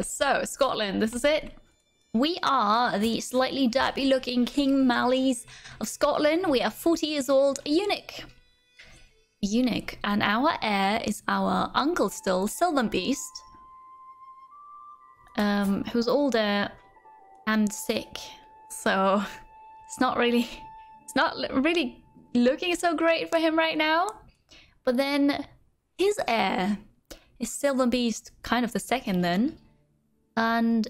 So, Scotland, this is it. We are the slightly derpy looking King Mallies of Scotland. We are 40 years old, a eunuch. A eunuch. And our heir is our uncle still, Sylvan Beast. Um, who's older and sick. So, it's not really... It's not really looking so great for him right now. But then, his heir is Sylvan Beast kind of the second then. And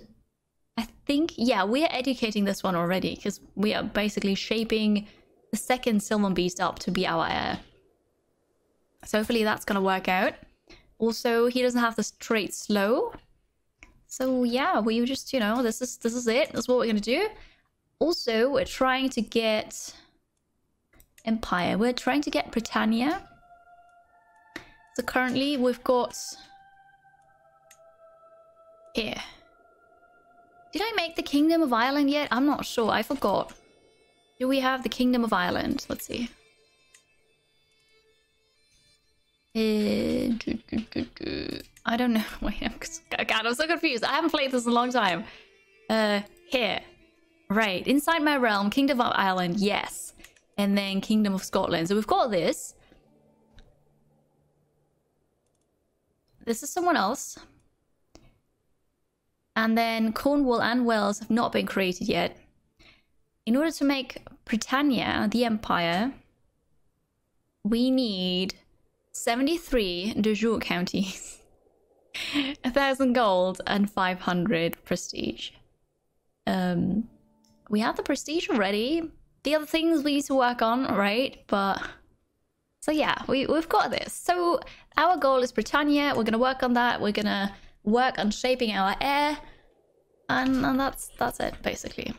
I think, yeah, we are educating this one already because we are basically shaping the second Sylvan Beast up to be our heir. So hopefully that's going to work out. Also, he doesn't have the trait slow. So yeah, we just, you know, this is this is it. That's what we're going to do. Also, we're trying to get Empire. We're trying to get Britannia. So currently we've got here. Did I make the Kingdom of Ireland yet? I'm not sure. I forgot. Do we have the Kingdom of Ireland? Let's see. Uh, I don't know. Wait, I'm, God, I'm so confused. I haven't played this in a long time. Uh, here. Right, inside my realm, Kingdom of Ireland, yes. And then Kingdom of Scotland. So we've got this. This is someone else. And then Cornwall and Wales have not been created yet. In order to make Britannia the empire, we need 73 de jure counties, a thousand gold, and 500 prestige. Um, we have the prestige already. The other things we need to work on, right? But so yeah, we, we've got this. So our goal is Britannia. We're gonna work on that. We're gonna work on shaping our heir. And, and that's that's it, basically.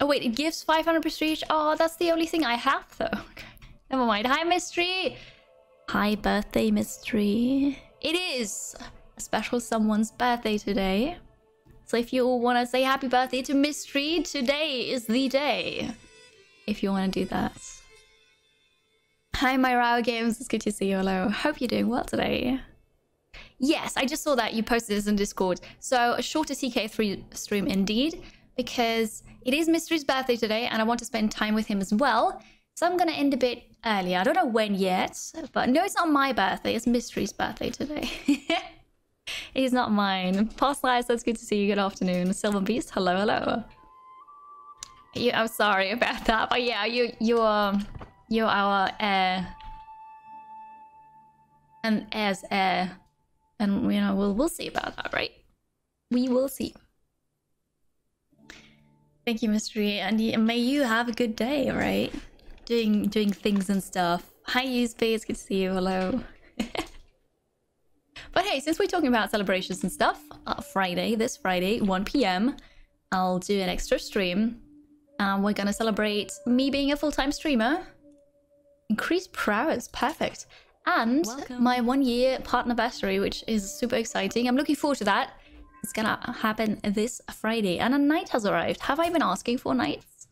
Oh wait, it gives 500 prestige? Oh, that's the only thing I have though. Okay. Never mind. Hi, Mystery! Hi, birthday, Mystery. It is a special someone's birthday today. So if you all want to say happy birthday to Mystery, today is the day. If you want to do that. Hi, my Rao Games. It's good to see you. Hello. Hope you're doing well today. Yes, I just saw that you posted this in Discord. So a shorter CK3 stream indeed, because it is Mystery's birthday today and I want to spend time with him as well. So I'm going to end a bit earlier. I don't know when yet, but no, it's not my birthday. It's Mystery's birthday today. it's not mine. Past lives, that's good to see you. Good afternoon. Sylvan Beast, hello, hello. You, I'm sorry about that, but yeah, you, you're, you're our uh, um, heir. And as heir. And, you know, we'll, we'll see about that, right? We will see. Thank you, Mystery. And may you have a good day, right? Doing doing things and stuff. Hi, USP. It's good to see you. Hello. but hey, since we're talking about celebrations and stuff, uh, Friday, this Friday, 1 p.m., I'll do an extra stream. And we're gonna celebrate me being a full-time streamer. Increased prowess. Perfect and Welcome. my one year partner anniversary, which is super exciting. I'm looking forward to that. It's gonna happen this Friday, and a knight has arrived. Have I been asking for knights?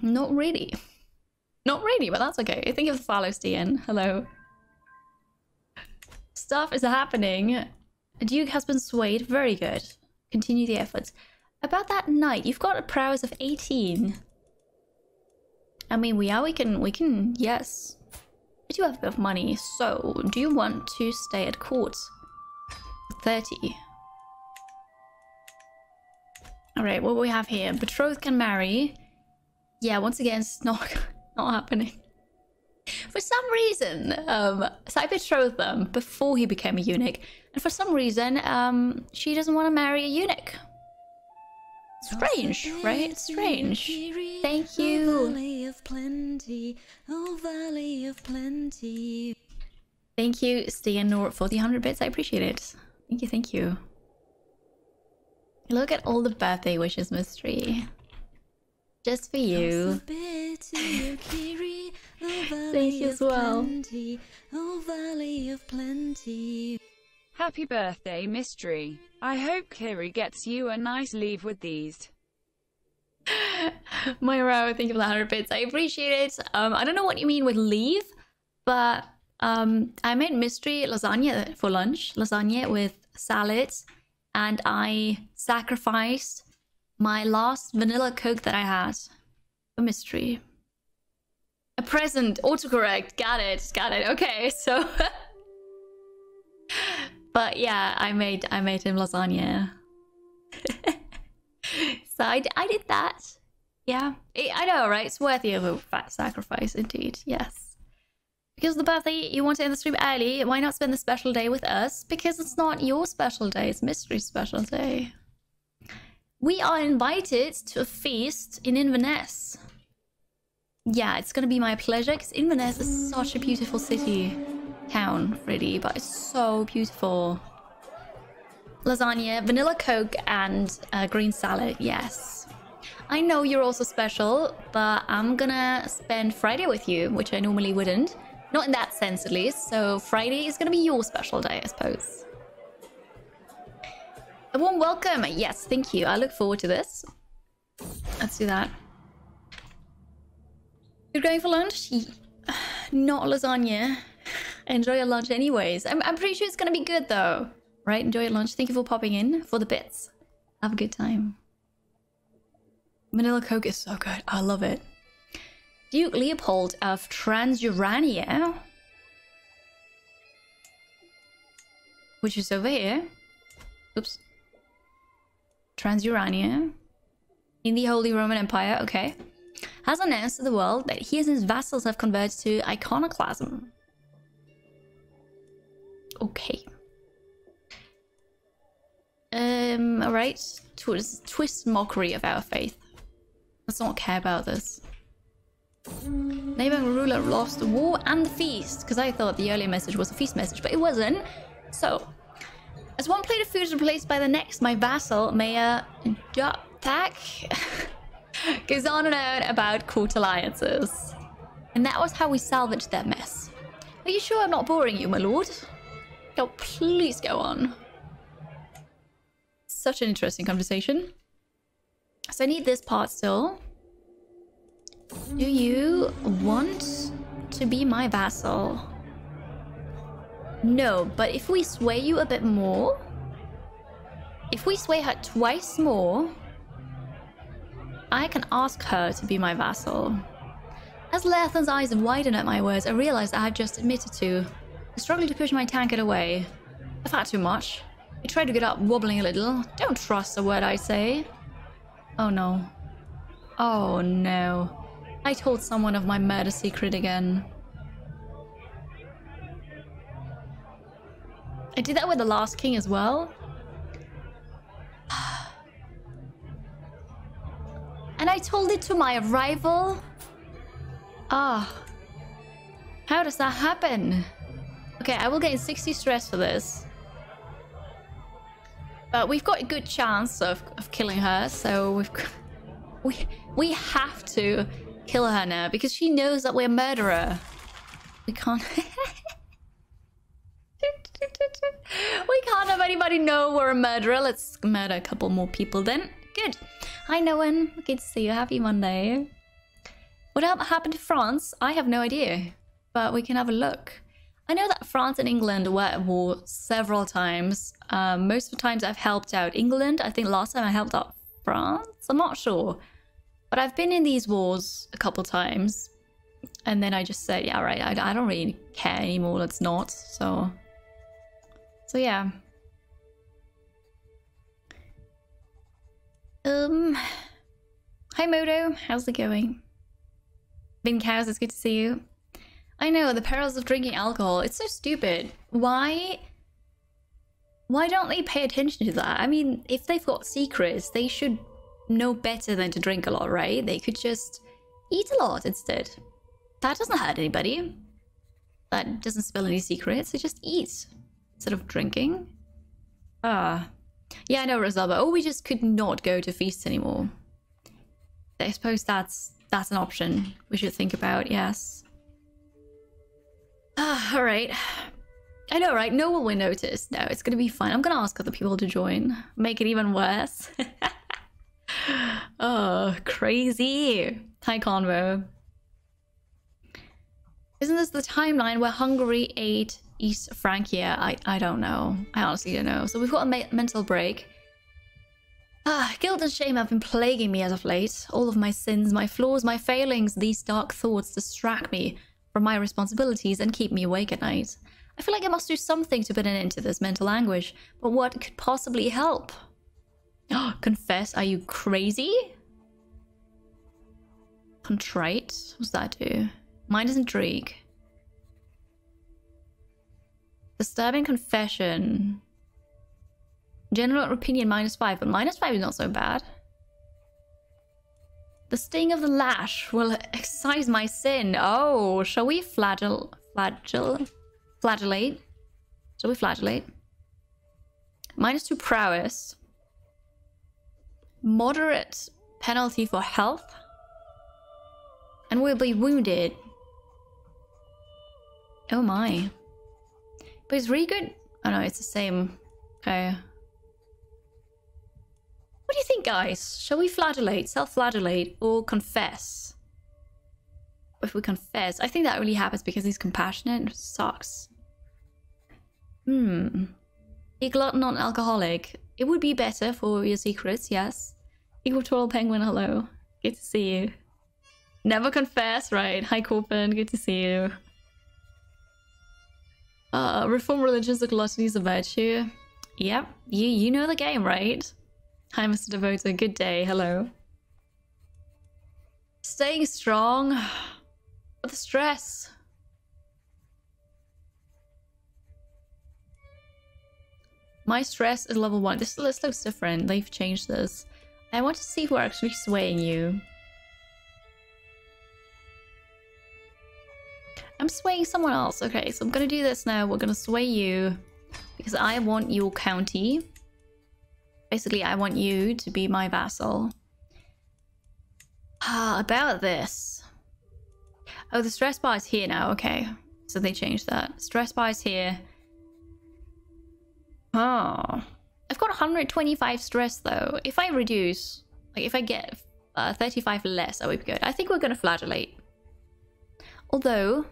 Not really. Not really, but that's okay. I think of the follow Stian. Hello. Stuff is happening. Duke has been swayed. Very good. Continue the efforts. About that knight, you've got a prowess of 18. I mean, we are, we can, we can, yes. I do have a bit of money, so do you want to stay at court? 30. Alright, what we have here? Betrothed can marry. Yeah, once again, it's not, not happening. For some reason, um, so I betrothed them before he became a eunuch. And for some reason, um, she doesn't want to marry a eunuch. Strange, right? Strange. Thank you. Thank you, Stianor, for the 100 bits. I appreciate it. Thank you, thank you. Look at all the birthday wishes, Mystery. Just for you. thank you as well. Happy birthday, Mystery. I hope Kiri gets you a nice leave with these. Myra, thank you for the 100 bits. I appreciate it. Um, I don't know what you mean with leave, but um, I made mystery lasagna for lunch. Lasagna with salad and I sacrificed my last vanilla coke that I had. A mystery. A present. Autocorrect. Got it. Got it. Okay, so... but yeah, I made I made him lasagna. so I, I did that. Yeah. I know, right? It's worthy of a fat sacrifice, indeed. Yes. Because the birthday, you want to end the stream early, why not spend the special day with us? Because it's not your special day, it's Mystery special day. We are invited to a feast in Inverness. Yeah, it's gonna be my pleasure because Inverness is such a beautiful city. Town, really, but it's so beautiful. Lasagna, vanilla coke, and uh, green salad, yes. I know you're also special, but I'm gonna spend Friday with you, which I normally wouldn't. Not in that sense, at least. So Friday is gonna be your special day, I suppose. A warm welcome. Yes, thank you. I look forward to this. Let's do that. You're going for lunch? Not lasagna. Enjoy your lunch anyways. I'm, I'm pretty sure it's gonna be good though. Right? Enjoy your lunch. Thank you for popping in for the bits. Have a good time. Vanilla Coke is so good. I love it. Duke Leopold of Transurania. Which is over here. Oops. Transurania. In the Holy Roman Empire, okay. Has announced to the world that he and his vassals have converted to iconoclasm. Okay. Um, alright. Twist, twist mockery of our faith. Let's not care about this. Neighboring ruler lost the war and the feast, because I thought the earlier message was a feast message, but it wasn't. So, as one plate of food is replaced by the next, my vassal, Mayor Joptak, goes on and on about court alliances. And that was how we salvaged that mess. Are you sure I'm not boring you, my lord? Oh, please go on. Such an interesting conversation. So I need this part still. Do you want to be my vassal? No, but if we sway you a bit more... If we sway her twice more... I can ask her to be my vassal. As Lathan's eyes widen at my words, I realize I have just admitted to. I struggle to push my tankard away. I've had too much. I tried to get up, wobbling a little. Don't trust a word I say. Oh no. Oh no. I told someone of my murder secret again. I did that with the last king as well. and I told it to my rival? Ah. Oh. How does that happen? Okay, I will gain 60 stress for this. But we've got a good chance of, of killing her, so we've we we have to kill her now because she knows that we're a murderer. We can't We can't have anybody know we're a murderer. Let's murder a couple more people then. Good. Hi Noan. Good to see you. Happy Monday. What happened to France? I have no idea. But we can have a look. I know that France and England were at war several times. Um, most of the times I've helped out England. I think last time I helped out France. I'm not sure. But I've been in these wars a couple times. And then I just said, yeah, right, I, I don't really care anymore. Let's not. So, so yeah. Um, hi Moto, how's it going? Bin Cows, it's good to see you. I know, the perils of drinking alcohol. It's so stupid. Why... Why don't they pay attention to that? I mean, if they've got secrets, they should know better than to drink a lot, right? They could just eat a lot instead. That doesn't hurt anybody. That doesn't spill any secrets. They just eat instead of drinking. Ah. Yeah, I know, Rosalba. Oh, we just could not go to feasts anymore. I suppose that's that's an option we should think about, yes. Ah, alright. I know, right? No one will notice. No, it's gonna be fine. I'm gonna ask other people to join. Make it even worse. oh, crazy. Hi, Convo. Isn't this the timeline where Hungary ate East Francia? I, I don't know. I honestly don't know. So we've got a mental break. Ah, guilt and shame have been plaguing me as of late. All of my sins, my flaws, my failings, these dark thoughts distract me from my responsibilities and keep me awake at night. I feel like I must do something to put an end to this mental anguish, but what could possibly help? Confess, are you crazy? Contrite? What's that do? Minus intrigue. Disturbing confession. General opinion minus five, but minus five is not so bad. The sting of the lash will excise my sin. Oh, shall we flagell flagell flagellate? Shall we flagellate? Minus two prowess. Moderate penalty for health. And we'll be wounded. Oh my. But it's really good. Oh no, it's the same. Okay. What do you think, guys? Shall we flagellate, self-flagellate, or confess? If we confess, I think that really happens because he's compassionate. Sucks. Hmm. A glutton non-alcoholic. It would be better for your secrets, yes. Equatorial Penguin, hello. Good to see you. Never confess, right? Hi, Corbin. Good to see you. Uh, reform religions, the gluttony is a virtue. Yep, you you know the game, right? Hi, Mr. Devoto. Good day. Hello. Staying strong. But the stress. My stress is level one. This list looks different. They've changed this. I want to see if we're actually swaying you. I'm swaying someone else. Okay, so I'm gonna do this now. We're gonna sway you because I want your county. Basically, I want you to be my vassal. Ah, about this. Oh, the stress bar is here now. Okay. So they changed that. Stress bar is here. Oh. I've got 125 stress though. If I reduce, like if I get uh, 35 less, that would be good. I think we're going to flagellate. Although,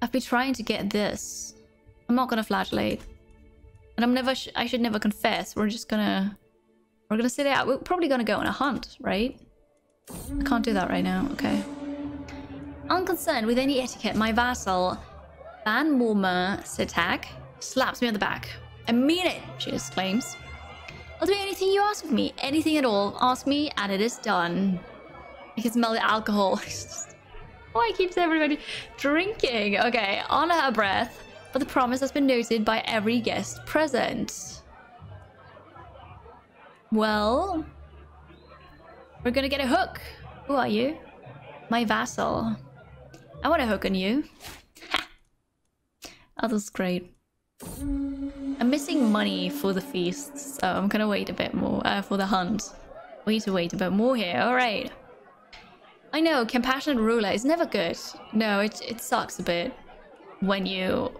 I've been trying to get this. I'm not going to flagellate. And I'm never, sh I should never confess. We're just gonna, we're gonna sit out. We're probably gonna go on a hunt, right? I can't do that right now, okay. Unconcerned with any etiquette, my vassal, Van Mormer Sitak, slaps me on the back. I mean it, she exclaims. I'll do anything you ask of me. Anything at all. Ask me and it is done. I can smell the alcohol. Why keeps everybody drinking? Okay, on her breath but the promise has been noted by every guest present. Well, we're gonna get a hook. Who are you? My vassal. I want a hook on you. oh, that's great. I'm missing money for the feast, so I'm gonna wait a bit more uh, for the hunt. We need to wait a bit more here. All right. I know, compassionate ruler is never good. No, it, it sucks a bit when you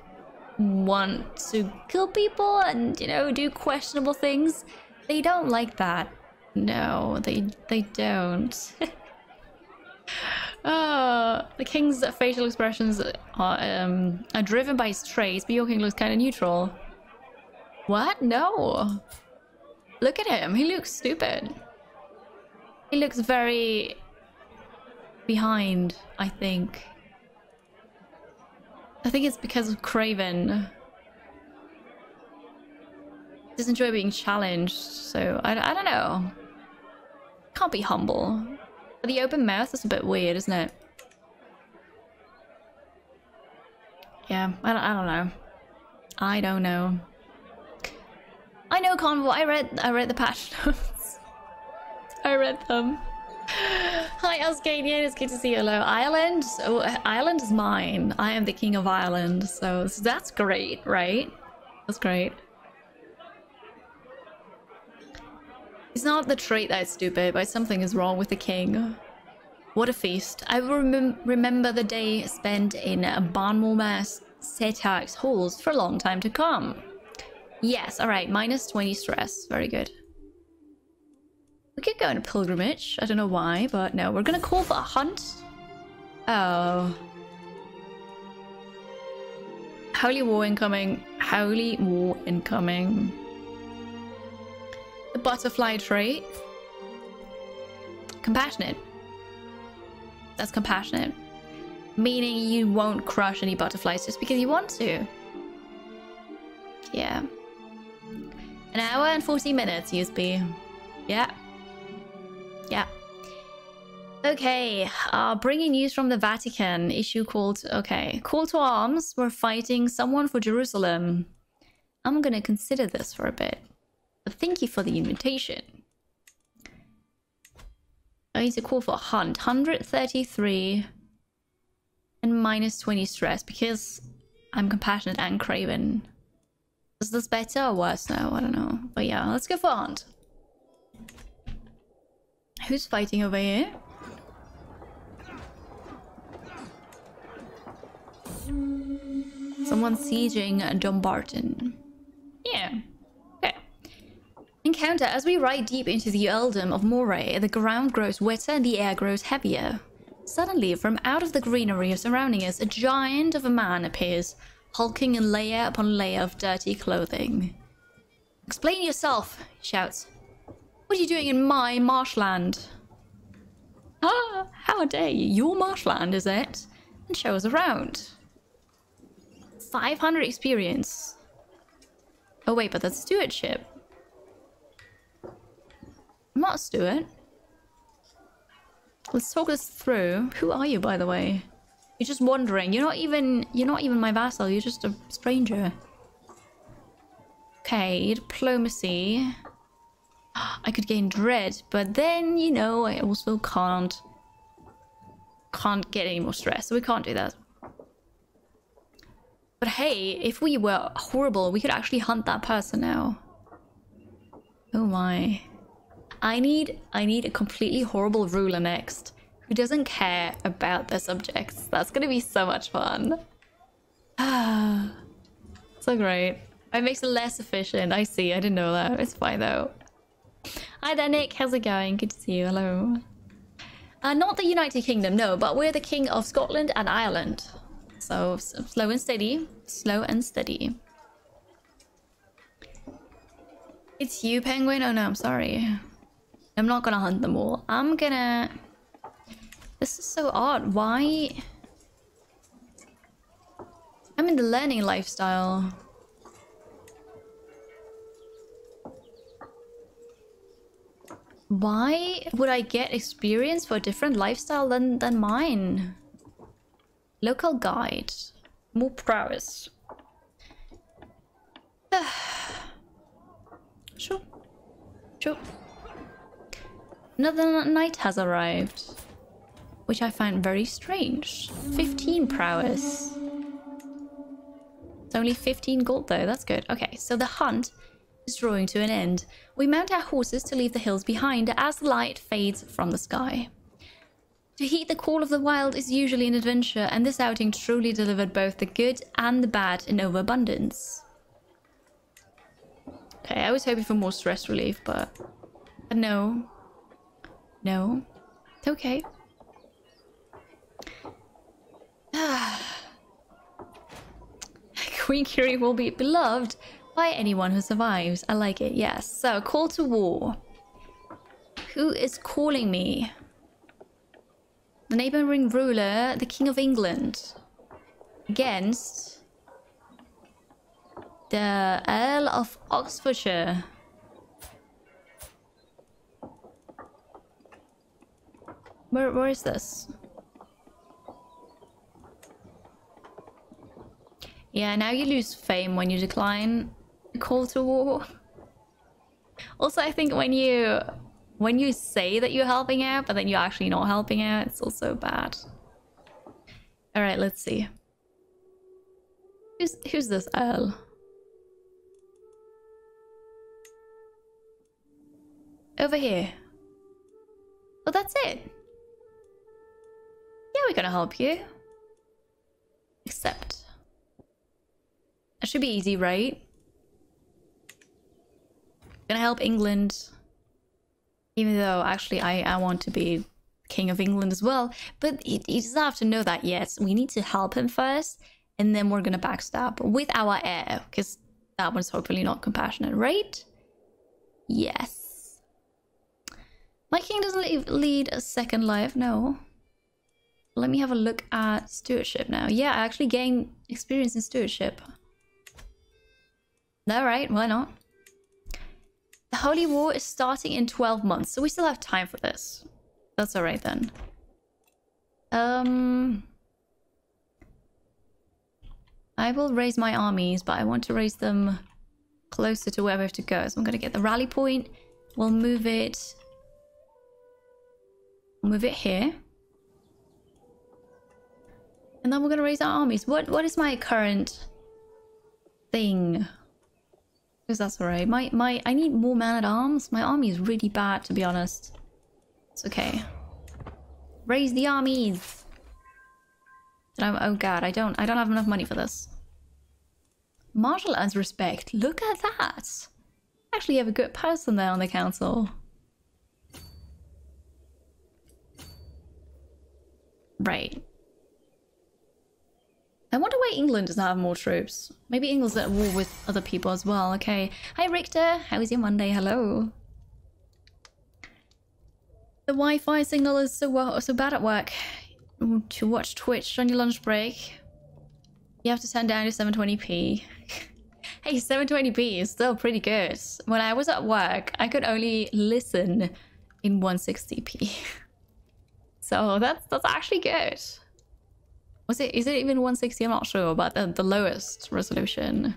want to kill people and, you know, do questionable things. They don't like that. No, they they don't. uh, the king's facial expressions are, um, are driven by his traits, but your king looks kind of neutral. What? No. Look at him. He looks stupid. He looks very behind, I think. I think it's because of Craven. He doesn't enjoy being challenged, so I, I don't know. Can't be humble. But the open mouth is a bit weird, isn't it? Yeah, I don't, I don't know. I don't know. I know Convo. I read I read the patch notes. I read them. Hi, Ascanian. It's good to see you. Hello. Ireland? Oh, Ireland is mine. I am the king of Ireland. So, so that's great, right? That's great. It's not the trait that's stupid, but something is wrong with the king. What a feast. I rem remember the day spent in Banmormas Setax halls for a long time to come. Yes, alright, minus 20 stress. Very good. We could go on a pilgrimage. I don't know why, but no. We're gonna call for a hunt. Oh. Holy war incoming. Holy war incoming. The butterfly trait. Compassionate. That's compassionate. Meaning you won't crush any butterflies just because you want to. Yeah. An hour and 40 minutes, USB. Yeah. Yeah. Okay, uh, bringing news from the Vatican. Issue called, okay, call to arms. We're fighting someone for Jerusalem. I'm gonna consider this for a bit. But thank you for the invitation. I need to call for a hunt. 133 and minus 20 stress because I'm compassionate and craven. Is this better or worse now? I don't know. But yeah, let's go for a hunt. Who's fighting over here? Someone sieging Dumbarton. Yeah. Okay. Encounter. As we ride deep into the earldom of Moray, the ground grows wetter and the air grows heavier. Suddenly, from out of the greenery surrounding us, a giant of a man appears, hulking in layer upon layer of dirty clothing. Explain yourself, he shouts. What are you doing in my marshland? Ah, how dare you? Your marshland, is it? And show us around. 500 experience. Oh wait, but that's stewardship. I'm not steward. Let's talk this through. Who are you, by the way? You're just wandering. You're not even you're not even my vassal, you're just a stranger. Okay, diplomacy. I could gain dread, but then, you know, I also can't can't get any more stress, so we can't do that. But hey, if we were horrible, we could actually hunt that person now. Oh my. I need I need a completely horrible ruler next who doesn't care about their subjects. That's gonna be so much fun. Ah, so great. It makes it less efficient. I see. I didn't know that. It's fine though. Hi there, Nick. How's it going? Good to see you. Hello. Uh, not the United Kingdom, no, but we're the king of Scotland and Ireland. So, slow and steady. Slow and steady. It's you, Penguin? Oh no, I'm sorry. I'm not gonna hunt them all. I'm gonna... This is so odd. Why... I'm in the learning lifestyle. Why would I get experience for a different lifestyle than, than mine? Local guide. More prowess. sure. Sure. Another knight has arrived. Which I find very strange. 15 prowess. It's only 15 gold though, that's good. Okay, so the hunt is drawing to an end. We mount our horses to leave the hills behind as the light fades from the sky. To heed the call of the wild is usually an adventure, and this outing truly delivered both the good and the bad in overabundance. Okay, I was hoping for more stress relief, but... no. No. It's okay. Queen Kiri will be beloved by anyone who survives. I like it, yes. So, call to war. Who is calling me? The neighbouring ruler, the King of England, against the Earl of Oxfordshire. Where, where is this? Yeah, now you lose fame when you decline call to war. Also, I think when you when you say that you're helping out, but then you're actually not helping out, it's also bad. All right, let's see. Who's who's this Earl? Over here. Well, that's it. Yeah, we're gonna help you. Except. That should be easy, right? Gonna help England. Even though actually I, I want to be King of England as well. But he, he doesn't have to know that yet. We need to help him first. and then we're gonna backstab with our heir, because that one's hopefully not compassionate, right? Yes. My king doesn't lead a second life, no. Let me have a look at stewardship now. Yeah, I actually gain experience in stewardship. Alright, why not? The Holy War is starting in 12 months, so we still have time for this. That's alright then. Um... I will raise my armies, but I want to raise them closer to where we have to go. So I'm going to get the rally point. We'll move it... move it here. And then we're going to raise our armies. What What is my current thing? Because that's alright. My, my, I need more man-at-arms. My army is really bad, to be honest. It's okay. Raise the armies! oh god, I don't, I don't have enough money for this. Marshal earns respect. Look at that! Actually you have a good person there on the council. Right. I wonder why England doesn't have more troops. Maybe England's at war with other people as well. Okay. Hi Richter, how is your Monday? Hello. The Wi-Fi signal is so well, so bad at work. To watch Twitch on your lunch break, you have to turn down to 720p. hey, 720p is still pretty good. When I was at work, I could only listen in 160p. so that's that's actually good. Was it? Is it even 160? I'm not sure, but the, the lowest resolution.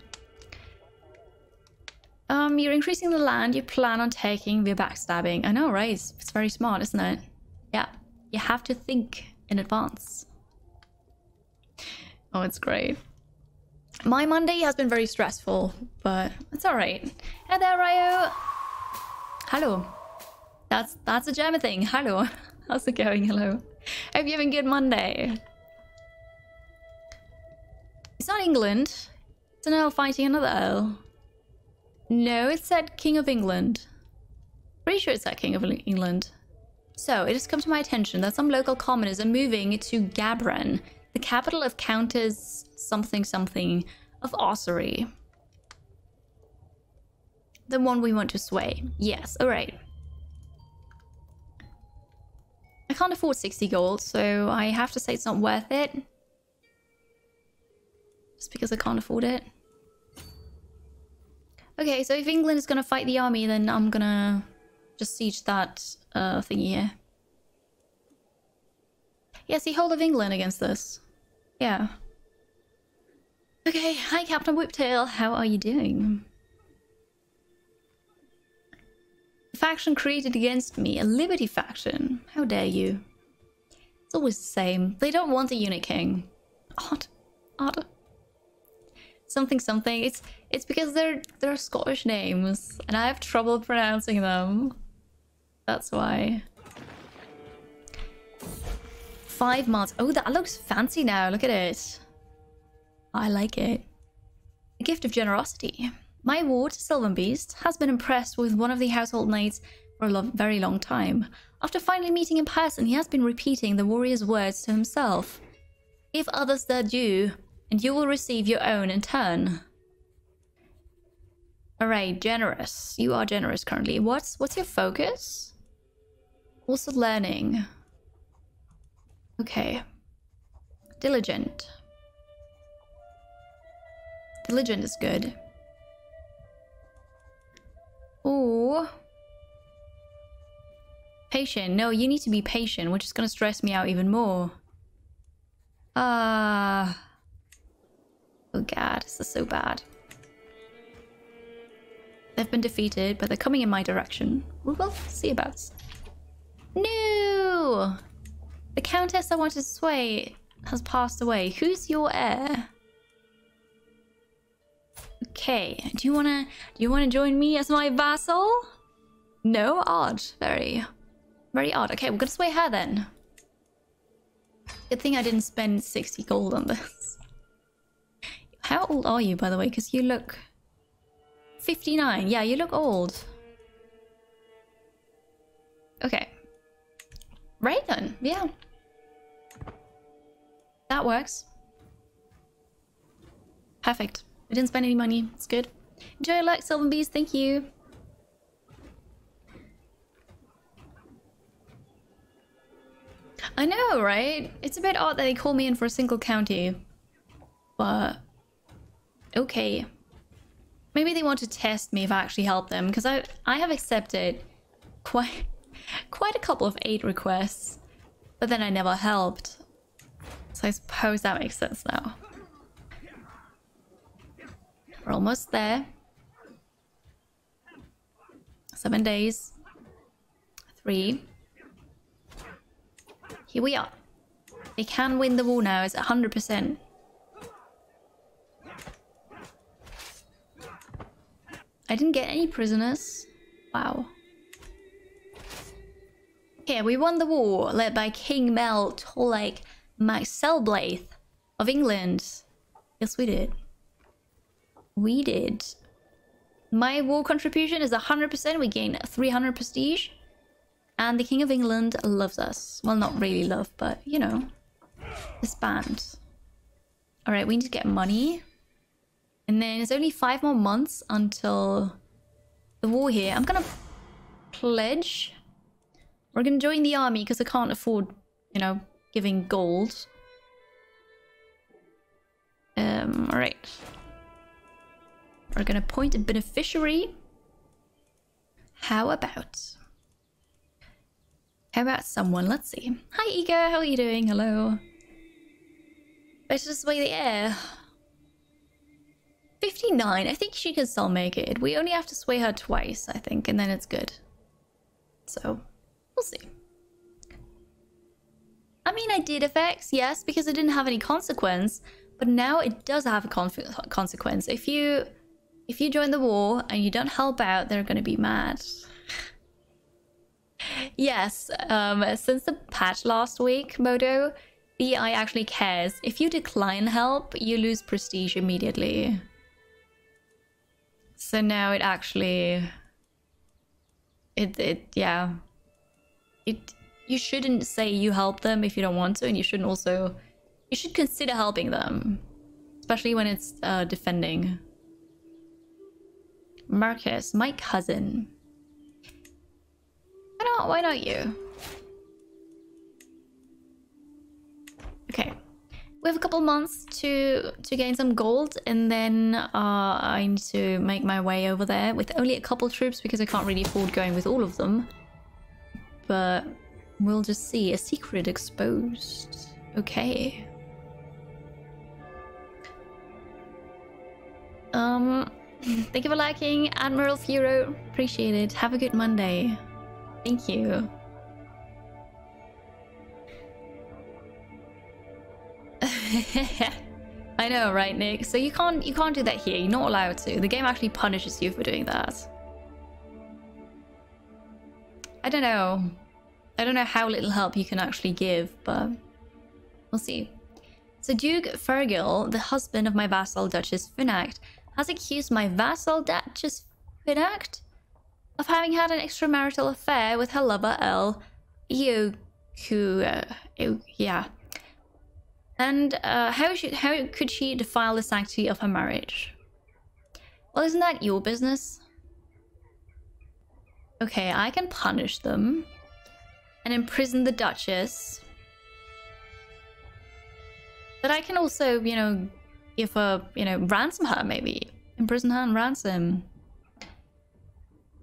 Um, you're increasing the land you plan on taking via backstabbing. I know, right? It's, it's very smart, isn't it? Yeah, you have to think in advance. Oh, it's great. My Monday has been very stressful, but it's all right. Hey there, Ryo. Hello. That's that's a German thing. Hello. How's it going? Hello. Hope you're having a good Monday. It's not England. It's an Earl fighting another Earl. No, it said King of England. Pretty sure it said King of England. So, it has come to my attention that some local commoners are moving to Gabran, the capital of Countess something something of Ossory. The one we want to sway. Yes, alright. I can't afford 60 gold, so I have to say it's not worth it. Just because I can't afford it. Okay, so if England is gonna fight the army, then I'm gonna just siege that uh, thingy here. Yes, the whole of England against this. Yeah. Okay, hi Captain Whiptail, how are you doing? A faction created against me, a Liberty faction. How dare you? It's always the same. They don't want a eunuch king. Odd. Odd something something. It's it's because they're they're Scottish names and I have trouble pronouncing them. That's why. Five months. Oh, that looks fancy now. Look at it. I like it. A gift of generosity. My ward, Sylvan Beast, has been impressed with one of the household knights for a lo very long time. After finally meeting in person, he has been repeating the warrior's words to himself. Give others their due, and you will receive your own in turn. Alright, generous. You are generous currently. What's what's your focus? Also learning. Okay. Diligent. Diligent is good. Ooh. Patient. No, you need to be patient, which is going to stress me out even more. Ah. Uh, Oh god, this is so bad. They've been defeated, but they're coming in my direction. We will see about. No! The countess I wanted to sway has passed away. Who's your heir? Okay, do you wanna do you wanna join me as my vassal? No? Odd. Very very odd. Okay, we're gonna sway her then. Good thing I didn't spend 60 gold on this. How old are you, by the way? Because you look... 59. Yeah, you look old. Okay. Right then. Yeah. That works. Perfect. We didn't spend any money. It's good. Enjoy your luck, Sylvan Bees. Thank you. I know, right? It's a bit odd that they call me in for a single county. But... Okay. Maybe they want to test me if I actually help them, because I, I have accepted quite, quite a couple of aid requests, but then I never helped. So I suppose that makes sense now. We're almost there. Seven days. Three. Here we are. They can win the war now. It's 100%. I didn't get any prisoners. Wow. Okay, we won the war, led by King Mel Tolek MacSelblaith of England. Yes, we did. We did. My war contribution is 100%. We gain 300 prestige. And the King of England loves us. Well, not really love, but, you know. This band. Alright, we need to get money. And then it's only five more months until the war here. I'm gonna pledge. We're gonna join the army because I can't afford, you know, giving gold. Um, alright. We're gonna appoint a beneficiary. How about... How about someone? Let's see. Hi, Ika. How are you doing? Hello. Let's just sway the heir. 59. I think she can still make it. We only have to sway her twice, I think, and then it's good. So, we'll see. I mean, I did effects, yes, because it didn't have any consequence, but now it does have a consequence. If you if you join the war and you don't help out, they're gonna be mad. yes, um, since the patch last week, Modo, BI actually cares. If you decline help, you lose prestige immediately. So now it actually... It, it, yeah. It, you shouldn't say you help them if you don't want to, and you shouldn't also... You should consider helping them. Especially when it's uh, defending. Marcus, my cousin. Why not? Why not you? Okay. We have a couple months to to gain some gold and then uh, I need to make my way over there with only a couple troops because I can't really afford going with all of them. But we'll just see. A secret exposed. Okay. Um, Thank you for liking, Admiral Furo. Appreciate it. Have a good Monday. Thank you. I know, right, Nick? So you can't you can't do that here. You're not allowed to. The game actually punishes you for doing that. I don't know. I don't know how little help you can actually give, but we'll see. So Duke Fergal, the husband of my vassal Duchess Finact, has accused my vassal Duchess Finact of having had an extramarital affair with her lover Earl Ioku. Uh, yeah. And uh, how, should, how could she defile the sanctity of her marriage? Well, isn't that your business? Okay, I can punish them and imprison the Duchess. But I can also, you know, give her, you know, ransom her maybe. Imprison her and ransom.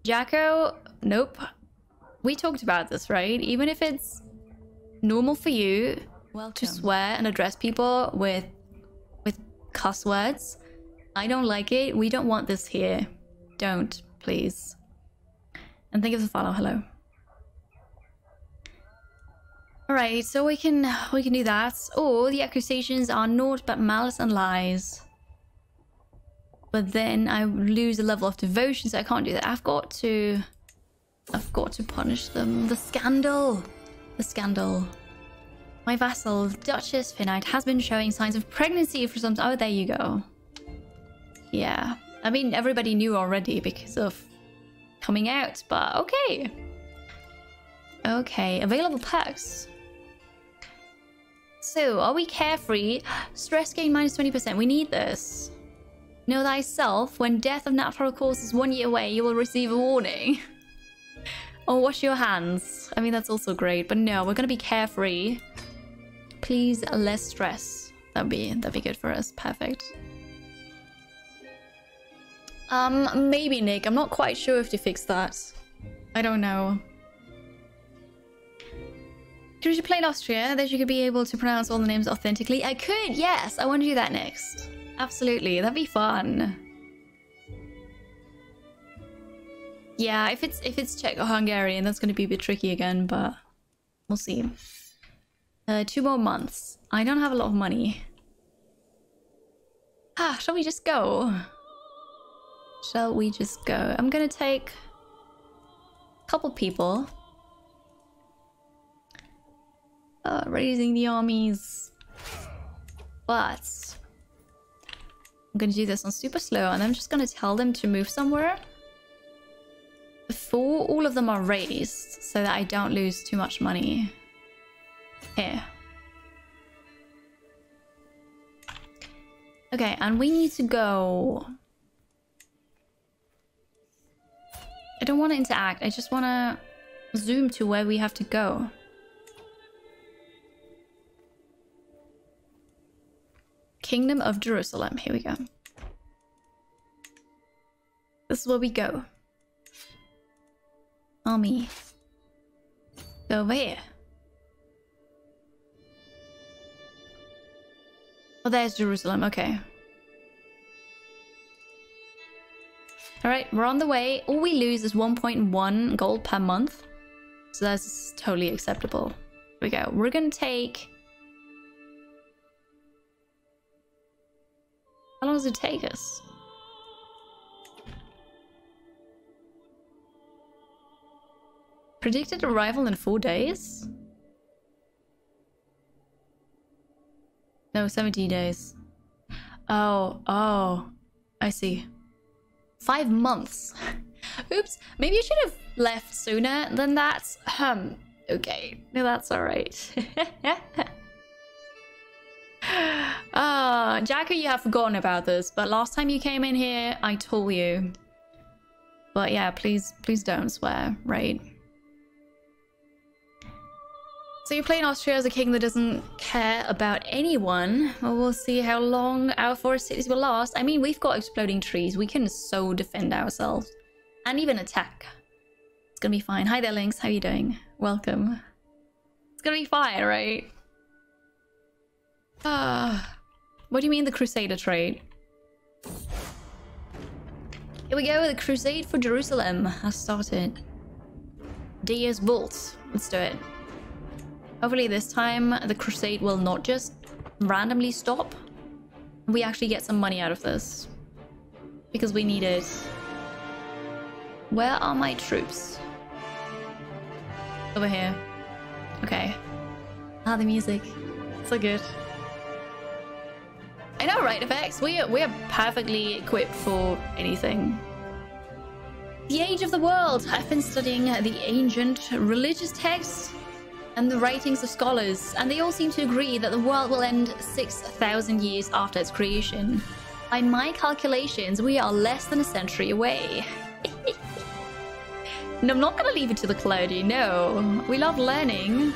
Jacko, nope. We talked about this, right? Even if it's normal for you Welcome. to swear and address people with with cuss words, I don't like it. We don't want this here. Don't, please. And thank you for the follow. Hello. Alright, so we can we can do that. Or the accusations are naught but malice and lies. But then I lose a level of devotion, so I can't do that. I've got to I've got to punish them. The scandal. The scandal. My vassal, Duchess Finite, has been showing signs of pregnancy for some Oh, there you go. Yeah. I mean, everybody knew already because of coming out, but okay. Okay, available perks. So, are we carefree? Stress gain minus 20%. We need this. Know thyself, when death of natural causes is one year away, you will receive a warning. or oh, wash your hands. I mean, that's also great, but no, we're gonna be carefree. Please, less stress. That'd be, that'd be good for us. Perfect. Um, maybe, Nick. I'm not quite sure if to fix that. I don't know. Could you play in Austria that you could be able to pronounce all the names authentically? I could, yes. I want to do that next. Absolutely, that'd be fun. Yeah, if it's if it's Czech or Hungarian, that's going to be a bit tricky again, but we'll see. Uh, two more months. I don't have a lot of money. Ah, shall we just go? Shall we just go? I'm gonna take a couple people. Uh, raising the armies. But I'm gonna do this on super slow and I'm just gonna tell them to move somewhere before all of them are raised so that I don't lose too much money. Here. Okay, and we need to go... I don't want to interact, I just want to zoom to where we have to go. Kingdom of Jerusalem. Here we go. This is where we go. Army. Go over here. Oh, there's Jerusalem. Okay. Alright, we're on the way. All we lose is 1.1 gold per month. So that's totally acceptable. Here we go. We're gonna take How long does it take us? Predicted arrival in four days? No, 17 days. Oh, oh. I see. Five months. Oops, maybe you should have left sooner than that. Um, okay. No, that's alright. Ah, uh, Jacko, you have forgotten about this, but last time you came in here, I told you. But yeah, please, please don't swear, right? So you play in Austria as a king that doesn't care about anyone. Well, we'll see how long our forest cities will last. I mean, we've got exploding trees. We can so defend ourselves. And even attack. It's gonna be fine. Hi there, Lynx. How are you doing? Welcome. It's gonna be fine, right? Ah, what do you mean the Crusader trade? Here we go, the Crusade for Jerusalem has started. Deus Vult. Let's do it. Hopefully this time the Crusade will not just randomly stop. We actually get some money out of this. Because we need it. Where are my troops? Over here. Okay. Ah, the music. So good. I know, right, Effects? We are, we are perfectly equipped for anything. The Age of the World. I've been studying the ancient religious texts and the writings of scholars, and they all seem to agree that the world will end 6,000 years after its creation. By my calculations, we are less than a century away. no, I'm not gonna leave it to the cloudy, no. We love learning.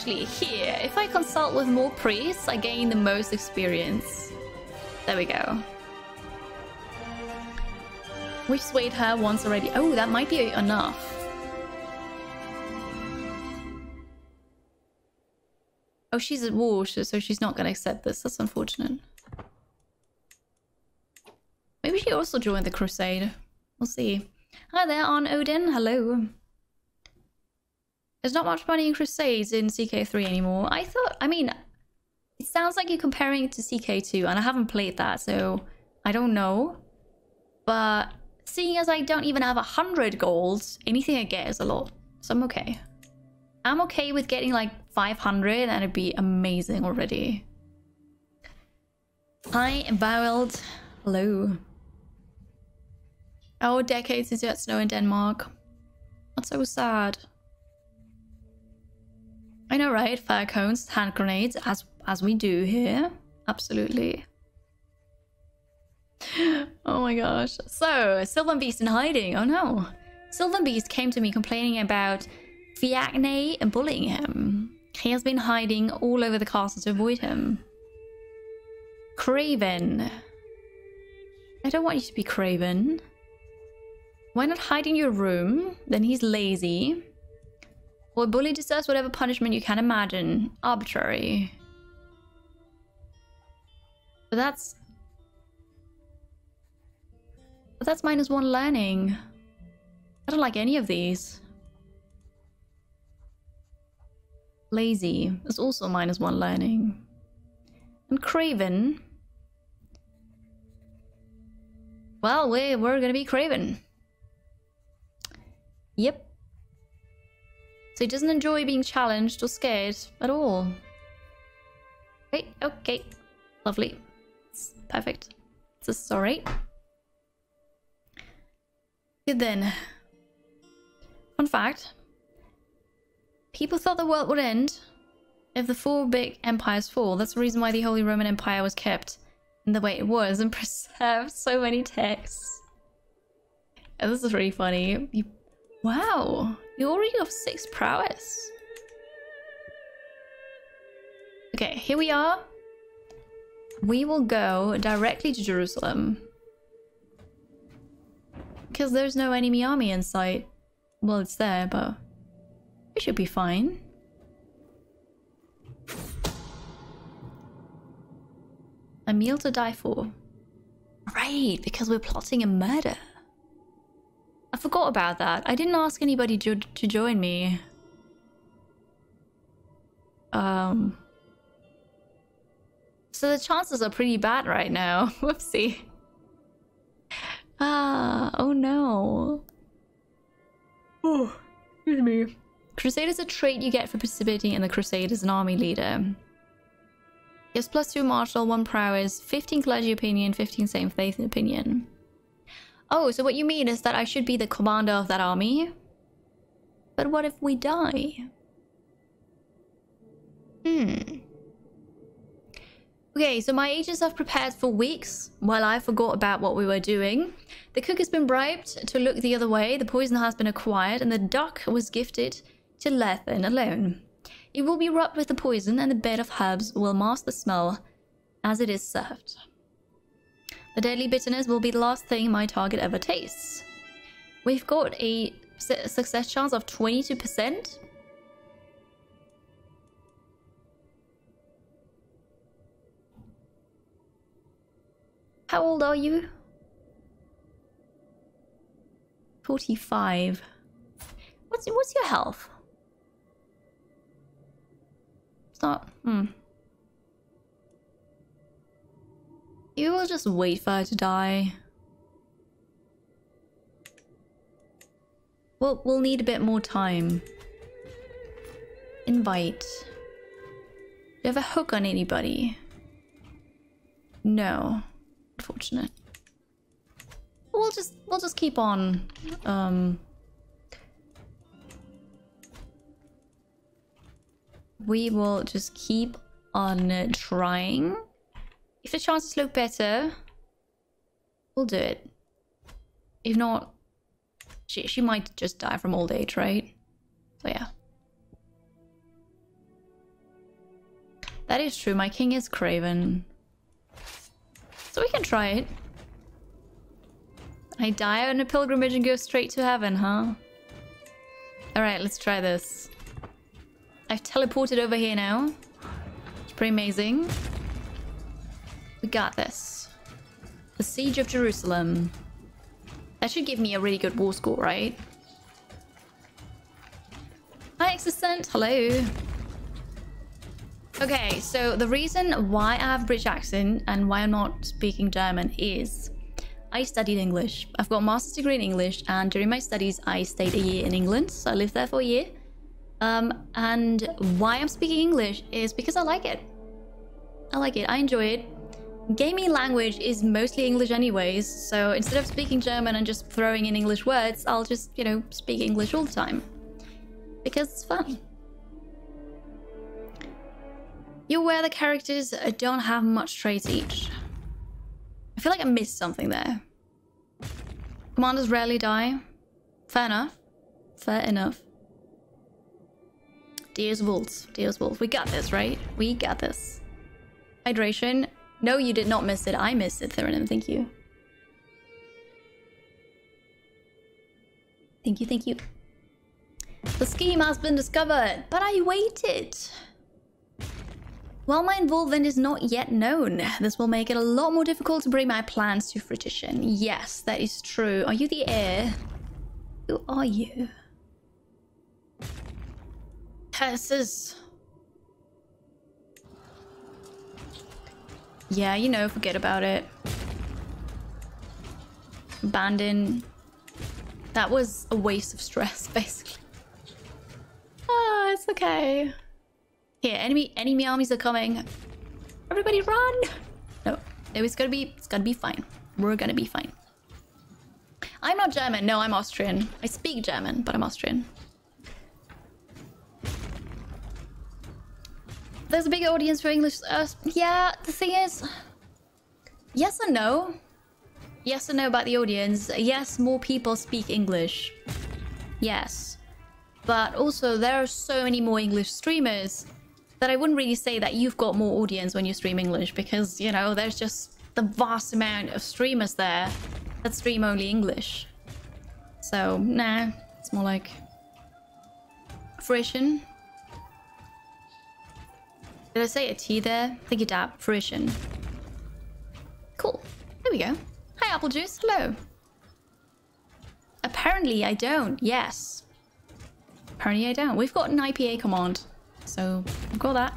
actually here. If I consult with more priests, I gain the most experience. There we go. We swayed her once already. Oh, that might be enough. Oh, she's at war, so she's not going to accept this. That's unfortunate. Maybe she also joined the crusade. We'll see. Hi there, on Odin. Hello. There's not much money in Crusades in CK3 anymore. I thought, I mean, it sounds like you're comparing it to CK2, and I haven't played that, so I don't know. But seeing as I don't even have a hundred golds, anything I get is a lot, so I'm okay. I'm okay with getting like 500, and it'd be amazing already. Hi, Bowled. Hello. Oh, decades is yet snow in Denmark. That's so sad. I know, right? Fire cones, hand grenades, as as we do here. Absolutely. Oh my gosh. So, Sylvan Beast in hiding. Oh no. Sylvan Beast came to me complaining about Fiacne and bullying him. He has been hiding all over the castle to avoid him. Craven. I don't want you to be Craven. Why not hide in your room? Then he's lazy. Or bully deserves whatever punishment you can imagine. Arbitrary. But that's... But that's minus one learning. I don't like any of these. Lazy is also minus one learning. And Craven. Well, we, we're gonna be Craven. Yep. So he doesn't enjoy being challenged or scared at all. Right, okay. Lovely. It's perfect. So sorry. Then. Fun fact. People thought the world would end if the four big empires fall. That's the reason why the Holy Roman Empire was kept in the way it was and preserved so many texts. And this is really funny. You, wow, you already have six prowess. Okay, here we are. We will go directly to Jerusalem. Because there's no enemy army in sight. Well, it's there, but we should be fine. A meal to die for. Right, because we're plotting a murder. I forgot about that. I didn't ask anybody to, to join me. Um... So the chances are pretty bad right now. Whoopsie. Ah, oh no. Oh, excuse me. Crusade is a trait you get for participating in the crusade as an army leader. Gives plus 2 martial, 1 prowess, 15 clergy opinion, 15 same faith opinion. Oh, so what you mean is that I should be the commander of that army? But what if we die? Hmm. Okay, so my agents have prepared for weeks while I forgot about what we were doing. The cook has been bribed to look the other way, the poison has been acquired, and the duck was gifted to Lethen alone. It will be rubbed with the poison, and the bed of herbs will mask the smell as it is served. The deadly bitterness will be the last thing my target ever tastes. We've got a success chance of 22%. How old are you? 45. What's what's your health? It's not hmm. You will just wait for her to die. We'll we'll need a bit more time. Invite. Do you have a hook on anybody? No. Unfortunate. We'll just we'll just keep on um we will just keep on trying. If the chances look better, we'll do it. If not, she, she might just die from old age, right? So yeah. That is true, my king is Craven. So we can try it. I die on a pilgrimage and go straight to heaven, huh? Alright, let's try this. I've teleported over here now. It's pretty amazing. We got this. The Siege of Jerusalem. That should give me a really good war score, right? Hi, Existent. Hello. Okay, so the reason why I have British accent and why I'm not speaking German is I studied English. I've got a master's degree in English and during my studies I stayed a year in England. So I lived there for a year. Um, and why I'm speaking English is because I like it. I like it. I enjoy it. Gaming language is mostly English anyways, so instead of speaking German and just throwing in English words, I'll just, you know, speak English all the time. Because it's fun. You're aware the characters don't have much traits each. I feel like I missed something there. Commanders rarely die. Fair enough. Fair enough. Dear's Wolves. Dear's Wolves. We got this, right? We got this. Hydration. No, you did not miss it. I missed it, Theranim. Thank you. Thank you, thank you. The scheme has been discovered, but I waited. While my involvement is not yet known, this will make it a lot more difficult to bring my plans to fruition. Yes, that is true. Are you the heir? Who are you? Curses. Yeah, you know, forget about it. Abandon. That was a waste of stress, basically. Ah, it's okay. Here, enemy enemy armies are coming. Everybody run! No, it's gonna be it's gonna be fine. We're gonna be fine. I'm not German. No, I'm Austrian. I speak German, but I'm Austrian. There's a big audience for English. Uh, yeah, the thing is, yes and no. Yes and no about the audience. Yes, more people speak English. Yes. But also, there are so many more English streamers that I wouldn't really say that you've got more audience when you stream English because, you know, there's just the vast amount of streamers there that stream only English. So, nah, it's more like fruition. Did I say a T there? I think you dab. Fruition. Cool. There we go. Hi, Apple Juice. Hello. Apparently I don't. Yes. Apparently I don't. We've got an IPA command. So got that.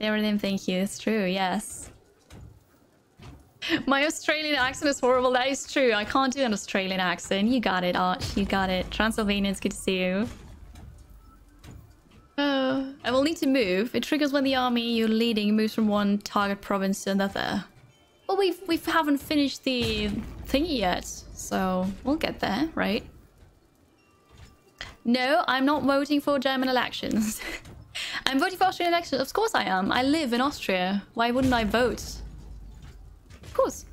Everything, thank you. It's true, yes. My Australian accent is horrible. That is true. I can't do an Australian accent. You got it, Arch. You got it. Transylvanians, good to see you. Uh, I will need to move. It triggers when the army you're leading moves from one target province to another. Well, we've, we haven't finished the thingy yet, so we'll get there, right? No, I'm not voting for German elections. I'm voting for Austrian elections. Of course I am. I live in Austria. Why wouldn't I vote? Of course.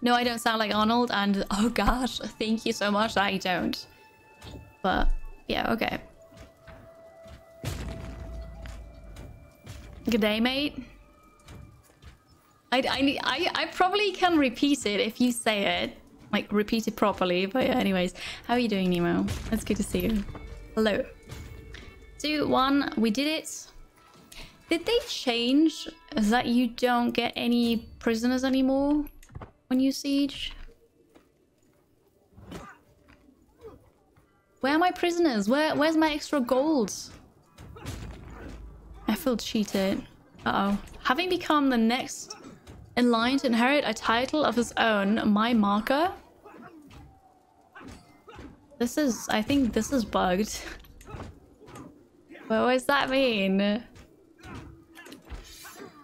No, I don't sound like Arnold, and oh gosh, thank you so much. I don't. But yeah, okay. Good day, mate. I, I, I, I probably can repeat it if you say it like repeat it properly. But yeah, anyways, how are you doing, Nemo? It's good to see you. Hello. Two, one, we did it. Did they change that you don't get any prisoners anymore when you siege? Where are my prisoners? Where where's my extra gold? I feel cheated. Uh-oh. Having become the next in line to inherit a title of his own, my marker. This is, I think this is bugged. what does that mean?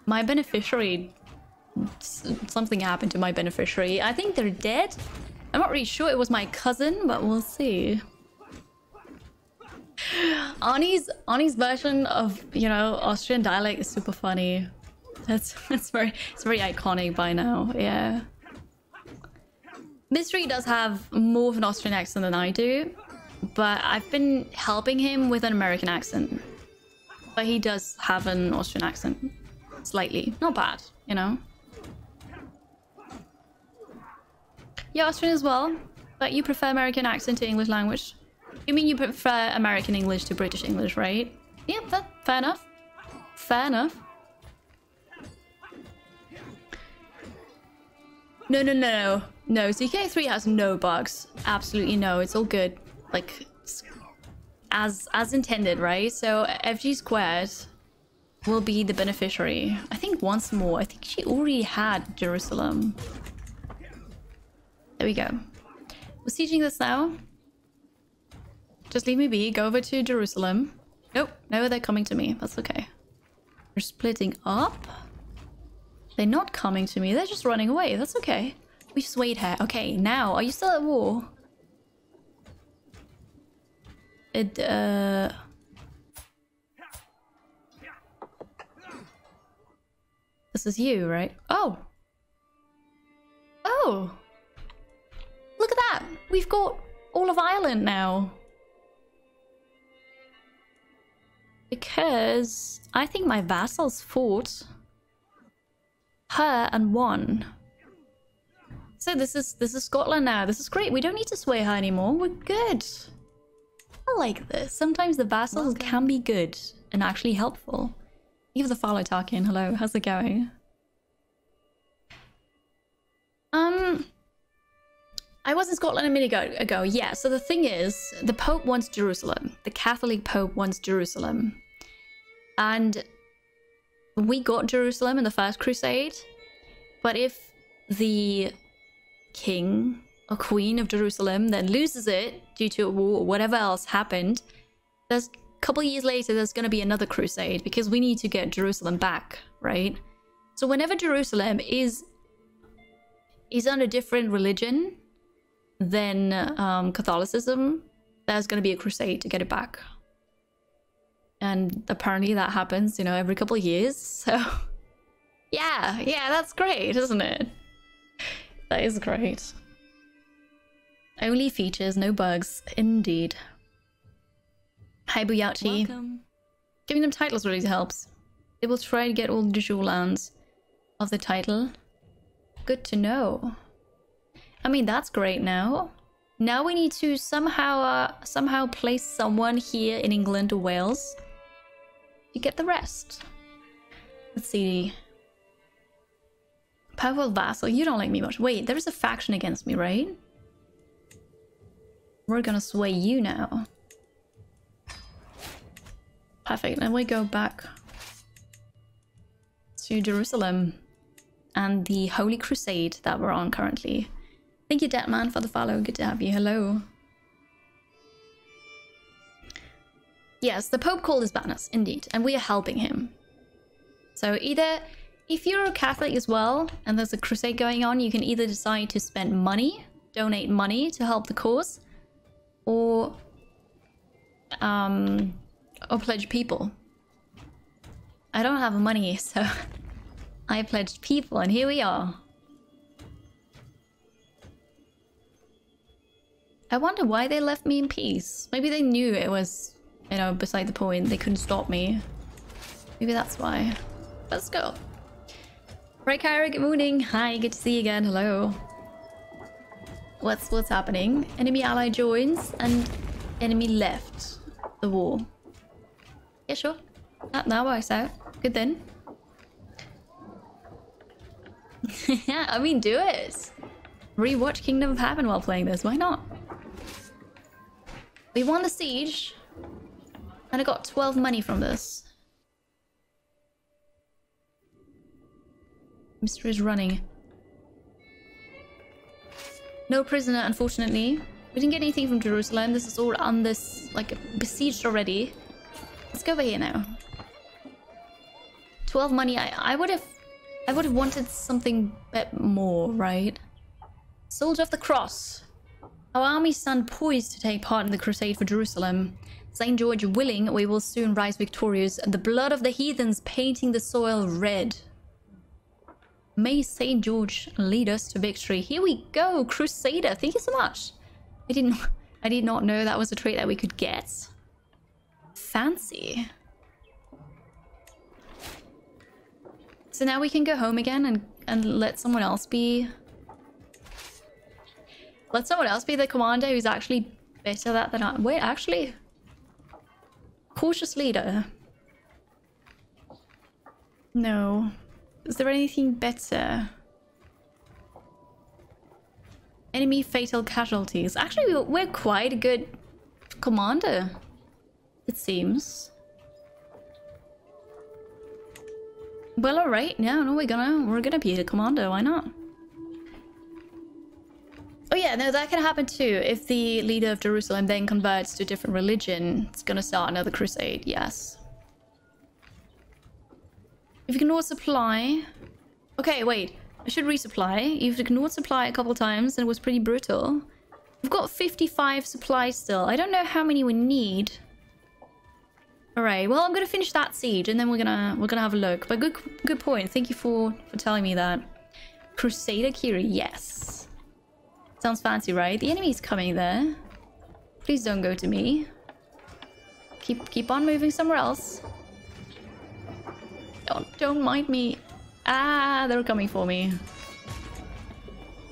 My beneficiary, something happened to my beneficiary. I think they're dead. I'm not really sure it was my cousin, but we'll see. Ani's Ani's version of, you know, Austrian dialect is super funny. That's that's very it's very iconic by now. Yeah. Mystery does have more of an Austrian accent than I do, but I've been helping him with an American accent. But he does have an Austrian accent. Slightly. Not bad, you know? Yeah, Austrian as well. But you prefer American accent to English language. You mean you prefer American English to British English, right? Yeah, that, fair enough. Fair enough. No, no, no, no. No, CK3 has no bugs. Absolutely no. It's all good. Like, as as intended, right? So FG squared will be the beneficiary. I think once more. I think she already had Jerusalem. There we go. We're sieging this now. Just leave me be. Go over to Jerusalem. Nope. No, they're coming to me. That's okay. We're splitting up. They're not coming to me. They're just running away. That's okay. We just wait here. Okay, now, are you still at war? It, uh... This is you, right? Oh! Oh! Look at that! We've got all of Ireland now. Because I think my vassals fought her and won. So this is this is Scotland now. This is great. We don't need to sway her anymore. We're good. I like this. Sometimes the vassals Welcome. can be good and actually helpful. Give the follow talking. Hello, how's it going? Um, I was in Scotland a minute ago, ago. Yeah, so the thing is, the Pope wants Jerusalem. The Catholic Pope wants Jerusalem. And we got Jerusalem in the First Crusade. But if the king or queen of Jerusalem then loses it due to a war or whatever else happened, there's a couple years later, there's going to be another crusade because we need to get Jerusalem back, right? So whenever Jerusalem is is under a different religion than um, Catholicism, there's going to be a crusade to get it back. And apparently that happens, you know, every couple of years. So, yeah, yeah, that's great, isn't it? That is great. Only features, no bugs. Indeed. Hi, Buyachi. Welcome. Giving them titles really helps. They will try to get all de jure lands of the title. Good to know. I mean, that's great now. Now we need to somehow, uh, somehow place someone here in England or Wales to get the rest. Let's see. Powerful vassal, you don't like me much. Wait, there's a faction against me, right? We're gonna sway you now. Perfect, then we go back to Jerusalem and the Holy Crusade that we're on currently. Thank you, Deadman, for the follow. Good to have you. Hello. Yes, the Pope called his banners, indeed, and we are helping him. So either, if you're a Catholic as well, and there's a crusade going on, you can either decide to spend money, donate money to help the cause, or um, or pledge people. I don't have money, so I pledged people, and here we are. I wonder why they left me in peace. Maybe they knew it was, you know, beside the point. They couldn't stop me. Maybe that's why. Let's go. Right, Kyra, good morning. Hi, good to see you again. Hello. What's what's happening? Enemy ally joins and enemy left the war. Yeah, sure. That, that works out. Good then. yeah, I mean, do it. Rewatch Kingdom of Heaven while playing this. Why not? We won the siege. And I got 12 money from this. Mystery is running. No prisoner, unfortunately. We didn't get anything from Jerusalem. This is all on this, like, besieged already. Let's go over here now. 12 money. I, I would have... I would have wanted something bit more, right? Soldier of the Cross. Our army stand poised to take part in the crusade for Jerusalem. St. George willing, we will soon rise victorious, the blood of the heathens painting the soil red. May St. George lead us to victory. Here we go, Crusader. Thank you so much. I didn't I did not know that was a trait that we could get. Fancy. So now we can go home again and, and let someone else be... Let someone else be the commander who's actually better at that than I... Wait, actually... Cautious leader. No. Is there anything better? Enemy fatal casualties. Actually, we're quite a good commander, it seems. Well, alright. Yeah, no, we're gonna we're gonna be the commander. Why not? Oh yeah, no, that can happen too. If the leader of Jerusalem then converts to a different religion, it's gonna start another crusade. Yes. You've ignored supply. Okay, wait. I should resupply. You've ignored supply a couple times and it was pretty brutal. We've got 55 supplies still. I don't know how many we need. Alright, well I'm gonna finish that siege and then we're gonna we're gonna have a look. But good good point. Thank you for, for telling me that. Crusader Kiri, yes. Sounds fancy, right? The enemy's coming there. Please don't go to me. Keep keep on moving somewhere else. Don't don't mind me. Ah, they're coming for me.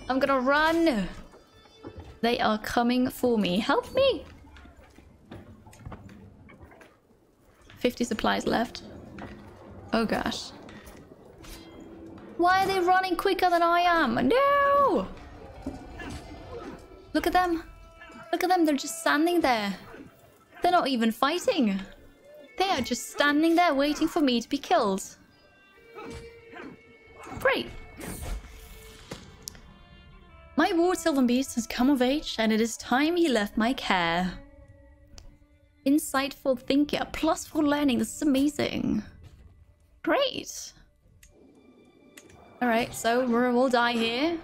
I'm gonna run. They are coming for me. Help me. 50 supplies left. Oh gosh. Why are they running quicker than I am? No! Look at them. Look at them. They're just standing there. They're not even fighting. They are just standing there waiting for me to be killed. Great. My ward Sylvan Beast has come of age and it is time he left my care. Insightful thinker, plus for learning. This is amazing. Great. Alright, so we will die here.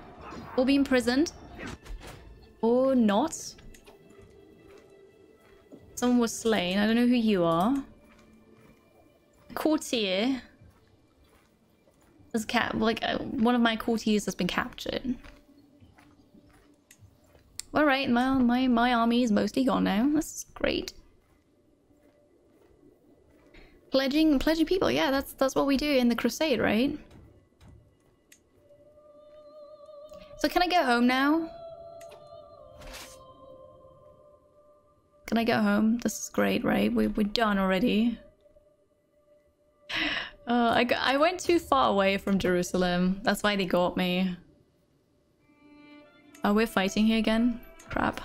We'll be imprisoned. Or not. Someone was slain. I don't know who you are. Courtier. Has cap like uh, one of my courtiers has been captured. Alright, my my my army is mostly gone now. That's great. Pledging pledging people, yeah, that's that's what we do in the crusade, right? So can I go home now? Can I go home? This is great, right? We, we're done already. Uh, I, I went too far away from Jerusalem. That's why they got me. Oh, we're fighting here again? Crap.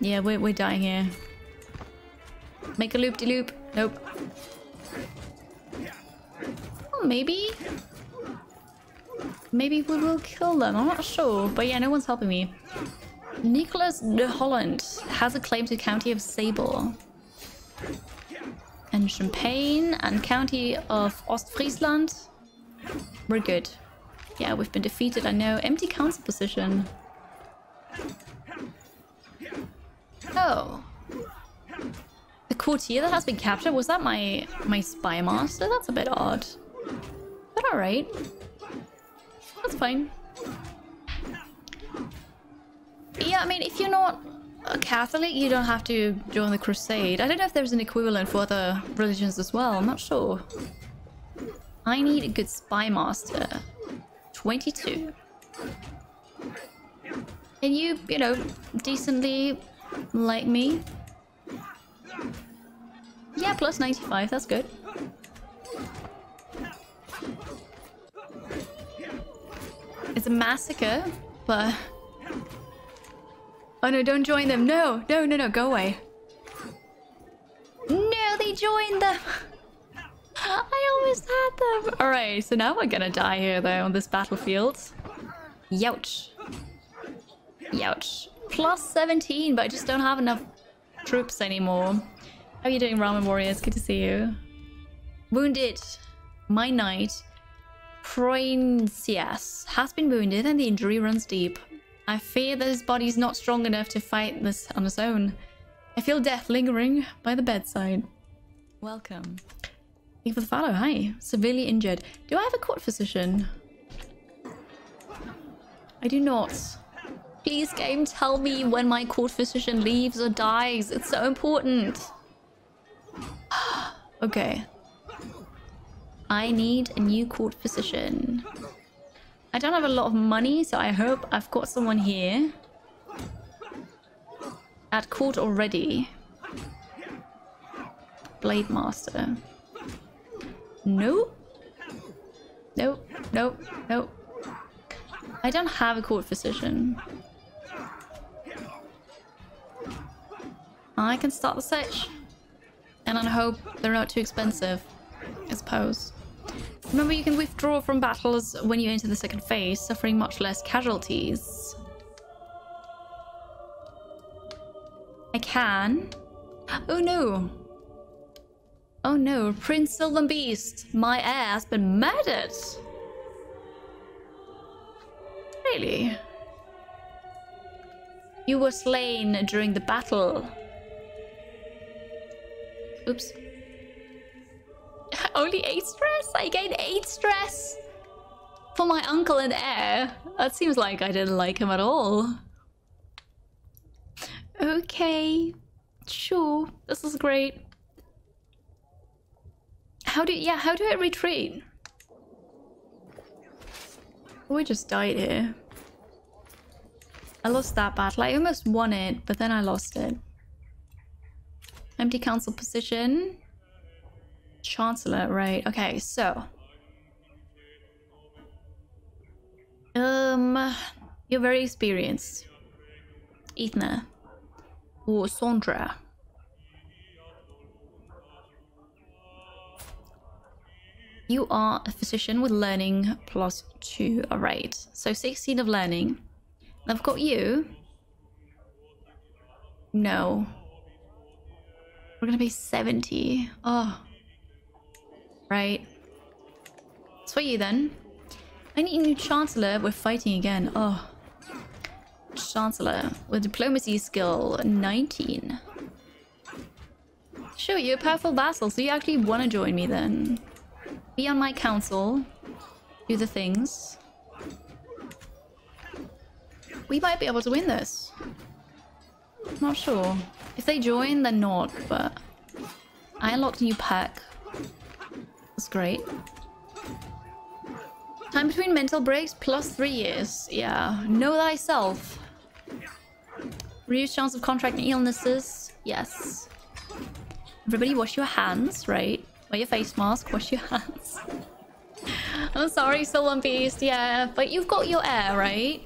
Yeah, we're, we're dying here. Make a loop-de-loop. -loop. Nope. Oh, maybe? Maybe we will kill them. I'm not sure. But yeah, no one's helping me. Nicholas de Holland has a claim to county of Sable. And Champagne and county of Ostfriesland. We're good. Yeah, we've been defeated, I know. Empty council position. Oh. The courtier that has been captured, was that my my spy master? That's a bit odd. But alright. That's fine. Yeah, I mean, if you're not a Catholic, you don't have to join the crusade. I don't know if there's an equivalent for other religions as well. I'm not sure. I need a good spy master. 22. Can you, you know, decently like me? Yeah, plus 95, that's good. It's a massacre, but... Oh no, don't join them. No, no, no, no, go away. No, they joined them. I almost had them. Alright, so now we're gonna die here though on this battlefield. Youch. Youch. Plus 17, but I just don't have enough troops anymore. How are you doing, Ramen Warriors? Good to see you. Wounded. My knight Proinsias has been wounded and the injury runs deep. I fear that his body's not strong enough to fight this on his own. I feel death lingering by the bedside. Welcome. Thank you for the follow. Hi. Severely injured. Do I have a court physician? I do not. Please, game, tell me when my court physician leaves or dies. It's so important. okay. I need a new court physician. I don't have a lot of money, so I hope I've got someone here. At court already. Blade Master. Nope. Nope, nope, nope. I don't have a court physician. I can start the search. And I hope they're not too expensive, I suppose. Remember, you can withdraw from battles when you enter the second phase, suffering much less casualties. I can. Oh no. Oh no, Prince Sylvan Beast, my heir has been murdered. Really? You were slain during the battle. Oops. Only 8 stress? I gained 8 stress! For my uncle and heir? That seems like I didn't like him at all. Okay. Sure. This is great. How do- yeah, how do I retreat? We oh, just died here. I lost that battle. I almost won it, but then I lost it. Empty council position. Chancellor, right. Okay, so. Um, you're very experienced. Ethna. Or Sandra. You are a physician with learning plus two. Alright, so 16 of learning. I've got you. No. We're gonna be 70. Oh. Right. It's for you then. I need a new Chancellor. We're fighting again. Oh. Chancellor with diplomacy skill 19. Sure, you're a powerful vassal, so you actually want to join me then. Be on my council. Do the things. We might be able to win this. Not sure. If they join, then not, but... I unlocked a new pack. That's great. Time between mental breaks plus three years. Yeah. Know thyself. Reduced chance of contracting illnesses. Yes. Everybody wash your hands, right? Wear your face mask, wash your hands. I'm sorry, Soul Beast, yeah. But you've got your heir, right?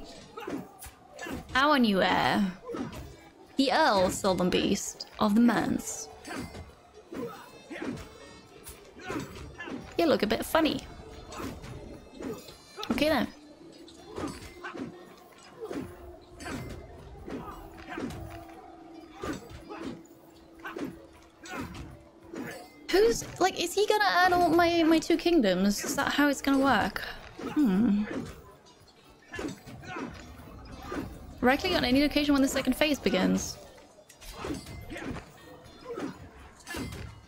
Our new heir. The Earl Sylvan Beast of the Mans. You look a bit funny. Okay then. Who's like is he gonna add all my my two kingdoms? Is that how it's gonna work? Hmm. Right click on any location when the second phase begins.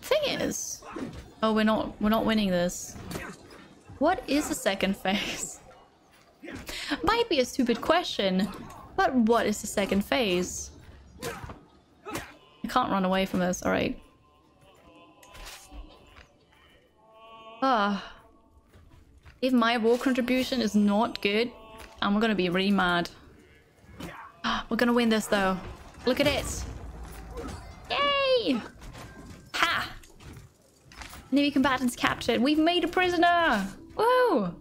Thing is, oh, we're not we're not winning this. What is the second phase? Might be a stupid question, but what is the second phase? I can't run away from this. All right. Ah. If my war contribution is not good, I'm gonna be really mad. We're gonna win this though. Look at it. Yay! Enemy combatants captured. We've made a prisoner! Whoa!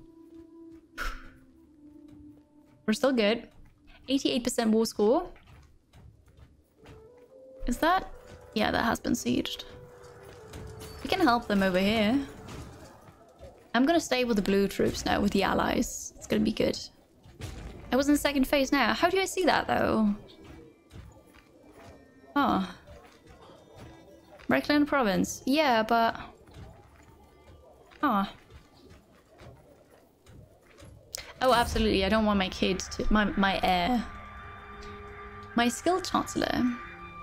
We're still good. 88% war score. Is that? Yeah, that has been sieged. We can help them over here. I'm gonna stay with the blue troops now, with the allies. It's gonna be good. I was in the second phase now. How do I see that, though? Oh. Reckland province. Yeah, but... Oh. Oh, absolutely. I don't want my kid to... My, my heir. My skilled chancellor.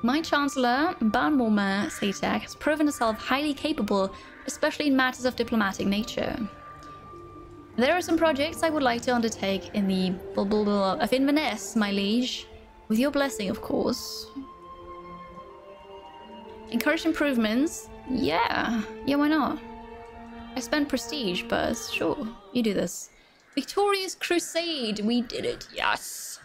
My chancellor, Ban Morma Satak, has proven herself highly capable, especially in matters of diplomatic nature. There are some projects I would like to undertake in the blah, blah, blah of Inverness, my liege. With your blessing, of course. Encourage improvements? Yeah. Yeah, why not? I spent prestige, but sure, you do this. Victorious Crusade! We did it, yes!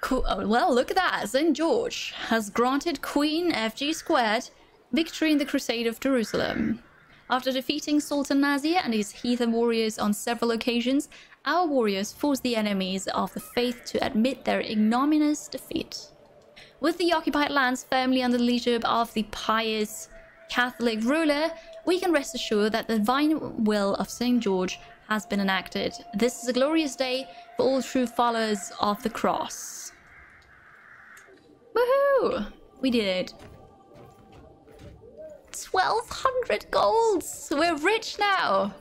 Cool. Oh, well, look at that. St. George has granted Queen FG Squared victory in the Crusade of Jerusalem. After defeating Sultan Nazir and his heathen warriors on several occasions, our warriors forced the enemies of the faith to admit their ignominious defeat. With the occupied lands firmly under the leadership of the pious Catholic ruler, we can rest assured that the divine will of St. George has been enacted. This is a glorious day for all true followers of the cross. Woohoo! We did it. 1200 golds! We're rich now!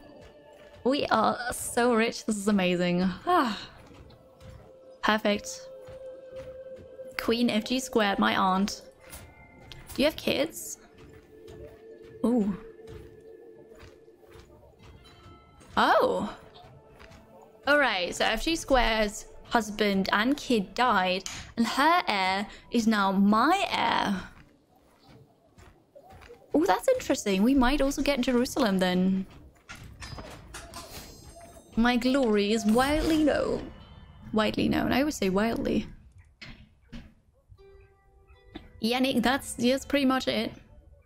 We are so rich. This is amazing. Ah. Perfect. Queen FG squared, my aunt. Do you have kids? Oh. Oh. Alright, so FG Square's husband and kid died, and her heir is now my heir. Oh, that's interesting. We might also get Jerusalem then. My glory is widely known. Widely known. I would say wildly. Yannick, that's, that's pretty much it.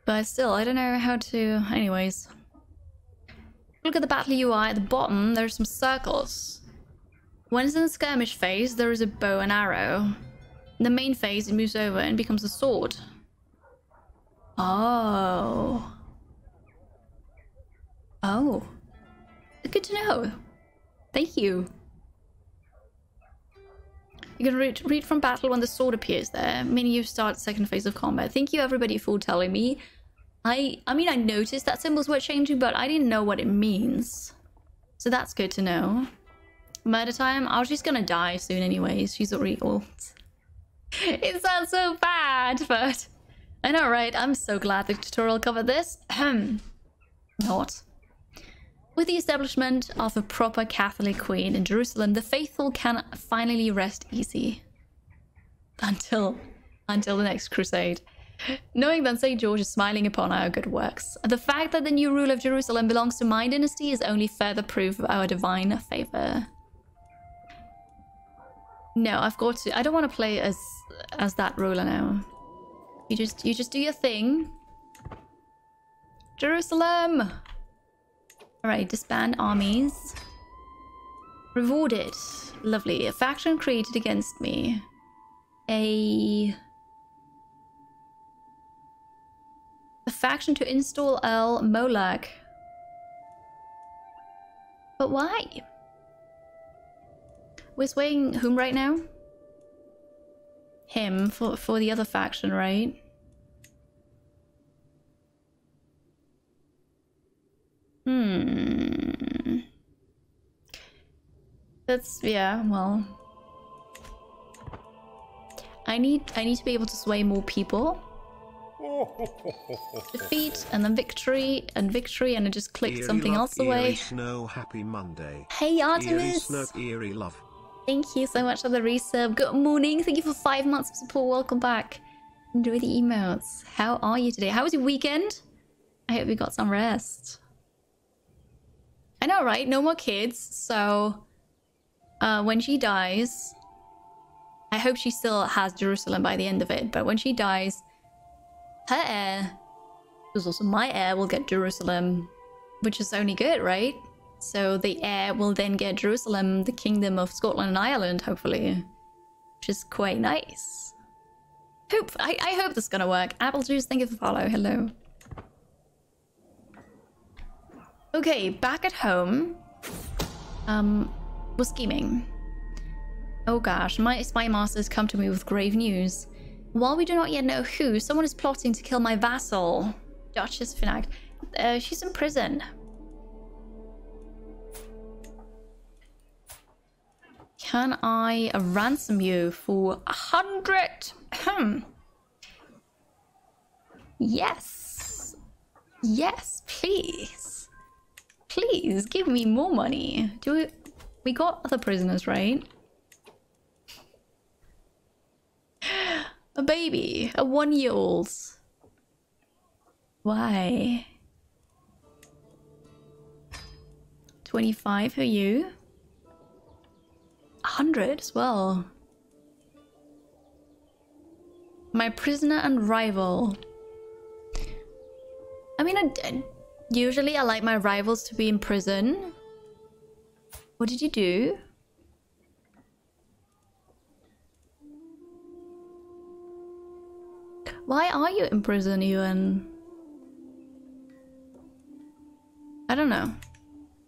But still, I don't know how to... Anyways. Look at the battle UI at the bottom. There's some circles. When it's in the skirmish phase, there is a bow and arrow. In the main phase, it moves over and becomes a sword. Oh. Oh. Good to know. Thank you. You can read, read from battle when the sword appears there, meaning you start second phase of combat. Thank you everybody for telling me. I I mean I noticed that symbols were changing, but I didn't know what it means. So that's good to know. Murder time? Oh, she's gonna die soon anyways. She's already old. it sounds so bad, but... I know, right? I'm so glad the tutorial covered this. Not. With the establishment of a proper Catholic queen in Jerusalem, the faithful can finally rest easy. Until... until the next crusade. Knowing that St. George is smiling upon our good works. The fact that the new rule of Jerusalem belongs to my dynasty is only further proof of our divine favor. No, I've got to. I don't want to play as as that ruler now. You just you just do your thing. Jerusalem. All right, disband armies. Rewarded. Lovely. A faction created against me. A a faction to install El Molak. But why? We're swaying whom right now? Him for, for the other faction, right? Hmm. That's yeah, well. I need I need to be able to sway more people. Defeat and then victory and victory and it just clicked Eerie something love, else away. Snow, happy Monday. Hey Artemis! Eerie snow, eerie love. Thank you so much for the resub. Good morning. Thank you for five months of support. Welcome back. Enjoy the emotes. How are you today? How was your weekend? I hope you got some rest. I know, right? No more kids. So, uh, when she dies, I hope she still has Jerusalem by the end of it. But when she dies, her heir, who's also my heir, will get Jerusalem, which is only good, right? So the heir will then get Jerusalem, the kingdom of Scotland and Ireland, hopefully. Which is quite nice. Hope I, I hope this is gonna work. Apple Juice, thank you for follow. Hello. Okay, back at home. Um, we're scheming. Oh gosh, my spy masters come to me with grave news. While we do not yet know who, someone is plotting to kill my vassal, Duchess Finact. Uh, she's in prison. Can I ransom you for a hundred? yes. Yes, please. Please, give me more money. Do we... We got other prisoners, right? A baby. A one-year-old. Why? 25 for you? 100 as well. My prisoner and rival. I mean, I, usually I like my rivals to be in prison. What did you do? Why are you in prison, Ewan? I don't know.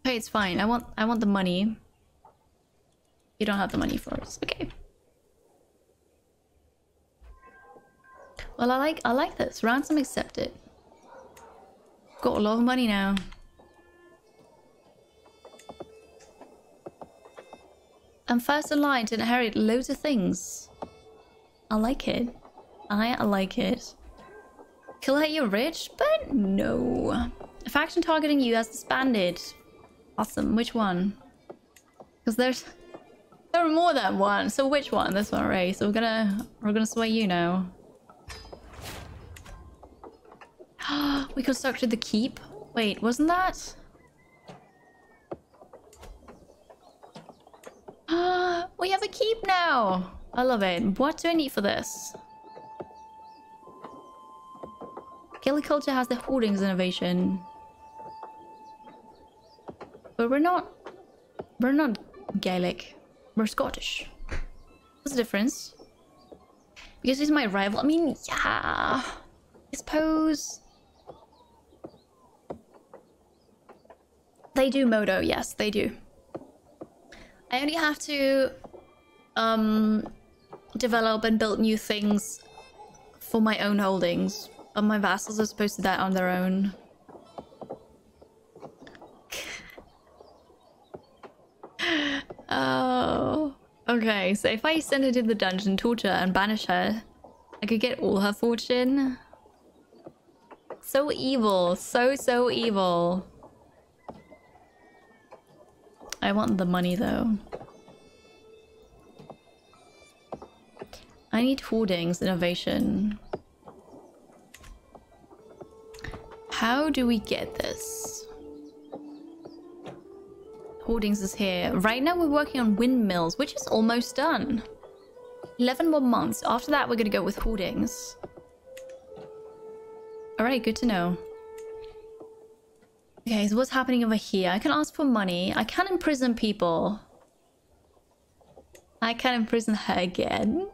Hey, it's fine. I want I want the money. You don't have the money for us. Okay. Well, I like I like this. Ransom accepted. Got a lot of money now. I'm first in line to inherit loads of things. I like it. I like it. Kill her, you're rich? But? No. A faction targeting you has disbanded. Awesome. Which one? Because there's there are more than one. So which one? This one, right? So we're gonna we're gonna sway you now. we constructed the keep. Wait, wasn't that? We have a keep now. I love it. What do I need for this? Gaelic culture has the hoardings innovation. But we're not... We're not Gaelic. We're Scottish. What's the difference? Because he's my rival. I mean, yeah. I suppose... They do Modo, yes, they do. I only have to um, develop and build new things for my own holdings. But my vassals are supposed to that on their own. oh. Okay, so if I send her to the dungeon, torture and banish her, I could get all her fortune. So evil. So, so evil. I want the money though. I need hoardings, innovation. How do we get this? Hoardings is here. Right now we're working on windmills, which is almost done. 11 more months. After that, we're going to go with hoardings. Alright, good to know. Okay, so what's happening over here? I can ask for money. I can imprison people. I can imprison her again.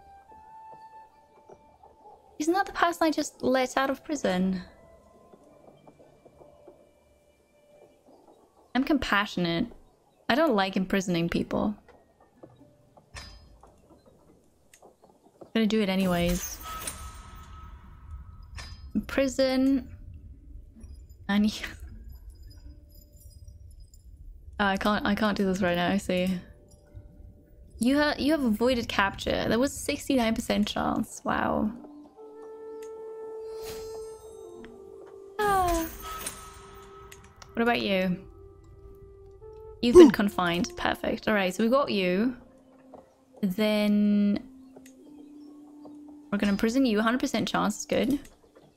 Isn't that the person I just let out of prison? I'm compassionate. I don't like imprisoning people. I'm gonna do it anyways. Prison. I need... Oh, I can't. I can't do this right now. I see. You have you have avoided capture. There was a sixty nine percent chance. Wow. Ah. What about you? You've been confined. Perfect. All right. So we got you. Then we're gonna imprison you. 100% chance. Good.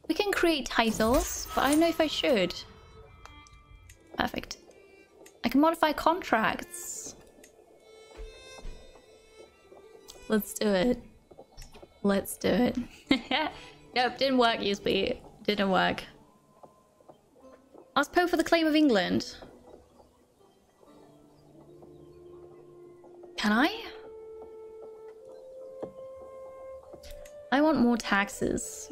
We can create titles, but I don't know if I should. Perfect. I can modify contracts. Let's do it. Let's do it. nope, didn't work, USB. Didn't work. Ask Poe for the claim of England. Can I? I want more taxes.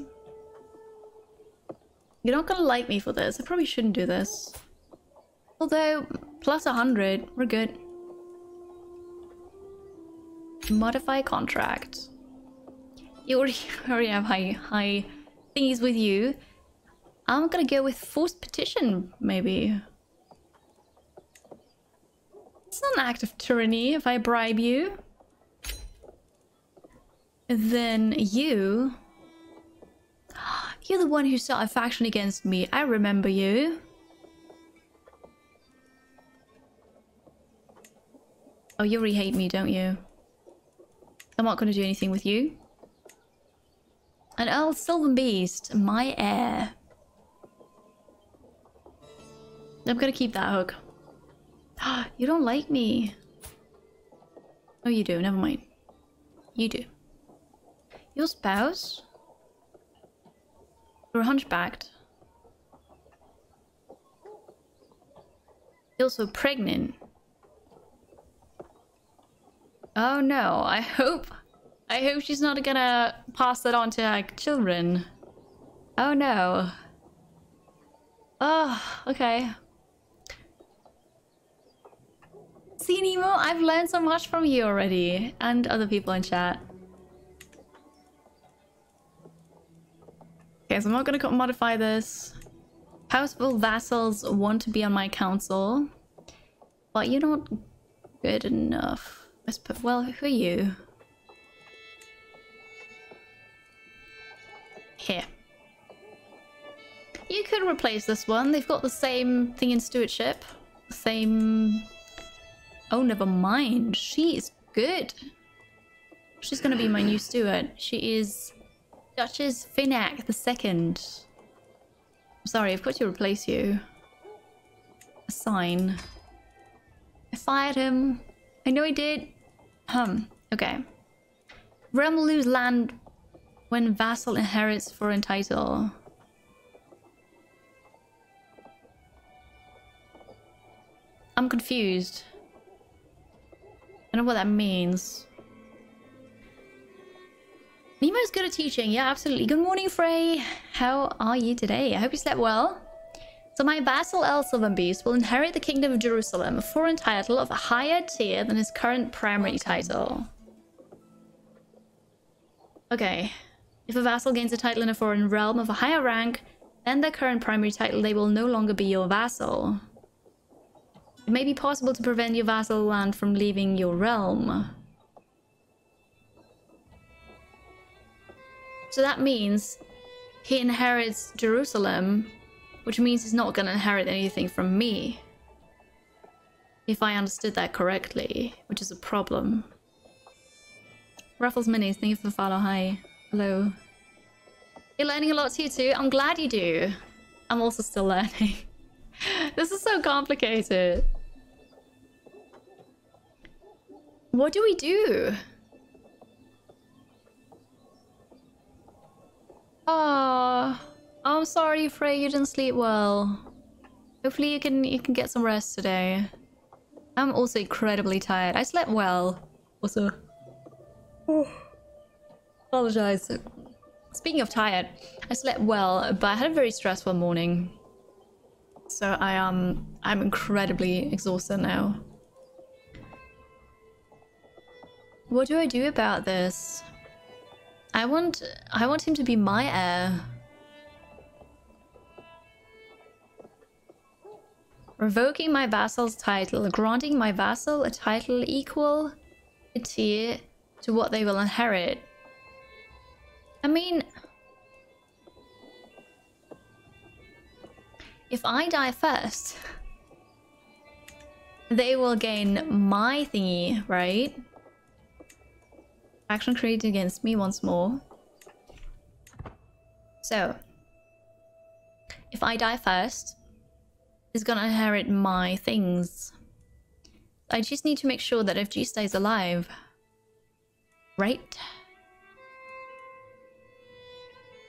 You're not gonna like me for this. I probably shouldn't do this. Although, plus 100, we're good. Modify contract. You already, have high, high thingies with you. I'm gonna go with forced petition, maybe. It's not an act of tyranny if I bribe you. Then you... You're the one who started a faction against me. I remember you. Oh, you already hate me, don't you? I'm not going to do anything with you. And Earl Sylvan Beast, my heir. I'm going to keep that hook. you don't like me. Oh, you do. Never mind. You do. Your spouse? You're hunchbacked. You're also pregnant. Oh no, I hope... I hope she's not gonna pass that on to her children. Oh no. Oh, okay. See, Nemo, I've learned so much from you already. And other people in chat. Okay, so I'm not gonna modify this. Powerful vassals want to be on my council. But you're not good enough. Well, who are you? Here. You could replace this one. They've got the same thing in stewardship. Same... Oh, never mind. She is good. She's gonna be my new steward. She is Duchess Finnack the second. Sorry, I've got to replace you. Assign. I fired him. I know I did. Hum. Okay. Realm will lose land when vassal inherits foreign title. I'm confused. I don't know what that means. Nemo's good at teaching. Yeah, absolutely. Good morning, Frey. How are you today? I hope you slept well. So my vassal El Beast will inherit the Kingdom of Jerusalem, a foreign title of a higher tier than his current primary title. Okay. If a vassal gains a title in a foreign realm of a higher rank than their current primary title, they will no longer be your vassal. It may be possible to prevent your vassal land from leaving your realm. So that means he inherits Jerusalem, which means he's not going to inherit anything from me. If I understood that correctly, which is a problem. Ruffles Minis, thank you for the follow. Hi. Hello. You're learning a lot here too. I'm glad you do. I'm also still learning. this is so complicated. What do we do? Oh, I'm sorry, Frey. You didn't sleep well. Hopefully, you can you can get some rest today. I'm also incredibly tired. I slept well. Also, oh, apologize. Speaking of tired, I slept well, but I had a very stressful morning. So I um I'm incredibly exhausted now. What do I do about this? I want I want him to be my heir. Revoking my vassal's title, granting my vassal a title equal to what they will inherit. I mean, if I die first, they will gain my thingy, right? Action created against me once more. So, if I die first, he's gonna inherit my things. I just need to make sure that FG stays alive. Right?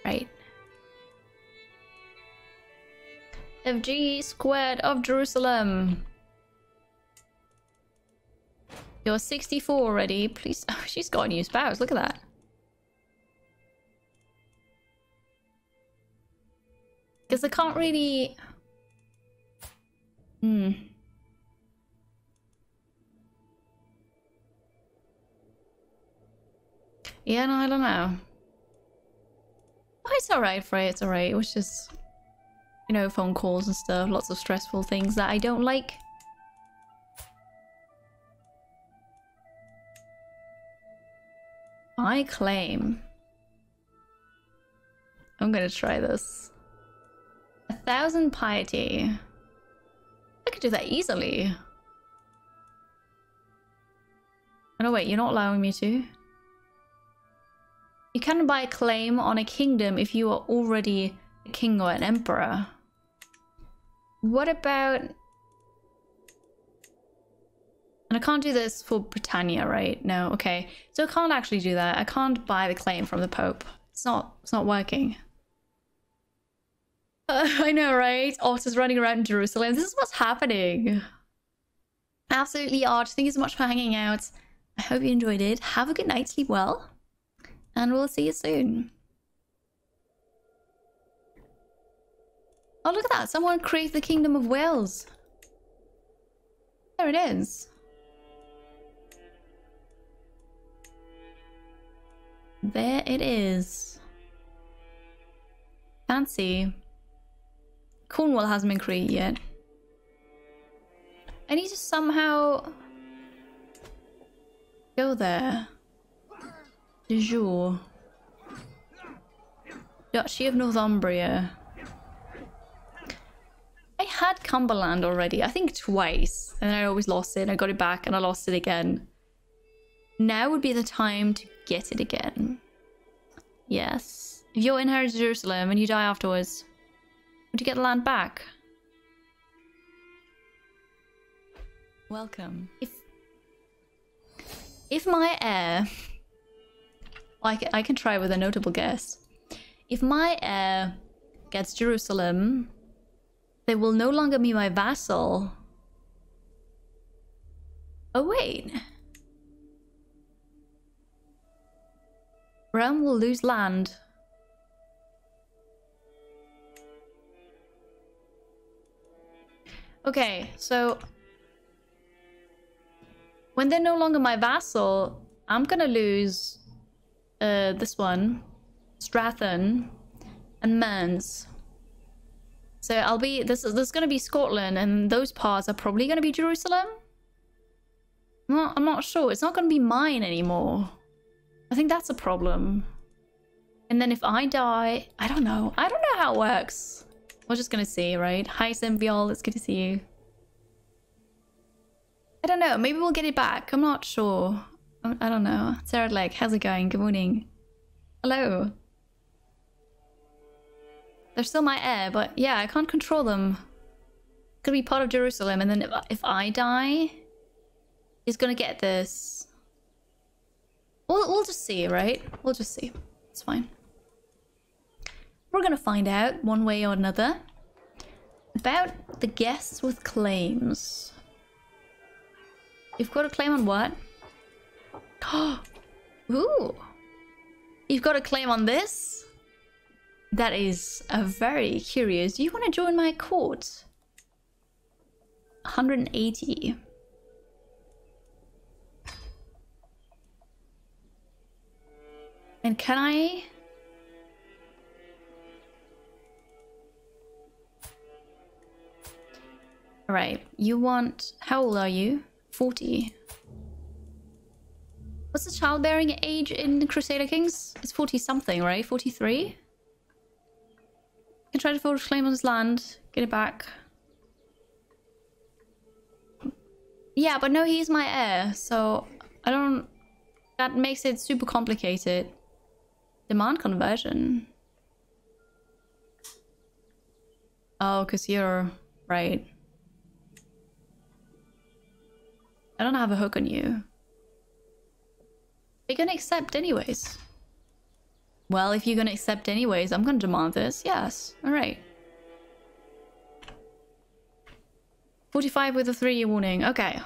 Right. FG squared of Jerusalem. You're 64 already. Please. Oh, she's got a new spouse. Look at that. Because I can't really... Hmm. Yeah, no, I don't know. Oh, it's alright, Frey. It's alright. It was just, you know, phone calls and stuff. Lots of stressful things that I don't like. I claim. I'm gonna try this. A thousand piety. I could do that easily. Oh no, wait, you're not allowing me to? You can buy a claim on a kingdom if you are already a king or an emperor. What about and I can't do this for Britannia, right? No, okay. So I can't actually do that. I can't buy the claim from the Pope. It's not, it's not working. Uh, I know, right? Otter's running around in Jerusalem. This is what's happening. Absolutely, Arch. Thank you so much for hanging out. I hope you enjoyed it. Have a good night. Sleep well. And we'll see you soon. Oh, look at that. Someone created the Kingdom of Wales. There it is. There it is. Fancy. Cornwall hasn't been created yet. I need to somehow go there. De jure. Duchy of Northumbria. I had Cumberland already. I think twice. And I always lost it. I got it back and I lost it again. Now would be the time to get it again. Yes. If you're inherit Jerusalem and you die afterwards, would you get the land back? Welcome. If if my heir, I can, I can try with a notable guess. If my heir gets Jerusalem, they will no longer be my vassal. Oh wait. Realm will lose land. Okay, so when they're no longer my vassal, I'm gonna lose uh, this one, Strathearn, and Mearns. So I'll be this. Is gonna be Scotland, and those parts are probably gonna be Jerusalem. I'm not, I'm not sure. It's not gonna be mine anymore. I think that's a problem. And then if I die, I don't know. I don't know how it works. We're just gonna see, right? Hi, Symbiol. It's good to see you. I don't know. Maybe we'll get it back. I'm not sure. I, I don't know. Sarah Leg, how's it going? Good morning. Hello. They're still my heir, but yeah, I can't control them. Could be part of Jerusalem, and then if, if I die, he's gonna get this. We'll, we'll just see, right? We'll just see. It's fine. We're gonna find out one way or another about the guests with claims. You've got a claim on what? Ooh. You've got a claim on this? That is a very curious. Do you want to join my court? 180. And can I... Alright, you want... How old are you? 40. What's the childbearing age in Crusader Kings? It's 40 something, right? 43? Can try to forge claim on his land, get it back. Yeah, but no, he's my heir, so I don't... That makes it super complicated. Demand conversion. Oh, because you're... Right. I don't have a hook on you. You're gonna accept anyways. Well, if you're gonna accept anyways, I'm gonna demand this. Yes. Alright. 45 with a three-year warning. Okay.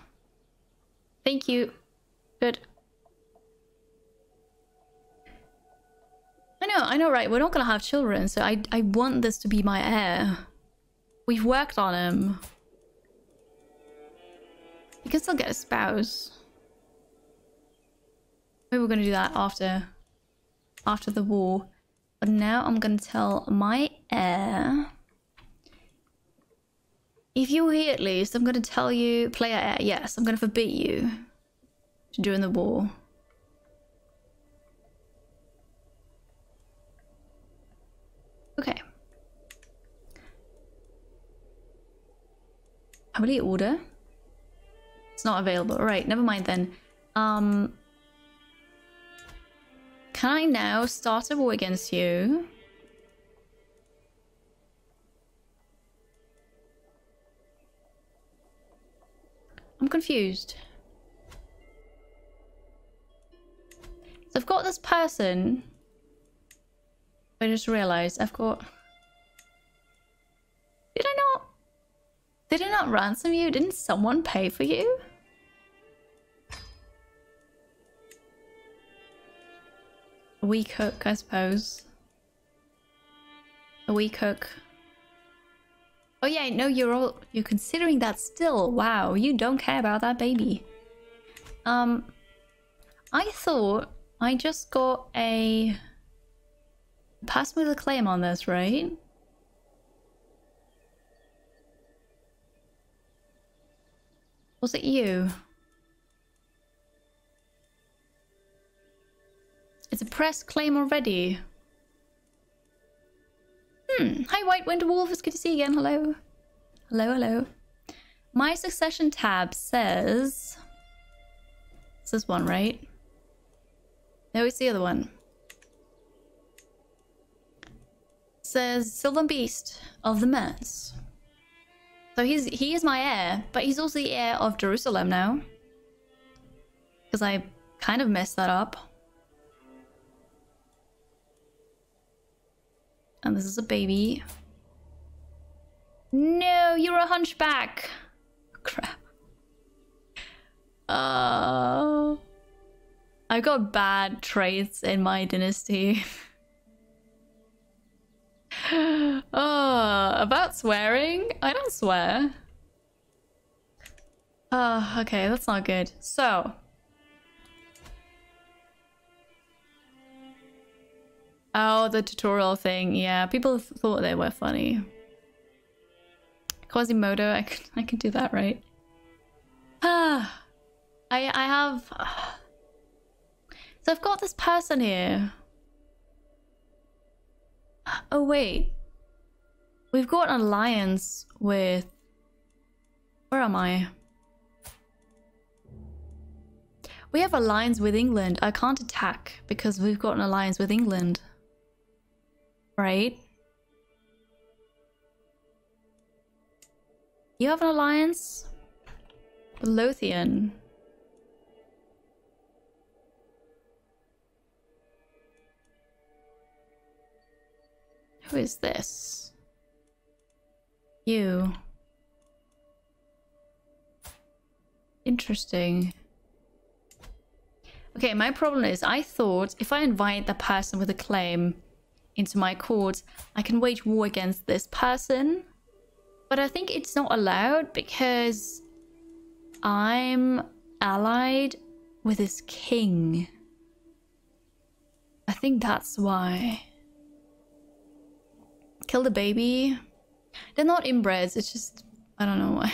Thank you. Good. I know, I know, right? We're not gonna have children, so I, I want this to be my heir. We've worked on him. You can still get a spouse. Maybe we're gonna do that after after the war. But now I'm gonna tell my heir. If you're here at least, I'm gonna tell you player heir. Yes, I'm gonna forbid you to join the war. Okay. Will order. It's not available. Right, never mind then. Um, can I now start a war against you? I'm confused. So I've got this person. I just realized I've got... Did I not... Did I not ransom you? Didn't someone pay for you? A weak hook, I suppose. A weak hook. Oh yeah, no, you're all you're considering that still. Wow, you don't care about that baby. Um I thought I just got a pass me the claim on this, right? Was it you? It's a press claim already. Hmm. Hi, White Winter Wolf. It's good to see you again. Hello. Hello, hello. My succession tab says. This is one, right? No, it's the other one. Says Sylvan Beast of the Mess. So he's he is my heir, but he's also the heir of Jerusalem now. Because I kind of messed that up. And this is a baby. No, you're a hunchback. Crap. Uh, I've got bad traits in my dynasty. oh, about swearing? I don't swear. Oh, okay, that's not good. So. Oh, the tutorial thing. Yeah, people thought they were funny. Quasimodo, I can, I can do that, right? Ah, I, I have... So I've got this person here Oh, wait. We've got an alliance with... Where am I? We have alliance with England. I can't attack because we've got an alliance with England. Right? You have an alliance? Lothian. Who is this? You. Interesting. Okay, my problem is I thought if I invite the person with a claim into my court, I can wage war against this person. But I think it's not allowed because I'm allied with his king. I think that's why. Kill the baby. They're not inbreds, it's just... I don't know why.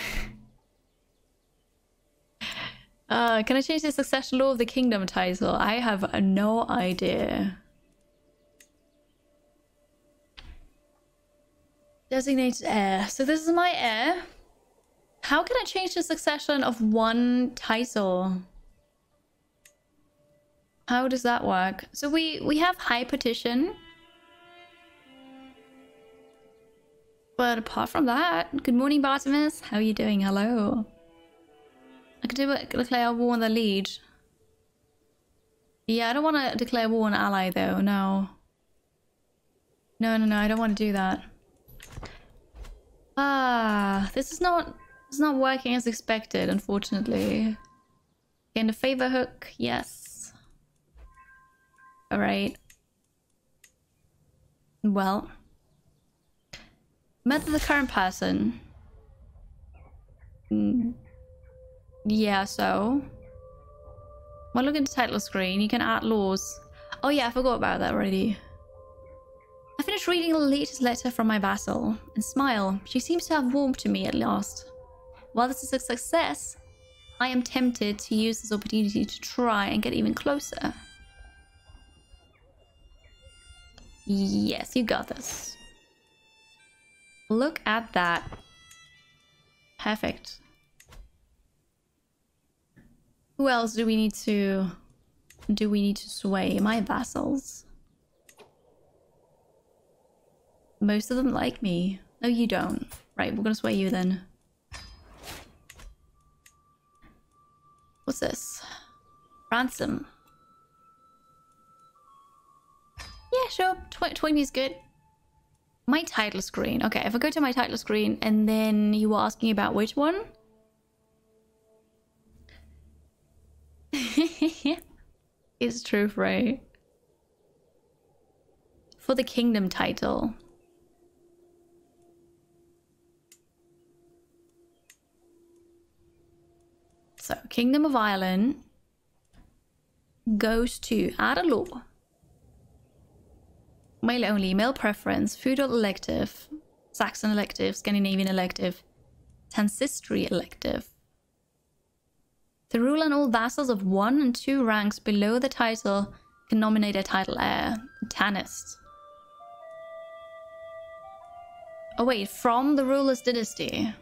uh, can I change the succession law of the kingdom title? I have no idea. Designated heir. So this is my heir. How can I change the succession of one title? How does that work? So we, we have high partition. But apart from that, good morning, Bartimus. How are you doing? Hello. I could do it, declare war on the lead. Yeah, I don't want to declare war on ally though. No. No, no, no. I don't want to do that. Ah, this is not. It's not working as expected, unfortunately. Getting the favor hook, yes. All right. Well. Met the current person. Mm. Yeah, so. Well, look at the title screen. You can add laws. Oh yeah, I forgot about that already. I finished reading the latest letter from my vassal and smile. She seems to have warmed to me at last. While this is a success, I am tempted to use this opportunity to try and get even closer. Yes, you got this. Look at that. Perfect. Who else do we need to... Do we need to sway? My vassals. Most of them like me. No, you don't. Right, we're gonna sway you then. What's this? Ransom. Yeah, sure. Tw 20 is good. My title screen. Okay, if I go to my title screen and then you were asking about which one? it's true, right? For the kingdom title. So, Kingdom of Ireland goes to add law. Male only, male preference, feudal elective, Saxon elective, Scandinavian elective, Tanistry elective. The rule and all vassals of one and two ranks below the title can nominate a title uh, heir, Tanist. Oh wait, from the ruler's dynasty.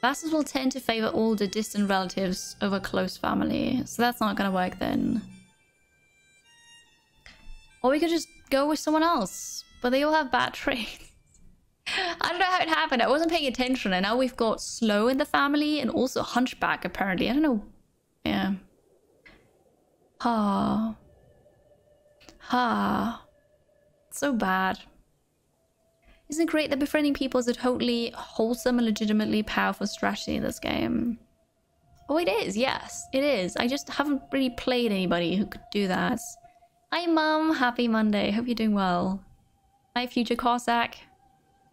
Vassals will tend to favor older distant relatives over close family, so that's not gonna work then. Or we could just go with someone else, but they all have bad traits. I don't know how it happened. I wasn't paying attention, and now we've got slow in the family and also hunchback. Apparently, I don't know. Yeah. Ha. Ha. So bad. Isn't it great that befriending people is a totally wholesome and legitimately powerful strategy in this game? Oh, it is. Yes, it is. I just haven't really played anybody who could do that. Hi, Mum. Happy Monday. Hope you're doing well. Hi, future Cossack.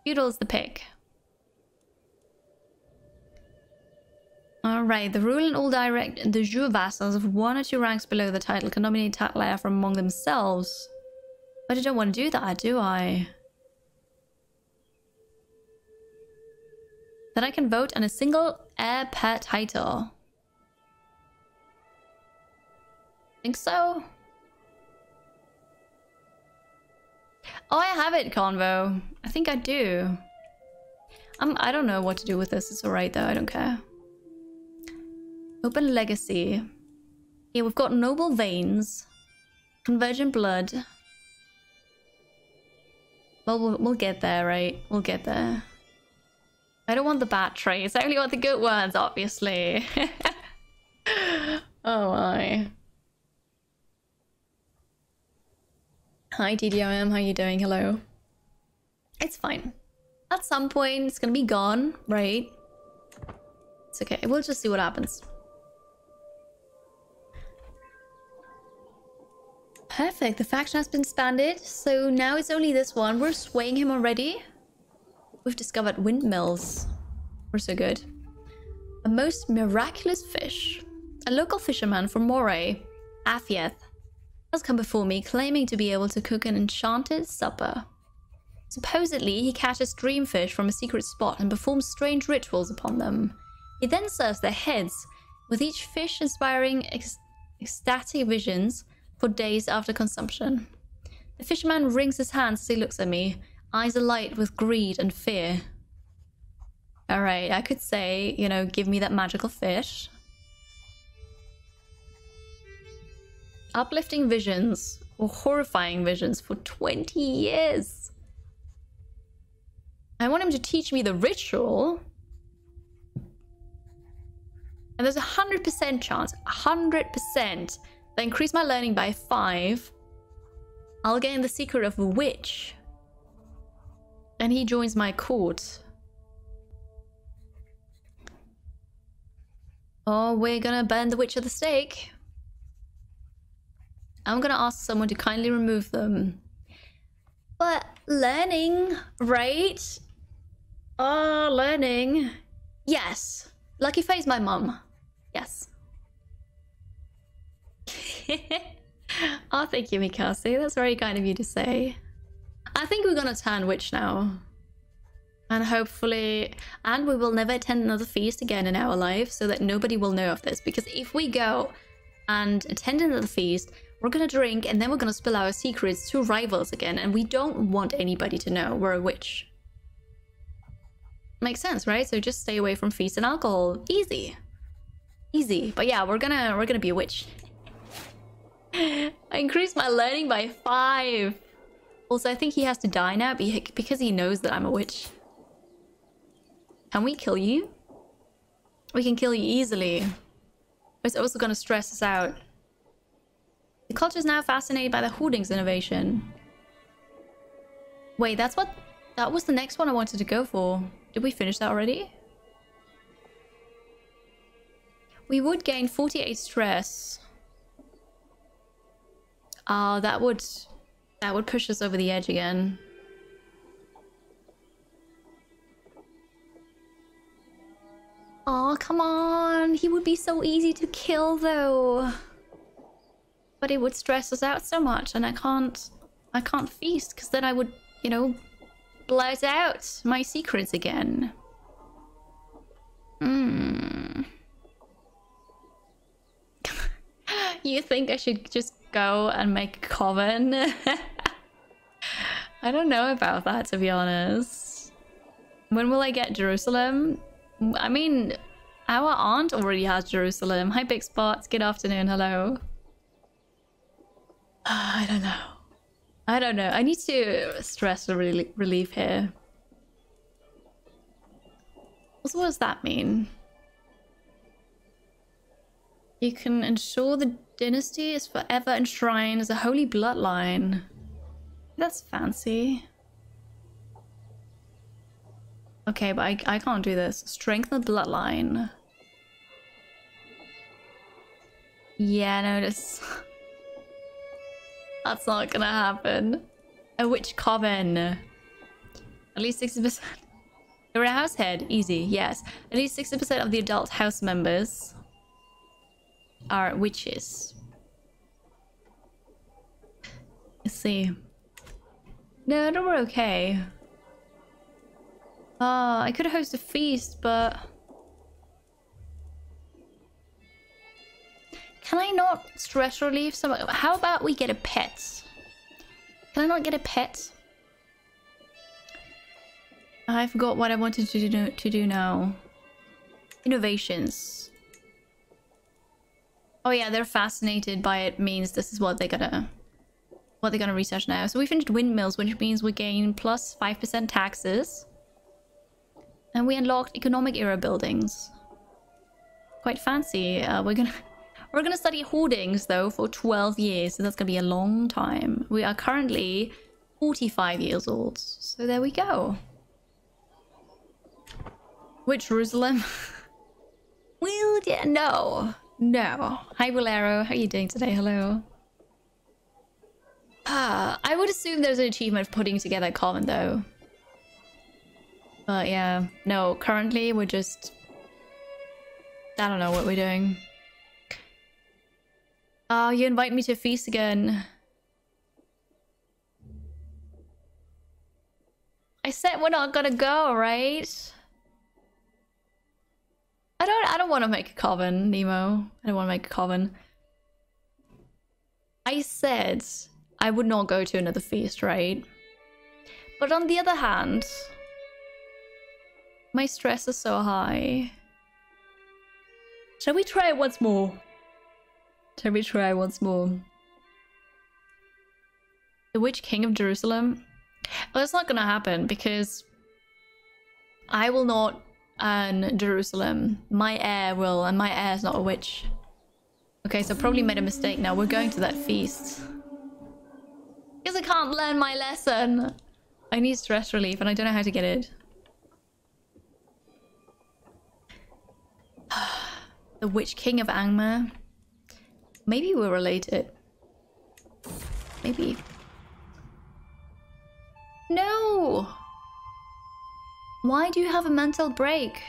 Feudal's the pick. Alright, the rule and all direct de jure vassals of one or two ranks below the title can nominate title heir from among themselves. But I don't want to do that, do I? Then I can vote on a single heir per title. Think so? Oh, I have it, Convo. I think I do. I'm, I don't know what to do with this. It's alright though, I don't care. Open Legacy. Yeah, we've got Noble Veins. Convergent Blood. Well, well, we'll get there, right? We'll get there. I don't want the bad traits. I only want the good ones, obviously. oh my. Hi TDOM, how you doing? Hello. It's fine. At some point, it's gonna be gone, right? It's okay. We'll just see what happens. Perfect. The faction has been expanded, so now it's only this one. We're swaying him already. We've discovered windmills. We're so good. A most miraculous fish. A local fisherman from Moray, Afieth, has come before me claiming to be able to cook an enchanted supper. Supposedly, he catches dreamfish from a secret spot and performs strange rituals upon them. He then serves their heads, with each fish inspiring ec ecstatic visions for days after consumption. The fisherman wrings his hands as he looks at me, eyes alight with greed and fear. Alright, I could say, you know, give me that magical fish. Uplifting visions or horrifying visions for 20 years. I want him to teach me the ritual. And there's a 100% chance, 100%, that increase my learning by 5. I'll gain the secret of a witch. And he joins my court. Oh, we're gonna burn the witch at the stake. I'm gonna ask someone to kindly remove them. But learning, right? Oh, learning. Yes. Lucky face my mum. Yes. oh, thank you, Mikasi. That's very kind of you to say. I think we're gonna turn witch now. And hopefully, and we will never attend another feast again in our life so that nobody will know of this. Because if we go and attend another feast, we're gonna drink and then we're gonna spill our secrets to rivals again. And we don't want anybody to know we're a witch. Makes sense, right? So just stay away from feast and alcohol. Easy. Easy. But yeah, we're gonna we're gonna be a witch. I increased my learning by five. Also, I think he has to die now because he knows that I'm a witch. Can we kill you? We can kill you easily. It's also gonna stress us out. The culture is now fascinated by the hoardings innovation. Wait, that's what... That was the next one I wanted to go for. Did we finish that already? We would gain 48 stress. Ah, uh, that would... That would push us over the edge again. Oh, come on. He would be so easy to kill, though. But it would stress us out so much, and I can't... I can't feast, because then I would, you know, blurt out my secrets again. Hmm. you think I should just go and make a coven? I don't know about that, to be honest. When will I get Jerusalem? I mean, our aunt already has Jerusalem. Hi, Big Spots. Good afternoon. Hello. Uh, I don't know. I don't know. I need to stress the rel relief here. So what does that mean? You can ensure the dynasty is forever enshrined as a holy bloodline. That's fancy. Okay, but I, I can't do this. Strengthen the bloodline. Yeah, no, this... That's not gonna happen. A witch coven. At least 60%. You're a house head. Easy, yes. At least 60% of the adult house members are witches. Let's see. No, no, we're okay. Uh, I could host a feast, but... Can I not stress relief some? How about we get a pet? Can I not get a pet? I forgot what I wanted to do, to do now. Innovations. Oh yeah, they're fascinated by it means this is what they're gonna what they're gonna research now. So we finished windmills, which means we gain plus 5% taxes. And we unlocked economic era buildings. Quite fancy. Uh, we're gonna we're gonna study hoardings though for 12 years, so that's gonna be a long time. We are currently 45 years old. So there we go. Witch Jerusalem? Will yeah, no. No. Hi, Bolero. How are you doing today? Hello. Ah, I would assume there's an achievement for putting together a common, though. But yeah, no, currently we're just... I don't know what we're doing. Oh, you invite me to feast again. I said we're not gonna go, right? I don't I don't want to make a coven, Nemo. I don't want to make a coven. I said I would not go to another feast, right? But on the other hand, my stress is so high. Shall we try it once more? Shall we try once more? The Witch King of Jerusalem? Well, it's not gonna happen because I will not earn Jerusalem. My heir will, and my heir is not a witch. Okay, so probably made a mistake now. We're going to that feast. Because I can't learn my lesson. I need stress relief and I don't know how to get it. the Witch King of Angmar. Maybe we're related. Maybe. No! Why do you have a mental break?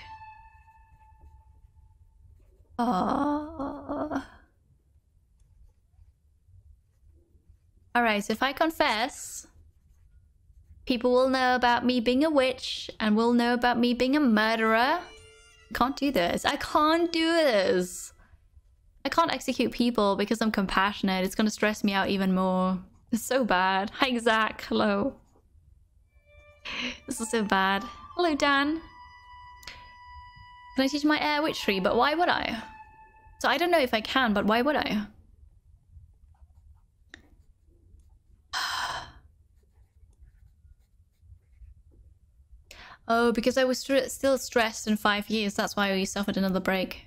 Uh... Alright, so if I confess, people will know about me being a witch and will know about me being a murderer. Can't do this. I can't do this. I can't execute people because I'm compassionate. It's gonna stress me out even more. It's so bad. Hi, Zach. Hello. This is so bad. Hello, Dan. Can I teach my heir witchery? But why would I? So I don't know if I can, but why would I? oh, because I was st still stressed in five years. That's why we suffered another break.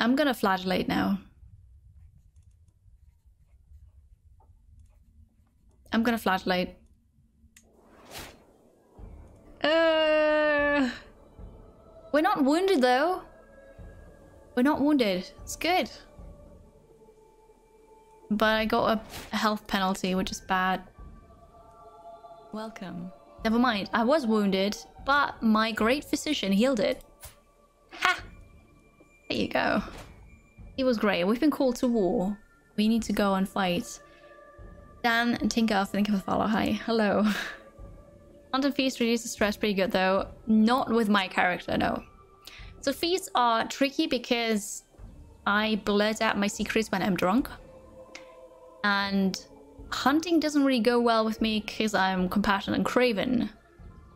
I'm gonna flagellate now. I'm gonna flagellate. Uh, we're not wounded though. We're not wounded. It's good. But I got a health penalty, which is bad. Welcome. Never mind. I was wounded, but my great physician healed it. Ha! There you go. It was great. We've been called to war. We need to go and fight. Dan and Tinker, thank you for the follow. Hi. Hello. Haunted Feast reduces stress pretty good though. Not with my character, no. So feasts are tricky because I blurt out my secrets when I'm drunk. And hunting doesn't really go well with me because I'm compassionate and craven.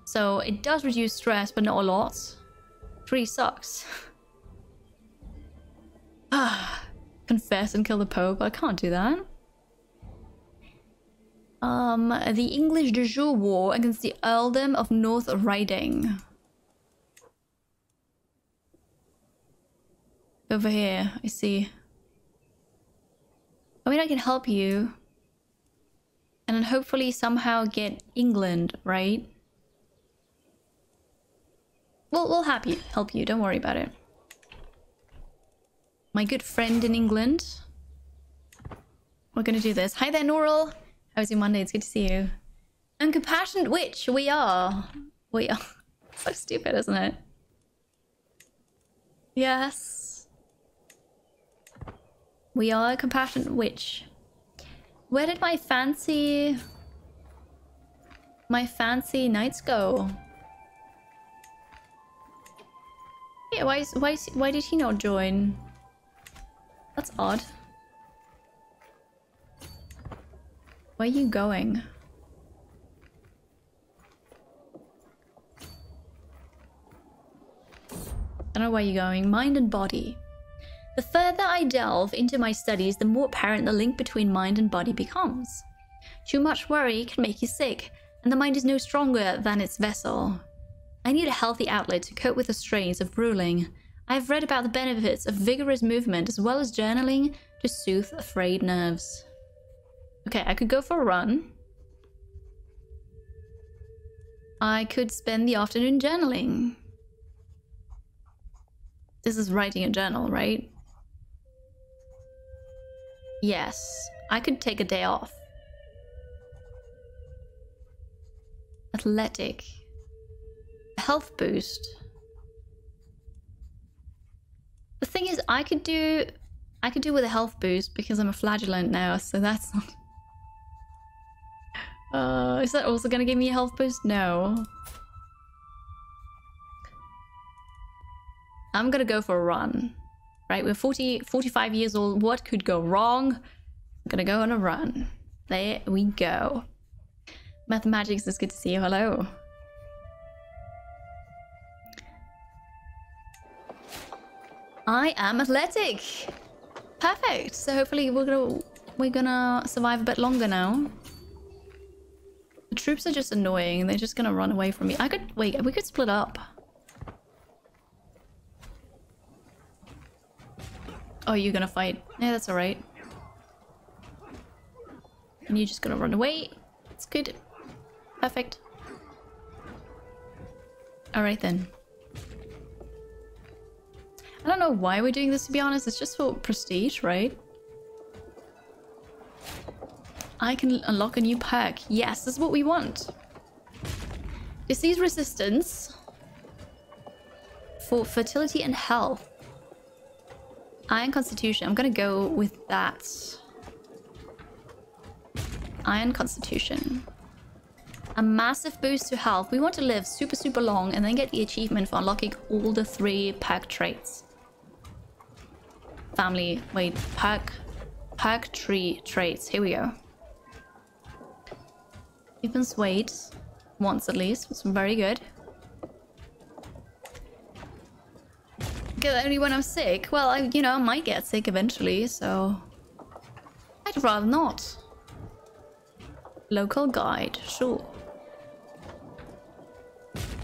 So it does reduce stress, but not a lot. It sucks. Confess and kill the Pope. I can't do that. Um, the English de jure war against the Earldom of North Riding. Over here, I see. I mean, I can help you. And then hopefully somehow get England, right? We'll, we'll help you, help you, don't worry about it. My good friend in England. We're gonna do this. Hi there, Noral. How's your Monday? It's good to see you. And compassionate witch, we are. We are. so stupid, isn't it? Yes. We are a compassionate witch. Where did my fancy... My fancy knights go? Yeah, why, why, why did he not join? That's odd. Where are you going? I don't know where you're going. Mind and body. The further I delve into my studies, the more apparent the link between mind and body becomes. Too much worry can make you sick, and the mind is no stronger than its vessel. I need a healthy outlet to cope with the strains of ruling. I have read about the benefits of vigorous movement as well as journaling to soothe frayed nerves. Okay, I could go for a run. I could spend the afternoon journaling. This is writing a journal, right? Yes, I could take a day off. Athletic. Health boost. The thing is, I could do... I could do with a health boost because I'm a flagellant now, so that's not... Uh, is that also gonna give me a health boost? No. I'm gonna go for a run. Right, we're 40, 45 years old. What could go wrong? I'm gonna go on a run. There we go. Mathematics is good to see you. Hello. I am athletic. Perfect. So hopefully we're gonna we're gonna survive a bit longer now. The troops are just annoying. They're just gonna run away from me. I could wait. We could split up. Oh, you're gonna fight. Yeah, that's alright. And you're just gonna run away. It's good. Perfect. Alright then. I don't know why we're doing this to be honest. It's just for prestige, right? I can unlock a new perk. Yes, this is what we want. Disease resistance for fertility and health. Iron Constitution. I'm gonna go with that. Iron Constitution. A massive boost to health. We want to live super, super long and then get the achievement for unlocking all the three perk traits. Family. Wait. Perk. Perk tree traits. Here we go. Deepens weight. Once at least. It's very good. Get only when I'm sick. Well, I, you know, I might get sick eventually, so... I'd rather not. Local guide, sure.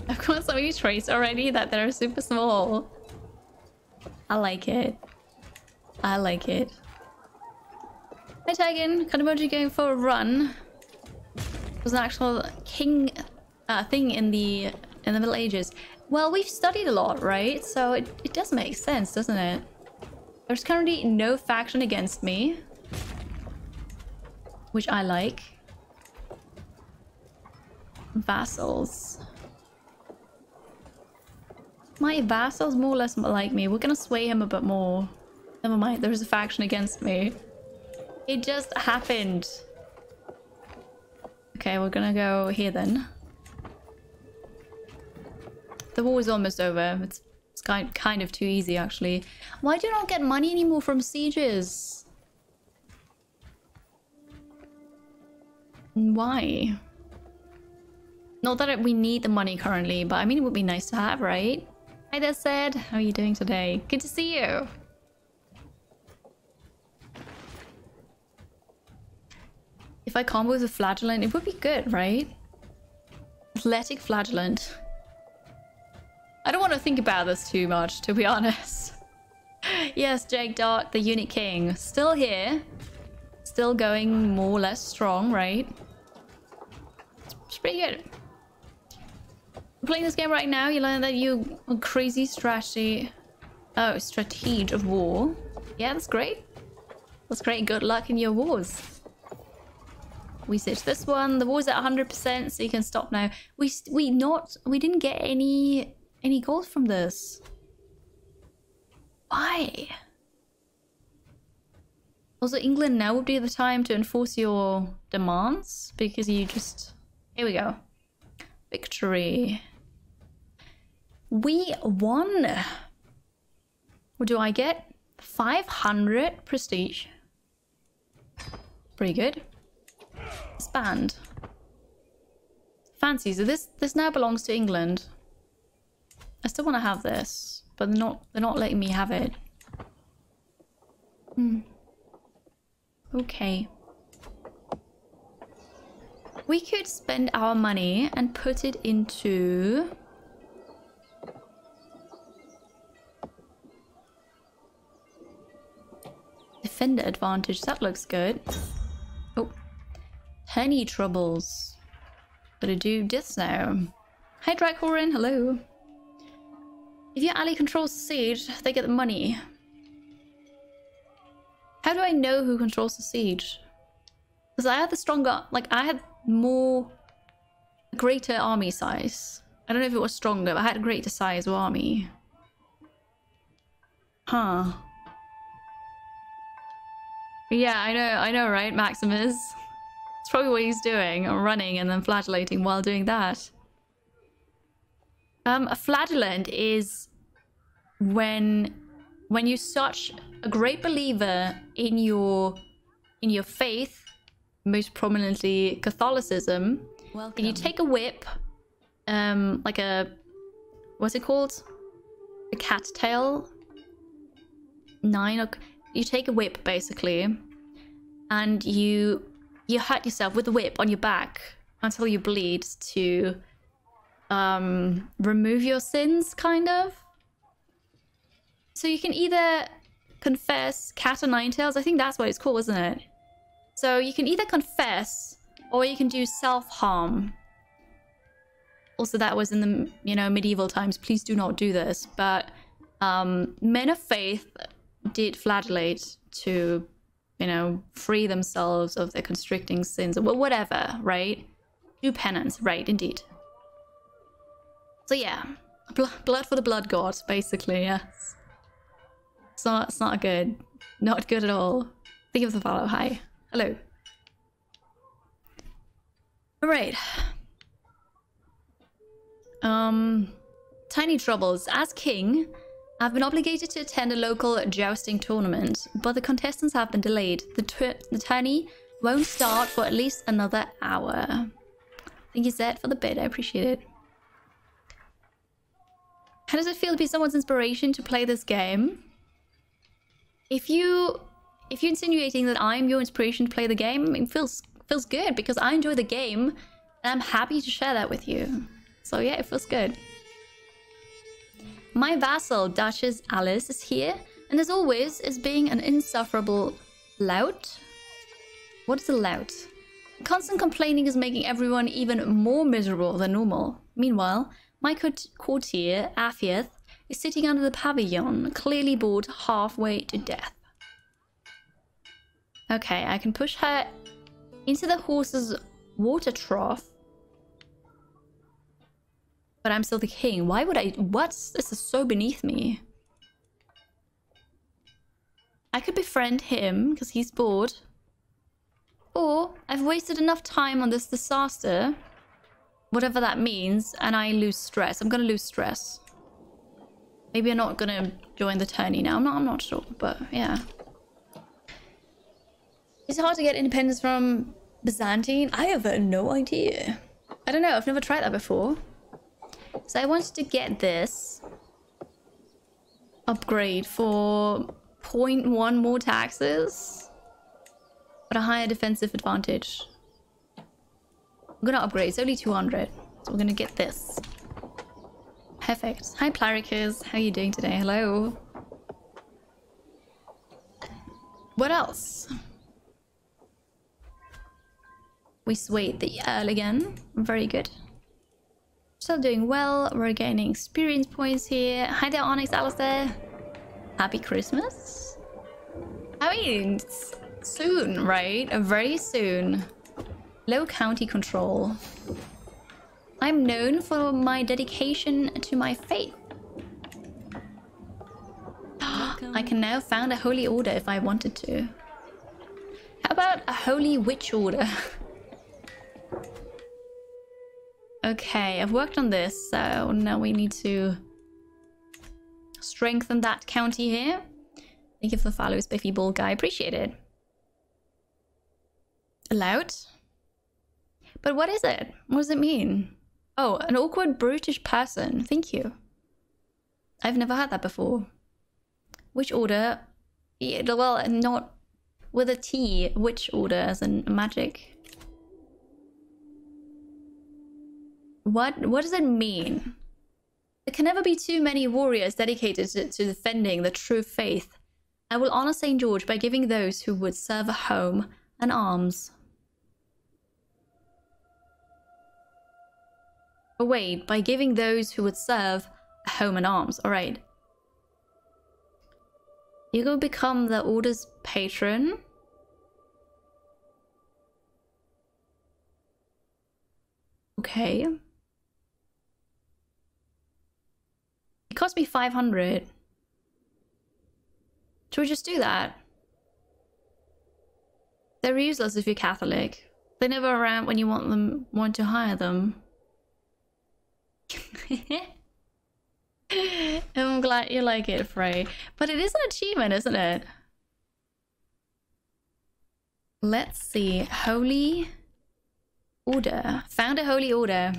I've got so many traits already that they're super small. I like it. I like it. Hi Tegan, Kanamoji going for a run. Was an actual king uh, thing in the in the Middle Ages. Well, we've studied a lot, right? So it, it does make sense, doesn't it? There's currently no faction against me. Which I like. Vassals. My vassals more or less like me. We're gonna sway him a bit more. Never mind, there's a faction against me. It just happened. Okay, we're gonna go here then. The war is almost over. It's, it's kind, kind of too easy, actually. Why do you not get money anymore from sieges? Why? Not that we need the money currently, but I mean, it would be nice to have, right? Hi there, Sid. How are you doing today? Good to see you. If I combo with a flagellant, it would be good, right? Athletic flagellant. I don't want to think about this too much, to be honest. yes, Jake Dot, the Eunuch King. Still here. Still going more or less strong, right? It's pretty good. Playing this game right now, you learn that you crazy strategy. Oh, strategy of war. Yeah, that's great. That's great. Good luck in your wars. We switch this one. The war's at 100%, so you can stop now. We we not we didn't get any any gold from this. Why? Also, England now would be the time to enforce your demands because you just. Here we go. Victory. We won. What do I get? 500 prestige. Pretty good. Expand. Fancy. So this this now belongs to England. I still want to have this, but they're not they're not letting me have it. Hmm. Okay. We could spend our money and put it into Defender advantage. That looks good. Honey troubles. Gotta do this now. Hi Dracorin, hello. If your ally controls the siege, they get the money. How do I know who controls the siege? Because I had the stronger, like I had more, greater army size. I don't know if it was stronger, but I had a greater size of army. Huh. Yeah, I know, I know, right, Maximus? It's probably what he's doing, running and then flagellating while doing that. Um, a flagellant is when when you're such a great believer in your in your faith, most prominently Catholicism, Welcome. and you take a whip, um, like a what's it called? A cat tail. Nine. You take a whip basically, and you you hurt yourself with the whip on your back until you bleed to um remove your sins, kind of. So you can either confess cat or nine tails. I think that's what it's called, isn't it? So you can either confess or you can do self-harm. Also, that was in the you know medieval times. Please do not do this. But um, men of faith did flagellate to you know free themselves of their constricting sins or whatever, right? Do penance, right? Indeed. So yeah, Bl blood for the blood god, basically. Yes. It's not. It's not good. Not good at all. Think of the follow. Hi. Hello. Alright. Um, tiny troubles. As king, I've been obligated to attend a local jousting tournament, but the contestants have been delayed. The, the tourney won't start for at least another hour. Thank you, Zed, for the bid. I appreciate it. How does it feel to be someone's inspiration to play this game? If you if you're insinuating that I'm your inspiration to play the game, it feels feels good because I enjoy the game and I'm happy to share that with you. So yeah, it feels good. My vassal, Duchess Alice, is here, and as always, is being an insufferable lout. What is a lout? Constant complaining is making everyone even more miserable than normal. Meanwhile, my courtier, Afiath, is sitting under the pavilion, clearly bored halfway to death. Okay, I can push her into the horse's water trough. But I'm still the king. Why would I... What? This is so beneath me. I could befriend him, because he's bored. Or, I've wasted enough time on this disaster. Whatever that means, and I lose stress. I'm gonna lose stress. Maybe I'm not gonna join the tourney now. I'm not, I'm not sure, but yeah. It's hard to get independence from Byzantine? I have no idea. I don't know, I've never tried that before. So I wanted to get this upgrade for 0.1 more taxes, but a higher defensive advantage. I'm gonna upgrade, it's only 200, so we're gonna get this. Perfect. Hi Plaricus, how are you doing today? Hello. What else? We swayed the Earl again. Very good. Still doing well. We're gaining experience points here. Hi there, Onyx Alistair. Happy Christmas. I mean, soon, right? Very soon. Low county control. I'm known for my dedication to my faith. I can now found a holy order if I wanted to. How about a holy witch order? okay, I've worked on this, so now we need to strengthen that county here. Thank you for the follow, Spiffy Ball Guy. Appreciate it. Allowed? But what is it? What does it mean? Oh, an awkward brutish person. Thank you. I've never had that before. Which order? Yeah, well, not with a T. Which order as in magic? What what does it mean? There can never be too many warriors dedicated to, to defending the true faith. I will honor St. George by giving those who would serve a home and arms. Oh wait, by giving those who would serve a home and arms. Alright. You go become the order's patron. Okay. It cost me 500. Should we just do that? They're useless if you're Catholic. They're never around when you want them want to hire them. I'm glad you like it, Frey. But it is an achievement, isn't it? Let's see. Holy Order. Found a Holy Order.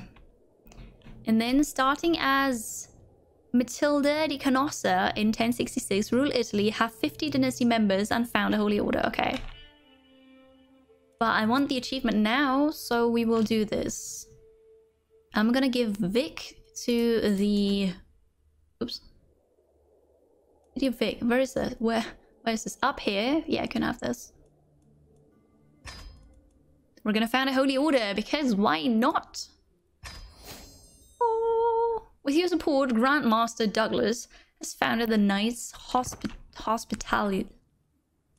And then starting as Matilda di Canossa in 1066, rule Italy, have 50 dynasty members and found a Holy Order. Okay. But I want the achievement now, so we will do this. I'm gonna give Vic to the... Oops. Video Vic, where is this? Where, where is this? Up here? Yeah, I can have this. We're gonna found a holy order because why not? With your support, Grandmaster Douglas has founded the Knights Hospi Hospitality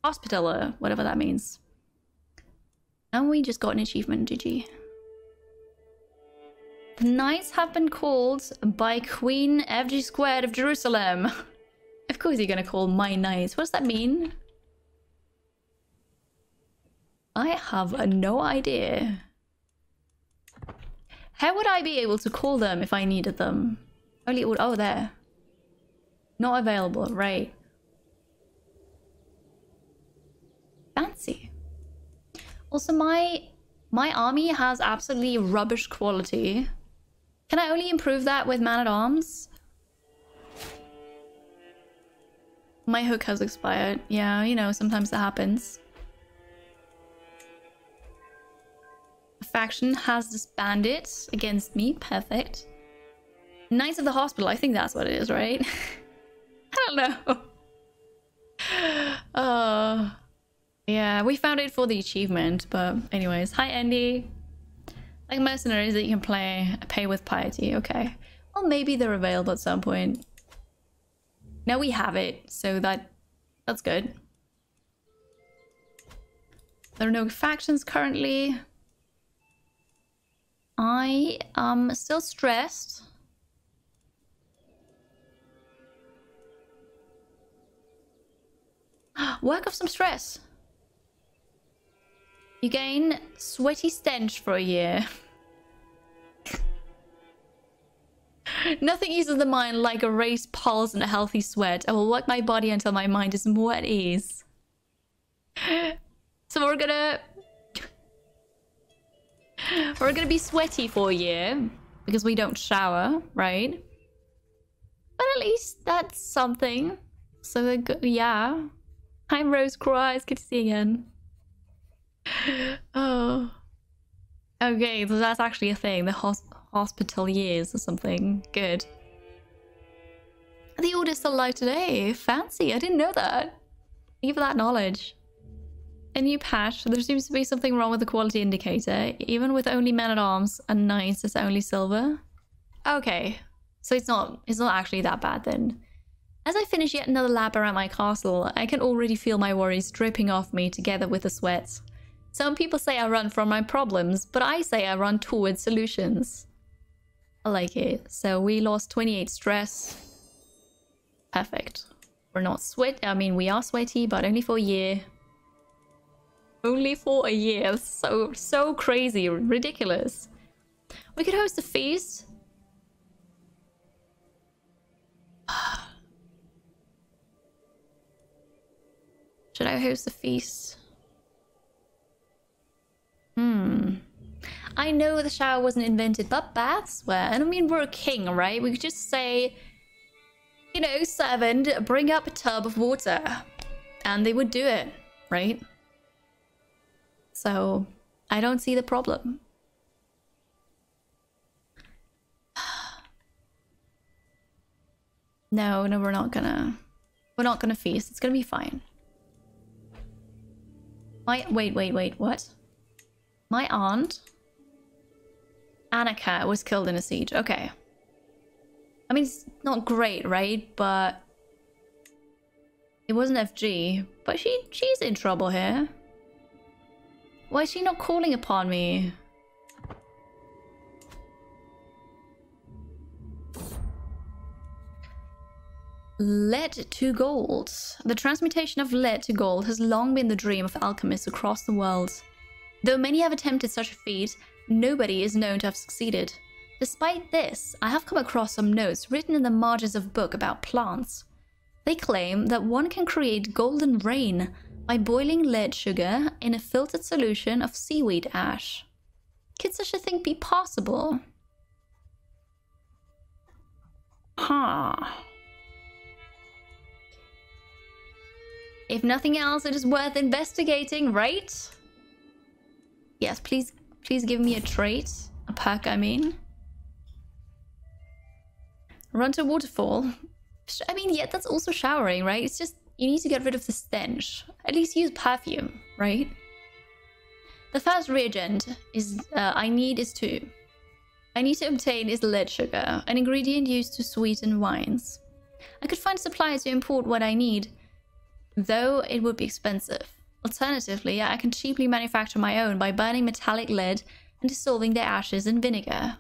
Hospitaller, whatever that means. And we just got an achievement, GG. The knights have been called by Queen FG Squared of Jerusalem. of course you're gonna call my knights. What does that mean? I have no idea. How would I be able to call them if I needed them? Only would- oh there. Not available, right. Fancy. Also my my army has absolutely rubbish quality. Can I only improve that with man-at-arms? My hook has expired. Yeah, you know, sometimes that happens. Faction has disbanded against me. Perfect. Knights of the Hospital. I think that's what it is, right? I don't know. Uh, yeah, we found it for the achievement, but anyways. Hi, Andy. Like mercenaries that you can play, pay with piety. Okay. Well, maybe they're available at some point. Now we have it, so that that's good. There are no factions currently. I am still stressed. Work off some stress. You gain sweaty stench for a year. Nothing eases the mind like a raised pulse and a healthy sweat. I will work my body until my mind is more at ease. So we're gonna We're gonna be sweaty for a year because we don't shower, right? But at least that's something. So. Yeah. Hi, Rose Cries. Good to see you again. Oh. Okay, so that's actually a thing. The hos- hospital years or something. Good. The order's still alive today. Fancy. I didn't know that. Thank you for that knowledge. A new patch. There seems to be something wrong with the quality indicator. Even with only men at arms and knights, it's only silver. Okay, so it's not it's not actually that bad then. As I finish yet another lap around my castle, I can already feel my worries dripping off me together with the sweat. Some people say I run from my problems, but I say I run towards solutions. I like it. So we lost 28 stress. Perfect. We're not sweat. I mean, we are sweaty, but only for a year. Only for a year. So, so crazy. Ridiculous. We could host a feast. Should I host a feast? Hmm. I know the shower wasn't invented, but baths were. And I mean, we're a king, right? We could just say, you know, servant, bring up a tub of water. And they would do it, right? So, I don't see the problem. No, no, we're not gonna... We're not gonna feast. It's gonna be fine. My... Wait, wait, wait, what? My aunt... Annika was killed in a siege. Okay. I mean, it's not great, right? But... It wasn't FG. But she she's in trouble here. Why is she not calling upon me? Lead to gold. The transmutation of lead to gold has long been the dream of alchemists across the world. Though many have attempted such a feat, nobody is known to have succeeded. Despite this, I have come across some notes written in the margins of a book about plants. They claim that one can create golden rain by boiling lead sugar in a filtered solution of seaweed ash. Could such a thing be possible? Huh. If nothing else, it is worth investigating, right? Yes, please, please give me a trait. A perk, I mean. Run to waterfall. I mean, yeah, that's also showering, right? It's just, you need to get rid of the stench. At least use perfume, right? The first reagent is uh, I need is to I need to obtain is lead sugar, an ingredient used to sweeten wines. I could find suppliers to import what I need, though it would be expensive. Alternatively, I can cheaply manufacture my own by burning metallic lead and dissolving their ashes in vinegar.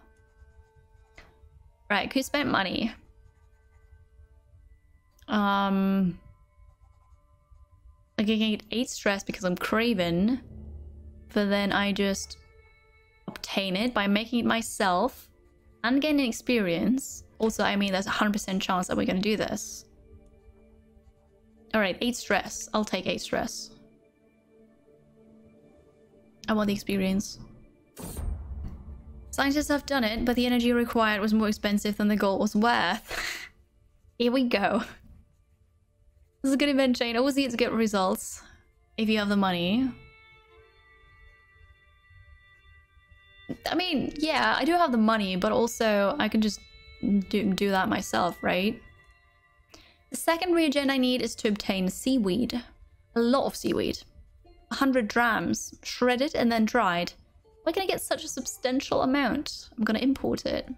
Right, who spent money? Um, I can get 8 stress because I'm craven, but then I just obtain it by making it myself and gaining experience. Also, I mean, there's a 100% chance that we're going to do this. Alright, 8 stress. I'll take 8 stress. I want the experience. Scientists have done it, but the energy required was more expensive than the gold was worth. Here we go. This is a good event chain. Always easy to get results if you have the money. I mean, yeah, I do have the money, but also I can just do, do that myself, right? The second reagent I need is to obtain seaweed. A lot of seaweed. 100 drams, shredded and then dried. Where can I get such a substantial amount? I'm gonna import it.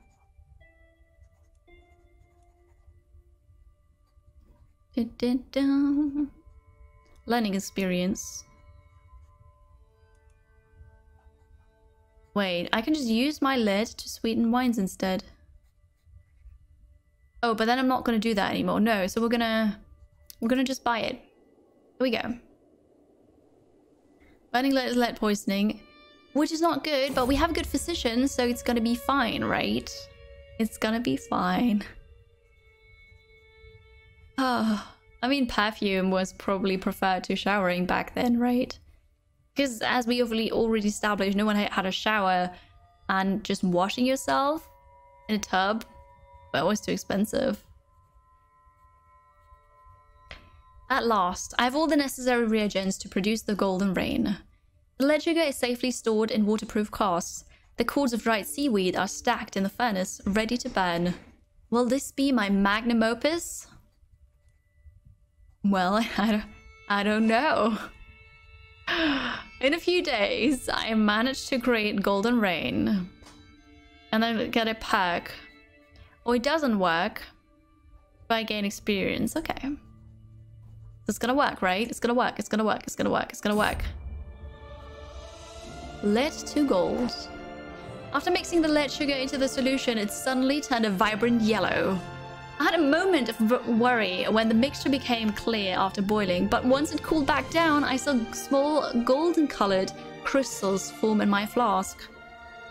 Learning experience. Wait, I can just use my lead to sweeten wines instead. Oh, but then I'm not going to do that anymore. No, so we're going to... We're going to just buy it. Here we go. Burning lead is lead poisoning. Which is not good, but we have a good physician, so it's going to be fine, right? It's going to be fine. Oh, I mean, perfume was probably preferred to showering back then, right? Because as we already established, no one had a shower, and just washing yourself in a tub, well, was too expensive. At last, I have all the necessary reagents to produce the golden rain. The lead sugar is safely stored in waterproof casks. The cords of dried seaweed are stacked in the furnace, ready to burn. Will this be my magnum opus? Well, I don't, I don't know. In a few days, I managed to create Golden Rain. And then get a perk. Or it doesn't work. But I gain experience. Okay. It's gonna work, right? It's gonna work, it's gonna work, it's gonna work, it's gonna work. Lead to gold. After mixing the lead sugar into the solution, it suddenly turned a vibrant yellow. I had a moment of worry when the mixture became clear after boiling, but once it cooled back down, I saw small golden colored crystals form in my flask.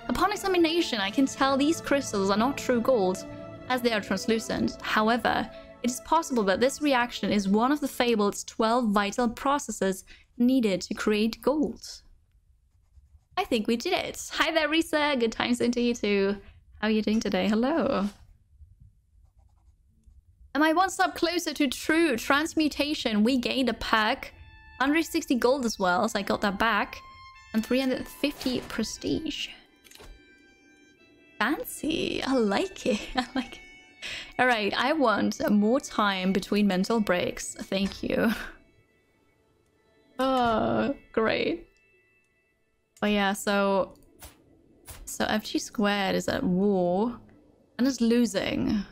Upon examination, I can tell these crystals are not true gold, as they are translucent. However, it is possible that this reaction is one of the fabled 12 vital processes needed to create gold. I think we did it. Hi there, Risa. Good times into you too. How are you doing today? Hello. Am I one step closer to true transmutation? We gained a pack. 160 gold as well, so I got that back. And 350 prestige. Fancy. I like it. I like it. Alright, I want more time between mental breaks. Thank you. Oh, great. But yeah, so... So FG squared is at war. And is losing.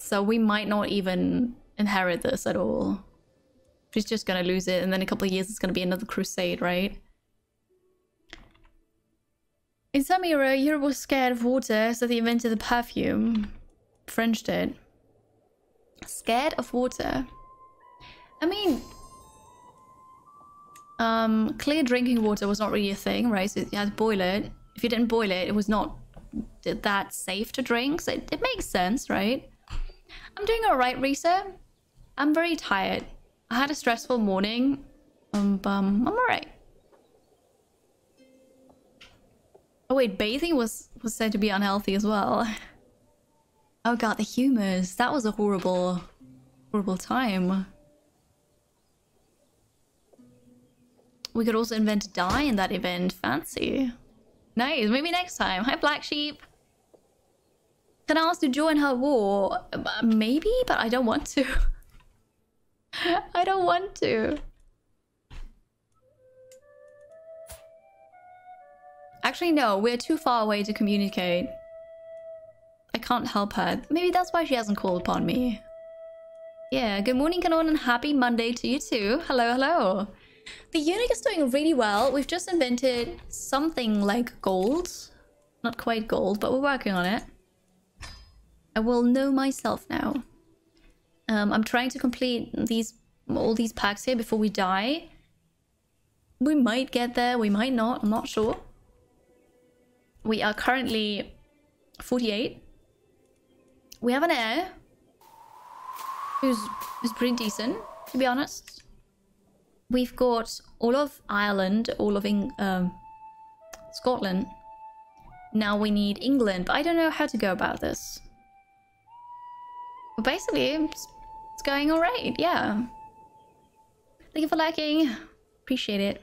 So we might not even inherit this at all. She's just gonna lose it, and then a couple of years it's gonna be another crusade, right? In some era, Europe was scared of water, so they invented the perfume. French did. Scared of water. I mean, um, clear drinking water was not really a thing, right? So you had to boil it. If you didn't boil it, it was not that safe to drink. So it, it makes sense, right? I'm doing alright, Risa. I'm very tired. I had a stressful morning. Um, um I'm alright. Oh wait, bathing was, was said to be unhealthy as well. Oh god, the humors. That was a horrible, horrible time. We could also invent dye in that event. Fancy. Nice. Maybe next time. Hi, Black Sheep. Can I ask to join her war? Uh, maybe, but I don't want to. I don't want to. Actually, no. We're too far away to communicate. I can't help her. Maybe that's why she hasn't called upon me. Yeah, good morning, Canon, and happy Monday to you too. Hello, hello. The eunuch is doing really well. We've just invented something like gold. Not quite gold, but we're working on it. I will know myself now. Um, I'm trying to complete these all these packs here before we die. We might get there, we might not, I'm not sure. We are currently 48. We have an heir who's, who's pretty decent, to be honest. We've got all of Ireland, all of Eng um, Scotland. Now we need England, but I don't know how to go about this. But basically, it's, it's going alright, yeah. Thank you for liking. Appreciate it.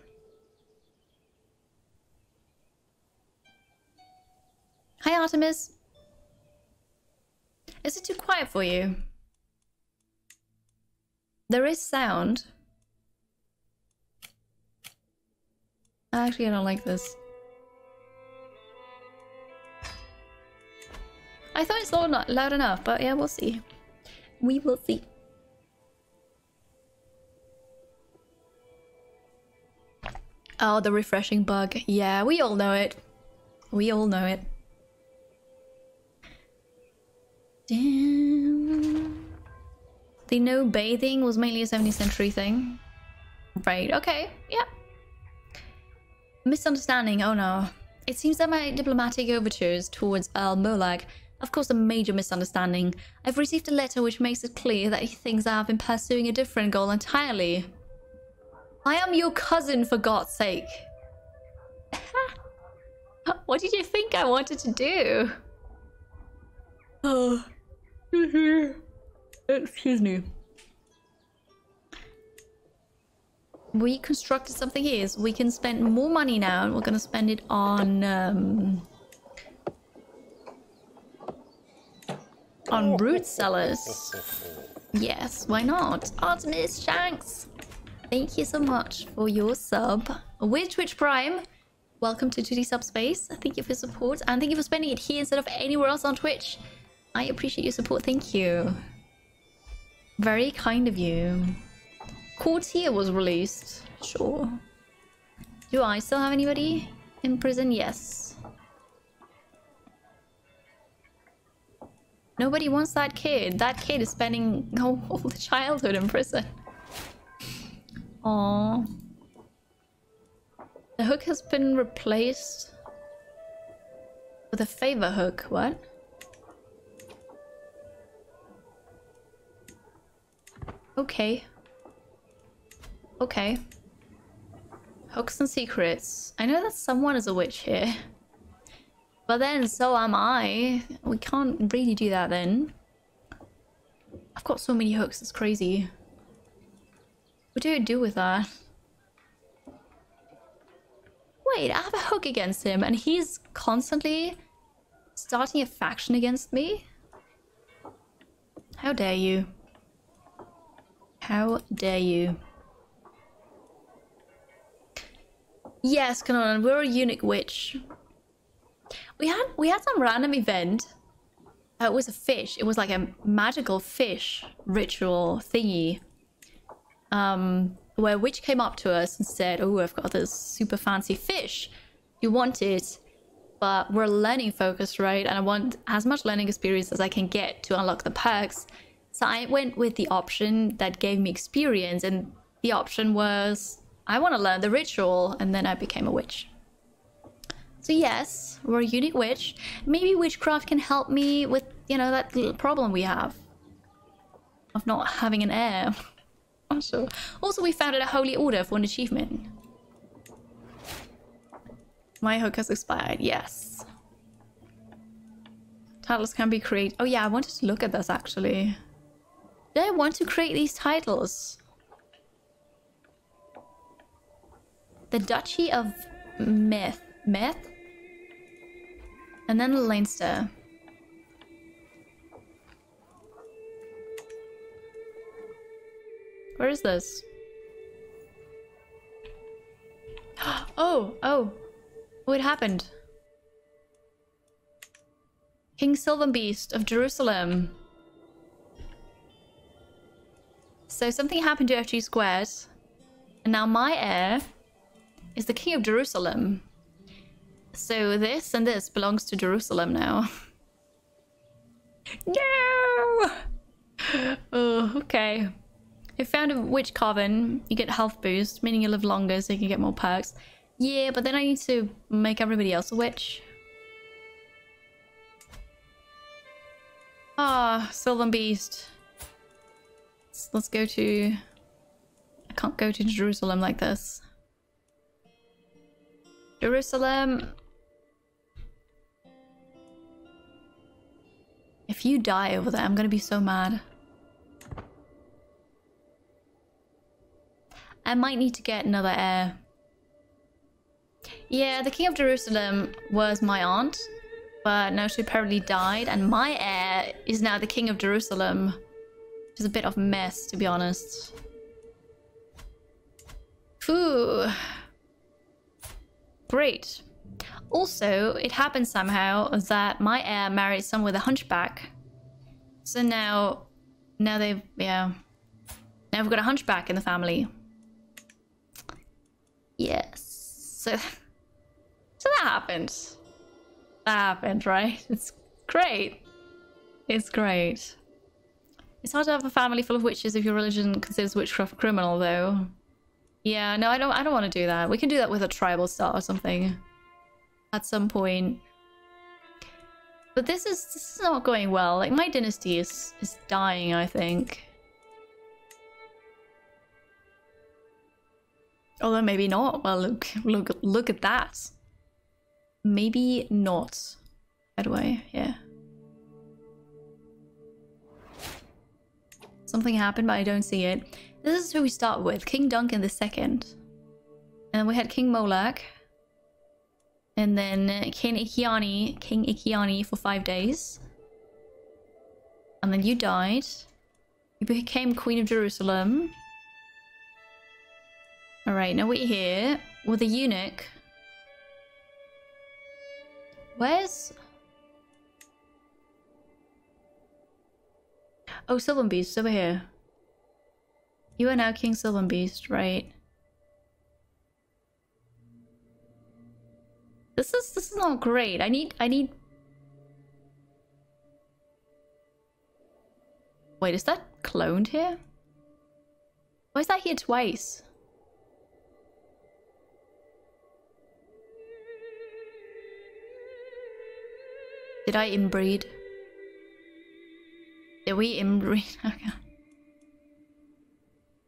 Hi, Artemis. Is it too quiet for you? There is sound. Actually, I don't like this. I thought it's not loud enough, but yeah, we'll see. We will see. Oh, the refreshing bug. Yeah, we all know it. We all know it. Damn. They know bathing was mainly a 17th century thing. Right, okay, yeah. Misunderstanding, oh no. It seems that my diplomatic overtures towards Earl Molag of course, a major misunderstanding. I've received a letter which makes it clear that he thinks I have been pursuing a different goal entirely. I am your cousin, for God's sake. what did you think I wanted to do? Oh, excuse me. We constructed something here, so we can spend more money now, and we're gonna spend it on um, on oh. root sellers. Yes, why not? Artemis Shanks, thank you so much for your sub. With Twitch Prime, welcome to 2D Subspace. Thank you for your support, and thank you for spending it here instead of anywhere else on Twitch. I appreciate your support, thank you. Very kind of you. Courtier was released. Sure. Do I still have anybody in prison? Yes. Nobody wants that kid. That kid is spending all, the childhood in prison. Aww. The hook has been replaced with a favor hook. What? Okay. Okay. Hooks and secrets. I know that someone is a witch here. But then, so am I. We can't really do that then. I've got so many hooks, it's crazy. What do I do with that? Wait, I have a hook against him and he's constantly starting a faction against me? How dare you? How dare you? Yes, Kanon, we're a eunuch witch. We had we had some random event. It was a fish. It was like a magical fish ritual thingy. Um, where a witch came up to us and said, "Oh, I've got this super fancy fish. You want it?" But we're learning focused, right? And I want as much learning experience as I can get to unlock the perks. So I went with the option that gave me experience, and the option was I want to learn the ritual, and then I became a witch. So yes, we're a eunuch witch. Maybe witchcraft can help me with, you know, that little problem we have. Of not having an heir. also, we founded a holy order for an achievement. My hook has expired, yes. Titles can be created. Oh yeah, I wanted to look at this actually. Do I want to create these titles? The Duchy of Myth. Myth? And then Leinster. Where is this? Oh, oh. What happened? King Sylvan Beast of Jerusalem. So something happened to FG Squared. And now my heir is the King of Jerusalem. So this and this belongs to Jerusalem now. no! Oh, okay. You found a witch coven. You get health boost, meaning you live longer so you can get more perks. Yeah, but then I need to make everybody else a witch. Ah, Sylvan Beast. Let's, let's go to... I can't go to Jerusalem like this. Jerusalem. If you die over there, I'm gonna be so mad. I might need to get another heir. Yeah, the King of Jerusalem was my aunt, but now she apparently died, and my heir is now the King of Jerusalem. Which is a bit of a mess, to be honest. Phew. Great. Also, it happened somehow that my heir married someone with a hunchback. So now, now they've, yeah. Now we've got a hunchback in the family. Yes. So, so that happened. That happened, right? It's great. It's great. It's hard to have a family full of witches if your religion considers witchcraft criminal, though. Yeah, no, I don't. I don't want to do that. We can do that with a tribal star or something at some point. But this is this is not going well. Like my dynasty is is dying, I think. Although maybe not. Well, look, look, look at that. Maybe not. By way, yeah. Something happened, but I don't see it. This is who we start with. King Duncan the second. And we had King Molak. And then King Ikiani, King Ikiani for five days. And then you died. You became Queen of Jerusalem. Alright, now we're here with a eunuch. Where's... Oh, Sylvan Beast, over here. You are now King Sylvan Beast, right? This is this is not great. I need I need Wait, is that cloned here? Why is that here twice? Did I inbreed? Did we inbreed? Okay.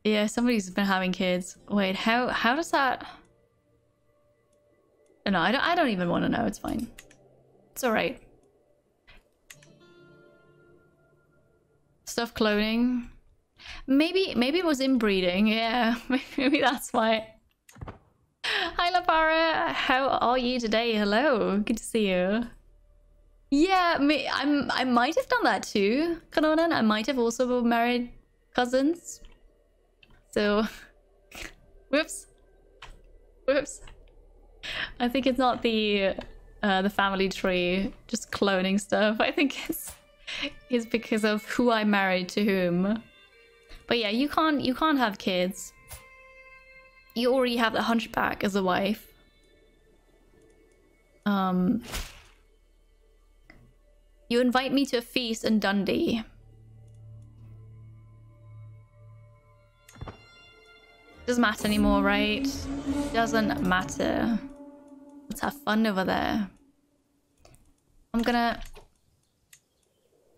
Yeah, somebody's been having kids. Wait, how how does that? No, I don't. I don't even want to know. It's fine. It's all right. Stuff cloning. Maybe maybe it was inbreeding. Yeah, maybe that's why. Hi, Lapara. How are you today? Hello. Good to see you. Yeah, me. I'm. I might have done that too, Kanonan. I might have also married cousins. So, whoops, whoops. I think it's not the uh, the family tree just cloning stuff. I think it's it's because of who I married to whom. But yeah, you can't you can't have kids. You already have the hunchback as a wife. Um. You invite me to a feast in Dundee. Doesn't matter anymore, right? Doesn't matter. Let's have fun over there. I'm gonna...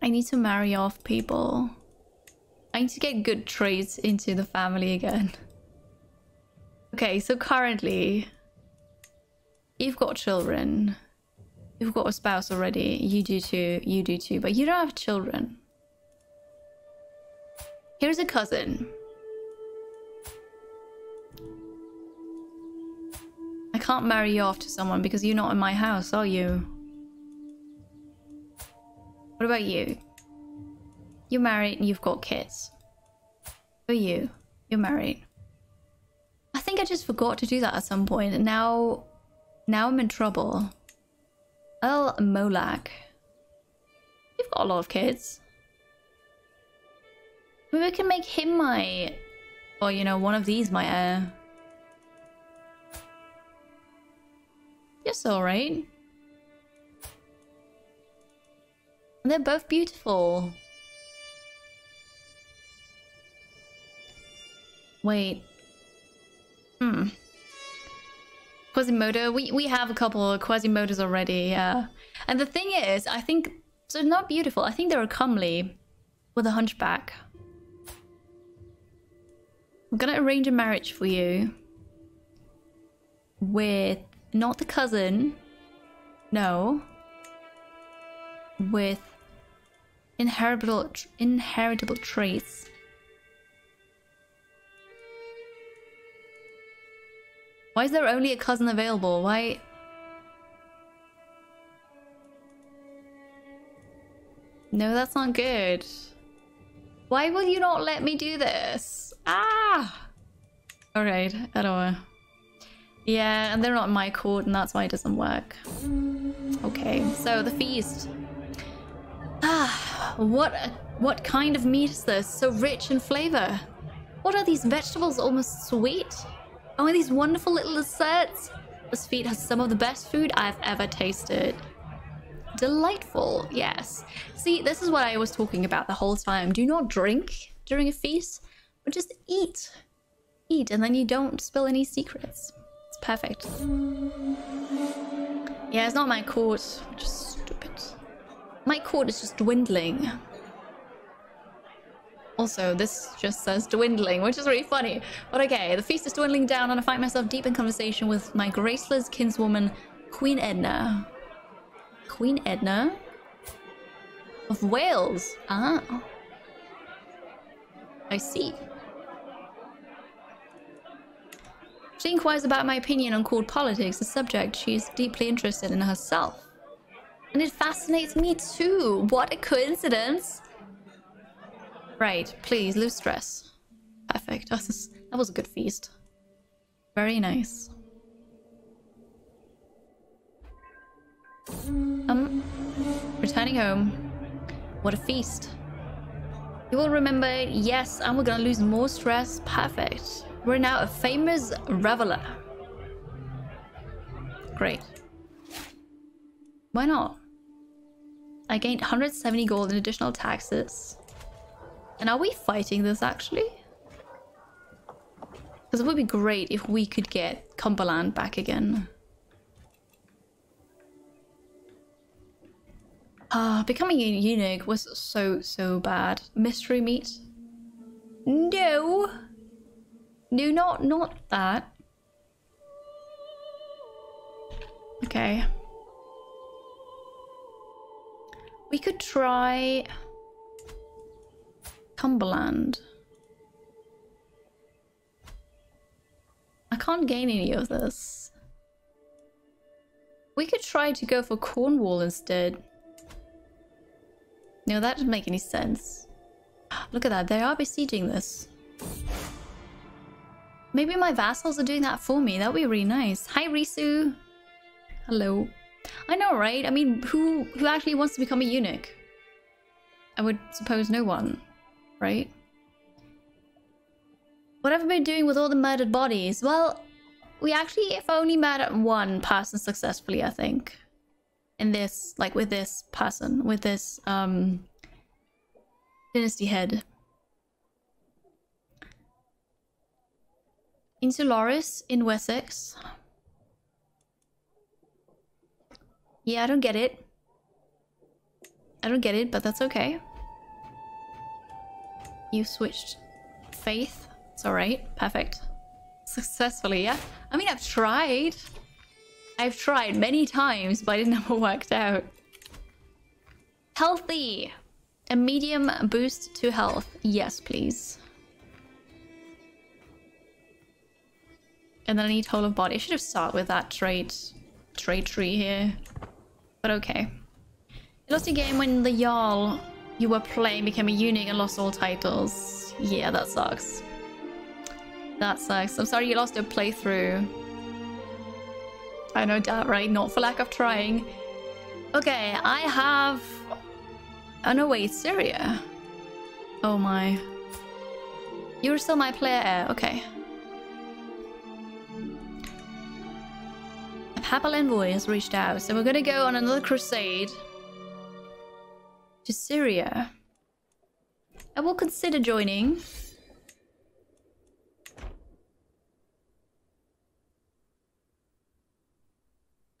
I need to marry off people. I need to get good traits into the family again. Okay, so currently... You've got children. You've got a spouse already. You do too. You do too. But you don't have children. Here's a cousin. Can't marry you off to someone because you're not in my house, are you? What about you? You're married and you've got kids. Are you? You're married. I think I just forgot to do that at some point and now... Now I'm in trouble. El Molak. You've got a lot of kids. Maybe I can make him my... Or, you know, one of these my heir. Yes, alright. They're both beautiful. Wait. Hmm. Quasimodo, we, we have a couple of Quasimodos already, yeah. And the thing is, I think, so they're not beautiful, I think they're comely with a hunchback. I'm gonna arrange a marriage for you with not the cousin, no, with inheritable inheritable traits. Why is there only a cousin available? Why? No, that's not good. Why will you not let me do this? Ah! Alright, I don't know. Yeah, and they're not in my court, and that's why it doesn't work. Okay, so the feast. Ah, what what kind of meat is this? So rich in flavor. What are these vegetables almost sweet? Oh, and these wonderful little desserts. This feast has some of the best food I've ever tasted. Delightful, yes. See, this is what I was talking about the whole time. Do not drink during a feast, but just eat. Eat, and then you don't spill any secrets. Perfect. Yeah, it's not my court, which is stupid. My court is just dwindling. Also, this just says dwindling, which is really funny. But okay, the feast is dwindling down and I find myself deep in conversation with my graceless kinswoman, Queen Edna. Queen Edna? Of Wales. Ah. I see. She inquires about my opinion on court politics, a subject she is deeply interested in herself. And it fascinates me too. What a coincidence. Right, please, lose stress. Perfect. That was, that was a good feast. Very nice. Um, returning home. What a feast. You will remember yes, and we're gonna lose more stress. Perfect. We're now a famous reveler. Great. Why not? I gained 170 gold in additional taxes. And are we fighting this actually? Because it would be great if we could get Cumberland back again. Ah, becoming a eunuch was so, so bad. Mystery meat? No! No, not, not that. Okay. We could try... Cumberland. I can't gain any of this. We could try to go for Cornwall instead. No, that doesn't make any sense. Look at that, they are besieging this. Maybe my vassals are doing that for me. That would be really nice. Hi, Risu. Hello. I know, right? I mean, who who actually wants to become a eunuch? I would suppose no one, right? What have we been doing with all the murdered bodies? Well, we actually have only murdered one person successfully, I think. In this, like with this person, with this um dynasty head. Insularis in Wessex. Yeah, I don't get it. I don't get it, but that's okay. You switched faith. It's alright. Perfect. Successfully, yeah? I mean, I've tried. I've tried many times, but it never worked out. Healthy! A medium boost to health. Yes, please. And then I need whole of body. I should have started with that trade, trade tree here. But okay. You lost your game when the Jarl you were playing became a eunuch and lost all titles. Yeah, that sucks. That sucks. I'm sorry you lost your playthrough. I know that, right? Not for lack of trying. Okay, I have... Oh no, wait, Syria. Oh my. You're still my player Okay. Papal envoy has reached out, so we're gonna go on another crusade to Syria. I will consider joining.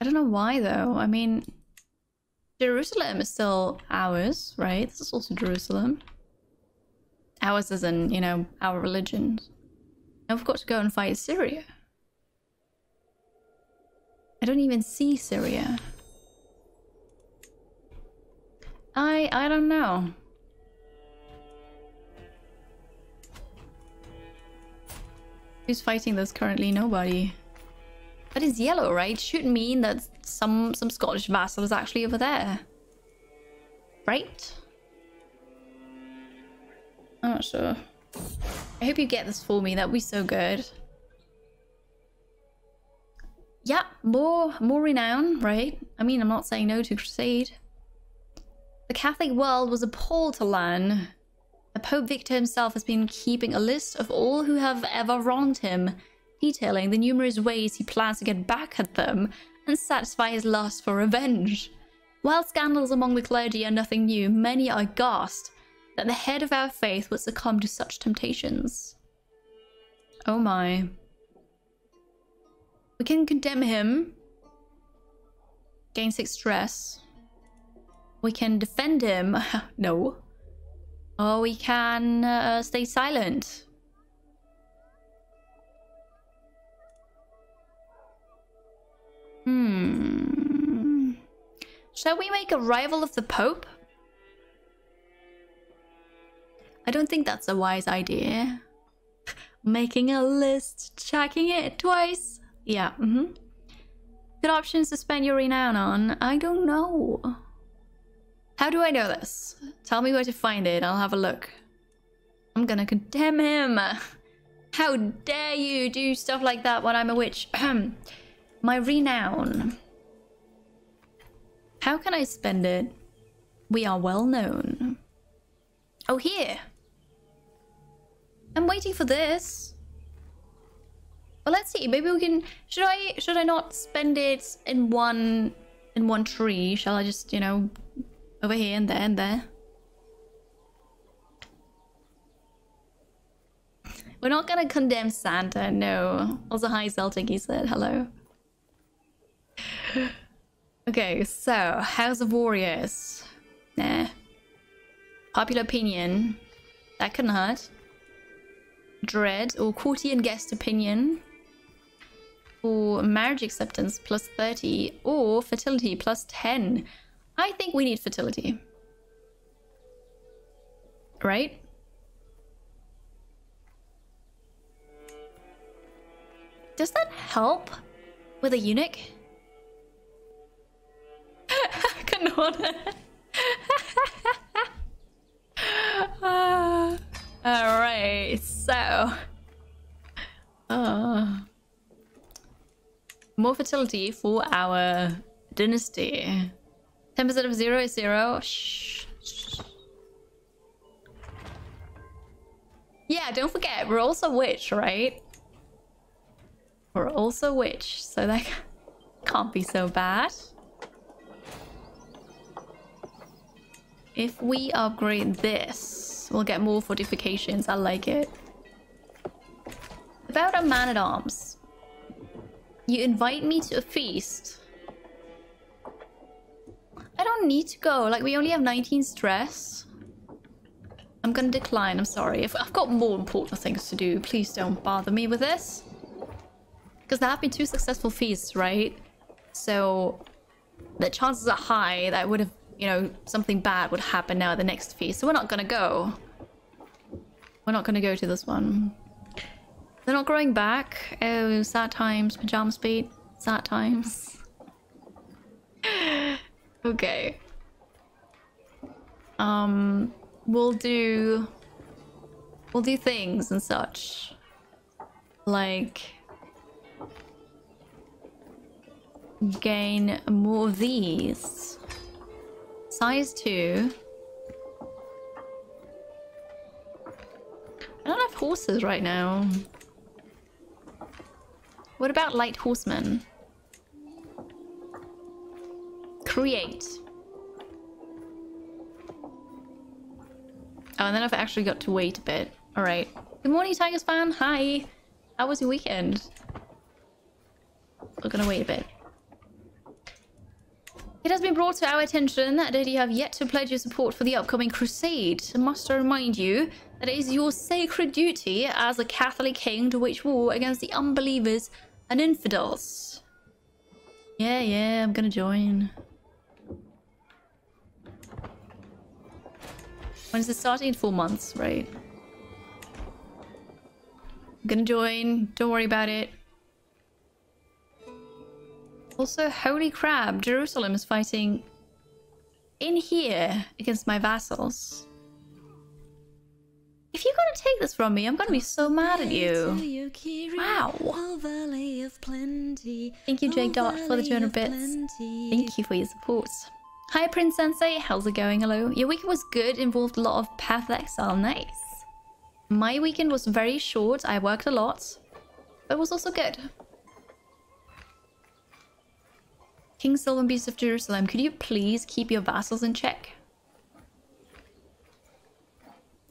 I don't know why though. I mean, Jerusalem is still ours, right? This is also Jerusalem. Ours is in, you know, our religion. Now we've got to go and fight Syria. I don't even see Syria. I I don't know. Who's fighting this currently? Nobody. That is yellow, right? Should mean that some some Scottish vassal is actually over there. Right? I'm not sure. I hope you get this for me. That'd be so good. Yeah, more more renown, right? I mean, I'm not saying no to Crusade. The Catholic world was appalled to learn that Pope Victor himself has been keeping a list of all who have ever wronged him, detailing the numerous ways he plans to get back at them and satisfy his lust for revenge. While scandals among the clergy are nothing new, many are aghast that the head of our faith would succumb to such temptations. Oh my. We can condemn him. Gain six stress. We can defend him. no. Or we can uh, stay silent. Hmm. Shall we make a rival of the Pope? I don't think that's a wise idea. Making a list, checking it twice. Yeah, mm-hmm. Good options to spend your renown on? I don't know. How do I know this? Tell me where to find it, I'll have a look. I'm gonna condemn him. How dare you do stuff like that when I'm a witch? My renown. How can I spend it? We are well known. Oh, here. I'm waiting for this. Well, let's see. Maybe we can. Should I? Should I not spend it in one in one tree? Shall I just, you know, over here and there and there? We're not gonna condemn Santa. No. Also, hi Celtic. He said hello. okay, so House of Warriors. Nah. Popular opinion. That couldn't hurt. Dread or courtier and guest opinion. Or marriage acceptance plus 30. Or fertility plus 10. I think we need fertility. Right? Does that help with a eunuch? Canona. uh, Alright, so. Uh, more fertility for our dynasty. 10% of zero is zero. Shh. Yeah, don't forget, we're also witch, right? We're also witch, so that can't be so bad. If we upgrade this, we'll get more fortifications. I like it. About a man-at-arms. You invite me to a feast. I don't need to go. Like, we only have 19 stress. I'm gonna decline. I'm sorry. If I've got more important things to do, please don't bother me with this. Because there have been two successful feasts, right? So the chances are high that would have, you know, something bad would happen now at the next feast. So we're not gonna go. We're not gonna go to this one. They're not growing back. Oh, sad times. Pajama speed. Sad times. okay. Um, we'll do... We'll do things and such. Like... Gain more of these. Size 2. I don't have horses right now. What about light horsemen? Create. Oh, and then I've actually got to wait a bit. Alright. Good morning, Tigers fan. Hi. How was your weekend? We're gonna wait a bit. It has been brought to our attention that you have yet to pledge your support for the upcoming crusade. I must remind you that it is your sacred duty as a Catholic king to wage war against the unbelievers and infidels. Yeah, yeah, I'm gonna join. When is it starting? In four months, right? I'm gonna join. Don't worry about it. Also, holy crap, Jerusalem is fighting in here against my vassals. If you're gonna take this from me, I'm gonna be so mad at you. Wow. Thank you, Jake Dot, for the 200 bits. Thank you for your support. Hi, Prince Sensei. How's it going? Hello. Your weekend was good, involved a lot of Path of oh, Exile. Nice. My weekend was very short. I worked a lot, but it was also good. King Sylvan Beast of Jerusalem, could you please keep your vassals in check?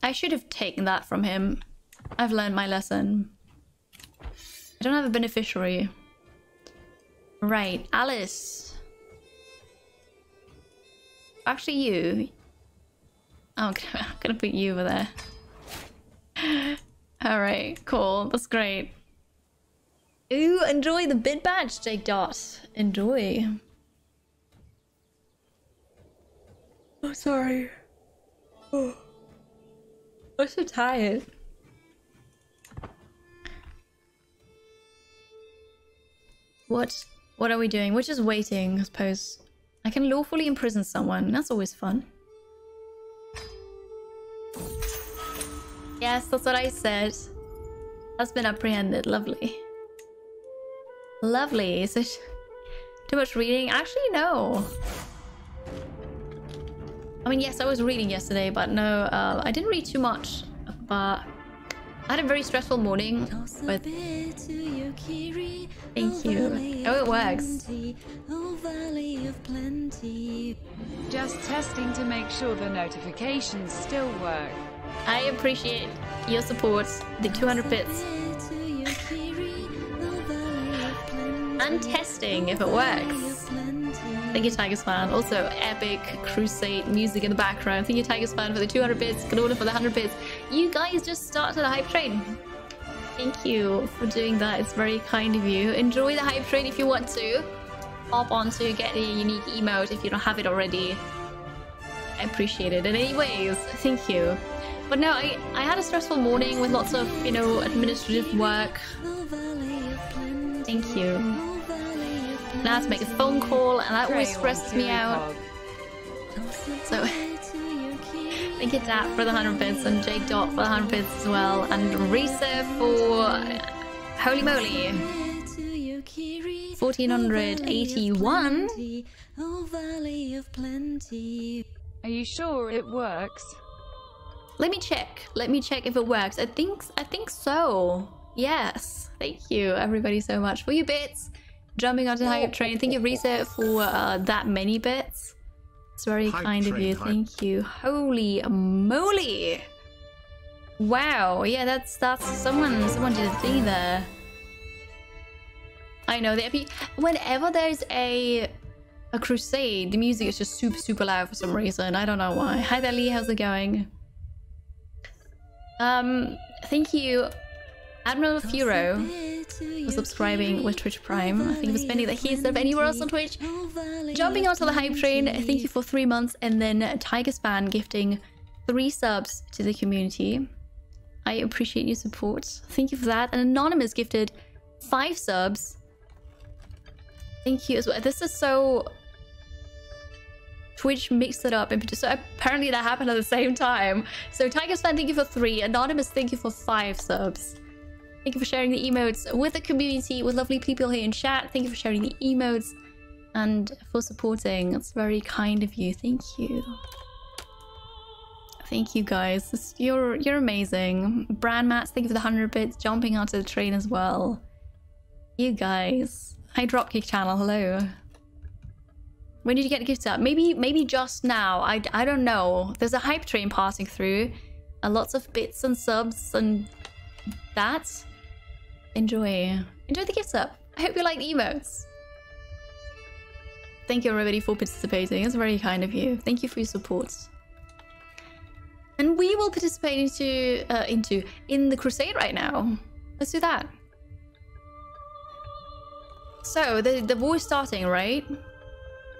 I should have taken that from him. I've learned my lesson. I don't have a beneficiary. Right, Alice. Actually, you. Oh, I'm gonna put you over there. Alright, cool. That's great. Ooh, enjoy the bit badge, Jake Dot. Enjoy. Oh, sorry. Oh. I'm so tired. What? What are we doing? We're just waiting, I suppose. I can lawfully imprison someone. That's always fun. Yes, that's what I said. Has been apprehended. Lovely. Lovely. Is it too much reading? Actually, no. I mean, yes, I was reading yesterday, but no, uh, I didn't read too much. But I had a very stressful morning. But thank you. Oh, it works. Just testing to make sure the notifications still work. I appreciate your support. The 200 bits. I'm testing if it works. Thank you, Tigers fan. Also, epic crusade music in the background. Thank you, Tigers fan, for the 200 bits. Order for the 100 bits. You guys just started the hype train. Thank you for doing that. It's very kind of you. Enjoy the hype train if you want to. Hop on to get a unique emote if you don't have it already. I appreciate it. And anyways, thank you. But no, I, I had a stressful morning with lots of, you know, administrative work. Thank you. Now I have to make a phone call, and that always stresses me out. So, thank you, Dap, for the 100 bits, and Jake Dot for the 100 bits as well, and Risa for uh, Holy Moly. 1481. Are you sure it works? Let me check. Let me check if it works. I think I think so. Yes. Thank you everybody so much for your bits. Jumping onto the hype train. Thank you Risa for uh, that many bits. It's very Hype kind of you. hype. Thank you. Holy moly. Wow. Yeah, that's that's someone someone did a thing there. I know that if you, whenever there's a a crusade, the music is just super super loud for some reason. I don't know why. Hi there, Lee. How's it going? Um, thank you, Admiral Furo, was subscribing with Twitch Prime. I think you was spending that here instead of anywhere else on Twitch. Jumping onto the hype train. Thank you for three months, and then Tigers fan gifting three subs to the community. I appreciate your support. Thank you for that. And Anonymous gifted five subs. Thank you as well. This is so Twitch mixed it up. And so apparently that happened at the same time. So Tiger's fan, thank you for three. Anonymous, thank you for five subs. Thank you for sharing the emotes with the community, with lovely people here in chat. Thank you for sharing the emotes and for supporting. It's very kind of you. Thank you. Thank you guys. This- You're you're amazing. Brand Mats, thank you for the 100 bits. Jumping onto the train as well. You guys. Hi Dropkick channel, hello. When did you get gifted up? Maybe maybe just now. I, I don't know. There's a hype train passing through. Uh, lots of bits and subs and that. Enjoy. Enjoy the gifts up. I hope you like the emotes. Thank you everybody for participating. It's very kind of you. Thank you for your support. And we will participate into uh, into in the crusade right now. Let's do that. So the the war is starting, right?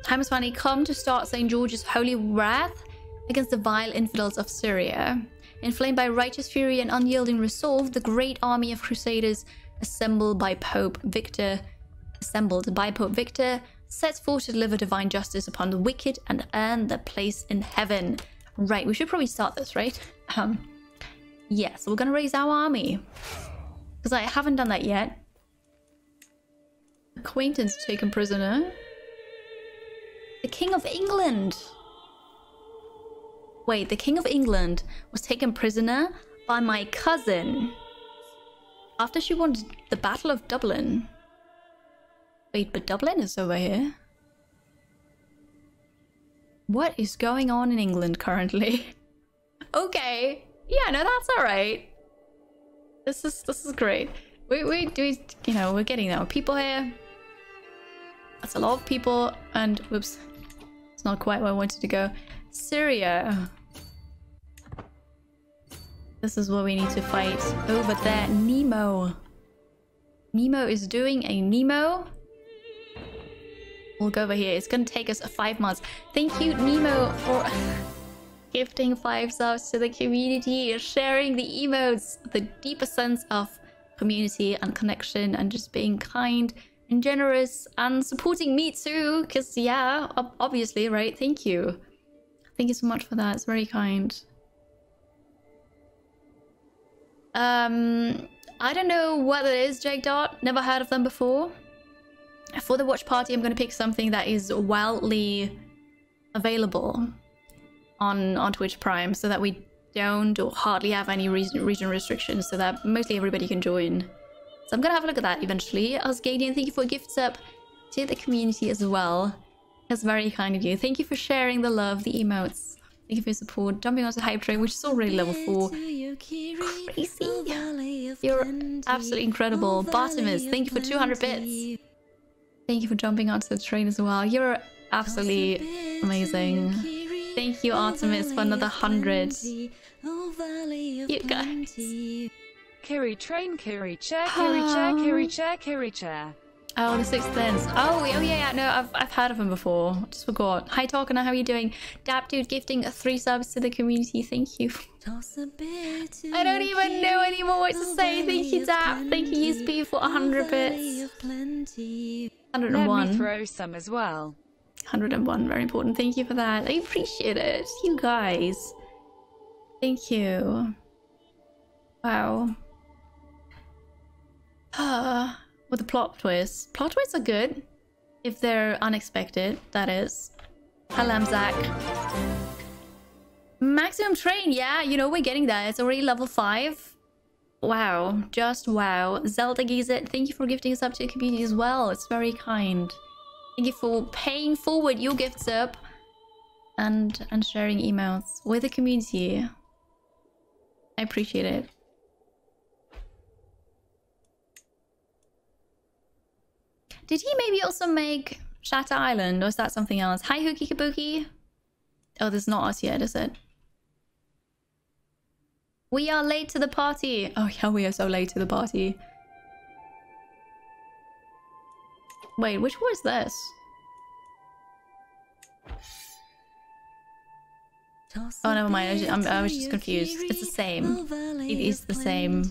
Time has finally come to start St. George's holy wrath against the vile infidels of Syria. Inflamed by righteous fury and unyielding resolve, the great army of crusaders assembled by Pope Victor assembled by Pope Victor sets forth to deliver divine justice upon the wicked and earn their place in heaven. Right, we should probably start this, right? Um yeah, so we're gonna raise our army. Because I haven't done that yet. Acquaintance taken prisoner. The King of England! Wait, the King of England was taken prisoner by my cousin after she won the Battle of Dublin. Wait, but Dublin is over here. What is going on in England currently? okay, yeah, no, that's all right. This is this is great. We we do we, you know we're getting there. People here. That's a lot of people, and whoops, it's not quite where I wanted to go. Syria. This is what we need to fight oh, over there. Nemo. Nemo is doing a Nemo. We'll go over here. It's gonna take us five months. Thank you, Nemo, for gifting five subs to the community, sharing the emotes, the deeper sense of community and connection, and just being kind and generous and supporting me too. Because, yeah, obviously, right? Thank you. Thank you so much for that. It's very kind. Um, I don't know what it is, Jake Dot. Never heard of them before. For the watch party, I'm going to pick something that is wildly available on, on Twitch Prime so that we don't or hardly have any region, region restrictions so that mostly everybody can join. So I'm going to have a look at that eventually. Asgadian, thank you for gifts up to the community as well. That's very kind of you. Thank you for sharing the love, the emotes. Thank you for your support. Jumping onto the Hype Train, which is already level 4. Crazy. You're absolutely incredible. Bartimus, thank you for 200 bits. Thank you for jumping onto the train as well. You're absolutely amazing. Thank you, Artemis, for another 100. You guys. Kiri train, Kiri chair, Kiri chair, Kiri chair, Kiri chair. Oh, the Sixth Sense. Oh, oh yeah, yeah, no, I've, I've heard of him before. Just forgot. Hi, Talkana, how are you doing? Dap Dude gifting three subs to the community. Thank you. I don't even know anymore what to say. Thank you, Dap. Thank you, USP, for 100 bits. 101. Let me throw some as well. 101, very important. Thank you for that. I appreciate it. You guys. Thank you. Wow. Ah with a plot twist. Plot twists are good. If they're unexpected, that is. Hello, Zach. Maximum train, yeah, you know, we're getting there. It's already level 5. Wow, just wow. Zelda Gizet, thank you for gifting us up to the community as well. It's very kind. Thank you for paying forward your gifts up and and sharing emails with the community. I appreciate it. Did he maybe also make Shutter Island, or is that something else? Hi, Hookie Kabuki. Oh, this is not us yet, is it? We are late to the party. Oh yeah, we are so late to the party. Wait, which one is this? Oh, never mind. I was, just, I was just confused. It's the same. It is the same.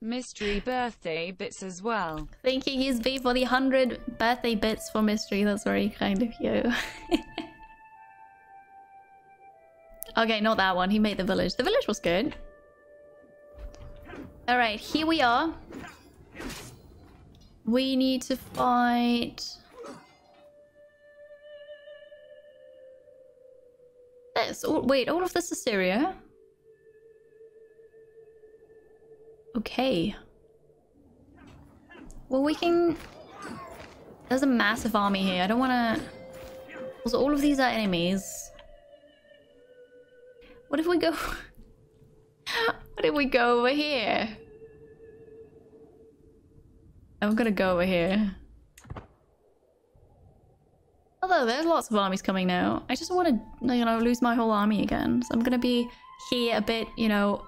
Mystery birthday bits as well. Thank you, Yizby, for the 100 birthday bits for Mystery. That's very kind of you. okay, not that one. He made the village. The village was good. Alright, here we are. We need to fight... This. Oh, wait, all of this is Syria? Okay. Well, we can... There's a massive army here. I don't want to... Also, all of these are enemies. What if we go... what if we go over here? I'm gonna go over here. Although there's lots of armies coming now. I just want to, you know, lose my whole army again. So I'm gonna be here a bit, you know,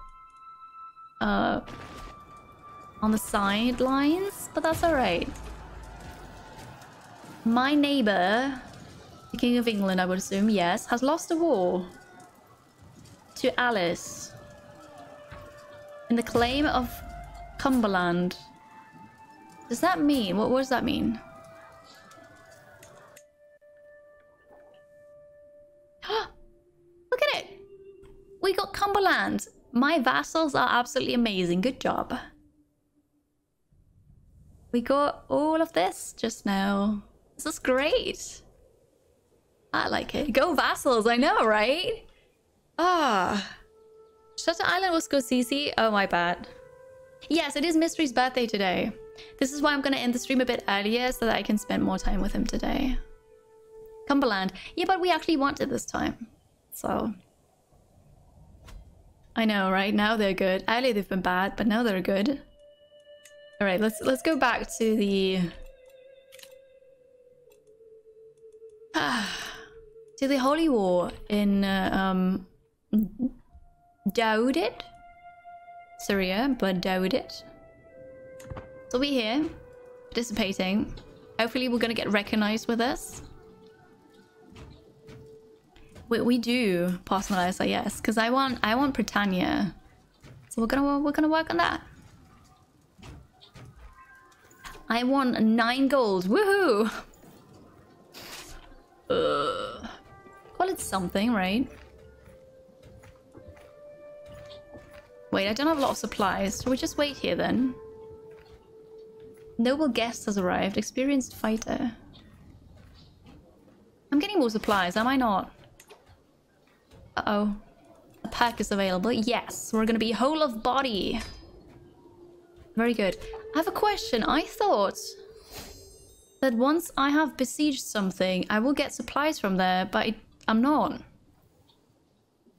uh, on the sidelines, but that's alright. My neighbour, the King of England, I would assume, yes, has lost a war to Alice in the claim of Cumberland. Does that mean? What, what does that mean? Look at it! We got Cumberland! My vassals are absolutely amazing. Good job. We got all of this just now. This is great. I like it. Go vassals, I know, right? Ah. Shutter Island was Scorsese. Oh, my bad. Yes, it is Mystery's birthday today. This is why I'm going to end the stream a bit earlier so that I can spend more time with him today. Cumberland. Yeah, but we actually want it this time. So... I know, right? Now they're good. Earlier they've been bad, but now they're good. All right, let's let's go back to the to the Holy War in uh, um Doubt it. Syria, but doubt it. So we here, participating. Hopefully we're gonna get recognized with this. We, we do personalize that, yes, because I want I want Britannia. So we're gonna we're gonna work on that. I won nine gold. Woohoo! Uh, call it something, right? Wait, I don't have a lot of supplies. Shall we just wait here then? Noble guest has arrived. Experienced fighter. I'm getting more supplies, am I not? Uh-oh. A pack is available. Yes, we're gonna be whole of body. Very good. I have a question. I thought that once I have besieged something, I will get supplies from there, but I'm not.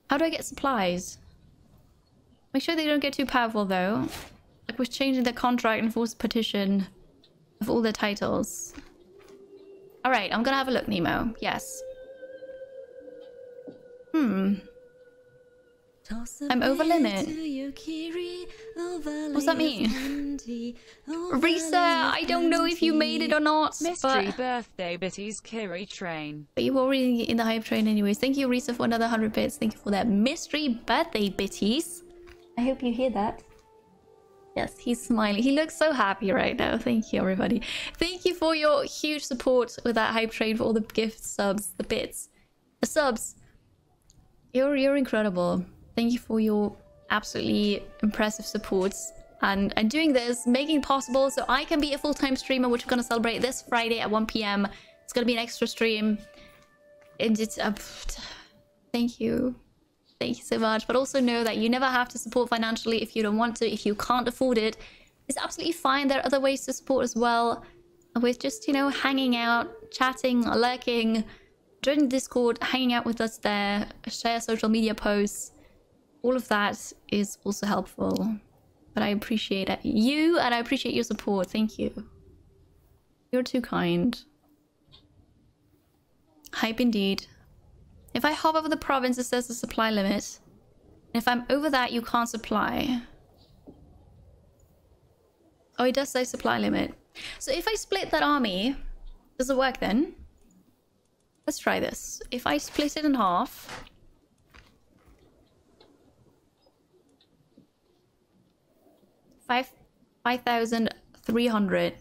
How do I get supplies? Make sure they don't get too powerful though. Like we're changing the contract and forced petition of all their titles. Alright, I'm gonna have a look, Nemo. Yes. Hmm. I'm over limit. What's that mean? Risa, I don't know if you made it or not. Mystery But, birthday bitties Kiri train. but you were already in the hype train anyways. Thank you, Risa, for another 100 bits. Thank you for that mystery birthday bitties. I hope you hear that. Yes, he's smiling. He looks so happy right now. Thank you, everybody. Thank you for your huge support with that hype train, for all the gifts, subs, the bits, the subs. You're you're incredible. Thank you for your absolutely impressive support and and doing this, making it possible so I can be a full-time streamer, which we're gonna celebrate this Friday at 1 p.m. It's gonna be an extra stream. And it's uh, thank you. Thank you so much. But also know that you never have to support financially if you don't want to, if you can't afford it. It's absolutely fine. There are other ways to support as well. With just, you know, hanging out, chatting, lurking, joining Discord, hanging out with us there, share social media posts. All of that is also helpful. But I appreciate it. you and I appreciate your support. Thank you. You're too kind. Hype indeed. If I hover over the province, it says the supply limit. And if I'm over that, you can't supply. Oh, it does say supply limit. So if I split that army, does it work then? Let's try this. If I split it in half... Five, 5,300.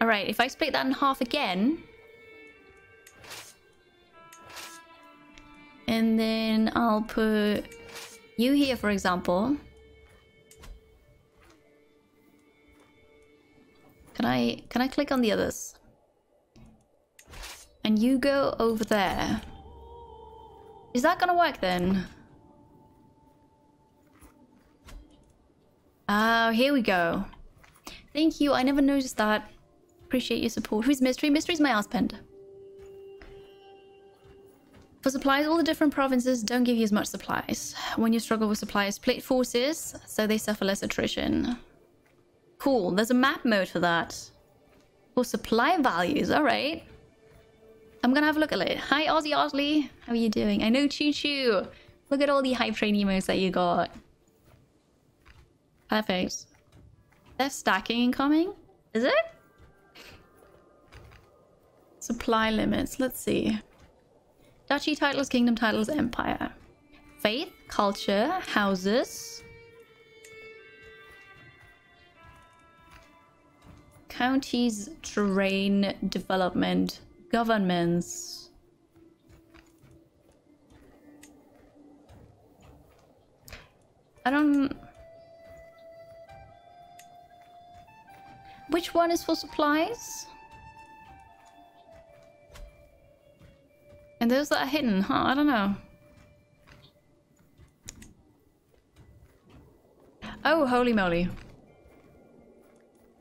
Alright, if I split that in half again... And then I'll put you here, for example. Can I can I click on the others? And you go over there. Is that gonna work then? Oh, here we go. Thank you. I never noticed that. Appreciate your support. Who's Mystery? Mystery's my husband. For supplies, all the different provinces don't give you as much supplies. When you struggle with supplies, split forces, so they suffer less attrition. Cool, there's a map mode for that. For supply values, alright. I'm gonna have a look at it. Hi, Aussie Osley. How are you doing? I know Choo Choo. Look at all the hype train emotes that you got. Perfect. They're stacking incoming? Is it? Supply limits. Let's see. Duchy titles, kingdom titles, empire. Faith, culture, houses. Counties, terrain, development, governments. I don't... Which one is for supplies? And those that are hidden, huh? I don't know. Oh, holy moly.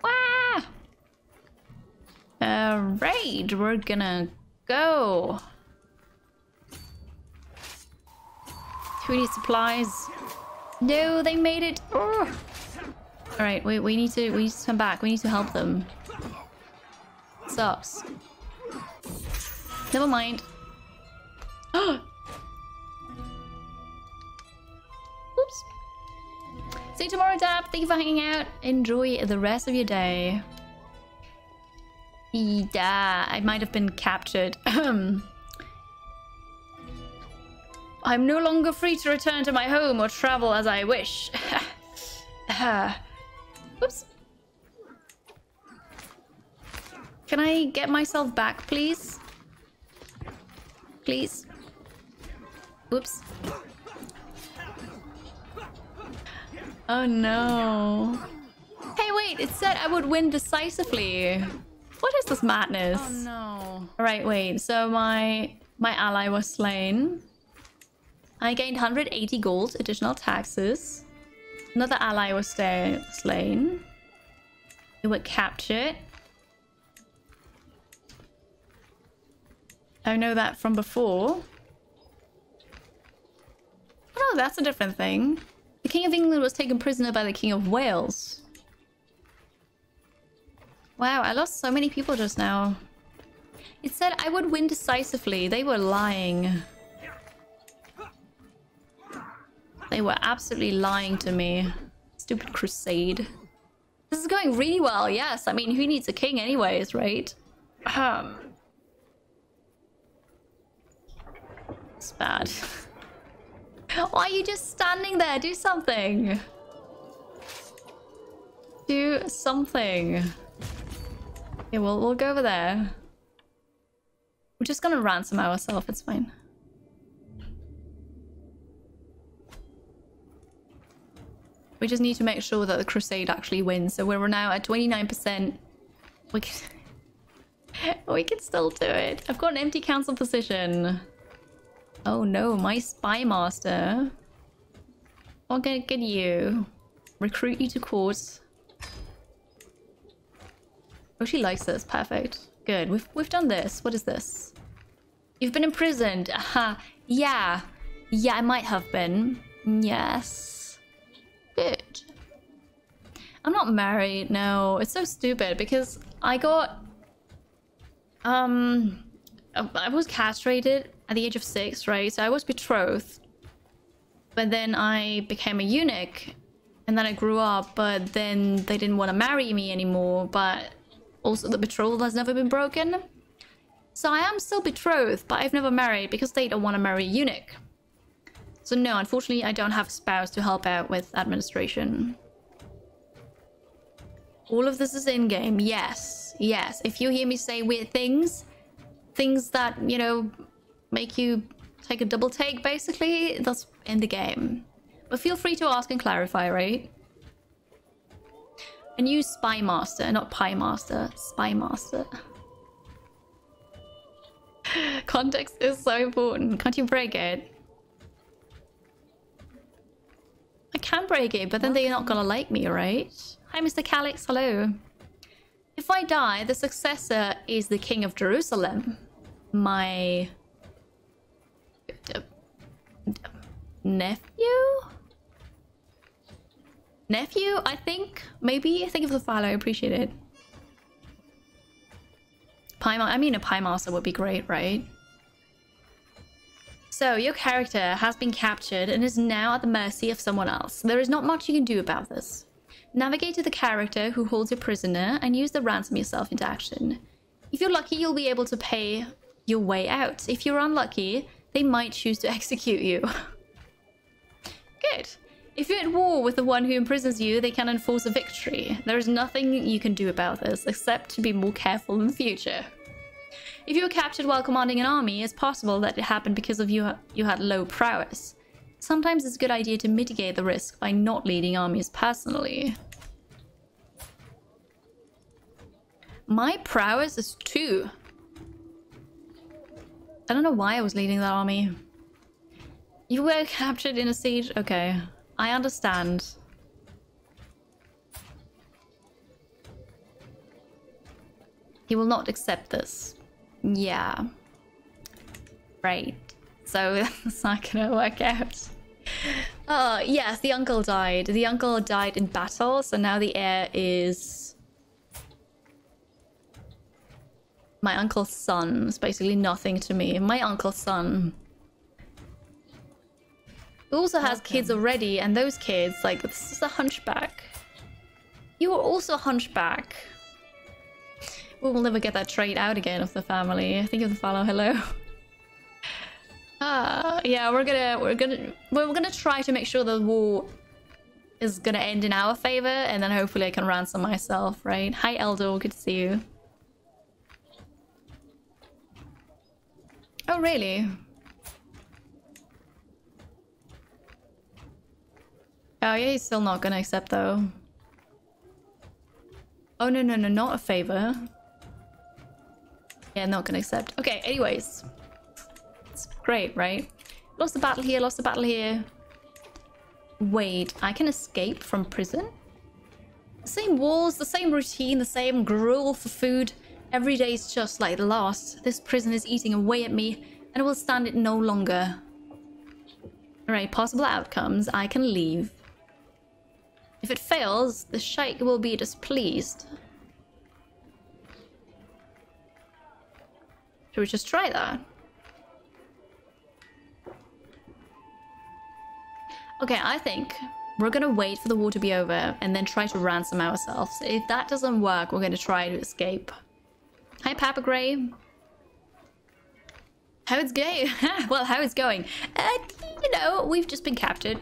Wah! Alright, we're gonna go. Who needs supplies? No, they made it. Alright, we, we need to we need to come back. We need to help them. Sucks. Never mind. Oops. See you tomorrow, Dab. Thank you for hanging out. Enjoy the rest of your day. Yeah, I might have been captured. I'm no longer free to return to my home or travel as I wish. Uh, Oops. Can I get myself back, please? Please. Oops. Oh no. Hey, wait, it said I would win decisively. What is this madness? Oh no. Alright, wait. So my my ally was slain. I gained 180 gold, additional taxes. Another ally was slain. They were captured. I know that from before. Oh, that's a different thing. The King of England was taken prisoner by the King of Wales. Wow, I lost so many people just now. It said I would win decisively. They were lying. They were absolutely lying to me. Stupid crusade. This is going really well, yes. I mean, who needs a king anyways, right? Um... It's bad. Why are you just standing there? Do something. Do something. Okay, well, we'll go over there. We're just gonna ransom ourselves, it's fine. We just need to make sure that the crusade actually wins. So we're now at 29%. We can... we can still do it. I've got an empty council position. Oh no, my spy master. I'll get, get you. Recruit you to court. Oh, she likes this. Perfect. Good. We've, we've done this. What is this? You've been imprisoned. Aha. Yeah. Yeah, I might have been. Yes. Good. I'm not married. No. It's so stupid because I got... Um... I was castrated at the age of six, right? So I was betrothed. But then I became a eunuch. And then I grew up, but then they didn't want to marry me anymore. But also the betrothal has never been broken. So I am still betrothed, but I've never married because they don't want to marry a eunuch. So no, unfortunately I don't have a spouse to help out with administration. All of this is in-game, yes. Yes, if you hear me say weird things, things that, you know, make you take a double take, basically, that's in the game. But feel free to ask and clarify, right? And use Spy Master, not Pie Master. Spy Master. Context is so important. Can't you break it? I can break it, but then they're not gonna like me, right? Hi, Mr. Calix. Hello. If I die, the successor is the King of Jerusalem. My... Nephew? Nephew, I think? Maybe? Thank you for the follow. I appreciate it. Pie I mean, a Pie Master would be great, right? So, your character has been captured and is now at the mercy of someone else. There is not much you can do about this. Navigate to the character who holds you prisoner and use the ransom yourself into action. If you're lucky, you'll be able to pay your way out. If you're unlucky, they might choose to execute you. Good. If you're at war with the one who imprisons you, they can enforce a victory. There is nothing you can do about this, except to be more careful in the future. If you were captured while commanding an army, it's possible that it happened because of you, you had low prowess. Sometimes it's a good idea to mitigate the risk by not leading armies personally. My prowess is 2. I don't know why I was leading that army. You were captured in a siege? Okay. I understand. He will not accept this. Yeah. Right. So that's not gonna work out. Uh, oh, yes, the uncle died. The uncle died in battle, so now the heir is... My uncle's son is basically nothing to me. My uncle's son. Who also has kids already, and those kids, like, this is a hunchback. You are also a hunchback. We will never get that trait out again of the family. I think of the follow hello. Uh, yeah, we're gonna we're gonna we're gonna try to make sure the war is gonna end in our favor, and then hopefully I can ransom myself, right? Hi, Eldo, good to see you. Oh, really? Oh, yeah, he's still not gonna accept, though. Oh, no, no, no, not a favor. Yeah, not gonna accept. Okay, anyways. It's great, right? Lost the battle here, lost the battle here. Wait, I can escape from prison? The same walls, the same routine, the same gruel for food. Every day is just like the last. This prison is eating away at me, and I will stand it no longer. Alright, possible outcomes. I can leave. If it fails, the Sheikh will be displeased. Should we just try that? Okay, I think we're gonna wait for the war to be over and then try to ransom ourselves. If that doesn't work, we're gonna try to escape. Hi, Papa Gray. How it's going? well, how it's going? Uh, you know, we've just been captured.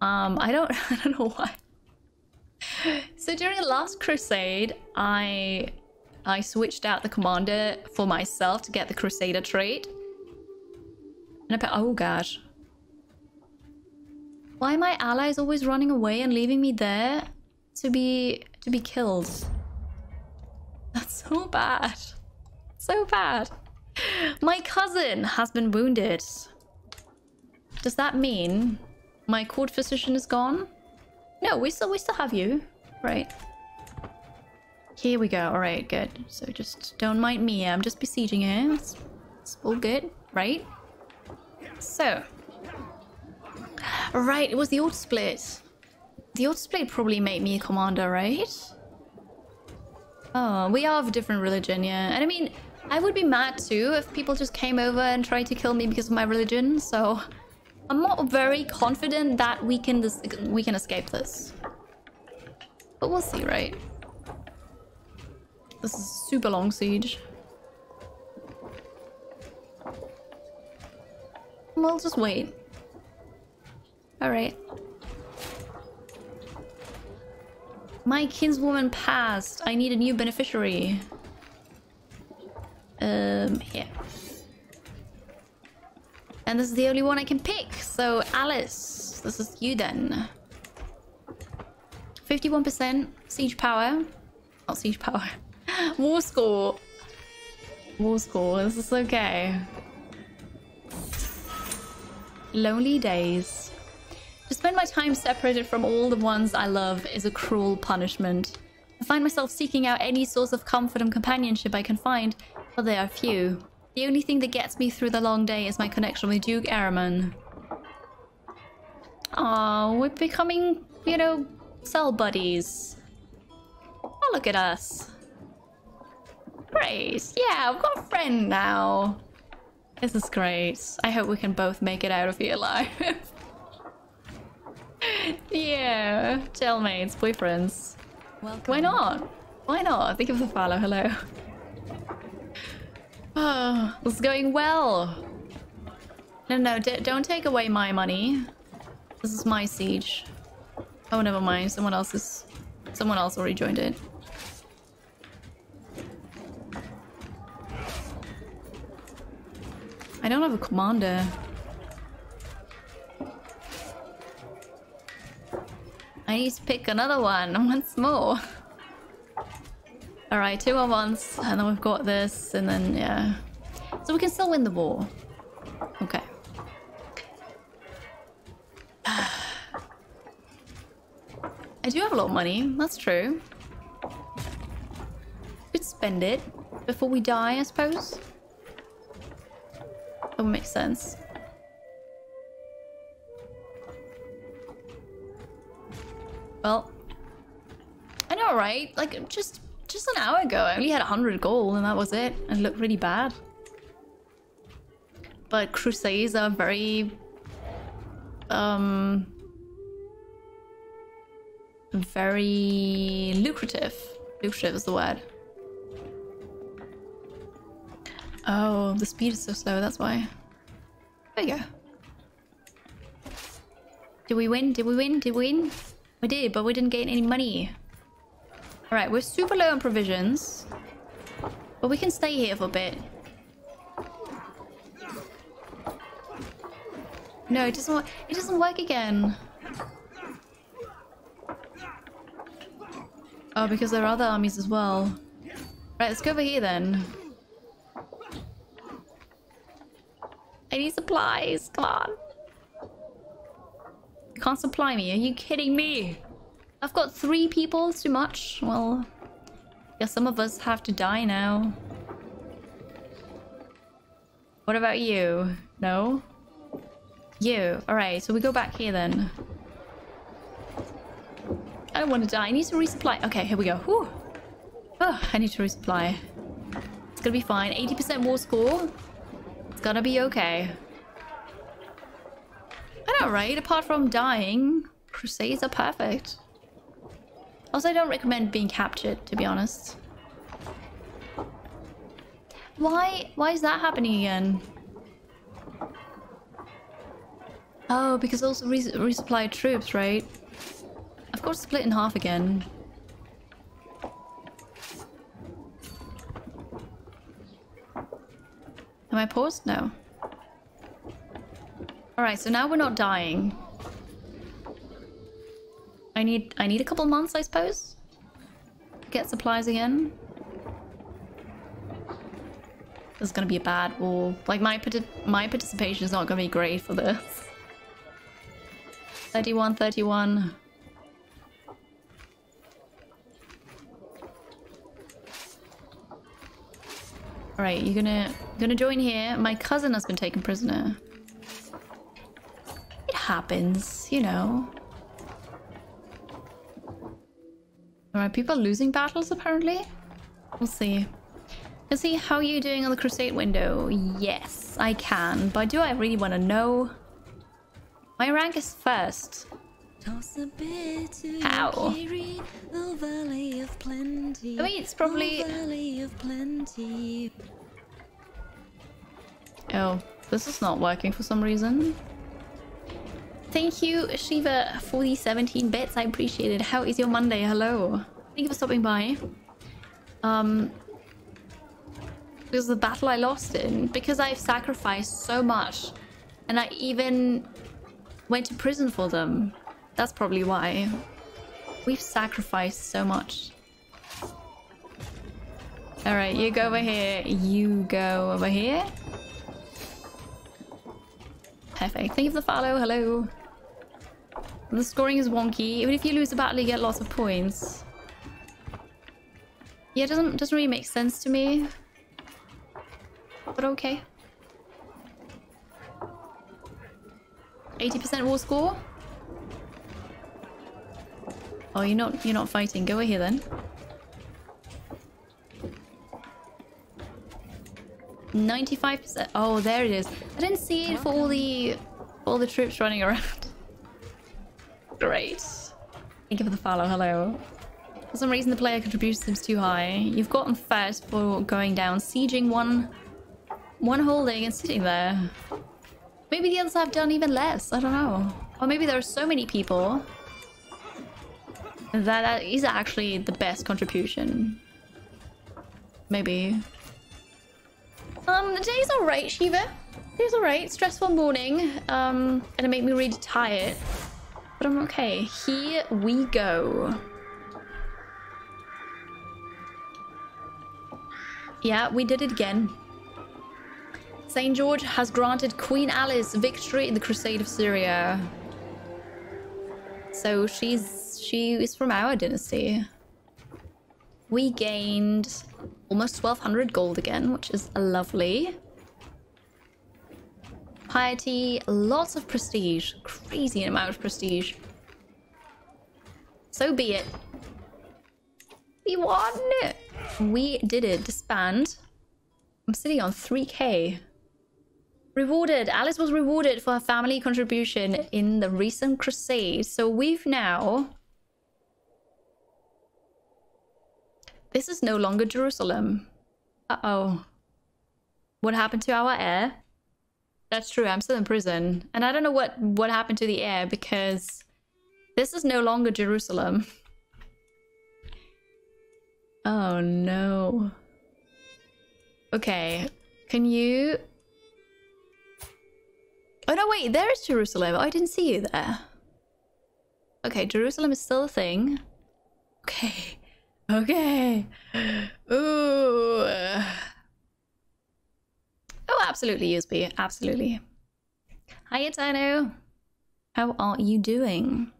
Um, I don't, I don't know why. So during the last crusade, I, I switched out the commander for myself to get the crusader trait. And I, oh gosh. Why my allies always running away and leaving me there to be, to be killed? That's so bad. So bad. My cousin has been wounded. Does that mean my court physician is gone? No, we still we still have you. Right. Here we go. Alright, good. So just don't mind me. I'm just besieging him. It's, it's all good, right? So. Right, it was the old split. The old split probably made me a commander, right? Oh, we are of a different religion, yeah. And I mean, I would be mad too if people just came over and tried to kill me because of my religion, so... I'm not very confident that we can we can escape this. But we'll see, right? This is super long siege. We'll just wait. Alright. My kinswoman passed. I need a new beneficiary. Um, here. And this is the only one I can pick. So, Alice, this is you then. 51% siege power. Not siege power. War score. War score. This is okay. Lonely days. To spend my time separated from all the ones I love is a cruel punishment. I find myself seeking out any source of comfort and companionship I can find but they are few. The only thing that gets me through the long day is my connection with Duke Ahriman. Oh, we're becoming, you know, cell buddies. Oh, look at us. Great. Yeah, I've got a friend now. This is great. I hope we can both make it out of here alive. yeah, jailmates, boyfriends. Welcome. Why not? Why not? I think of the follow. Hello. Oh, this is going well. No, no, don't take away my money. This is my siege. Oh, never mind. Someone else is... Someone else already joined it. I don't have a commander. I need to pick another one once more. Alright, two on once, and then we've got this, and then, yeah. So we can still win the war. Okay. I do have a lot of money, that's true. Could spend it before we die, I suppose. That would make sense. Well, I know, right? Like, just just an hour ago, I only had 100 gold and that was it. It looked really bad. But crusades are very... Um... Very lucrative. Lucrative is the word. Oh, the speed is so slow, that's why. There you go. Did we win? Did we win? Did we win? We did, but we didn't gain any money. Alright, we're super low on provisions. But we can stay here for a bit. No, it doesn't work. it doesn't work again. Oh, because there are other armies as well. Right, let's go over here then. I need supplies. Come on. You can't supply me. Are you kidding me? I've got three people. Too much. Well, yeah, some of us have to die now. What about you? No? You. Alright, so we go back here then. I don't want to die. I need to resupply. Okay, here we go. Whew. Oh, I need to resupply. It's gonna be fine. 80% war score. It's gonna be okay. I know, right? Apart from dying, crusades are perfect. Also, I don't recommend being captured, to be honest. Why? Why is that happening again? Oh, because also res resupply troops, right? I've got split in half again. Am I paused? No. Alright, so now we're not dying. I need I need a couple months, I suppose. To get supplies again. This is gonna be a bad war. Like my my participation is not gonna be great for this. 31, 31. Alright, you're gonna gonna join here. My cousin has been taken prisoner. It happens, you know. Alright, people are losing battles apparently. We'll see. Let's see how you doing on the crusade window. Yes, I can. But do I really want to know? My rank is first. How? I mean, it's probably... Oh, this is not working for some reason. Thank you, Shiva, for the 17 bits. I appreciate it. How is your Monday? Hello. Thank you for stopping by. Um, because the battle I lost in, because I've sacrificed so much, and I even went to prison for them. That's probably why. We've sacrificed so much. Alright, you go over here. You go over here. Perfect. Thank you for the follow. Hello. The scoring is wonky. Even if you lose a battle, you get lots of points. Yeah, it doesn't, doesn't really make sense to me. But okay. 80% war score? Oh, you're not you're not fighting. Go over here then. Ninety-five percent. Oh, there it is. I didn't see it for all the all the troops running around. Great. Thank you for the follow. Hello. For some reason, the player contribution seems too high. You've gotten first for going down, sieging one, one holding and sitting there. Maybe the others have done even less. I don't know. Or maybe there are so many people that that is actually the best contribution. Maybe. Um, the day's alright, Shiva. Day's alright. Stressful morning. Um, it made me really tired. But I'm okay. Here we go. Yeah, we did it again. St. George has granted Queen Alice victory in the Crusade of Syria. So she's she is from our dynasty. We gained almost 1200 gold again, which is lovely. Piety, lots of prestige. Crazy amount of prestige. So be it. We won! It! We did it. Disband. I'm sitting on 3k. Rewarded. Alice was rewarded for her family contribution in the recent crusade. So we've now... This is no longer Jerusalem. Uh-oh. What happened to our heir? That's true, I'm still in prison. And I don't know what, what happened to the heir because this is no longer Jerusalem. Oh no. Okay, can you... Oh no, wait, there's Jerusalem. Oh, I didn't see you there. Okay, Jerusalem is still a thing. Okay, okay. Ooh. Oh, absolutely, USB. Absolutely. Hi, Etano. How are you doing?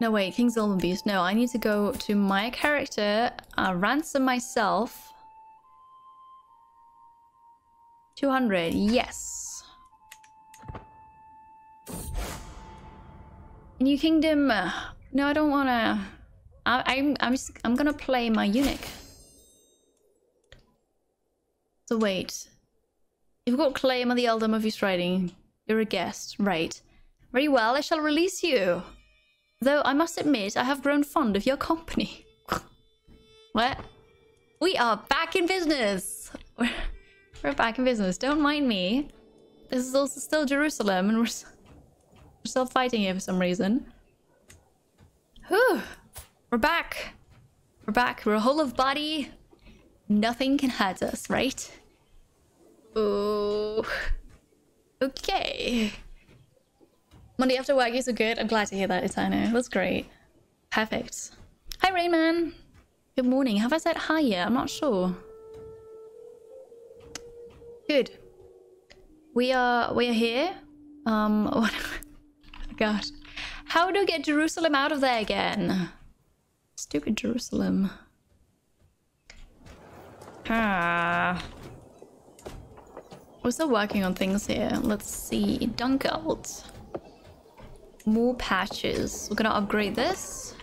No, wait, King Beast. No, I need to go to my character, uh, ransom myself. 200, yes. New Kingdom. No, I don't wanna. I, I'm, I'm, just, I'm gonna play my eunuch. So wait. You've got claim on the Eldom of his writing. You're a guest, right. Very well, I shall release you. Though I must admit, I have grown fond of your company. what? We are back in business! We're, back in business, don't mind me. This is also still Jerusalem, and we're still fighting here for some reason. Whew! We're back! We're back, we're a whole of body. Nothing can hurt us, right? Oh. Okay. Monday after work is so good. I'm glad to hear that, Etano. That's great. Perfect. Hi, Rainman. Good morning. Have I said hi yet? I'm not sure. Good. We are we are here. Um. Oh God. How do I get Jerusalem out of there again? Stupid Jerusalem. Ah. We're still working on things here. Let's see. Dunk. More patches. We're gonna upgrade this.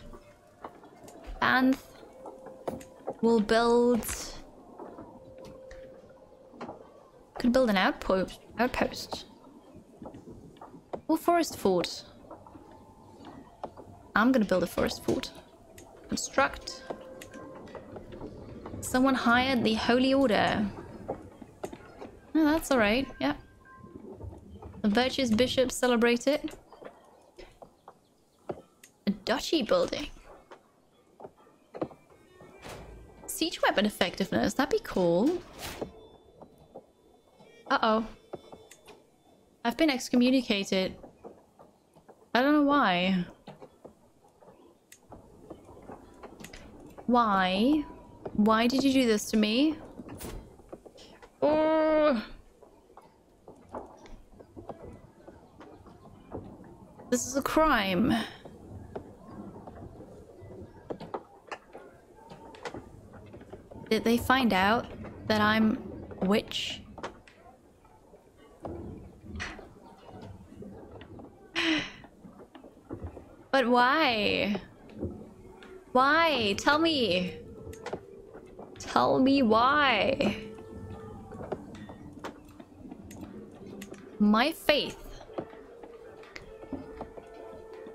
And we'll build. Could build an outpost. Outpost. Or forest fort. I'm gonna build a forest fort. Construct. Someone hired the Holy Order. Oh, that's alright, yeah. The Virtuous Bishop celebrate it. A duchy building. Siege weapon effectiveness, that'd be cool. Uh-oh. I've been excommunicated. I don't know why. Why? Why did you do this to me? This is a crime. Did they find out that I'm a witch? But why? Why? Tell me. Tell me why. My faith.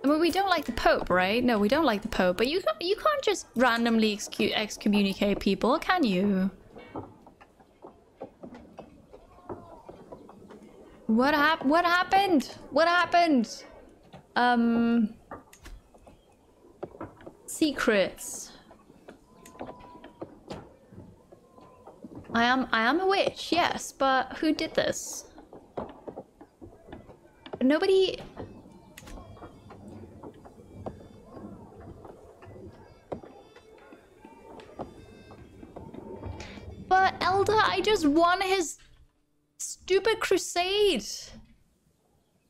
I mean, we don't like the Pope, right? No, we don't like the Pope. But you can't, you can't just randomly excommunicate people, can you? What hap- What happened? What happened? Um. Secrets. I am I am a witch, yes, but who did this? Nobody But Elder, I just won his stupid crusade.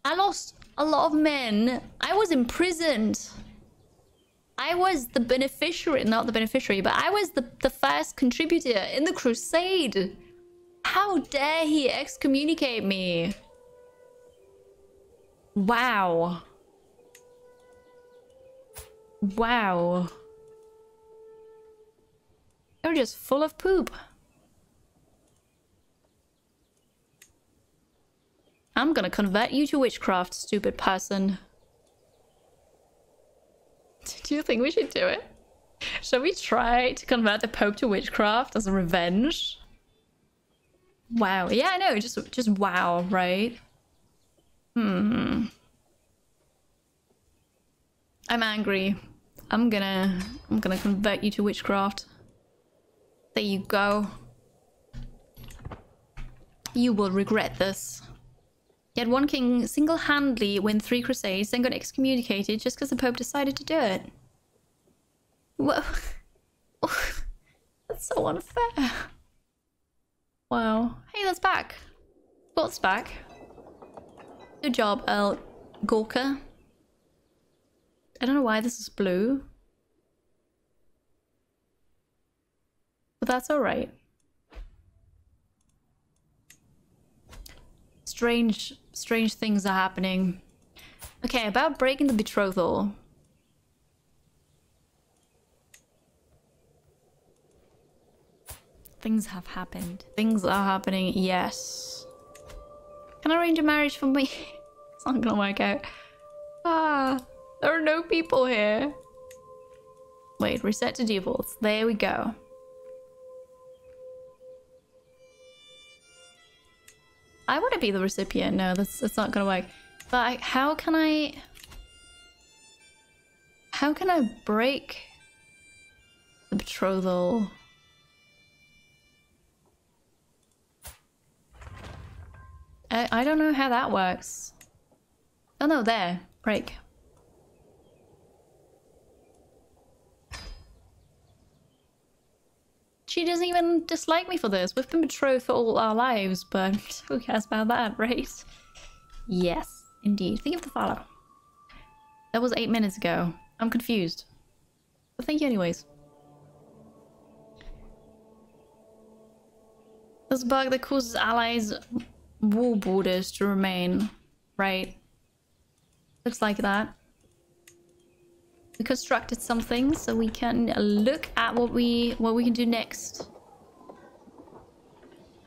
I lost a lot of men. I was imprisoned. I was the beneficiary, not the beneficiary, but I was the, the first contributor in the crusade. How dare he excommunicate me? Wow. Wow. You're just full of poop. I'm gonna convert you to witchcraft, stupid person. Do you think we should do it? Shall we try to convert the Pope to witchcraft as a revenge? Wow. Yeah, I know. Just, just wow, right? Hmm. I'm angry. I'm gonna, I'm gonna convert you to witchcraft. There you go. You will regret this. Yet one king single-handedly win three crusades, then got excommunicated just because the Pope decided to do it. Whoa. That's so unfair. Wow. Hey, that's back. What's back? Good job, El Gorka. I don't know why this is blue. But that's alright. Strange, strange things are happening. Okay, about breaking the betrothal. Things have happened. Things are happening, yes. Can I arrange a marriage for me? it's not gonna work out. Ah, there are no people here. Wait, reset to defaults. There we go. I want to be the recipient. No, that's, that's not gonna work. But I, how can I... How can I break the betrothal? I, I don't know how that works. Oh no, there. Break. She doesn't even dislike me for this. We've been betrothed for all our lives, but who cares about that, right? Yes, indeed. Think of the follow. That was eight minutes ago. I'm confused. But thank you anyways. This bug that causes allies war borders to remain, right? Looks like that. We constructed something so we can look at what we what we can do next.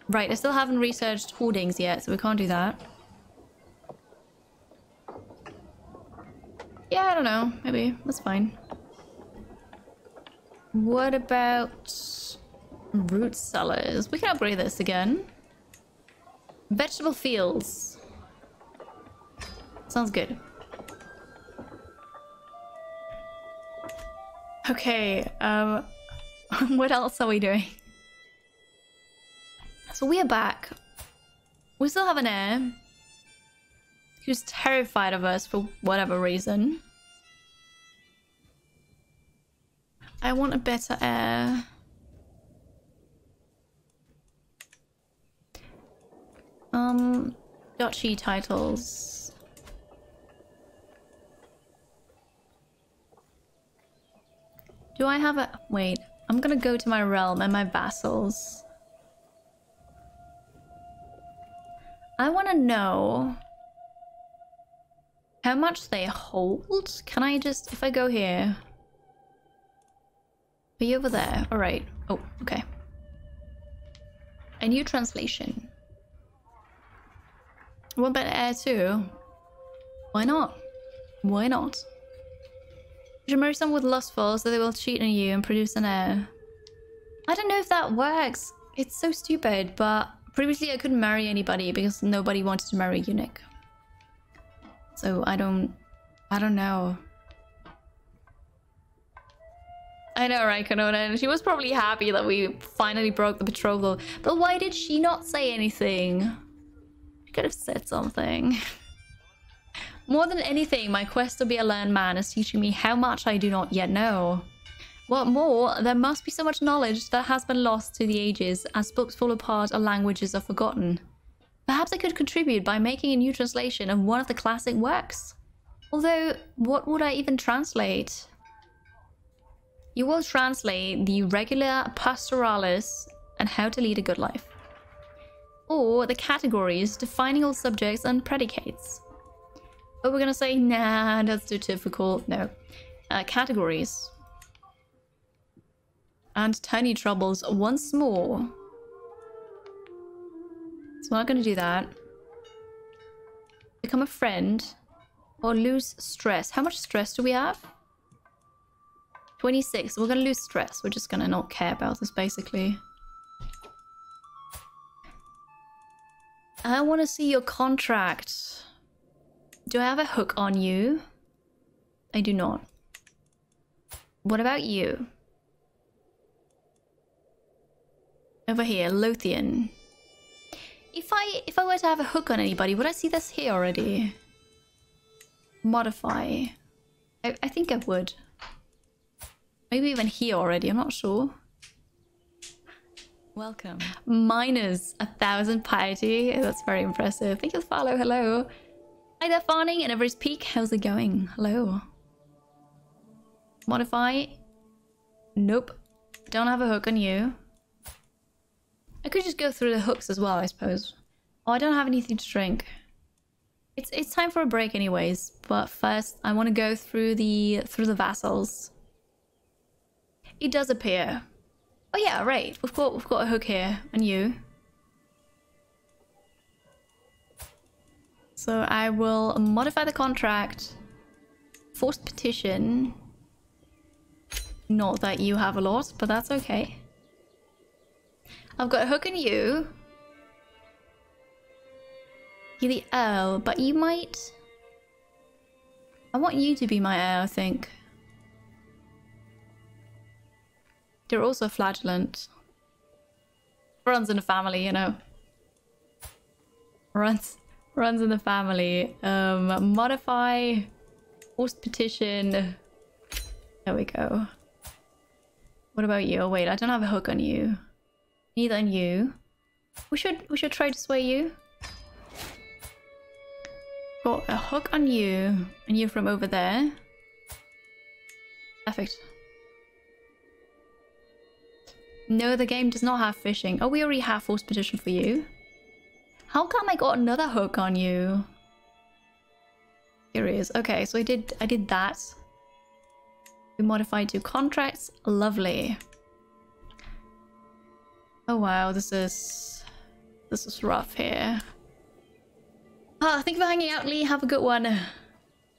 Right, I still haven't researched hoardings yet, so we can't do that. Yeah, I don't know. Maybe. That's fine. What about root cellars? We can upgrade this again. Vegetable fields. Sounds good. Okay, um, what else are we doing? So we are back. We still have an heir. Who's terrified of us for whatever reason. I want a better heir. Um, duchy titles. Do I have a... Wait, I'm gonna go to my realm and my vassals. I want to know how much they hold. Can I just... If I go here... Are you over there? Alright. Oh, okay. A new translation. What about air too? Why not? Why not? You should marry someone with lustful so they will cheat on you and produce an heir. I don't know if that works. It's so stupid, but previously I couldn't marry anybody because nobody wanted to marry eunuch. So I don't... I don't know. I know, right, Kanona? She was probably happy that we finally broke the betrothal. But why did she not say anything? She could have said something. More than anything, my quest to be a learned man is teaching me how much I do not yet know. What more, there must be so much knowledge that has been lost to the ages as books fall apart or languages are forgotten. Perhaps I could contribute by making a new translation of one of the classic works. Although, what would I even translate? You will translate the Regula Pastoralis and How to Lead a Good Life or the categories defining all subjects and predicates. But we're gonna say, nah, that's too difficult. No. uh, categories. And tiny troubles once more. So I'm not to do that. Become a friend. Or lose stress. How much stress do we have? 26. We're to lose stress. We're just to not care about this, basically. I want to see your contract. Do I have a hook on you? I do not. What about you? Over here, Lothian. If I if I were to have a hook on anybody, would I see this here already? Modify. I, I think I would. Maybe even here already, I'm not sure. Welcome. Miners, a thousand piety. That's very impressive. Thank you follow. Hello. Hi there, Farning and Everest Peak. How's it going? Hello. Modify. Nope. Don't have a hook on you. I could just go through the hooks as well, I suppose. Oh, I don't have anything to drink. It's it's time for a break anyways, but first I want to go through the through the vassals. It does appear. Oh yeah, right. We've got we've got a hook here and you. So I will modify the contract. Forced partition. Not that you have a lot, but that's okay. I've got a hook on you. You're the Earl, but you might... I want you to be my heir, I think. You're also flagellant. Runs in the family, you know. Runs runs in the family. Um modify forced partition. There we go. What about you? Oh wait, I don't have a hook on you. Neither on you. We should we should try to sway you. Got a hook on you, and you from over there. Perfect. No, the game does not have fishing. Oh, we already have forced partition for you. How come I got another hook on you? Here it is. Okay, so I did I did that. We modified two contracts. Lovely. Oh wow, this is this is rough here. Ah, thank you for hanging out, Lee. Have a good one.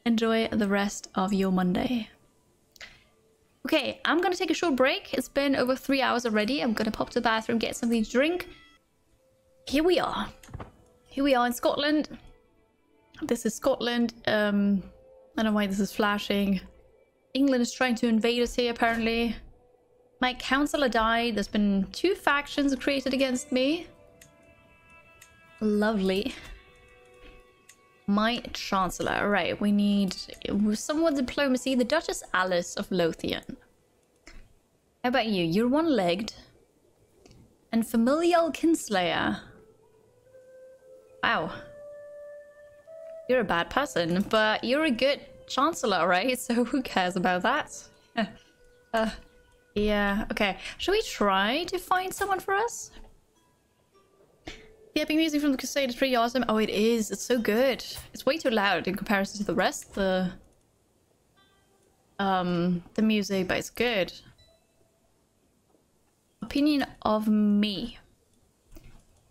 Enjoy the rest of your Monday. Okay, I'm gonna take a short break. It's been over three hours already. I'm gonna pop to the bathroom, get something to drink. Here we are. Here we are in Scotland. This is Scotland. Um, I don't know why this is flashing. England is trying to invade us here, apparently. My counselor died. There's been two factions created against me. Lovely. My chancellor. Right, we need somewhat diplomacy. The Duchess Alice of Lothian. How about you? You're one-legged. And familial kinslayer. Wow. You're a bad person, but you're a good chancellor, right? So who cares about that? uh, yeah, okay. Shall we try to find someone for us? The epic music from the Crusade is pretty awesome. Oh, it is. It's so good. It's way too loud in comparison to the rest. The um the music, but it's good. Opinion of me.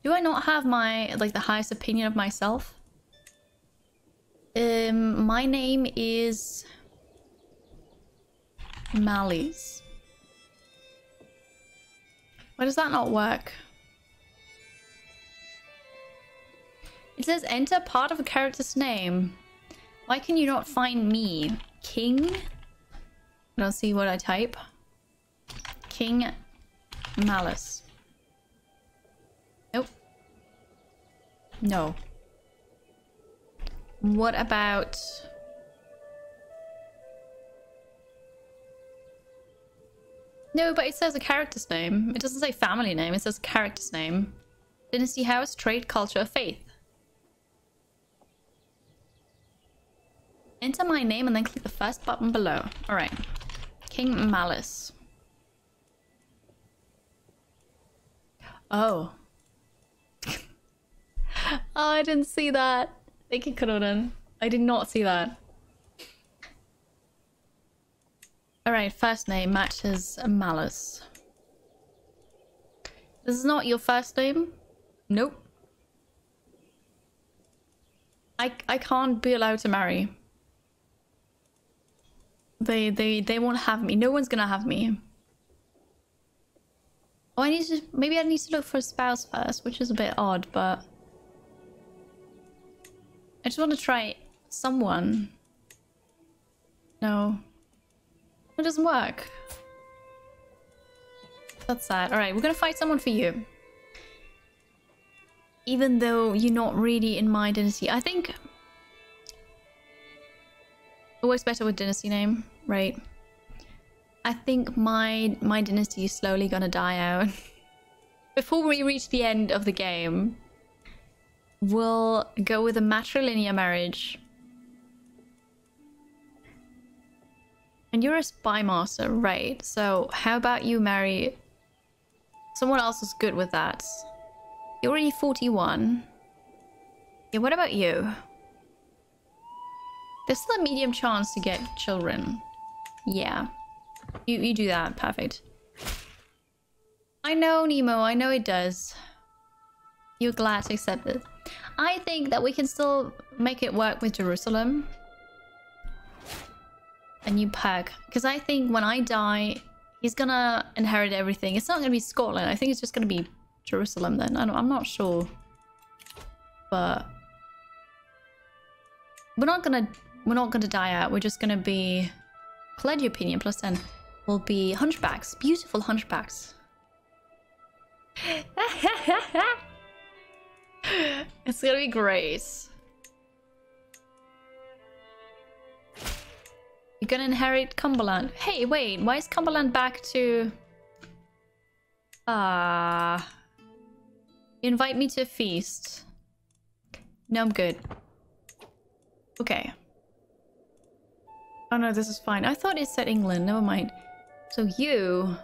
Do I not have my like the highest opinion of myself? Um, my name is Malise. Why does that not work? It says enter part of a character's name. Why can you not find me? King? I don't see what I type. King Malise. No. What about... No, but it says a character's name. It doesn't say family name, it says character's name. Dynasty House, Trade, Culture, Faith. Enter my name and then click the first button below. Alright. King Malise. Oh. oh, I didn't see that. Thank you, Karonan. I did not see that. Alright, first name matches Malise. This is not your first name? Nope. I I can't be allowed to marry. They they they won't have me. No one's gonna have me. Oh, I need to maybe I need to look for a spouse first, which is a bit odd, but I just want to try someone. No. It doesn't work. That's sad. Alright, we're gonna fight someone for you. Even though you're not really in my dynasty. I think... Always better with dynasty name, right? I think my my dynasty is slowly gonna die out. Before we reach the end of the game, we'll go with a matrilineal marriage. And you're a spy master, right? So how about you marry someone else who's good with that? You're already 41. Yeah, what about you? There's still a medium chance to get children. Yeah. You, you do that. Perfect. I know, Nemo. I know it does. You're glad to accept it. I think that we can still make it work with Jerusalem. A new perk. Because I think when I die, he's gonna inherit everything. It's not gonna be Scotland. I think it's just gonna be Jerusalem then. I am not sure. But... We're not gonna... We're not gonna die out. We're just gonna be... Pledge opinion plus 10 will be hunchbacks. Beautiful hunchbacks. it's gonna be great. You're gonna inherit Cumberland. Hey, wait, why is Cumberland back to... Ah... Uh, invite me to a feast. No, I'm good. Okay. Oh no, this is fine. I thought it said England. Never mind. So you...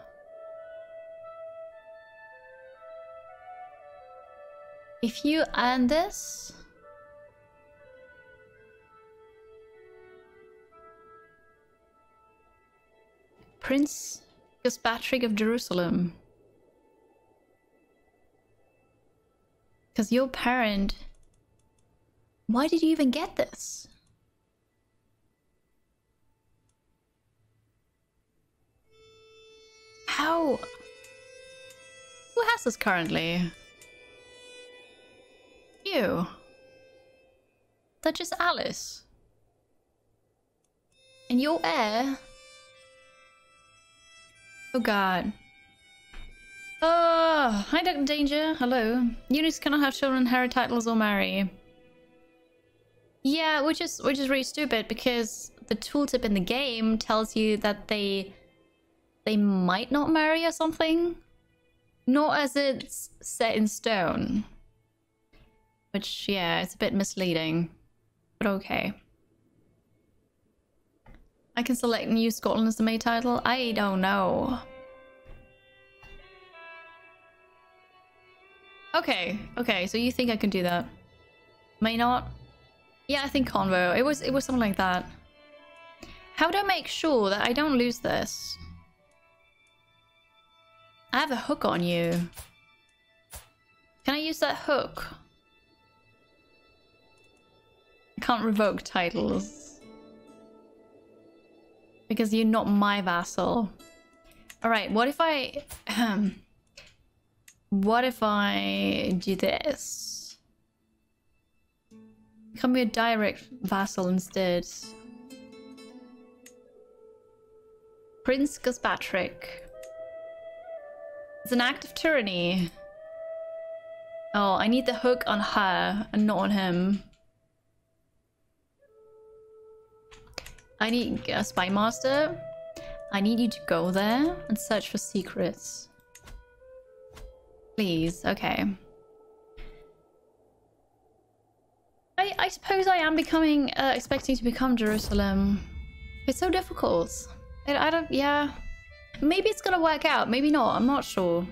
If you earn this... Prince Gospatrick of Jerusalem. Because your parent... Why did you even get this? How? Who has this currently? You. Duchess Alice. And your heir? Oh god. Oh, hi Dr. Danger. Hello. Eunuchs cannot have children, inherit titles, or marry. Yeah, which is which is really stupid because the tooltip in the game tells you that they they might not marry or something. Not as it's set in stone. Which, yeah, it's a bit misleading. But okay. I can select New Scotland as the main title? I don't know. Okay, okay, so you think I can do that? May not? Yeah, I think convo. It was it was something like that. How do I make sure that I don't lose this? I have a hook on you. Can I use that hook? Can't revoke titles. Because you're not my vassal. Alright, what if I... Um, what if I do this? Become your direct vassal instead. Prince Gospatrick. It's an act of tyranny. Oh, I need the hook on her and not on him. I need a spy master. I need you to go there and search for secrets. Please, okay. I, I suppose I am becoming, uh, expecting to become Jerusalem. It's so difficult. I, I don't, yeah. Maybe it's gonna work out, maybe not, I'm not sure.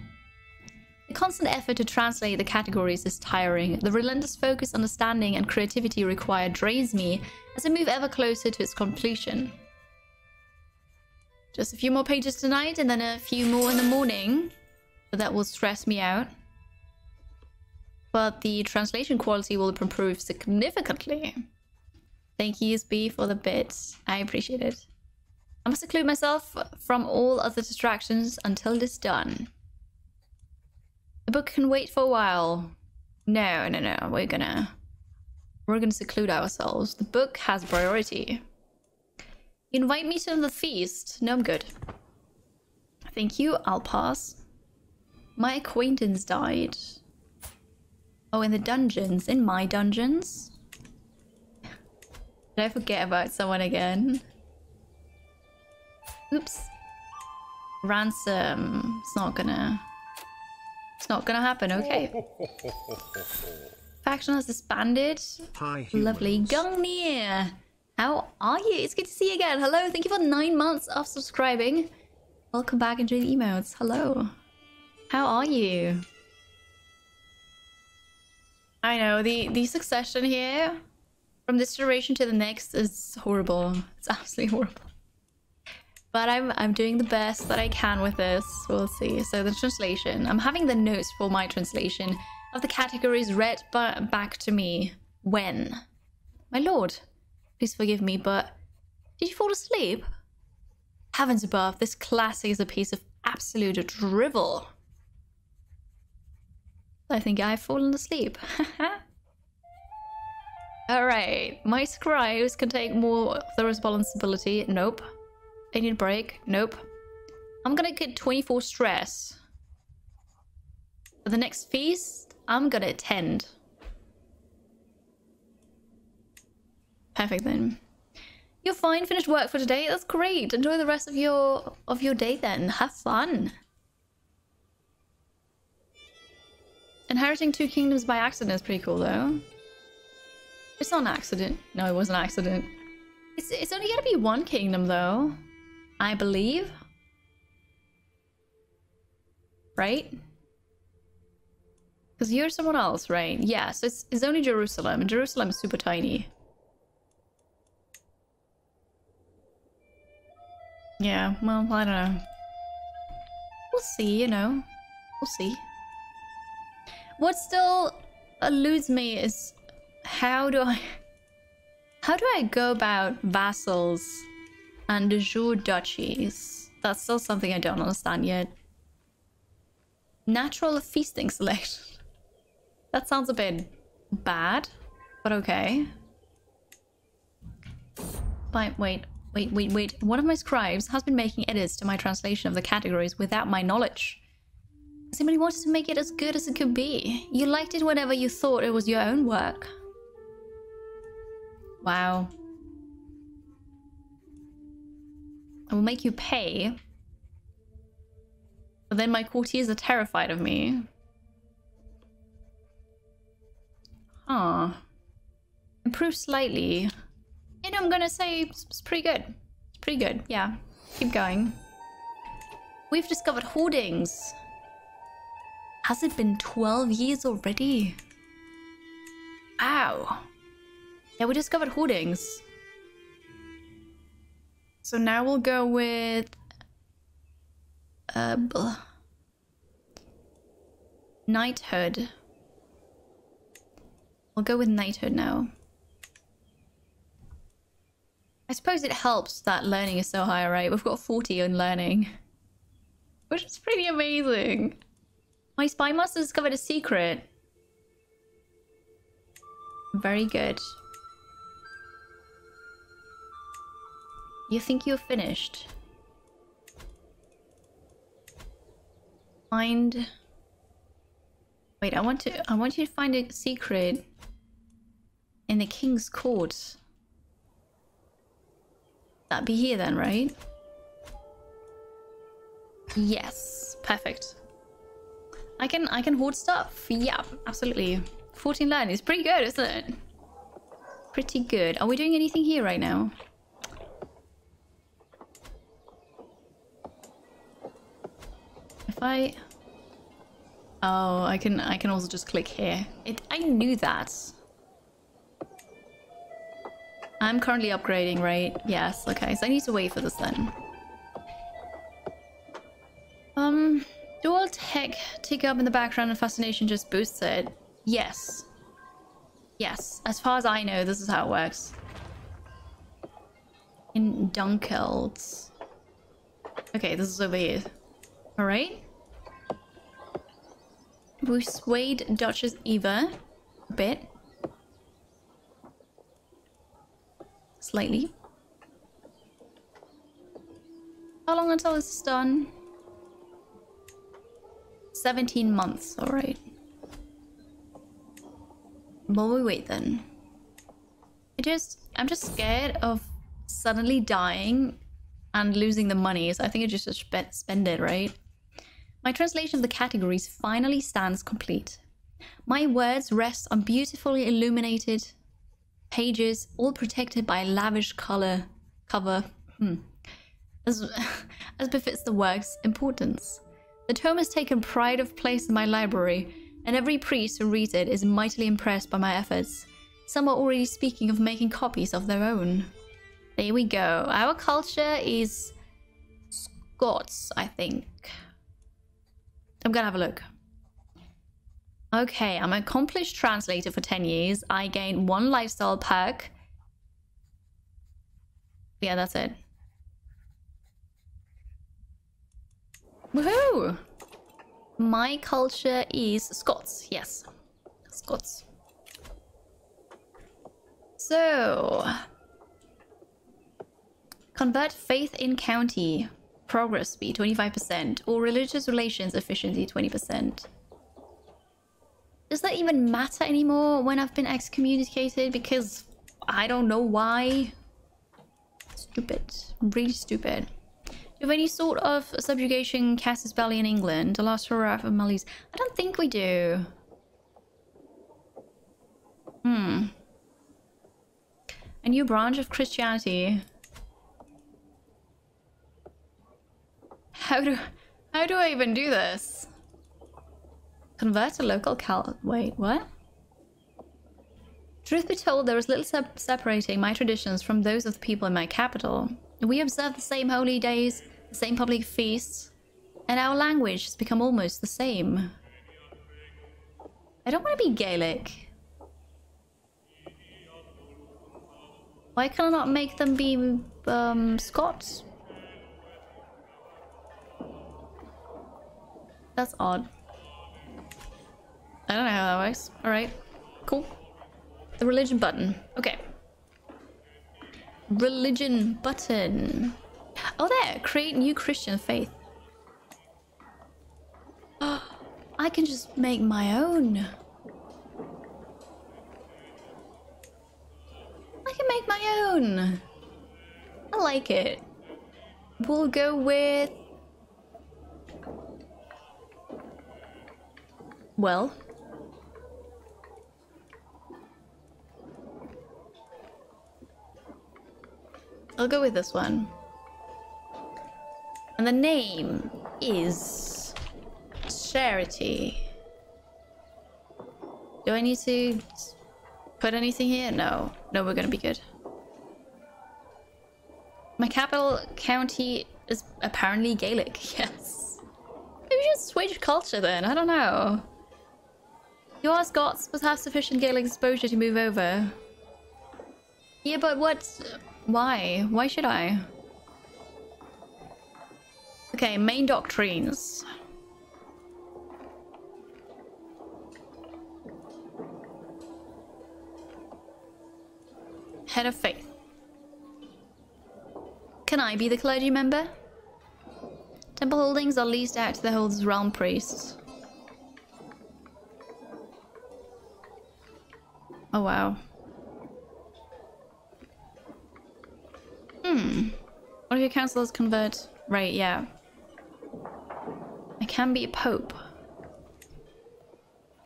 The constant effort to translate the categories is tiring. The relentless focus, on understanding, and creativity required drains me as I move ever closer to its completion. Just a few more pages tonight and then a few more in the morning. But that will stress me out. But the translation quality will improve significantly. Thank you, SB, for the bits. I appreciate it. I must seclude myself from all other distractions until it is done. The book can wait for a while. No, no, no. We're gonna... We're gonna seclude ourselves. The book has priority. Invite me to the feast. No, I'm good. Thank you. I'll pass. My acquaintance died. Oh, in the dungeons. In my dungeons? Did I forget about someone again? Oops. Ransom. It's not gonna... It's not gonna happen, okay. Faction has disbanded. Hi. Lovely. Gungnir! How are you? It's good to see you again. Hello, thank you for nine months of subscribing. Welcome back into the emotes. Hello. How are you? I know, the, the succession here from this generation to the next is horrible. It's absolutely horrible. But I'm I'm doing the best that I can with this. We'll see. So the translation. I'm having the notes for my translation of the categories read back to me. When? My lord, please forgive me, but did you fall asleep? Heavens above, this classic is a piece of absolute drivel. I think I've fallen asleep. Alright, my scribes can take more of the responsibility. Nope. I need a break. Nope. I'm gonna get 24 stress. For the next feast, I'm gonna attend. Perfect then. You're fine, finished work for today. That's great. Enjoy the rest of your of your day then. Have fun. Inheriting two kingdoms by accident is pretty cool though. It's not an accident. No, it was an accident. It's, it's only gonna be one kingdom though. I believe. Right? Because you're someone else, right? Yes, it's, it's only Jerusalem. Jerusalem is super tiny. Yeah, well, I don't know. We'll see, you know. We'll see. What still eludes me is how do I... How do I go about vassals and jure duchies? That's still something I don't understand yet. Natural feasting selection. That sounds a bit bad, but okay. But wait, wait, wait, wait. One of my scribes has been making edits to my translation of the categories without my knowledge. Somebody wanted to make it as good as it could be. You liked it whenever you thought it was your own work. Wow. I will make you pay. But then my courtiers are terrified of me. Huh. Improve slightly. And I'm gonna say it's, pretty good. It's pretty good, yeah. Keep going. We've discovered hoardings. Has it been 12 years already? Ow. Yeah, we discovered hoardings. So now we'll go with... Uh. Knighthood. We'll go with knighthood now. I suppose it helps that learning is so high, right? We've got 40 on learning. Which is pretty amazing. My spy master discovered a secret. Very good. You think you're finished? Find... Wait, I want to- I want you to find a secret in the king's court. That'd be here then, right? Yes, perfect. I can I can hoard stuff. Yeah, absolutely. 14 learn is pretty good, isn't it? Pretty good. Are we doing anything here right now? I... Oh, I can I can also just click here. It, I knew that. I'm currently upgrading, right? Yes, okay. So I need to wait for this then. Um, do all tech tick up in the background and fascination just boosts it? Yes. Yes. As far as I know, this is how it works. In Dunkeld. Okay, this is over here. Alright. We swayed Duchess Eva a bit. Slightly. How long until this is done? 17 months, alright. While we wait then. I just, I'm just scared of suddenly dying and losing the money, so I think I just spend it, right? My translation of the categories finally stands complete. My words rest on beautifully illuminated pages, all protected by a lavish color cover, hmm. as, as befits the work's importance. The tome has taken pride of place in my library, and every priest who reads it is mightily impressed by my efforts. Some are already speaking of making copies of their own. There we go. Our culture is Scots, I think. I'm gonna have a look. Okay, I'm an accomplished translator for 10 years. I gain one lifestyle perk. Yeah, that's it. Woohoo! My culture is Scots. Yes. Scots. So... Convert faith in county. Progress speed 25%. Or religious relations efficiency 20%. Does that even matter anymore when I've been excommunicated? Because I don't know why. Stupid. Really stupid. Do we have any sort of subjugation Casus Belli in England? The last hurrah of Malise? I don't think we do. Hmm. A new branch of Christianity. How do how do I even do this? Convert a local cal- wait, what? Truth be told, there is little se separating my traditions from those of the people in my capital. We observe the same holy days, the same public feasts, and our language has become almost the same. I don't want to be Gaelic. Why can I not make them be um, Scots? That's odd. I don't know how that works. Alright, cool. The religion button. Okay. Religion button. Oh, there. Create new Christian faith. Oh, I can just make my own. I can make my own. I like it. We'll go with... Well... I'll go with this one. And the name is Charity. Do I need to put anything here? No. No, we're gonna be good. My capital county is apparently Gaelic, yes. Maybe should switch culture then, I don't know. You are Scots, but have sufficient Gaelic exposure to move over. Yeah, but what... Why? Why should I? Okay, main doctrines. Head of faith. Can I be the clergy member? Temple holdings are leased out to the Holds Realm priests. Oh wow. Hmm. What if your councillors convert? Right, yeah. I can be a pope.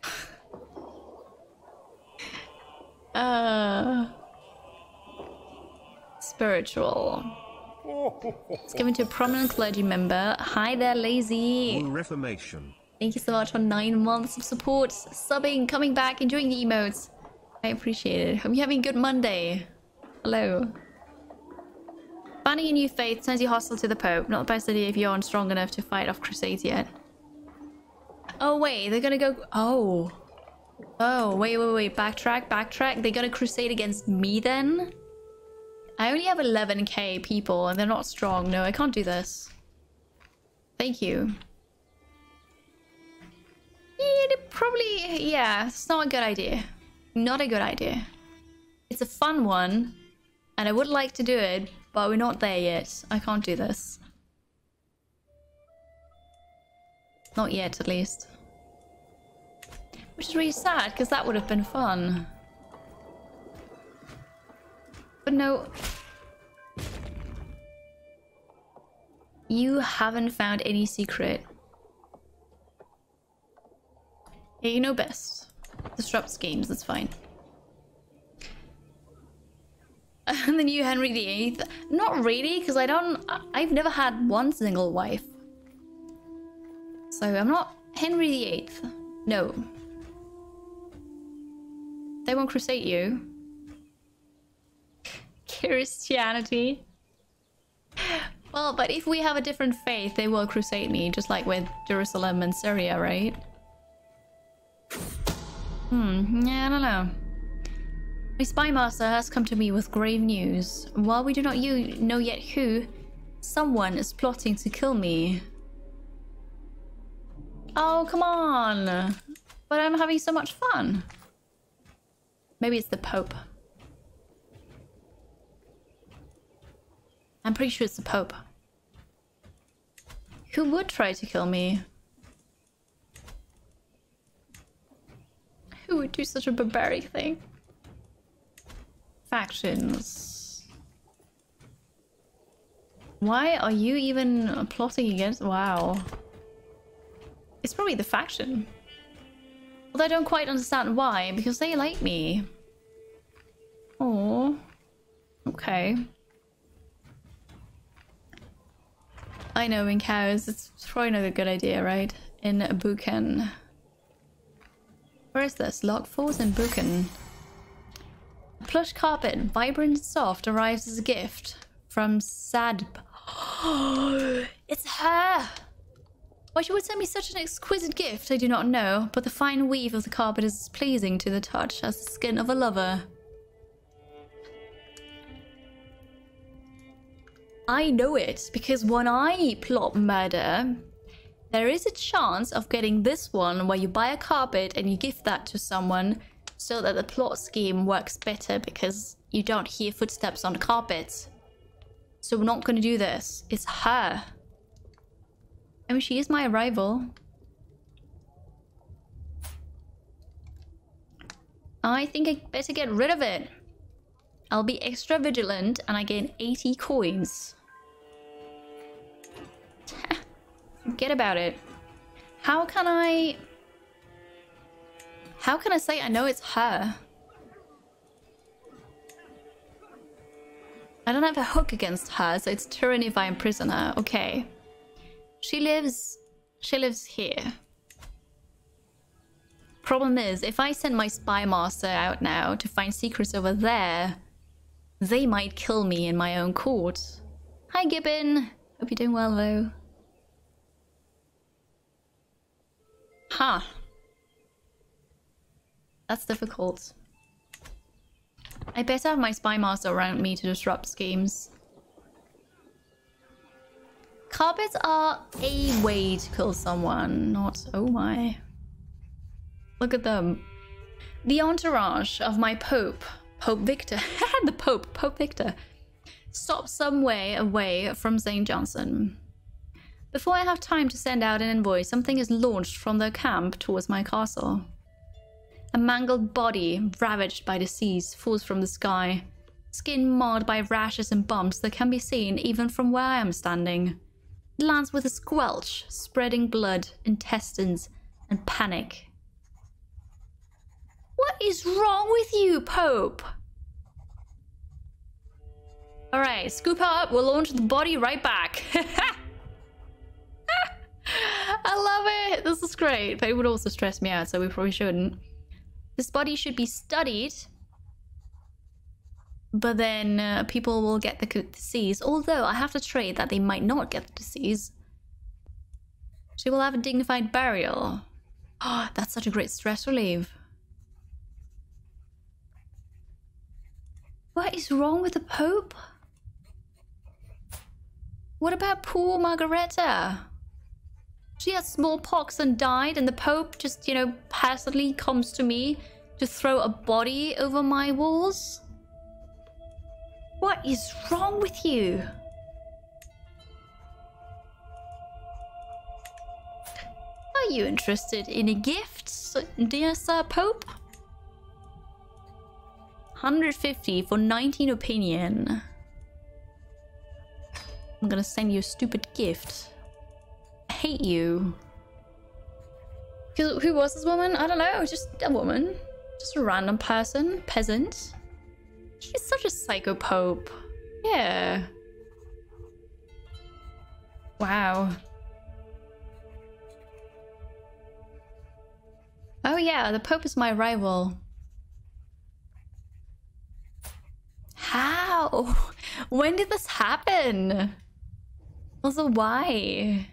uh spiritual. It's given to a prominent clergy member. Hi there, lazy. Reformation. Thank you so much for nine months of support, subbing, coming back, enjoying the emotes. I appreciate it. Hope you're having a good Monday. Hello. Finding a new faith turns you hostile to the Pope. Not the best idea if you aren't strong enough to fight off crusades yet. Oh, wait, they're gonna go... Oh. Oh, wait, wait, wait. Backtrack, backtrack. They're gonna crusade against me then? I only have 11k people and they're not strong. No, I can't do this. Thank you. Yeah, probably... Yeah, it's not a good idea. Not a good idea. It's a fun one. And I would like to do it, but we're not there yet. I can't do this. Not yet, at least. Which is really sad, because that would have been fun. But no... You haven't found any secret. Yeah, you know best. Disrupt games, that's fine. And then you, Henry VIII. Not really, because I don't... I've never had one single wife. So I'm not Henry VIII. No. They won't crusade you. Christianity. Well, but if we have a different faith, they will crusade me, just like with Jerusalem and Syria, right? Hmm, yeah, I don't know. My spy master has come to me with grave news. While we do not know yet who, someone is plotting to kill me. Oh, come on. But I'm having so much fun. Maybe it's the Pope. I'm pretty sure it's the Pope. Who would try to kill me? Who would do such a barbaric thing? Factions. Why are you even plotting against- wow. It's probably the faction. Although I don't quite understand why, because they like me. Oh. Okay. I know in cows, it's probably not a good idea, right? In Buchan. Where is this? Log Falls in Buchan. Plush carpet, vibrant and soft, arrives as a gift from Sad. it's her! Why she would send me such an exquisite gift, I do not know, but the fine weave of the carpet is as pleasing to the touch as the skin of a lover. I know it, because when I plot murder, there is a chance of getting this one where you buy a carpet and you give that to someone so that the plot scheme works better because you don't hear footsteps on the carpet. So we're not going to do this. It's her. I mean, she is my rival. I think I better get rid of it. I'll be extra vigilant and I gain 80 coins. Forget about it. How can I... How can I say I know it's her? I don't have a hook against her, so it's tyranny if I imprison her. Okay. She lives... She lives here. Problem is, if I send my spy master out now to find secrets over there, they might kill me in my own court. Hi, Gibbon. Hope you're doing well, though. Huh. That's difficult. I better have my spy master around me to disrupt schemes. Carpets are a way to kill someone, not... Oh my. Look at them. The entourage of my Pope, Pope Victor, the Pope, Pope Victor, stopped some way away from St. Johnson. Before I have time to send out an envoy, something is launched from their camp towards my castle. A mangled body, ravaged by disease, falls from the sky, skin marred by rashes and bumps that can be seen even from where I am standing. It lands with a squelch, spreading blood, intestines, and panic. What is wrong with you, Pope? Alright, scoop her up, we'll launch the body right back. I love it. This is great. But it would also stress me out, so we probably shouldn't. This body should be studied. But then uh, people will get the disease. Although I have to trade that they might not get the disease. She will have a dignified burial. Oh, that's such a great stress relief. What is wrong with the Pope? What about poor Margareta? She had smallpox and died, and the Pope just, you know, passively comes to me to throw a body over my walls? What is wrong with you? Are you interested in a gift, dear Sir Pope? 150 for 19 opinion. I'm gonna send you a stupid gift. Hate you. Because Who was this woman? I don't know, just a woman. Just a random person. Peasant. She's such a psycho pope. Yeah. Wow. Oh yeah, the Pope is my rival. How? When did this happen? Also, why?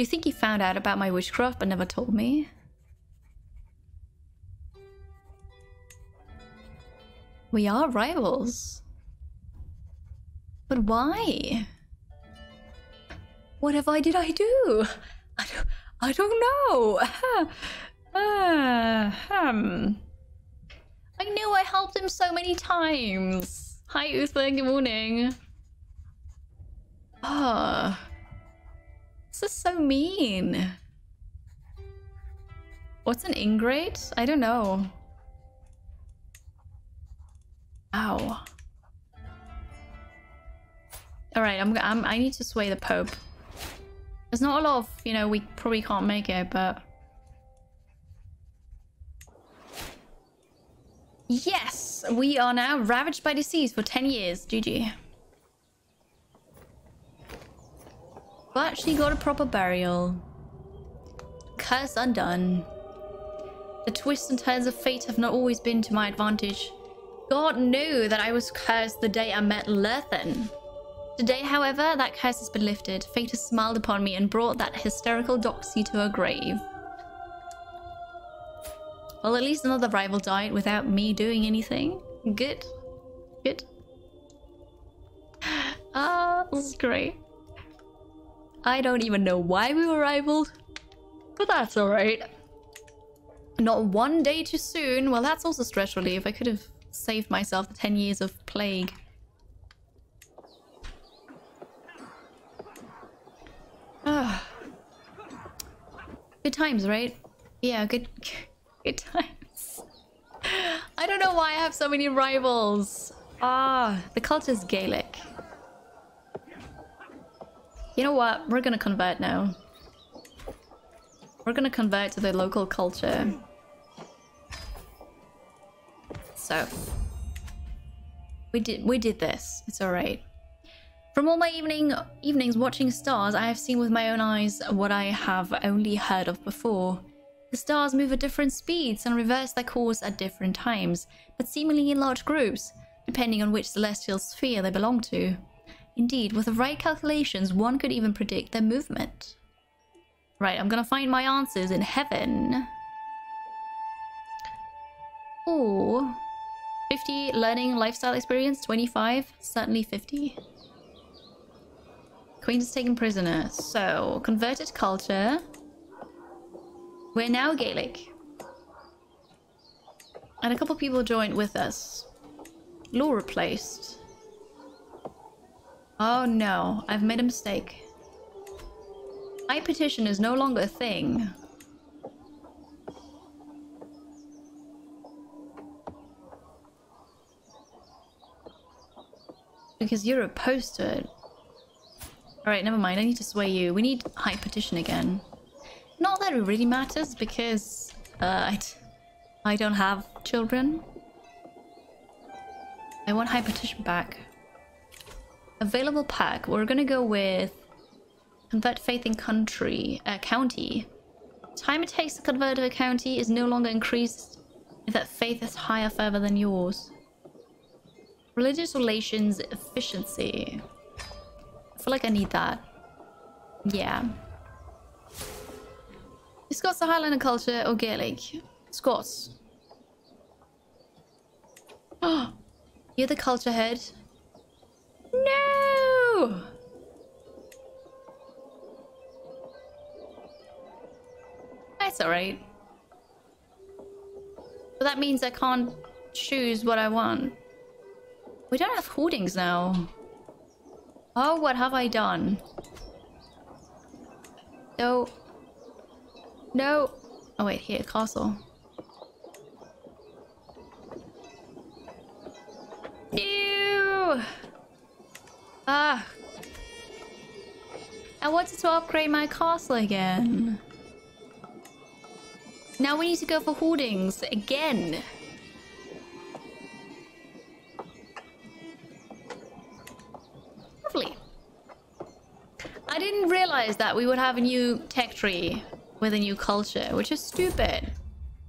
You think he found out about my witchcraft but never told me? We are rivals. But why? Whatever did I do? I don't, I don't know. Uh, um. I knew I helped him so many times. Hi, Uther. Good morning. Ah. This is so mean. What's an ingrate? I don't know. Ow. All right, I'm, I'm I need to sway the Pope. There's not a lot of, you know, we probably can't make it, but Yes, we are now ravaged by disease for 10 years. GG. But she got a proper burial. Curse undone. The twists and turns of fate have not always been to my advantage. God knew that I was cursed the day I met Lurthen. Today, however, that curse has been lifted. Fate has smiled upon me and brought that hysterical doxy to her grave. Well, at least another rival died without me doing anything. Good. Good. Ah, this is great. I don't even know why we were rivaled. But that's alright. Not one day too soon. Well, that's also stress relief. I could have saved myself the 10 years of plague. Ah. Good times, right? Yeah, good good times. I don't know why I have so many rivals. Ah, the culture is Gaelic. You know what? We're gonna convert now. We're gonna convert to the local culture. So we did we did this. It's alright. From all my evening evenings watching stars, I have seen with my own eyes what I have only heard of before. The stars move at different speeds and reverse their course at different times, but seemingly in large groups, depending on which celestial sphere they belong to. Indeed, with the right calculations, one could even predict their movement. Right, I'm gonna find my answers in heaven. Or 50 learning lifestyle experience, 25, certainly 50. Queen is taken prisoner. So, converted culture. We're now Gaelic. And a couple people joined with us. Law replaced. Oh no, I've made a mistake. My petition is no longer a thing. Because you're opposed to it. Alright, never mind. I need to sway you. We need high partition again. Not that it really matters because uh, I, I don't have children. I want high partition back. Available pack. We're gonna go with convert faith in country uh, county. Time it takes to convert a county is no longer increased if that faith is higher further than yours. Religious relations efficiency. I feel like I need that. Yeah. Scots, a Highlander culture, or Gaelic? Scots. Oh, you're the culture head. No! That's alright. But that means I can't choose what I want. We don't have hoardings now. Oh, what have I done? No. No. Oh wait, here, castle. Ew! Ah. I wanted to upgrade my castle again. Now we need to go for hoardings again. Lovely. I didn't realize that we would have a new tech tree with a new culture, which is stupid.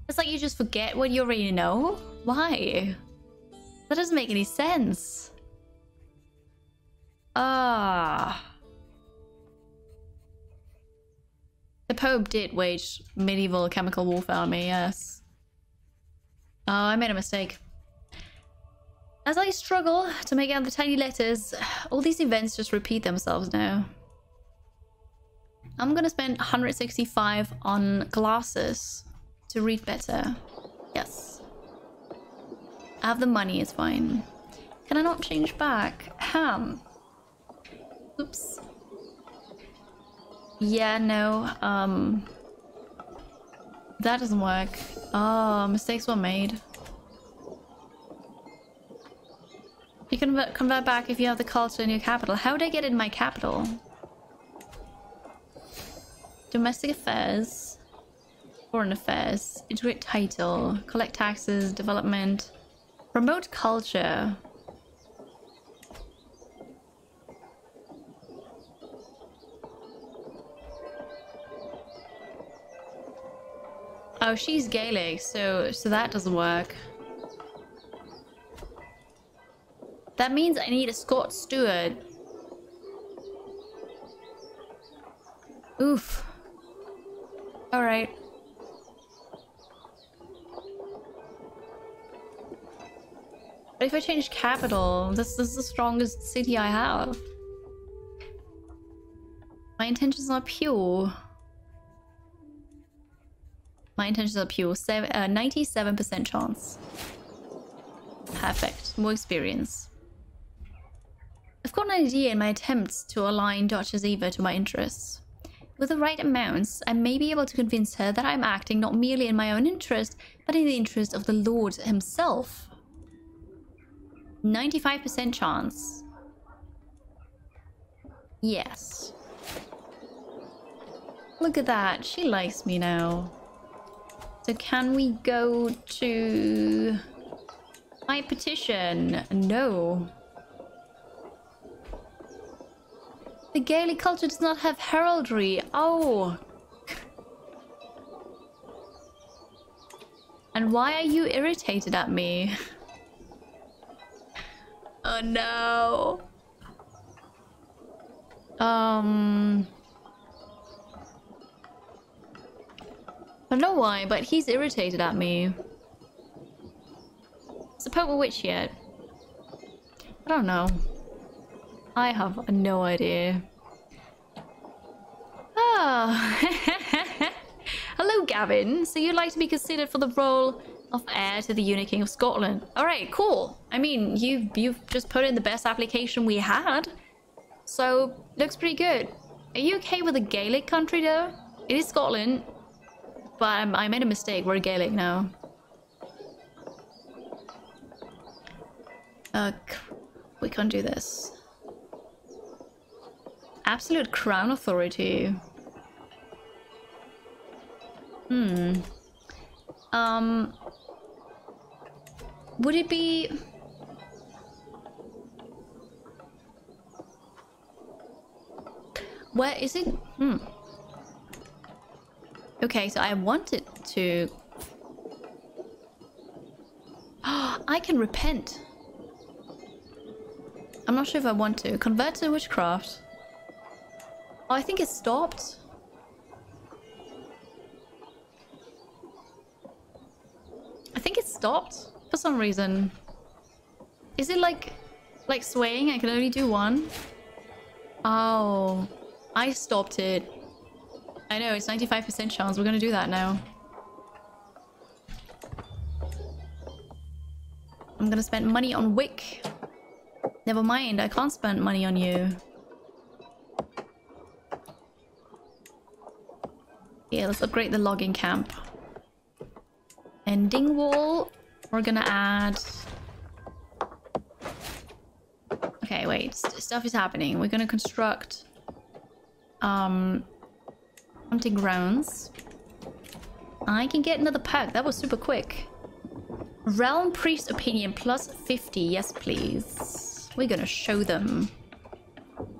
It's like you just forget what you already know. Why? That doesn't make any sense. Ah. The Pope did wage medieval chemical warfare on me, yes. Oh, I made a mistake. As I struggle to make out the tiny letters, all these events just repeat themselves now. I'm gonna spend 165 on glasses to read better. Yes. I have the money, it's fine. Can I not change back? Ham. Oops. Yeah, no, um... That doesn't work. Oh, mistakes were made. You can convert, back if you have the culture in your capital. How would I get in my capital? Domestic affairs. Foreign affairs. Integrate title. Collect taxes. Development. Promote culture. Oh, she's Gaelic, so so that doesn't work. That means I need a Scott steward. Oof. Alright. But if I change capital, this, this is the strongest city I have. My intentions are pure. My intentions are pure. 97% uh, chance. Perfect. More experience. I've got an idea in my attempts to align Duchess Eva to my interests. With the right amounts, I may be able to convince her that I'm acting not merely in my own interest, but in the interest of the Lord himself. 95% chance. Yes. Look at that, she likes me now. So can we go to my petition? No. The Gaelic culture does not have heraldry. Oh. and why are you irritated at me? oh no. Um... I don't know why, but he's irritated at me. Is the witch yet? I don't know. I have no idea. Ah. Hello, Gavin. So you'd like to be considered for the role of heir to the Eunuch King of Scotland. Alright, cool. I mean, you, you've just put in the best application we had. So, looks pretty good. Are you okay with a Gaelic country, though? It is Scotland. But I'm, I made a mistake. We're Gaelic now. Uh, we can't do this. Absolute crown authority. Hmm. Um. Would it be... Where is it? Hmm. Okay, so I wanted to... I can repent. I'm not sure if I want to. Convert to witchcraft. Oh, I think it stopped. I think it stopped for some reason. Is it like like swaying? I can only do one. Oh, I stopped it. I know, it's 95% chance. We're gonna do that now. I'm gonna spend money on Wick. Never mind, I can't spend money on you. Yeah, let's upgrade the logging camp. Ending wall. We're gonna add... Okay, wait. St stuff is happening. We're gonna construct... Um... Hunting grounds. I can get another pack. That was super quick. Realm Priest Opinion plus 50. Yes, please. We're gonna show them.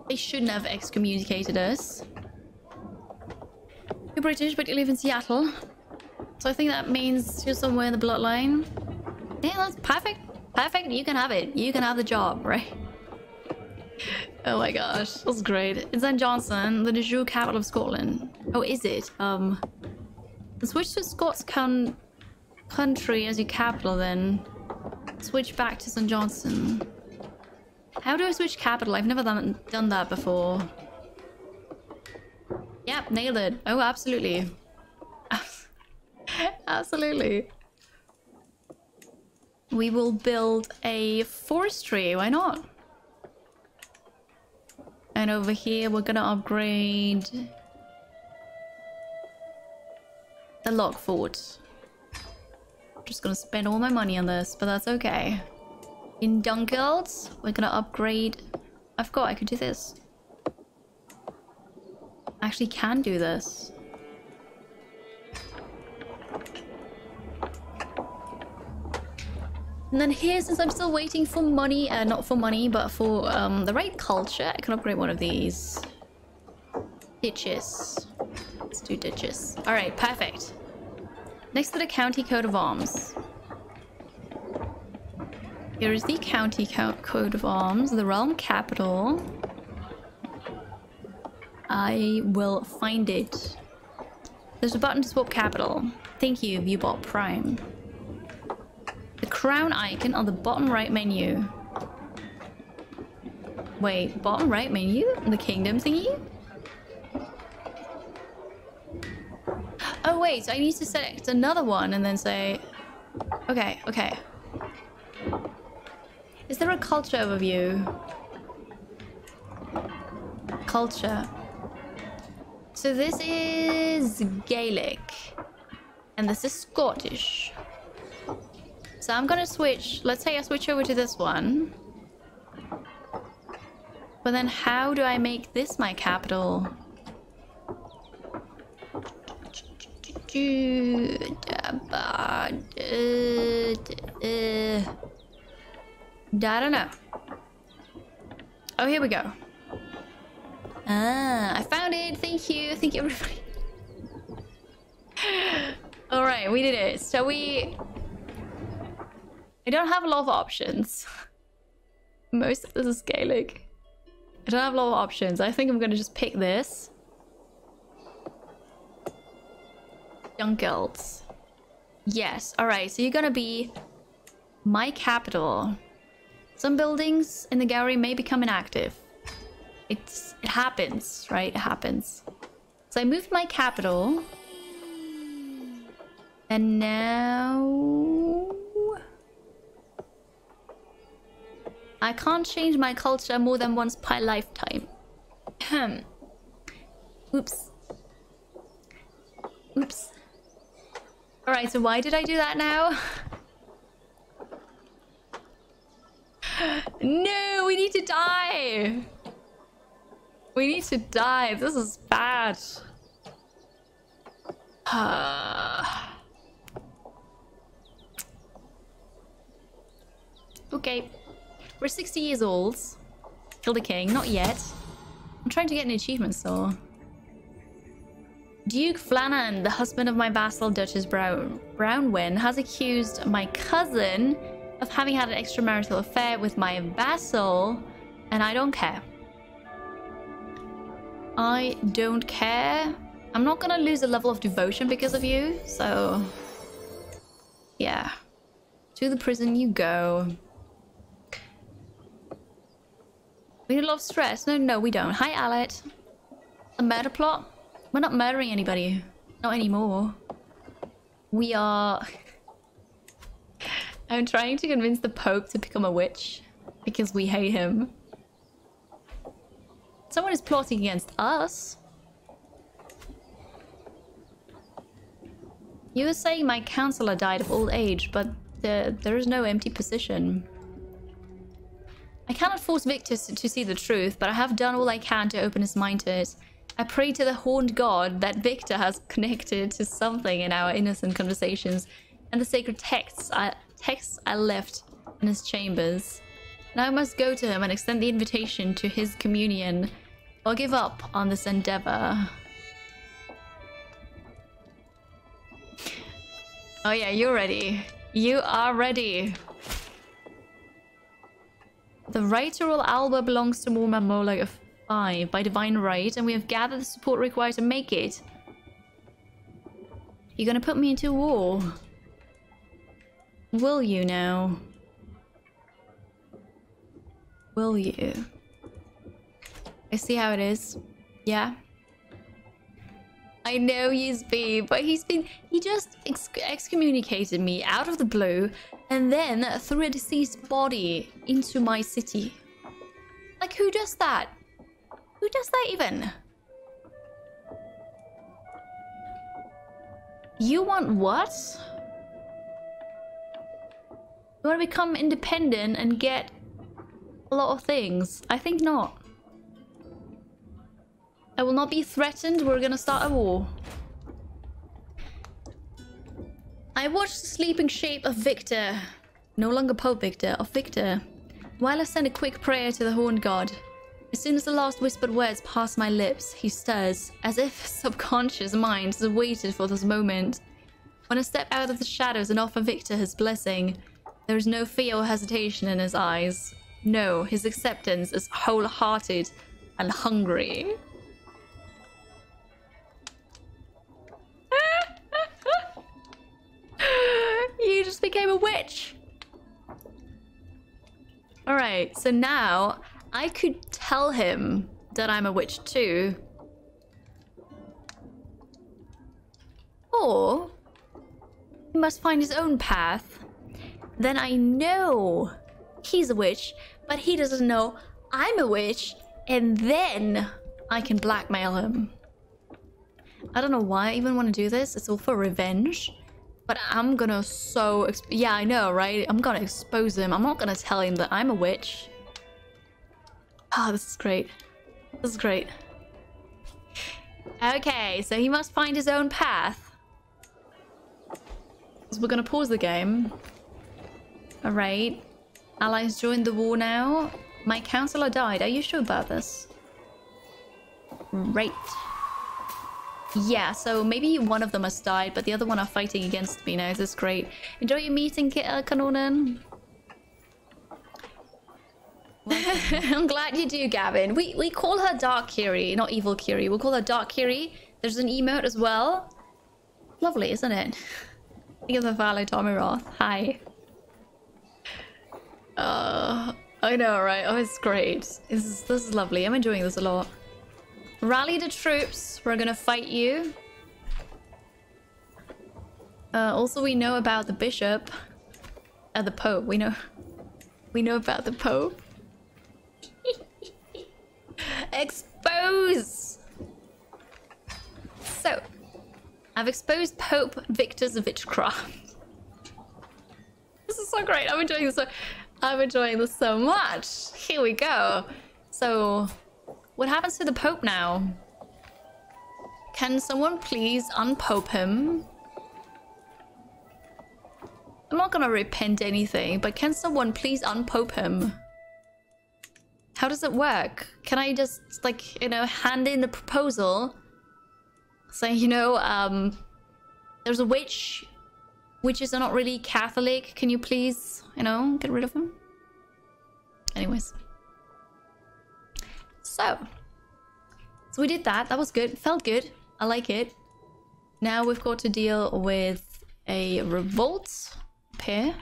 They shouldn't have excommunicated us. You're British, but you live in Seattle. So I think that means you're somewhere in the bloodline. Yeah, that's perfect. Perfect. You can have it. You can have the job, right? Oh my gosh, that's great. It's St. Johnstone, de jure capital of Scotland. Oh, is it? Um, switch to Scots con country as your capital then. Switch back to St. Johnstone. How do I switch capital? I've never done, done that before. Yep, nailed it. Oh, absolutely. absolutely. We will build a forestry. Why not? And over here, we're gonna upgrade the log fort. Just gonna spend all my money on this, but that's okay. In Dunkeld, we're gonna upgrade... I forgot I could do this. I actually can do this. And then here, since I'm still waiting for money, uh, not for money, but for um, the right culture, I can upgrade one of these. Ditches. Let's do ditches. Alright, perfect. Next to the county coat of arms. Here is the county coat of arms, the realm capital. I will find it. There's a button to swap capital. Thank you, Viewbot Prime. The crown icon on the bottom right menu. Wait, bottom right menu? The kingdom thingy? Oh wait, so I need to select another one and then say... Okay, okay. Is there a culture overview? Culture. So this is Gaelic. And this is Scottish. So I'm gonna switch, let's say I switch over to this one. But then how do I make this my capital? I don't know. Oh, here we go. Ah, I found it. Thank you. Thank you, everybody. All right, we did it. So we... I don't have a lot of options. Most of this is Gaelic. I don't have a lot of options. I think I'm going to just pick this. Dunkeld. Yes. All right. So you're going to be my capital. Some buildings in the gallery may become inactive. It's it happens, right? It happens. So I moved my capital. And now I can't change my culture more than once per lifetime. Oops. Oops. Alright, so why did I do that now? no, we need to die! We need to die. This is bad. okay. We're 60 years old. Kill the king. Not yet. I'm trying to get an achievement so... Duke Flannan, the husband of my vassal Duchess Brown Brownwyn, has accused my cousin of having had an extramarital affair with my vassal, and I don't care. I don't care. I'm not gonna lose a level of devotion because of you, so... Yeah. To the prison you go. We need a lot of stress. No, no, we don't. Hi, Alet. A murder plot? We're not murdering anybody. Not anymore. We are... I'm trying to convince the Pope to become a witch. Because we hate him. Someone is plotting against us. You were saying my counselor died of old age, but there, there is no empty position. I cannot force Victor to see the truth, but I have done all I can to open his mind to it. I pray to the horned god that Victor has connected to something in our innocent conversations and the sacred texts I, texts I left in his chambers. Now I must go to him and extend the invitation to his communion, or give up on this endeavor. Oh yeah, you're ready. You are ready. The right to rule Alba belongs to Mormaer Molag of 5 by divine right, and we have gathered the support required to make it. You're gonna put me into war. Will you now? Will you? I see how it is. Yeah? I know he's been, but he's been, he just ex excommunicated me out of the blue and then threw a deceased body into my city. Like, who does that? Who does that even? You want what? You want to become independent and get a lot of things? I think not. I will not be threatened. We're gonna start a war. I watched the sleeping shape of Victor, no longer Pope Victor, of Victor, while I send a quick prayer to the horned god. As soon as the last whispered words pass my lips, he stirs, as if subconscious mind has waited for this moment. When I step out of the shadows and offer Victor his blessing, there is no fear or hesitation in his eyes. No, his acceptance is wholehearted and hungry. You just became a witch. Alright, so now I could tell him that I'm a witch too. Or he must find his own path. Then I know he's a witch, but he doesn't know I'm a witch, and then I can blackmail him. I don't know why I even want to do this. It's all for revenge. But I'm gonna so... Yeah, I know, right? I'm gonna expose him. I'm not gonna tell him that I'm a witch. Ah, oh, this is great. This is great. Okay, so he must find his own path. So we're gonna pause the game. Alright. Allies joined the war now. My counselor died. Are you sure about this? Right. Yeah, so maybe one of them has died, but the other one are fighting against me now. This is great. Enjoy your meeting, uh, Kanonen. I'm glad you do, Gavin. We we call her Dark Kiri, not Evil Kiri. We'll call her Dark Kiri. There's an emote as well. Lovely, isn't it? Of the Valo Tomiroth. Hi. Uh, I know, right? Oh, it's great. This is, this is lovely. I'm enjoying this a lot. Rally the troops. We're gonna fight you. Uh, also, we know about the bishop. Uh, the pope. We know... We know about the pope. Expose! So, I've exposed Pope Victor's witchcraft. this is so great. I'm enjoying this so... I'm enjoying this so much. Here we go. So, what happens to the Pope now? Can someone please unpope him? I'm not gonna repent anything, but can someone please unpope him? How does it work? Can I just, like, you know, hand in the proposal? Saying, you know, um, there's a witch. Witches are not really Catholic. Can you please, you know, get rid of him? Anyways. So. So we did that. That was good. Felt good. I like it. Now we've got to deal with a revolt pair.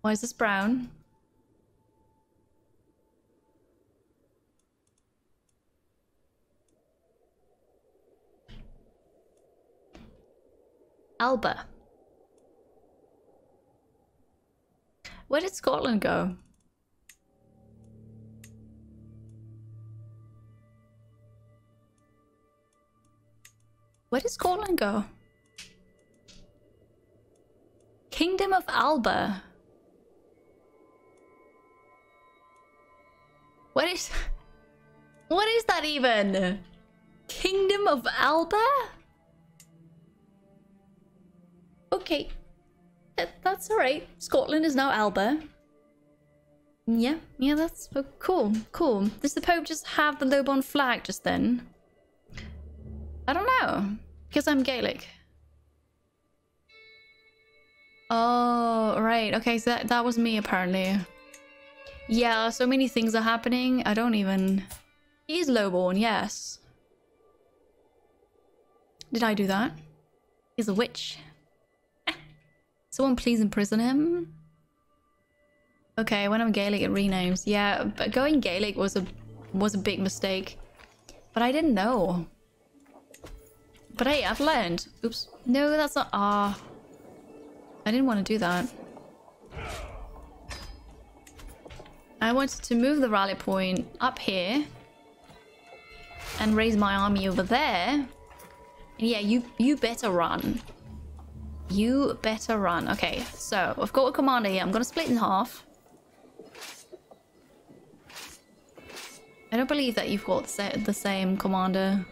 Why is this brown? Alba. Where did Scotland go? Where does Scotland go? Kingdom of Alba. What is... What is that even? Kingdom of Alba? Okay. That, that's alright. Scotland is now Alba. Yeah, yeah, that's oh, cool, cool. Does the Pope just have the lowborn flag just then? I don't know. Because I'm Gaelic. Oh, right. Okay, so that, that was me apparently. Yeah, so many things are happening. I don't even... He's lowborn, yes. Did I do that? He's a witch. Someone please imprison him. Okay, when I'm Gaelic it renames. Yeah, but going Gaelic was a was a big mistake. But I didn't know. But hey, I've learned. Oops. No, that's not... Ah. I didn't want to do that. I wanted to move the rally point up here. And raise my army over there. And yeah, you, you better run. You better run. Okay, so I've got a commander here. I'm going to split in half. I don't believe that you've got the same commander.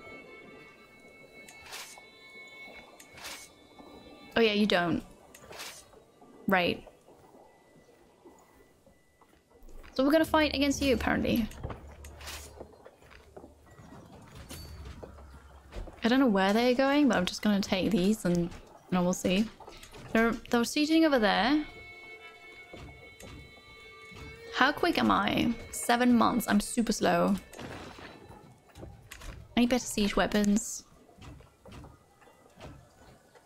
Oh yeah, you don't. Right. So we're gonna fight against you, apparently. I don't know where they're going, but I'm just gonna take these and, and we'll see. They're, they're sieging over there. How quick am I? Seven months. I'm super slow. I need better siege weapons.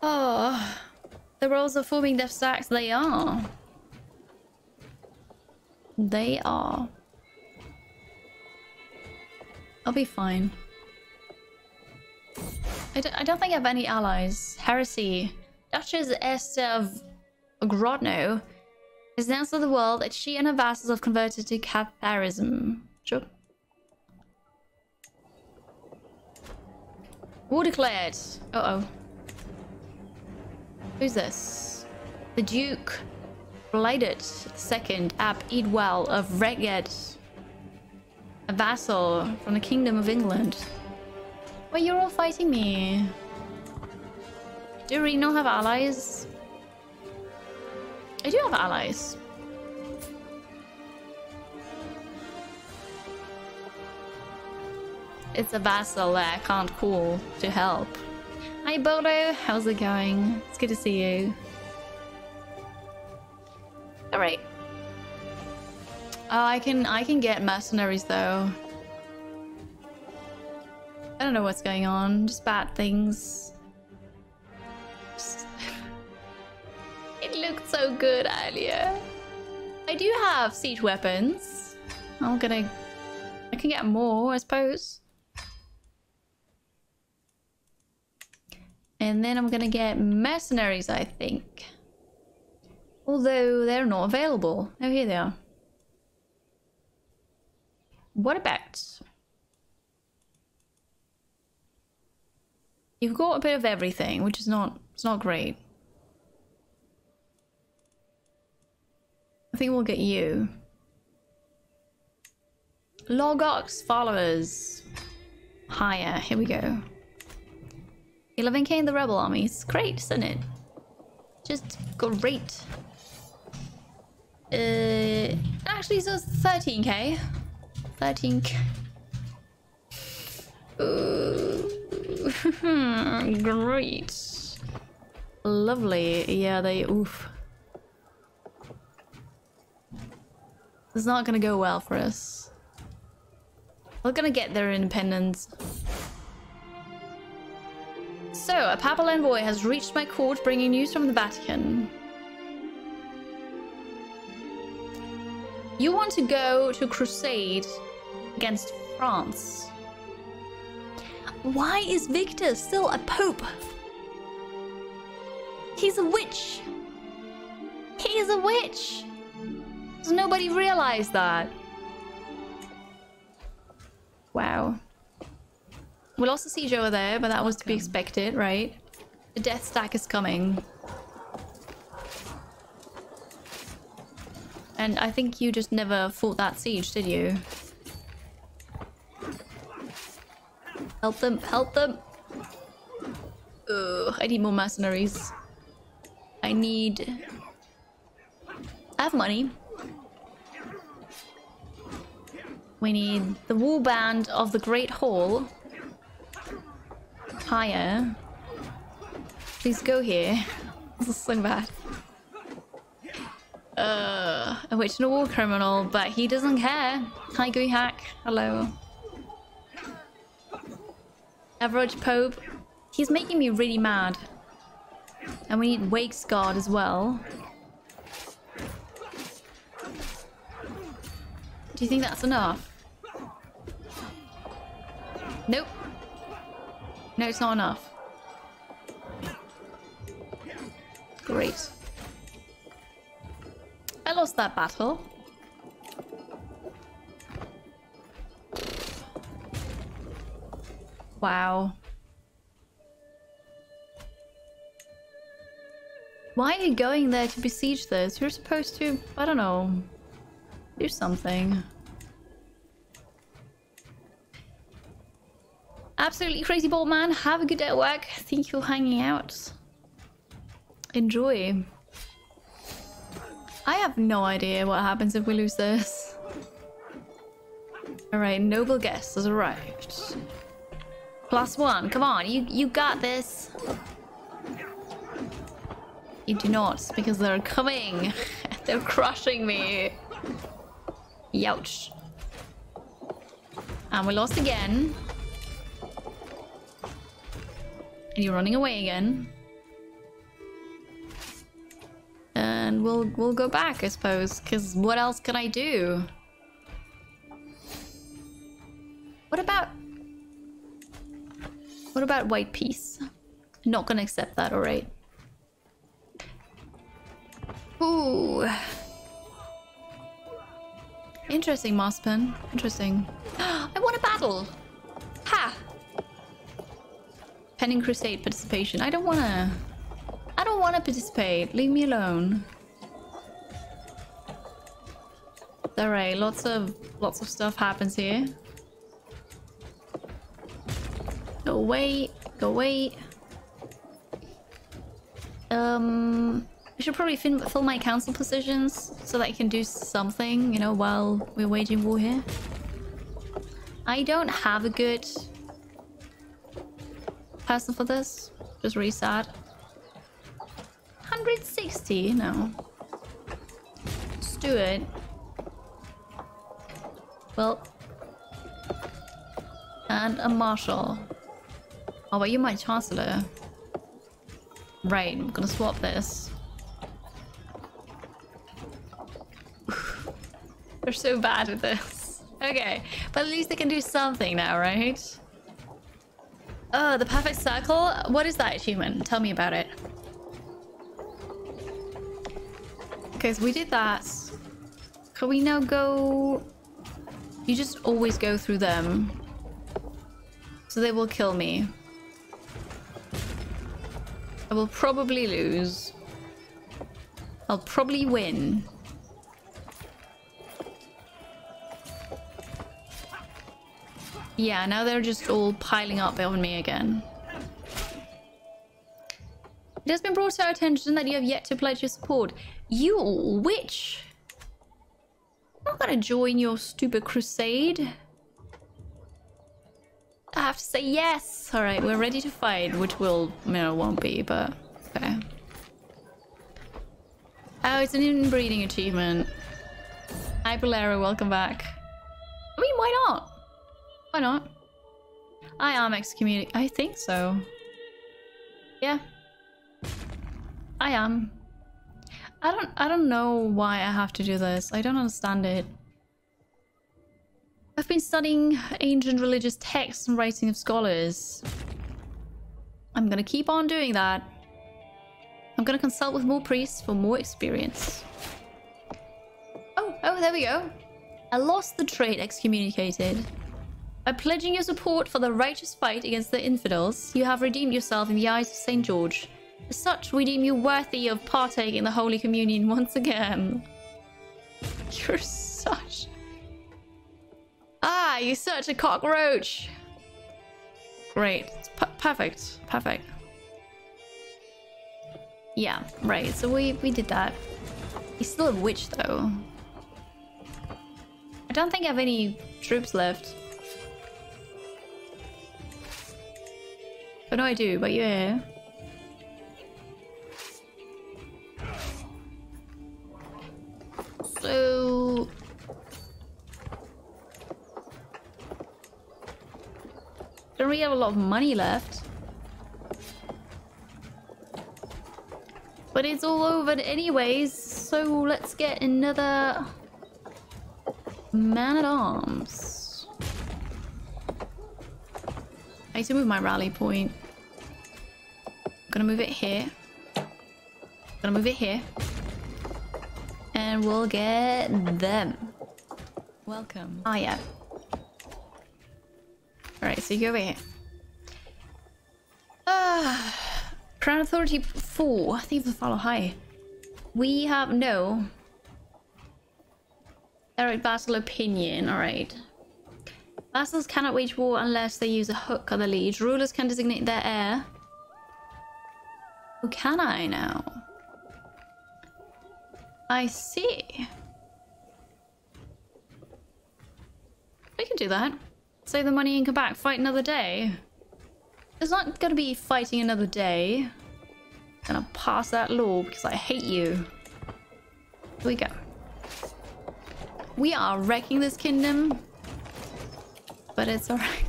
Oh, the rolls are forming death stacks. They are. They are. I'll be fine. I don't think I have any allies. Heresy. Duchess Esther of Grodno has announced to the world that she and her vassals have converted to Catharism. Sure. War declared. Uh-oh. Who's this? The Duke Blighted II Ab Edwell of Reged. A vassal from the Kingdom of England. Why you're all fighting me? Do we not have allies? I do have allies. It's a vassal that I can't call to help. Hi Bodo, how's it going? It's good to see you. Alright. Oh, I can I can get mercenaries though. I don't know what's going on. Just bad things. Just... it looked so good earlier. I do have siege weapons. I'm gonna... I can get more, I suppose. And then I'm gonna get mercenaries, I think. Although they're not available. Oh, here they are. What about... You've got a bit of everything, which is not, it's not great. I think we'll get you. Logox followers. Higher, here we go. 11k in the rebel armies. Great, isn't it? Just great. Uh, actually, so it's 13k. 13k. great. Lovely. Yeah, they... Oof. It's not gonna go well for us. We're gonna get their independence. So, a papal envoy has reached my court bringing news from the Vatican. You want to go to crusade against France. Why is Victor still a pope? He's a witch. He's a witch. Does nobody realize that? Wow. We lost the siege over there, but that was to be expected, right? The death stack is coming. And I think you just never fought that siege, did you? Help them, help them! Ugh, I need more mercenaries. I need... I have money. We need the wall band of the Great Hall. Higher. Please go here. This is so bad. Uh, a witch and a war criminal, but he doesn't care. Hi, Gui Hack. Hello. Average Pope. He's making me really mad. And we need Wake's Guard as well. Do you think that's enough? Nope. No, it's not enough. Great. I lost that battle. Wow. Why are you going there to besiege this? You're supposed to, I don't know, do something. Absolutely crazy bald man. Have a good day at work. Thank you for hanging out. Enjoy. I have no idea what happens if we lose this. Alright, noble guest has arrived. Plus one, come on, you, you got this. You do not, because they're coming. they're crushing me. Youch. And we lost again. You're running away again. And we'll we'll go back, I suppose, because what else can I do? What about what about white peace? Not gonna accept that, alright. Ooh. Interesting, Mosspen. Interesting. I want a battle! Ha! Pending Crusade participation. I don't wanna... I don't wanna participate. Leave me alone. Alright, lots of lots of stuff happens here. Go away. Go away. Um, I should probably fill my council positions so that I can do something, you know, while we're waging war here. I don't have a good person for this. Just sad. 160? No. Let's do it. Well. And a marshal. Oh, but you're my chancellor. Right, I'm gonna swap this. They're so bad at this. Okay, but at least they can do something now, right? Oh, the perfect circle? What is that achievement? Tell me about it. So we did that. Can we now go... You just always go through them. So they will kill me. I will probably lose. I'll probably win. Yeah, now they're just all piling up on me again. It has been brought to our attention that you have yet to pledge your support. You witch! I'm not gonna join your stupid crusade. I have to say yes. All right, we're ready to fight, which will, you know, won't be, but okay. Oh, it's an inbreeding achievement. Hi, Bolero, welcome back. I mean, why not? Why not? I am excommunicated. I think so. Yeah. I am. I don't I don't know why I have to do this. I don't understand it. I've been studying ancient religious texts and writing of scholars. I'm gonna keep on doing that. I'm gonna consult with more priests for more experience. Oh, oh, there we go. I lost the trait excommunicated. By pledging your support for the righteous fight against the infidels, you have redeemed yourself in the eyes of St. George. As such, we deem you worthy of partaking in the Holy Communion once again. You're such... Ah, you're such a cockroach! Great. Perfect. Perfect. Yeah, right. So we, we did that. He's still a witch, though. I don't think I have any troops left. But no, I do, but yeah. So... Don't really have a lot of money left. But it's all over anyways, so let's get another man-at-arms. I need to move my rally point. I'm gonna move it here. I'm Gonna move it here. And we'll get them. Welcome. Oh yeah. Alright, so you go over here. Ah, Crown Authority 4. Thief of Follow High. We have no. Direct Battle Opinion. Alright. Vassals cannot wage war unless they use a hook on the liege. Rulers can designate their heir. Who can I now? I see. We can do that. Save the money and come back, fight another day. There's not gonna be fighting another day. Gonna pass that law because I hate you. Here we go. We are wrecking this kingdom. But it's alright.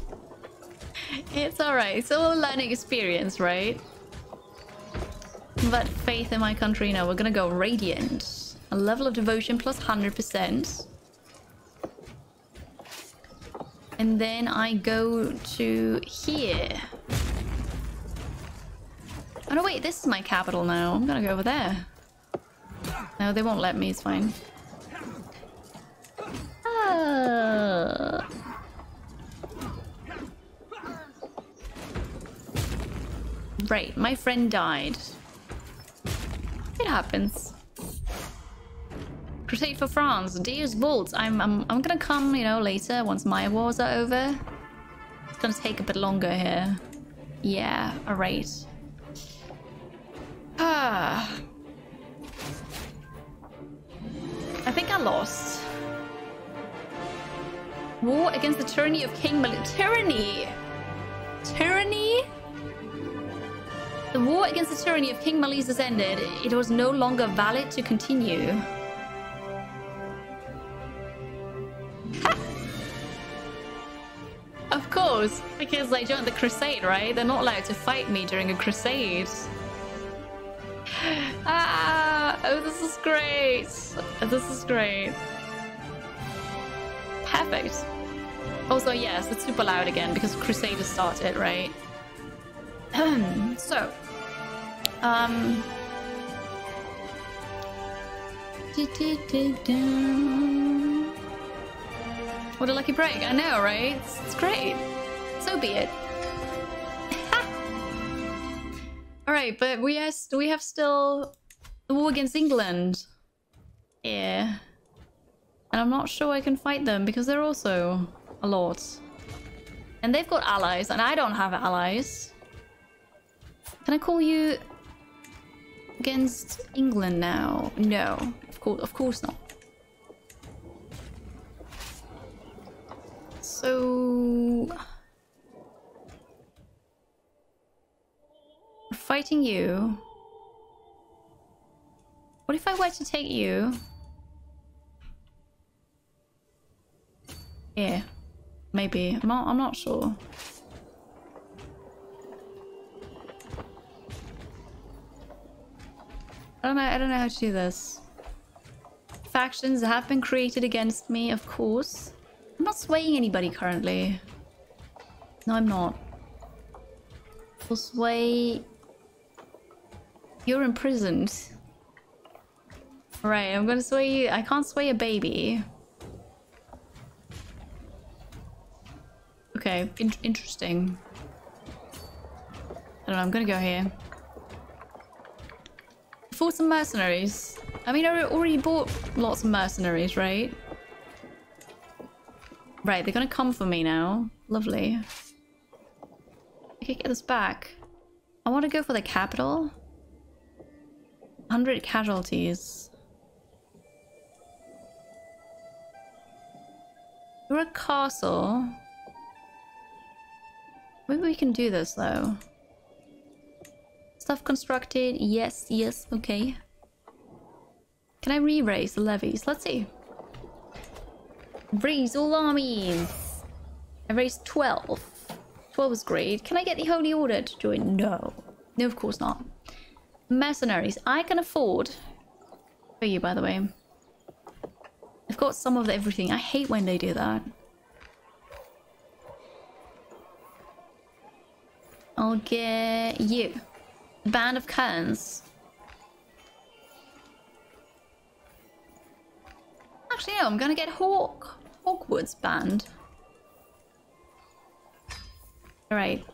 It's alright. It's all a learning experience, right? But faith in my country. No, we're gonna go radiant. A level of devotion plus 100%. And then I go to here. Oh no, wait, this is my capital now. I'm gonna go over there. No, they won't let me, it's fine. Ah. Right, my friend died. It happens. Crusade for France, Deus Vult. I'm, I'm, I'm gonna come, you know, later once my wars are over. It's gonna take a bit longer here. Yeah, alright. Ah. I think I lost. War against the tyranny of King Mal- Tyranny! Tyranny? The war against the tyranny of King Malise has ended. It was no longer valid to continue. of course, because they joined the crusade, right? They're not allowed to fight me during a crusade. Ah, oh, this is great. This is great. Perfect. Also, yes, it's super loud again because Crusade has started, right? so, um. What a lucky break. I know, right? It's, it's great. So be it. Alright, but we we have still the war against England. Yeah. And I'm not sure I can fight them because they're also a lot. And they've got allies and I don't have allies. Can I call you against England now? No, of course, of course not. So fighting you. What if I were to take you? Yeah, maybe. I'm not. I'm not sure. I don't know. I don't know how to do this. Factions have been created against me, of course. I'm not swaying anybody currently. No, I'm not. Sway... You're imprisoned. Right, I'm gonna sway you. I can't sway a baby. Okay, in interesting. I don't know, I'm gonna go here. For some mercenaries. I mean, I already bought lots of mercenaries, right? Right, they're gonna come for me now. Lovely. Can get this back. I want to go for the capital. 100 casualties. We're a castle. Maybe we can do this though. Stuff constructed. Yes, yes, okay. Can I re-raise the levies? Let's see. Raise all armies. I raised 12. 12 is great. Can I get the Holy Order to join? No. No, of course not. Mercenaries. I can afford... For you, by the way. I've got some of everything. I hate when they do that. I'll get you. Band of Kerns. Actually, no, I'm gonna get Hawk. Hawkwood's band. Alright.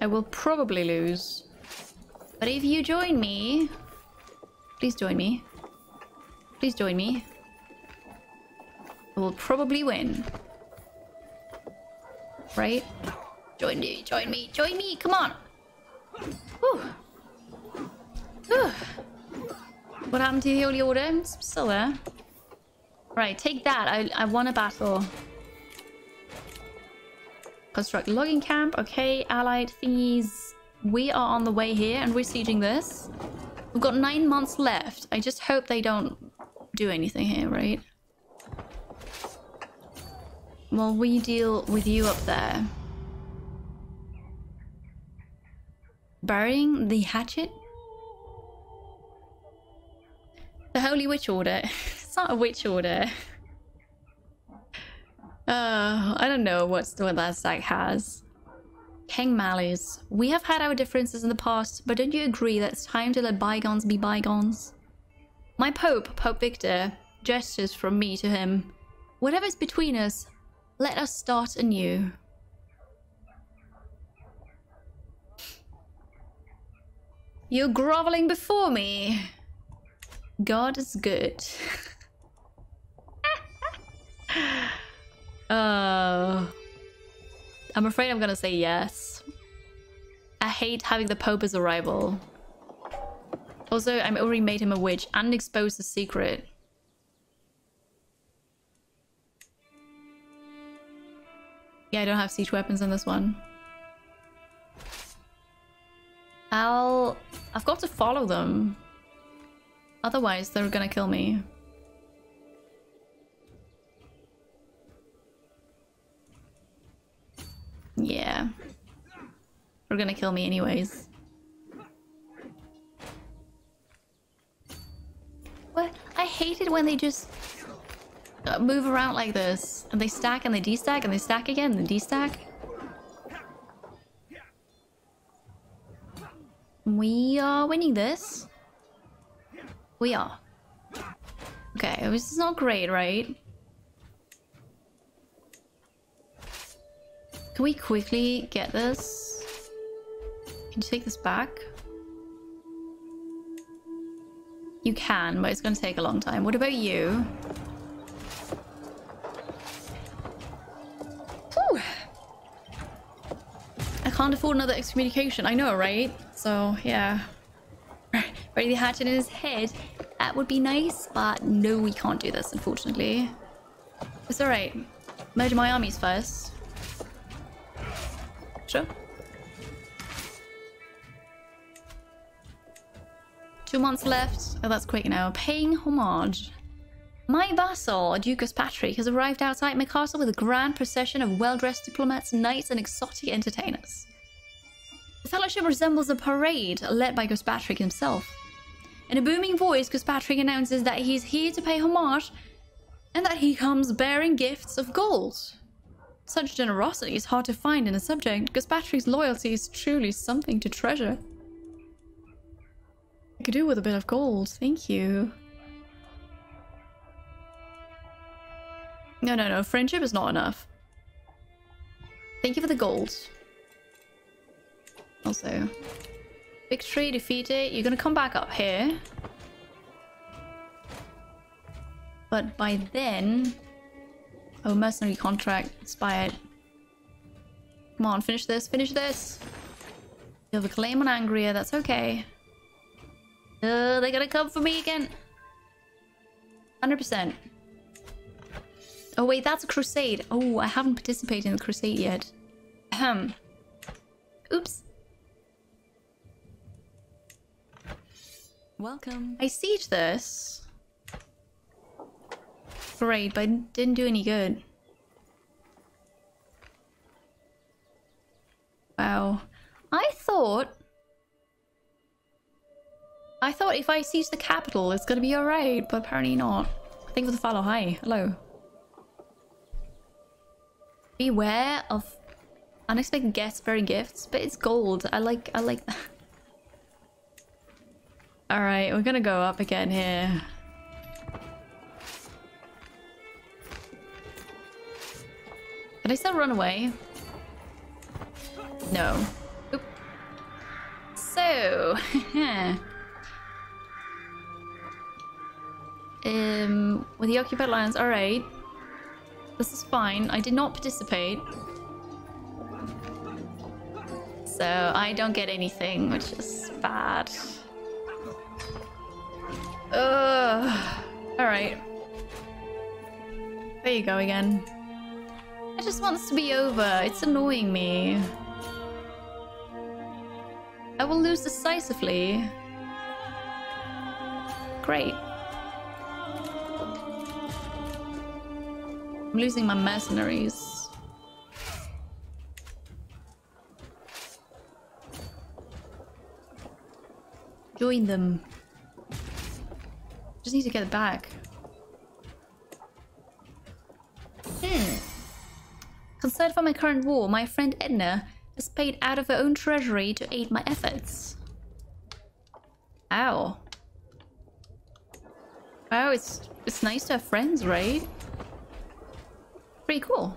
I will probably lose. But if you join me... Please join me. Please join me. I will probably win. Right? Join me, join me, join me, come on! Whew. Whew. What happened to the Holy Order? It's still there. Right, take that. I, I won a battle. Construct logging camp. Okay, allied thingies. We are on the way here and we're sieging this. We've got nine months left. I just hope they don't do anything here, right? Well, we deal with you up there. Burying the hatchet? The Holy Witch Order. it's not a witch order. Uh, I don't know what's what that stack has. King Malise. We have had our differences in the past, but don't you agree that it's time to let bygones be bygones? My Pope, Pope Victor, gestures from me to him. Whatever's between us, let us start anew. You're groveling before me. God is good. uh, I'm afraid I'm gonna say yes. I hate having the Pope as a rival. Also, I already made him a witch and exposed the secret. Yeah, I don't have siege weapons in this one. I'll... I've got to follow them. Otherwise, they're gonna kill me. Yeah. They're gonna kill me anyways. What? I hate it when they just uh, move around like this. And they stack and they destack and they stack again and they destack. We are winning this. We are. Okay, this is not great, right? Can we quickly get this? Can you take this back? You can, but it's going to take a long time. What about you? Whew. I can't afford another excommunication. I know, right? So, yeah. Ready the hatchet in his head. That would be nice, but no, we can't do this, unfortunately. It's alright. Murder my armies first. Sure. Two months left. Oh, that's quick now. Paying homage. My vassal, Duke Gospatrick, has arrived outside my castle with a grand procession of well-dressed diplomats, knights, and exotic entertainers. The fellowship resembles a parade led by Gospatrick himself. In a booming voice, Gospatrick announces that he's here to pay homage and that he comes bearing gifts of gold. Such generosity is hard to find in a subject. Gospatrick's loyalty is truly something to treasure. I could do with a bit of gold, thank you. No, no, no, friendship is not enough. Thank you for the gold. Also, victory, defeated. You're gonna come back up here. But by then... Oh, mercenary contract expired. Come on, finish this, finish this! You have a claim on Angria, that's okay. Uh, they're gonna come for me again. 100%. Oh wait, that's a crusade. Oh, I haven't participated in the crusade yet. Ahem. Oops. Welcome. I siege this. Great, but didn't do any good. Wow. I thought... I thought if I siege the capital, it's gonna be alright, but apparently not. Thank you for the follow. Hi. Hello. Beware of unexpected guests bearing gifts, but it's gold. I like I like that. Alright, we're gonna go up again here. Can I still run away? No. Oop. So, um, with the occupied lands, alright. This is fine. I did not participate. So I don't get anything, which is bad. Ugh. Alright. There you go again. It just wants to be over. It's annoying me. I will lose decisively. Great. I'm losing my mercenaries. Join them. Just need to get it back. Hmm. Concerned for my current war, my friend Edna has paid out of her own treasury to aid my efforts. Ow. Oh, it's it's nice to have friends, right? Pretty cool.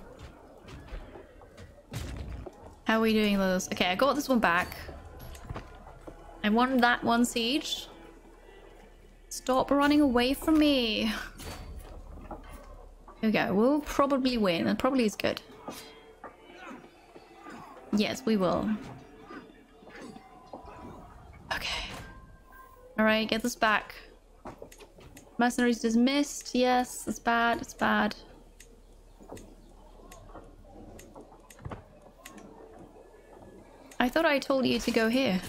How are we doing those? Okay, I got this one back. I won that one siege. Stop running away from me. Here we go. We'll probably win. That probably is good. Yes, we will. Okay. Alright, get this back. Mercenaries dismissed. Yes, it's bad. It's bad. I thought I told you to go here.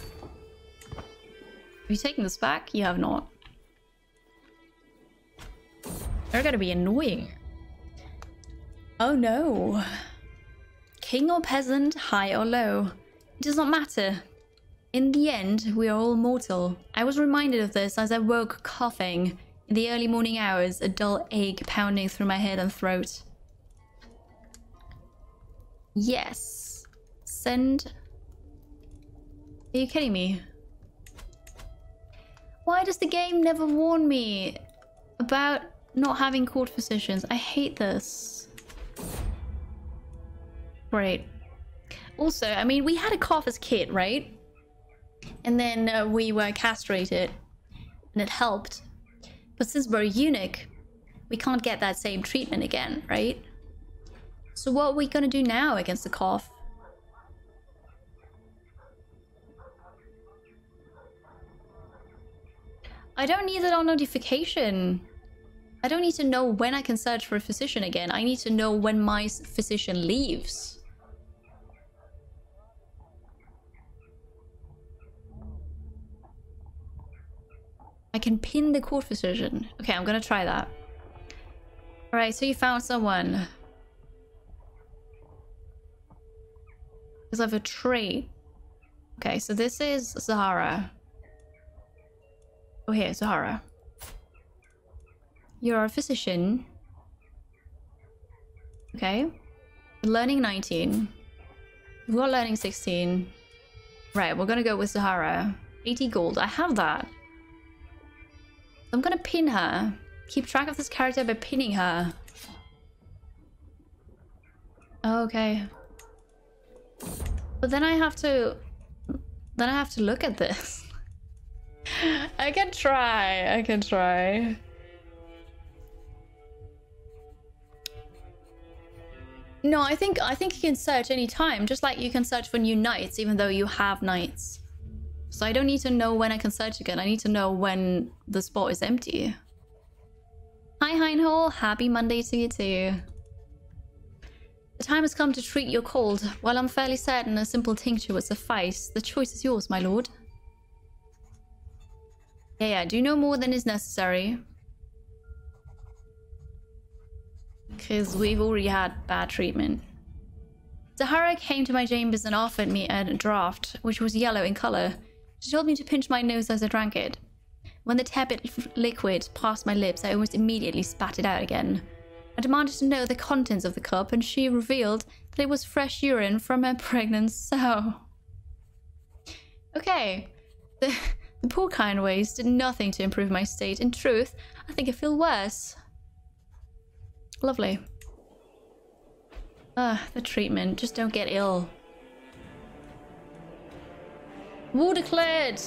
Have you taken this back? You have not. They're gonna be annoying. Oh no. King or peasant, high or low. It does not matter. In the end, we are all mortal. I was reminded of this as I woke coughing. In the early morning hours, a dull ache pounding through my head and throat. Yes. Send... Are you kidding me? Why does the game never warn me about not having court physicians? I hate this. Great. Also, I mean, we had a cough as kid, right? And then uh, we were castrated, and it helped. But since we're a eunuch, we can't get that same treatment again, right? So what are we gonna do now against the cough? I don't need it on notification. I don't need to know when I can search for a physician again. I need to know when my physician leaves. I can pin the court physician. Okay, I'm gonna try that. Alright, so you found someone. Because I have a trait. Okay, so this is Zahara. Oh, here, Zahara. You're a physician. Okay. Learning 19. We've got learning 16. Right, we're gonna go with Zahara. 80 gold. I have that. I'm gonna pin her. Keep track of this character by pinning her. Oh, okay. But then I have to... Then I have to look at this. I can try. I can try. No, I think I think you can search any time, just like you can search for new knights, even though you have knights. So I don't need to know when I can search again. I need to know when the spot is empty. Hi Heinhole, happy Monday to you too. The time has come to treat your cold. While I'm fairly certain a simple tincture would suffice, the choice is yours, my lord. Yeah, yeah, do no more than is necessary. Because we've already had bad treatment. Zahara came to my chambers and offered me a draft, which was yellow in color. She told me to pinch my nose as I drank it. When the tepid liquid passed my lips, I almost immediately spat it out again. I demanded to know the contents of the cup, and she revealed that it was fresh urine from a pregnant sow. Okay, the, the poor kind ways did nothing to improve my state. In truth, I think I feel worse. Lovely. Ah, the treatment. Just don't get ill. War declared.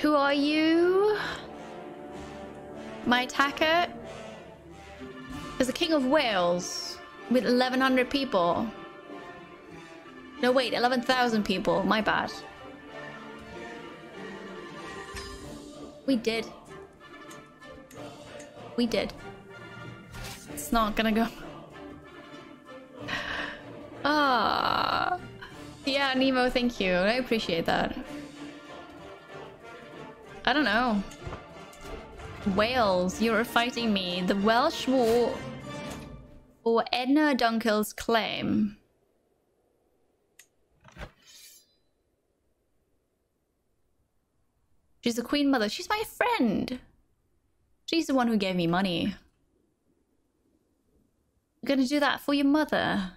Who are you? My attacker is the King of Wales with 1,100 people. No, wait, 11,000 people. My bad. We did. We did. It's not gonna go. Ah. Yeah, Nemo, thank you. I appreciate that. I don't know. Wales, you're fighting me. The Welsh war for Edna Dunkeld's claim. She's the Queen Mother. She's my friend. She's the one who gave me money. Gonna do that for your mother.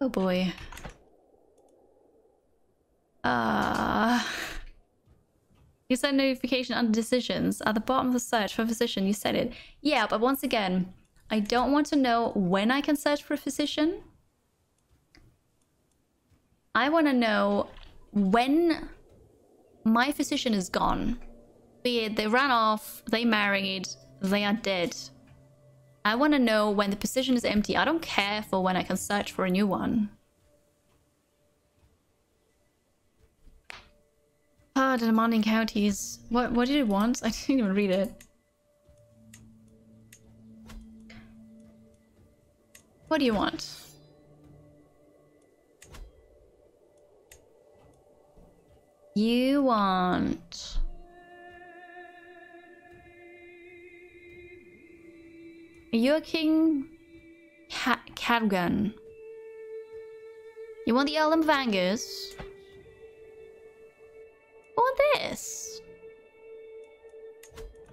Oh boy. Uh, you said notification under decisions. At the bottom of the search for physician, you said it. Yeah, but once again, I don't want to know when I can search for a physician. I want to know when my physician is gone. Be it they ran off, they married, they are dead. I want to know when the position is empty. I don't care for when I can search for a new one. Ah, the demanding counties. What what did it want? I didn't even read it. What do you want? You want... King? Cat Cadgan. You want the Earl of Angus? want this.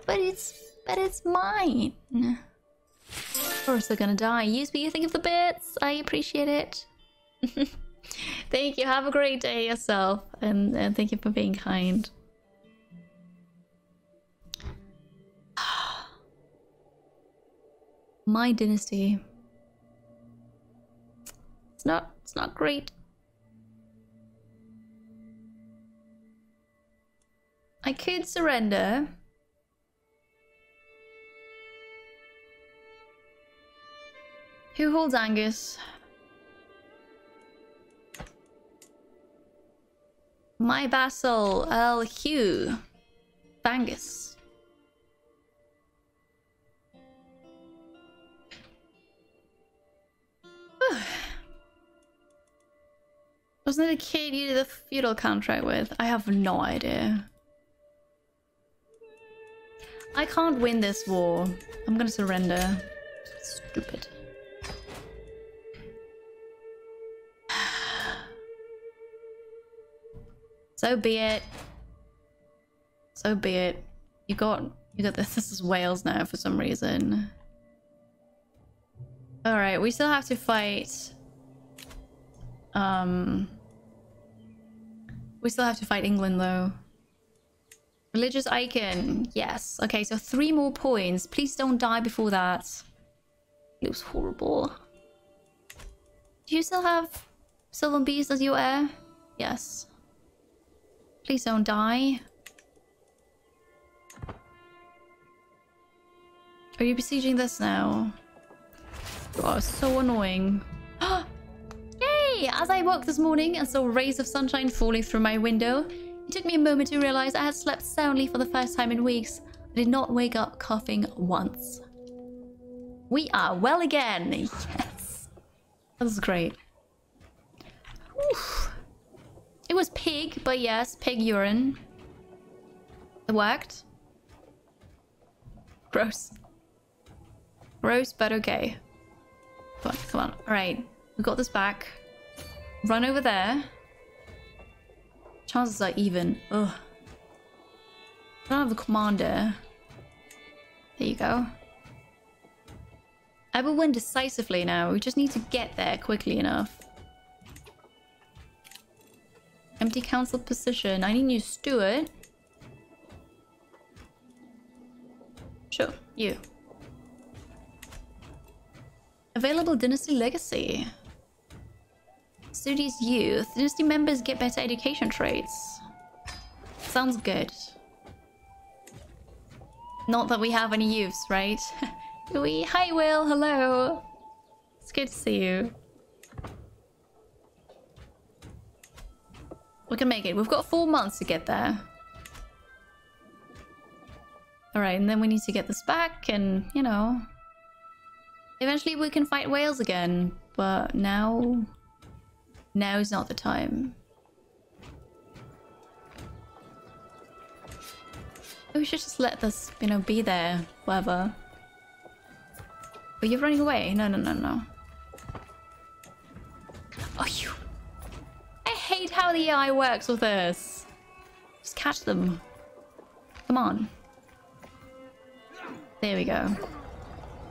But it's but it's mine. Of course they're gonna die. Use me you think of the bits. I appreciate it. thank you. Have a great day yourself. And, and thank you for being kind. My dynasty. It's not it's not great. I could surrender. Who holds Angus? My vassal, Earl Hugh. Angus. Wasn't it a kid you did a feudal contract with? I have no idea. I can't win this war. I'm gonna surrender. Stupid. So be it. So be it. You got you got this. This is Wales now for some reason. All right, we still have to fight. Um, we still have to fight England though. Religious icon, yes. Okay, so three more points. Please don't die before that. It was horrible. Do you still have Sylvan Beast as your heir? Yes. Please don't die. Are you besieging this now? Oh, so annoying. Yay! As I woke this morning and saw rays of sunshine falling through my window, it took me a moment to realize I had slept soundly for the first time in weeks. I did not wake up coughing once. We are well again! Yes! That was great. Oof. It was pig, but yes, pig urine. It worked. Gross. Gross, but okay. Come on, come on. Alright, we got this back. Run over there. Chances are even. Ugh. I don't have the commander. There you go. I will win decisively now. We just need to get there quickly enough. Empty council position. I need new steward. Sure, you. Available dynasty legacy. Studies youth. Dynasty members get better education traits. Sounds good. Not that we have any youths, right? we hi Will, hello. It's good to see you. We can make it. We've got four months to get there. Alright, and then we need to get this back and, you know... Eventually we can fight Wales again, but now... Now is not the time. We should just let this, you know, be there, whatever. Are you're running away? No, no, no, no. Oh, you... I hate how the AI works with this. Just catch them. Come on. There we go.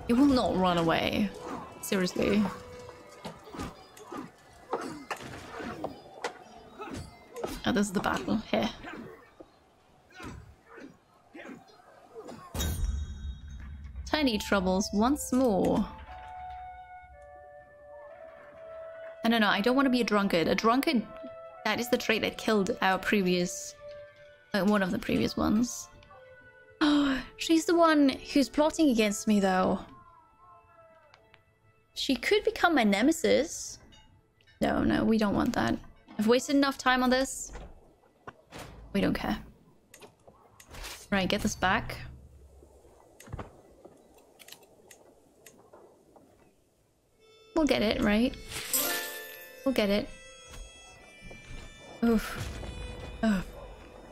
You will not run away. Seriously. Oh, this is the battle. Here. Tiny troubles once more. I don't know, I don't want to be a drunkard. A drunkard, that is the trait that killed our previous... Uh, one of the previous ones. Oh, she's the one who's plotting against me though. She could become my nemesis. No, no, we don't want that. I've wasted enough time on this. We don't care. Right, get this back. We'll get it, right? We'll get it. Oof. Oh.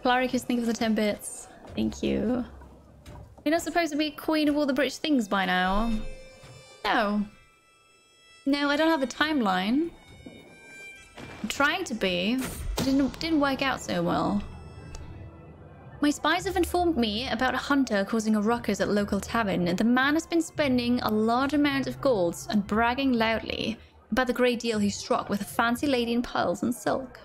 Claricus, think of the 10 bits. Thank you. You're not supposed to be queen of all the British things by now. No. No, I don't have a timeline. I'm trying to be. It didn't, didn't work out so well. My spies have informed me about a hunter causing a ruckus at local tavern. The man has been spending a large amount of gold and bragging loudly about the great deal he struck with a fancy lady in pearls and silk.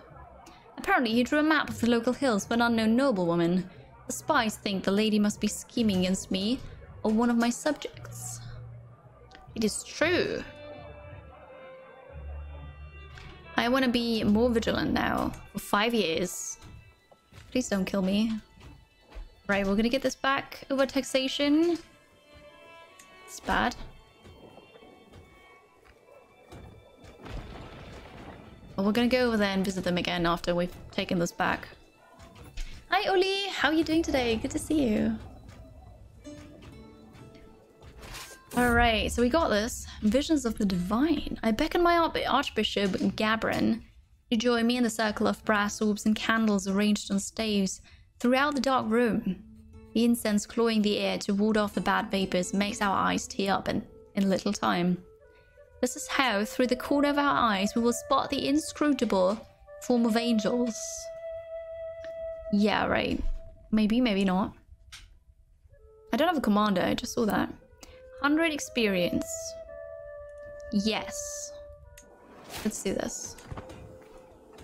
Apparently, he drew a map of the local hills for an unknown noblewoman. The spies think the lady must be scheming against me or one of my subjects. It is true. I want to be more vigilant now. For five years. Please don't kill me. Right, we're gonna get this back over taxation. It's bad. Well, we're gonna go over there and visit them again after we've taken this back. Hi, Oli! How are you doing today? Good to see you. Alright, so we got this. Visions of the Divine. I beckon my Archbishop, Gabrin, to join me in the circle of brass orbs and candles arranged on staves throughout the dark room. The incense clawing the air to ward off the bad vapors makes our eyes tear up in, in little time. This is how, through the corner of our eyes, we will spot the inscrutable form of angels. Yeah, right. Maybe, maybe not. I don't have a commander, I just saw that. 100 experience. Yes. Let's do this.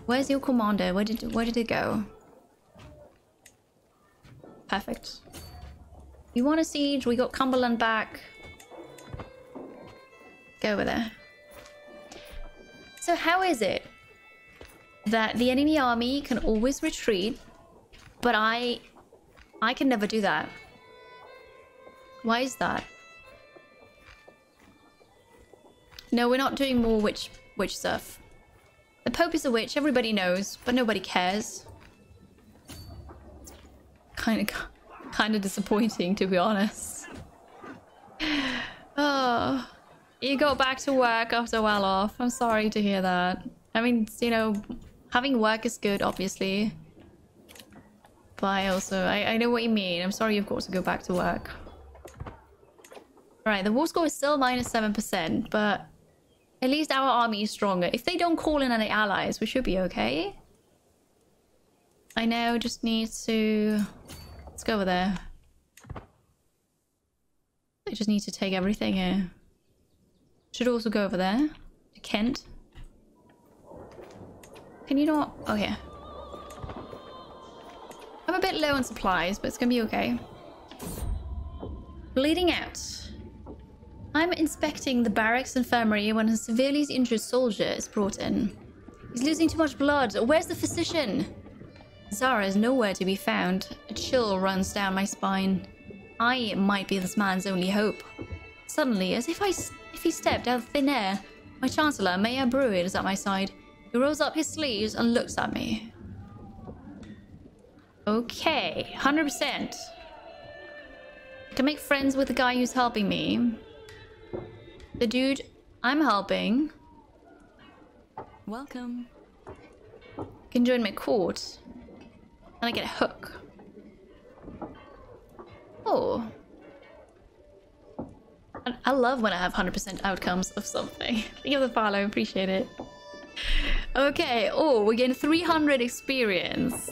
Where's your commander? Where did where did it go? Perfect. You want a siege? We got Cumberland back. Go over there. So how is it that the enemy army can always retreat, but I I can never do that? Why is that? No, we're not doing more witch witch stuff. The Pope is a witch, everybody knows, but nobody cares. Kind of, kind of disappointing, to be honest. Oh, you got back to work after a while off. I'm sorry to hear that. I mean, you know, having work is good, obviously. But I also, I, I know what you mean. I'm sorry you've got to go back to work. All right, the war score is still minus 7%, but at least our army is stronger. If they don't call in any allies, we should be okay. I now just need to... Let's go over there. I just need to take everything here. Should also go over there. To Kent. Can you not... Oh, yeah. I'm a bit low on supplies, but it's gonna be okay. Bleeding out. I'm inspecting the barracks infirmary when a severely injured soldier is brought in. He's losing too much blood. Where's the physician? Zahara is nowhere to be found. A chill runs down my spine. I might be this man's only hope. Suddenly, as if I if he stepped out of thin air, my chancellor, Mayor Bruin, is at my side. He rolls up his sleeves and looks at me. Okay, 100%. Can make friends with the guy who's helping me. The dude I'm helping Welcome. can join my court. And I get a hook. Oh. I, love when I have 100% outcomes of something. Thank you for the follow, appreciate it. Okay, oh, we're getting 300 experience.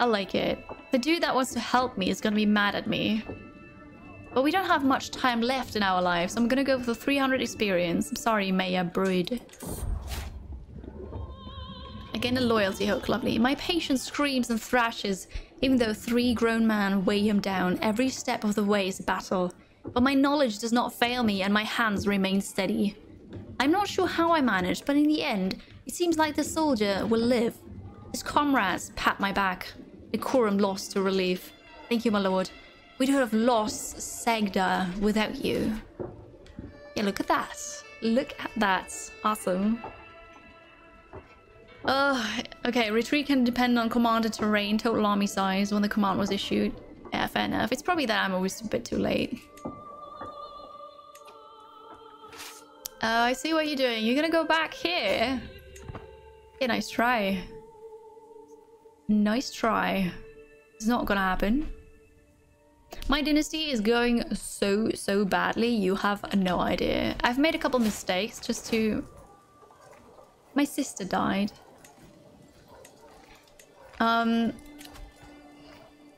I like it. The dude that wants to help me is gonna be mad at me. But we don't have much time left in our lives. I'm gonna go for the 300 experience. I'm sorry, Maya Brood. Again, a loyalty hook, lovely. My patient screams and thrashes, even though three grown men weigh him down. Every step of the way is a battle. But my knowledge does not fail me and my hands remain steady. I'm not sure how I managed, but in the end, it seems like the soldier will live. His comrades pat my back. Decorum lost to relief. Thank you, my lord. We'd have lost Segda without you. Yeah, look at that. Look at that. Awesome. Oh, okay. Retreat can depend on commander terrain, total army size when the command was issued. Yeah, fair enough. It's probably that I'm always a bit too late. Oh, I see what you're doing. You're gonna go back here. Yeah, nice try. Nice try. It's not gonna happen. My dynasty is going so, so badly. You have no idea. I've made a couple mistakes just to... My sister died. Um,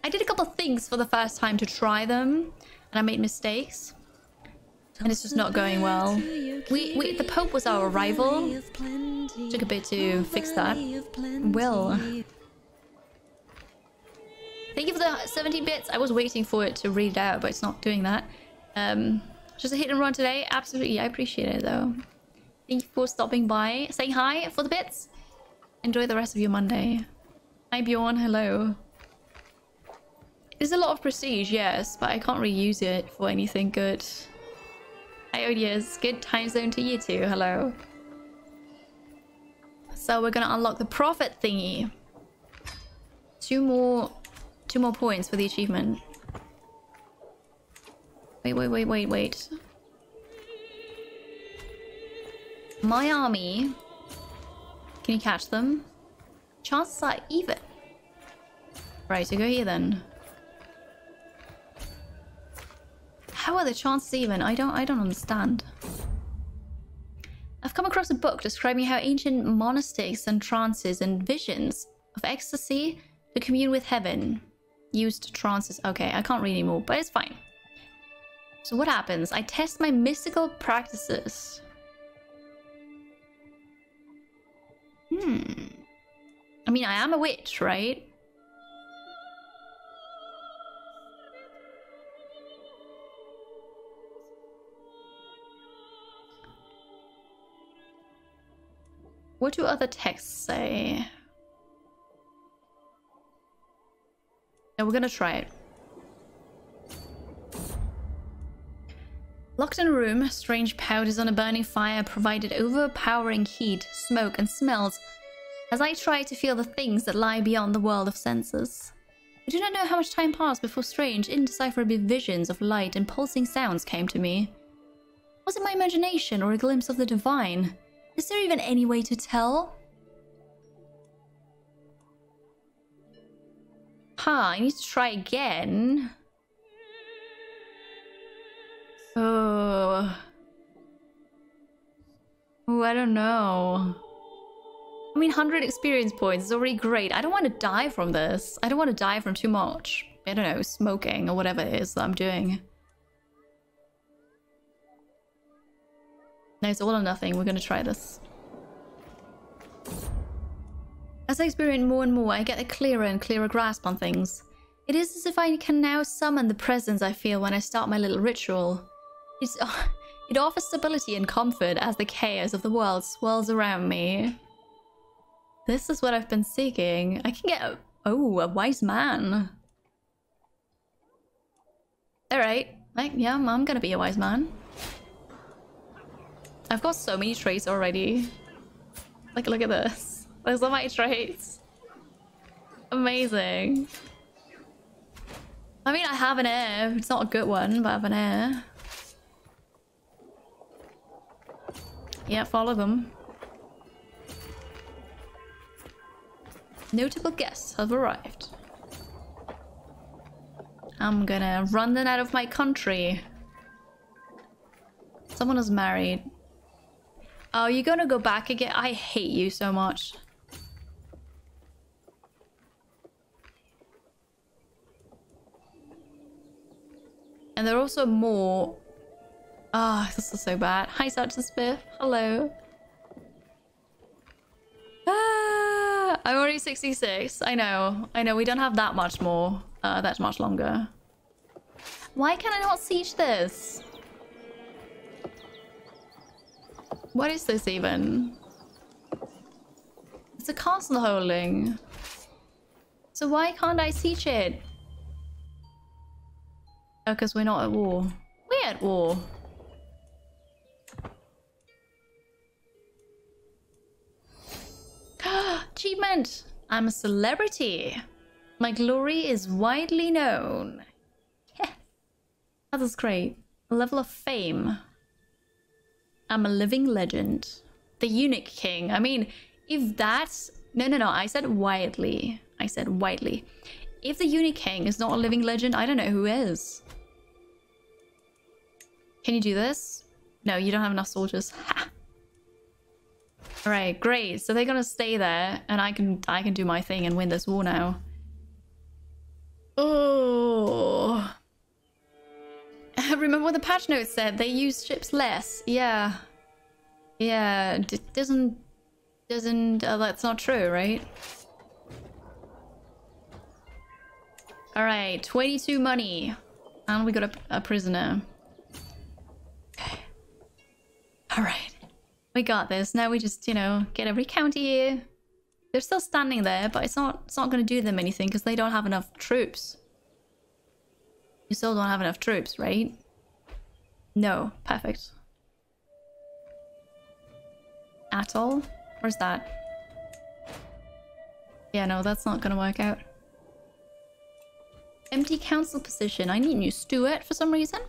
I did a couple things for the first time to try them, and I made mistakes. And it's just not going well. We, we, the Pope was our rival. Took a bit to fix that. Will. Thank you for the 17 bits. I was waiting for it to read out, but it's not doing that. Um, just a hit and run today. Absolutely, I appreciate it though. Thank you for stopping by. Saying hi for the bits. Enjoy the rest of your Monday. Hi Bjorn, hello. There's a lot of prestige, yes, but I can't really use it for anything good. Hi Odious, good time zone to you too, hello. So we're gonna unlock the profit thingy. Two more Two more points for the achievement. Wait, wait, wait, wait, wait. My army. Can you catch them? Chances are even. Right, so go here then. How are the chances even? I don't I don't understand. I've come across a book describing how ancient monastics and trances and visions of ecstasy To commune with heaven. Used trances. Okay, I can't read anymore, but it's fine. So what happens? I test my mystical practices. Hmm. I mean, I am a witch, right? What do other texts say? Yeah, we're gonna try it. Locked in a room, strange powders on a burning fire provided overpowering heat, smoke, and smells as I tried to feel the things that lie beyond the world of senses. I do not know how much time passed before strange, indecipherable visions of light and pulsing sounds came to me. Was it my imagination or a glimpse of the divine? Is there even any way to tell? Huh, I need to try again. Oh. Oh, I don't know. I mean, 100 experience points is already great. I don't want to die from this. I don't want to die from too much. I don't know, smoking or whatever it is that I'm doing. No, it's all or nothing. We're gonna try this. As I experience more and more, I get a clearer and clearer grasp on things. It is as if I can now summon the presence I feel when I start my little ritual. It's, it offers stability and comfort as the chaos of the world swirls around me. This is what I've been seeking. I can get a... Oh, a wise man. Alright. Like, yeah, I'm gonna be a wise man. I've got so many traits already. Like, look at this. Those are my traits. Amazing. I mean, I have an heir. It's not a good one, but I have an heir. Yeah, follow them. Notable guests have arrived. I'm gonna run them out of my country. Someone is married. Oh, you're gonna go back again? I hate you so much. And there are also more. Ah, oh, this is so bad. Hi, Sergeant Smith. Hello. Ah, I'm already 66. I know. I know. We don't have that much more. Uh, that much longer. Why can I not siege this? What is this even? It's a castle holding. So why can't I siege it? Oh, because we're not at war. We're at war. Achievement! I'm a celebrity. My glory is widely known. Yeah. That is great. A level of fame. I'm a living legend. The eunuch king. I mean, if that's... No, no, no. I said widely. I said widely. If the eunuch king is not a living legend, I don't know who is. Can you do this? No, you don't have enough soldiers. Ha! Alright, great. So they're gonna stay there, and I can I can do my thing and win this war now. Oh. Remember what the patch notes said? They use ships less. Yeah. Yeah, D doesn't... Doesn't... Uh, that's not true, right? Alright, 22 money. And we got a, a prisoner. Okay. Alright. We got this. Now we just, you know, get every county here. They're still standing there, but it's not it's not gonna do them anything because they don't have enough troops. You still don't have enough troops, right? No. Perfect. Atoll? Where's that? Yeah, no, that's not gonna work out. Empty council position. I need new steward for some reason.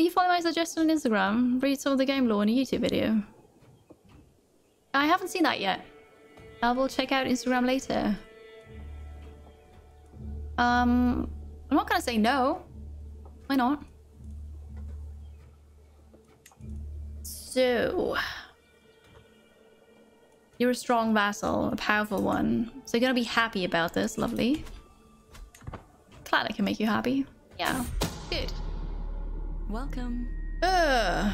You follow my suggestion on Instagram? Read some of the game lore in a YouTube video. I haven't seen that yet. I will check out Instagram later. Um, I'm not gonna say no. Why not? So... You're a strong vassal, a powerful one. So you're gonna be happy about this, lovely. Glad I can make you happy. Yeah, good. Welcome. Ugh.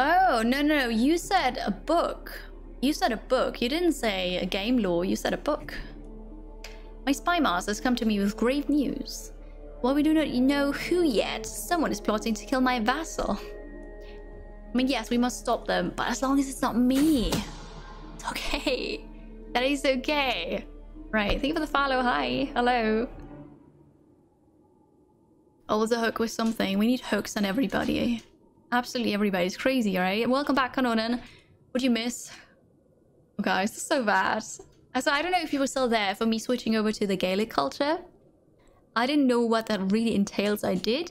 Oh, no, no, no. You said a book. You said a book. You didn't say a game law. You said a book. My spy master has come to me with grave news. While we do not know who yet, someone is plotting to kill my vassal. I mean, yes, we must stop them, but as long as it's not me. It's okay. That is okay. Right, thank you for the follow. Hi. Hello. Always a hook with something. We need hooks on everybody. Absolutely everybody's crazy, right? Welcome back, Kanonen. What'd you miss? Oh, guys, this is so bad. So I don't know if you were still there for me switching over to the Gaelic culture. I didn't know what that really entails I did.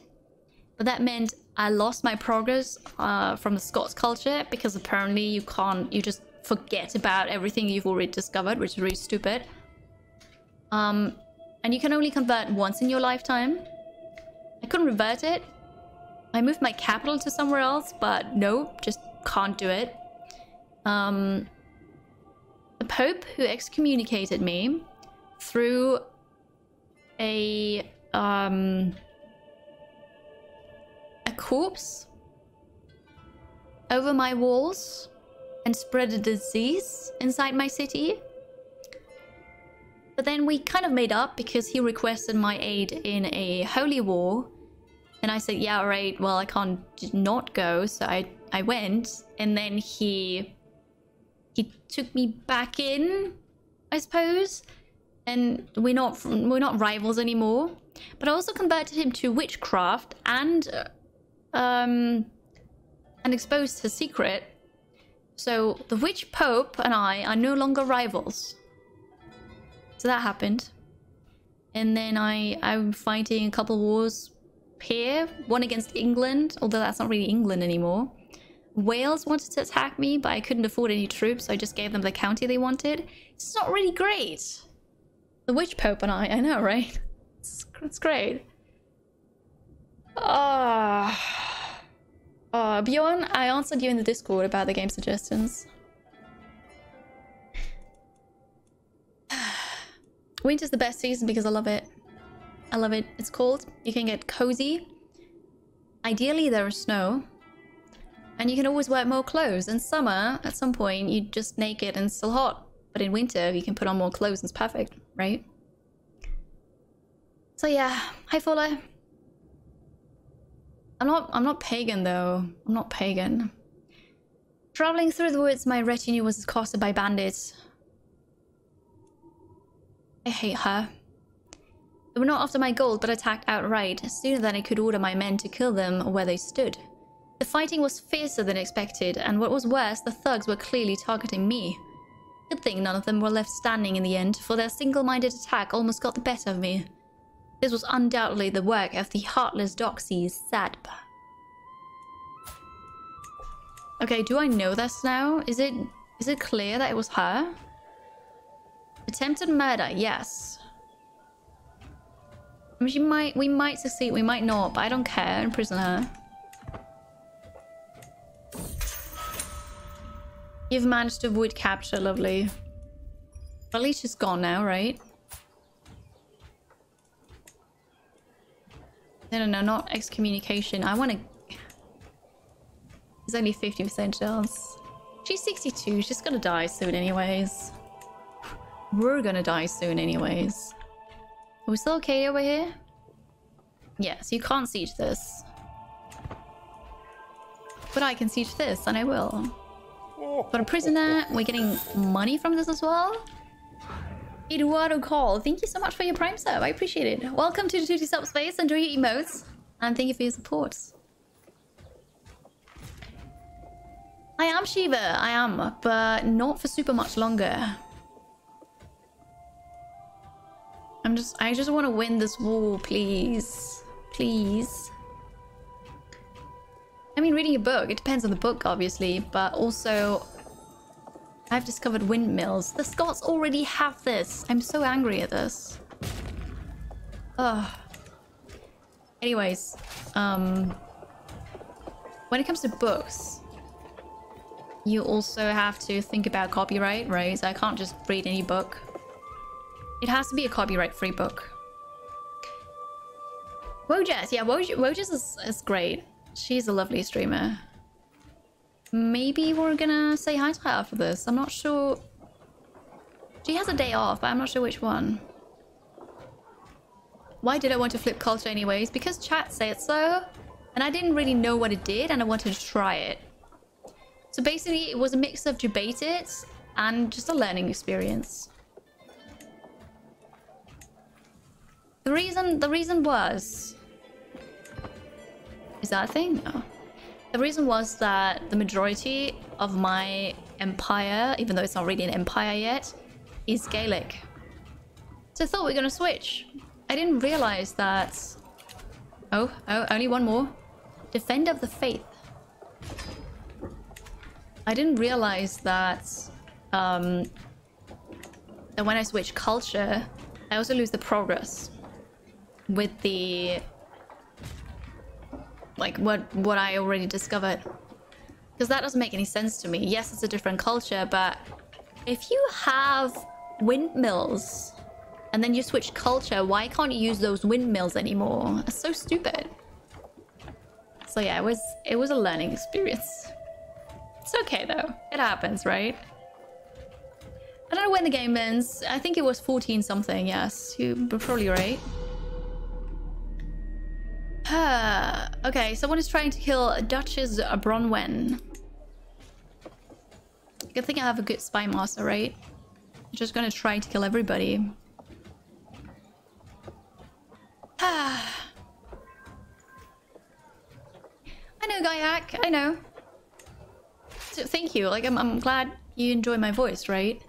But that meant I lost my progress uh, from the Scots culture because apparently you can't, you just forget about everything you've already discovered, which is really stupid. Um, and you can only convert once in your lifetime. I couldn't revert it. I moved my capital to somewhere else, but no, just can't do it. Um, the Pope who excommunicated me threw a um a corpse over my walls and spread a disease inside my city. But then we kind of made up because he requested my aid in a holy war. And I said, yeah, right, well, I can't not go. So I, I went. And then he, he took me back in, I suppose. And we're not, we're not rivals anymore. But I also converted him to witchcraft and, um, and exposed his secret. So the witch pope and I are no longer rivals. So that happened. And then I, I'm fighting a couple wars here. One against England, although that's not really England anymore. Wales wanted to attack me, but I couldn't afford any troops, so I just gave them the county they wanted. It's not really great. The Witch Pope and I, I know, right? It's, it's great. Ah. Uh, uh, Bjorn, I answered you in the Discord about the game suggestions. Winter's the best season because I love it. I love it. It's cold. You can get cozy. Ideally, there is snow. And you can always wear more clothes. In summer, at some point, you're just naked and still hot. But in winter, you can put on more clothes and it's perfect, right? So yeah, hi Fuller. I'm not I'm not pagan though. I'm not pagan. Traveling through the woods, my retinue was accosted by bandits. I hate her. They were not after my gold, but attacked outright, sooner than I could order my men to kill them where they stood. The fighting was fiercer than expected, and what was worse, the thugs were clearly targeting me. Good thing none of them were left standing in the end, for their single-minded attack almost got the better of me. This was undoubtedly the work of the heartless Duchess Sadb. Okay, do I know this now? Is it is it clear that it was her? Attempted murder, yes. She might, we might succeed, we might not, but I don't care. Imprison her. You've managed to avoid capture, lovely. At least she's gone now, right? No, no, no, not excommunication. I want to... There's only 50% chance. She's 62. She's gonna die soon anyways. We're gonna die soon anyways. Are we still okay over here? Yes, you can't siege this. But I can siege this, and I will. But a prisoner, we're getting money from this as well. Eduardo Call, thank you so much for your prime sub. I appreciate it. Welcome to the Tutti Subspace. Enjoy your emotes. And thank you for your support. I am Shiva, I am, but not for super much longer. I'm just, I just want to win this war, please. Please. I mean, reading a book, it depends on the book, obviously, but also I've discovered windmills. The Scots already have this. I'm so angry at this. Ugh. Anyways, um, when it comes to books, you also have to think about copyright, right? So I can't just read any book. It has to be a copyright-free book. Wojess, yeah, Woj is, is great. She's a lovely streamer. Maybe we're gonna say hi to her after this. I'm not sure. She has a day off, but I'm not sure which one. Why did I want to flip culture anyways? Because chat said so. And I didn't really know what it did and I wanted to try it. So basically it was a mix of debated and just a learning experience. The reason the reason was is that a thing? No. The reason was that the majority of my empire, even though it's not really an empire yet, is Gaelic. So I thought we are gonna switch. I didn't realize that... Oh, oh, only one more. Defender of the Faith. I didn't realize that, um, that when I switch culture, I also lose the progress with the like what what I already discovered. Because that doesn't make any sense to me. Yes, it's a different culture, but if you have windmills and then you switch culture, why can't you use those windmills anymore? It's so stupid. So yeah, it was it was a learning experience. It's okay though. It happens, right? I don't know when the game ends. I think it was 14 something, yes. You were probably right. Okay, someone is trying to kill Duchess Bronwen. Good thing I have a good spy master, right? I'm just gonna try to kill everybody. I know, Gaiak. I know. So, thank you. Like, I'm, I'm glad you enjoy my voice, right?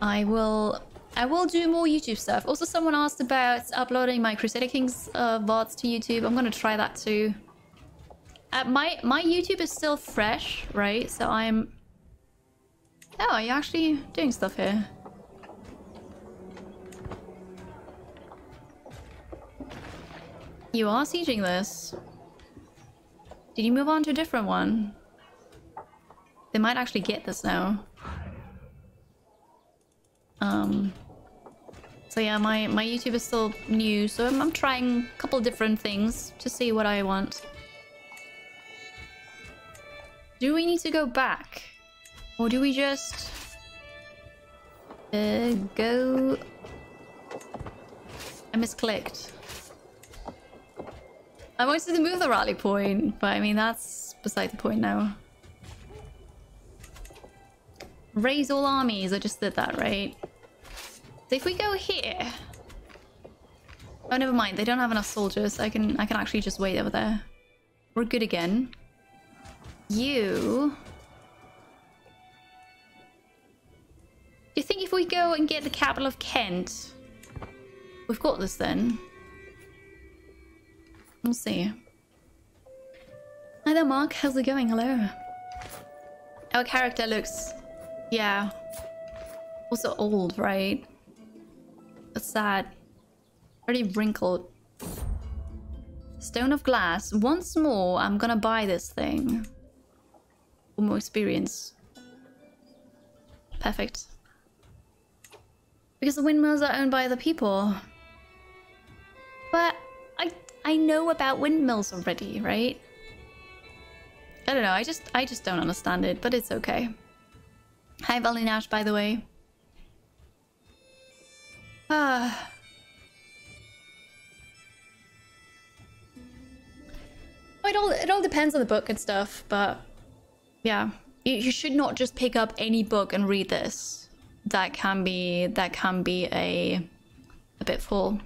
I will I will do more YouTube stuff. Also, someone asked about uploading my Crusader Kings uh, VODs to YouTube. I'm gonna try that too. Uh, my my YouTube is still fresh, right? So I'm... Oh, you're actually doing stuff here. You are sieging this. Did you move on to a different one? They might actually get this now. Um... So yeah, my, my YouTube is still new, so I'm, I'm trying a couple different things to see what I want. Do we need to go back? Or do we just... Uh, go... I misclicked. I wanted to move the rally point, but I mean, that's beside the point now. Raise all armies, I just did that, right? So if we go here... Oh, never mind. They don't have enough soldiers. I can I can actually just wait over there. We're good again. You... Do you think if we go and get the capital of Kent... We've got this then. We'll see. Hi there, Mark. How's it going? Hello. Our character looks... Yeah. Also old, right? What's that? Pretty wrinkled. Stone of glass. Once more, I'm gonna buy this thing. For more experience. Perfect. Because the windmills are owned by other people. But I I know about windmills already, right? I don't know, I just I just don't understand it, but it's okay. Hi Valinash, by the way. Ah. it all it all depends on the book and stuff, but yeah, you, you should not just pick up any book and read this. That can be that can be a a bit full.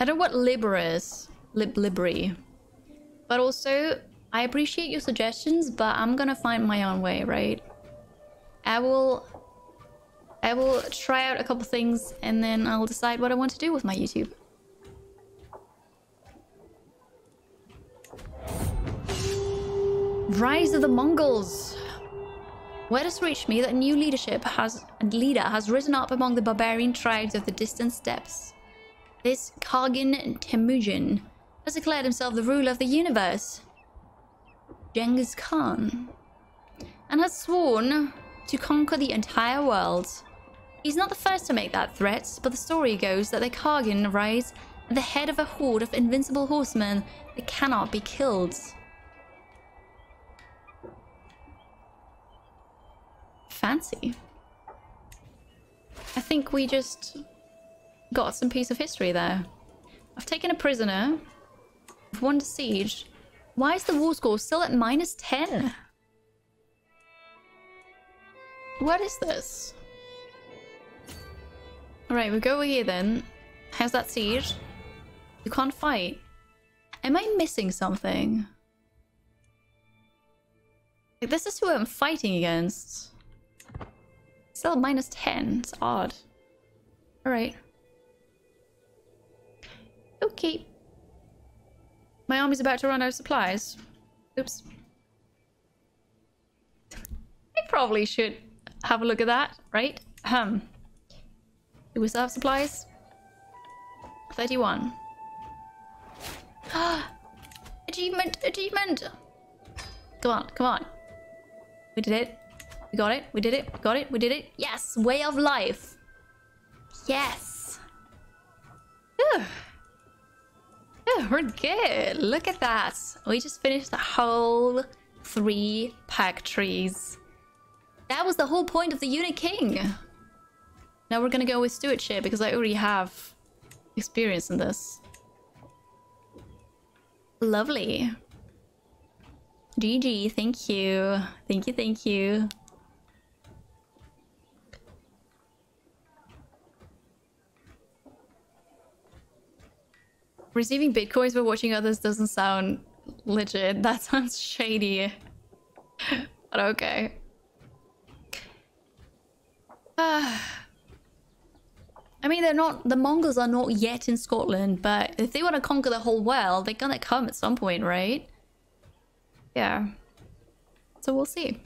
I don't know what liber is, lib libri, but also I appreciate your suggestions, but I'm gonna find my own way, right? I will... I will try out a couple things and then I'll decide what I want to do with my YouTube. Rise of the Mongols! Word has reached me that a new leadership has leader has risen up among the barbarian tribes of the distant steppes. This Khagan Temujin has declared himself the ruler of the universe, Genghis Khan, and has sworn to conquer the entire world. He's not the first to make that threat, but the story goes that the Khagan rise at the head of a horde of invincible horsemen that cannot be killed. Fancy. I think we just got some piece of history there. I've taken a prisoner. I've won the siege. Why is the war score still at minus 10? What is this? Alright, we go over here then. How's that siege? You can't fight. Am I missing something? Like, this is who I'm fighting against. Still minus 10. It's odd. Alright. Okay. My army's about to run out of supplies. Oops. I probably should have a look at that, right? Um. Do we still have supplies? 31. achievement! Achievement! Come on, come on. We did it. We got it. We did it. We got it. We did it. Yes! Way of life. Yes! Whew. Whew, we're good. Look at that. We just finished the whole three pack trees. That was the whole point of the Eunuch King. Now we're gonna go with stewardship because I already have experience in this. Lovely. GG, thank you. Thank you, thank you. Receiving bitcoins but watching others doesn't sound legit. That sounds shady. but okay. I mean, they're not, the Mongols are not yet in Scotland, but if they want to conquer the whole world, they're gonna come at some point, right? Yeah. So we'll see.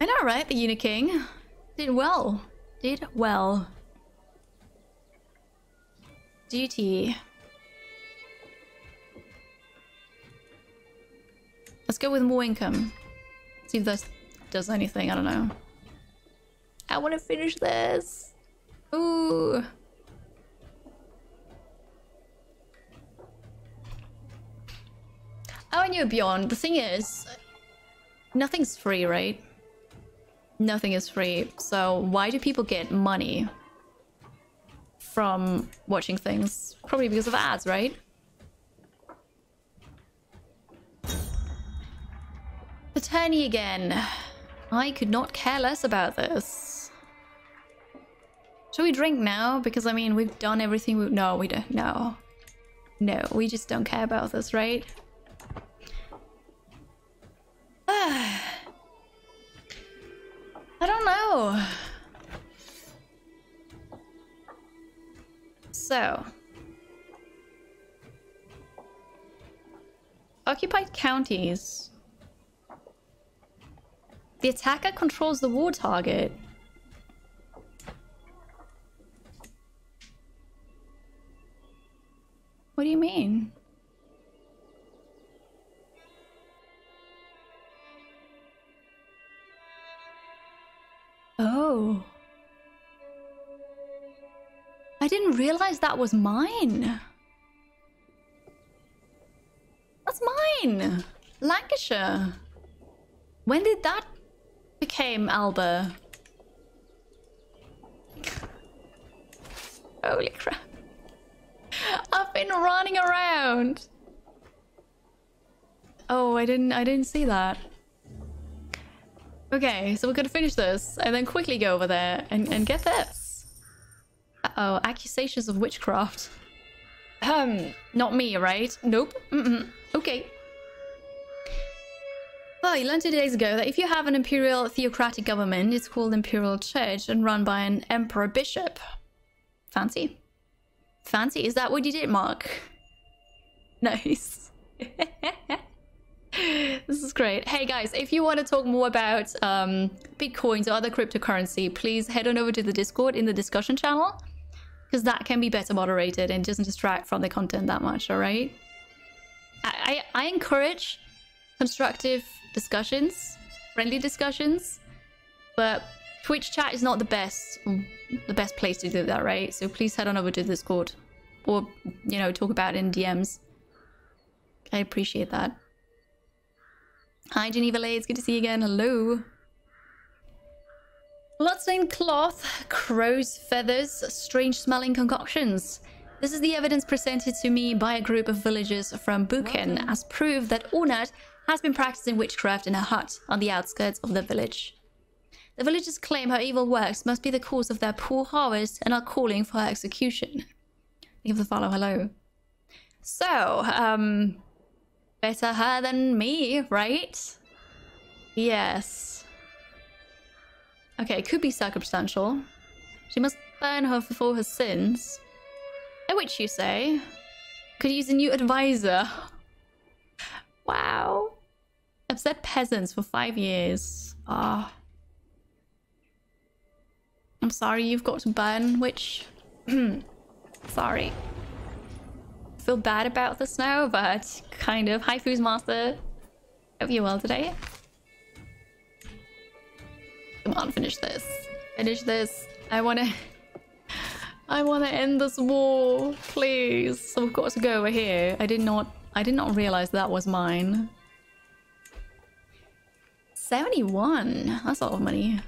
I know, right? The Eunuch King did well. Did well. Duty. Let's go with more income. See if this does anything. I don't know. I want to finish this. Ooh. Oh, and you're beyond. The thing is, nothing's free, right? Nothing is free. So why do people get money from watching things? Probably because of ads, right? Attorney again. I could not care less about this. Shall we drink now? Because, I mean, we've done everything we... No, we don't. No. No, we just don't care about this, right? I don't know. So. Occupied counties. The attacker controls the war target. What do you mean? Oh. I didn't realize that was mine. That's mine. Lancashire. When did that became Alba? Holy crap. I've been running around. Oh, I didn't I didn't see that. Okay, so we're gonna finish this and then quickly go over there and, and get this. Uh oh, accusations of witchcraft. Um, not me, right? Nope. Mm -mm. Okay. Well, you learned two days ago that if you have an imperial theocratic government, it's called imperial church and run by an emperor bishop. Fancy. Fancy. Is that what you did, Mark? Nice. this is great. Hey guys, if you want to talk more about um, Bitcoins or other cryptocurrency, please head on over to the Discord in the discussion channel. Because that can be better moderated and doesn't distract from the content that much, alright? I, I, I encourage constructive discussions, friendly discussions, but Twitch chat is not the best the best place to do that, right? So please head on over to Discord or you know talk about in DMs. I appreciate that. Hi Geneva Lay, it's good to see you again. Hello. Bloodstained cloth, crow's feathers, strange smelling concoctions. This is the evidence presented to me by a group of villagers from Buchan as proof that Ornat has been practicing witchcraft in a hut on the outskirts of the village. The villagers claim her evil works must be the cause of their poor harvest and are calling for her execution. Give the follow hello. So, um, better her than me, right? Yes. Okay, it could be circumstantial. She must burn her for all her sins. A witch, you say? Could use a new advisor. Wow. Upset peasants for five years. Ah. Oh. I'm sorry you've got to burn, witch. sorry. Feel bad about this now, but kind of. Hi, Foos Master. Hope you're well today. Come on, finish this. Finish this. I wanna... I wanna end this war, please. So we've got to go over here. I did not... I did not realize that was mine. 71. That's a lot of money.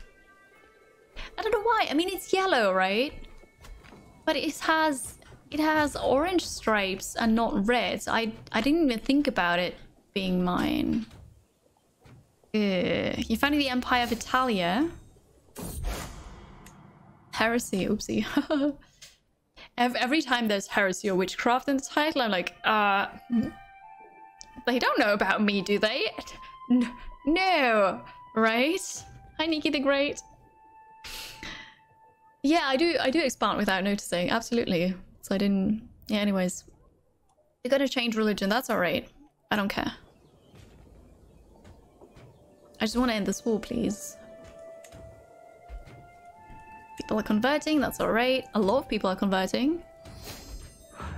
I don't know why. I mean, it's yellow, right? But it has... It has orange stripes and not red. I, I didn't even think about it being mine. Uh, you founding the Empire of Italia. Heresy, oopsie. Every time there's heresy or witchcraft in the title, I'm like, uh... They don't know about me, do they? No, right? Hi, Nikki the Great. Yeah, I do. I do expand without noticing. Absolutely. So I didn't. Yeah. Anyways, you're gonna change religion. That's all right. I don't care. I just want to end this war, please. People are converting, that's alright. A lot of people are converting.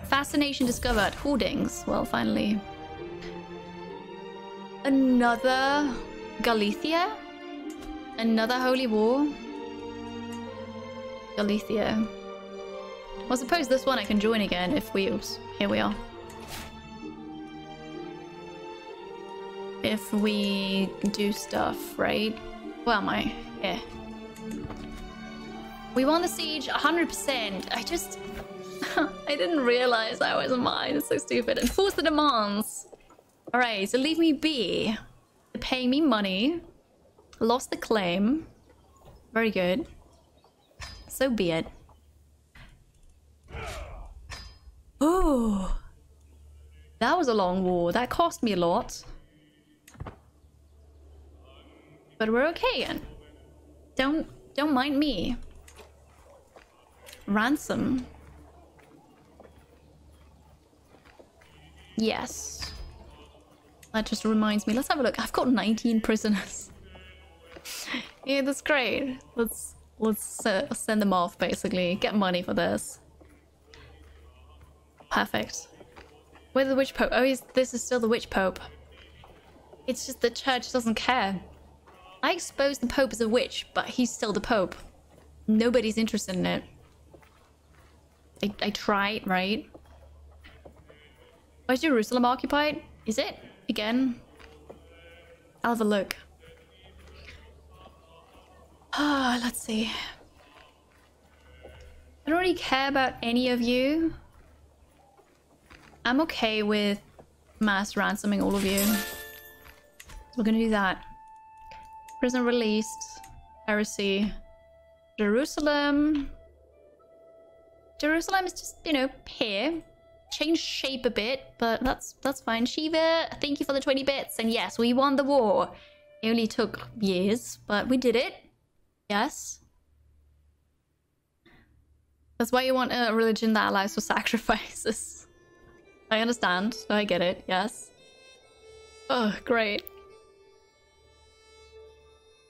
Fascination discovered. Hoardings. Well, finally. Another Galicia? Another holy war? Galicia. Well, suppose this one I can join again if we... Oops, here we are. If we do stuff, right? Where am I? Yeah. We won the siege 100%. I just... I didn't realize I was mine. It's so stupid. Enforce the demands. Alright, so leave me be. Pay me money. Lost the claim. Very good. So be it. Oh. That was a long war. That cost me a lot. But we're okay again. Don't don't mind me. Ransom. Yes. That just reminds me. Let's have a look. I've got 19 prisoners. yeah, that's great. Let's let's uh, send them off basically. Get money for this. Perfect. Where's the witch pope? Oh, this is still the witch pope. It's just the church doesn't care. I exposed the Pope as a witch, but he's still the Pope. Nobody's interested in it. I, I tried, right? Why is Jerusalem occupied? Is it? Again? I'll have a look. Ah, let's see. I don't really care about any of you. I'm okay with mass ransoming all of you. We're gonna do that. Prison released. Heresy. Jerusalem. Jerusalem is just, you know, here. Changed shape a bit, but that's that's fine. Shiva, thank you for the 20 bits. And yes, we won the war. It only took years, but we did it. Yes. That's why you want a religion that allows for sacrifices. I understand. I get it. Yes. Oh, great.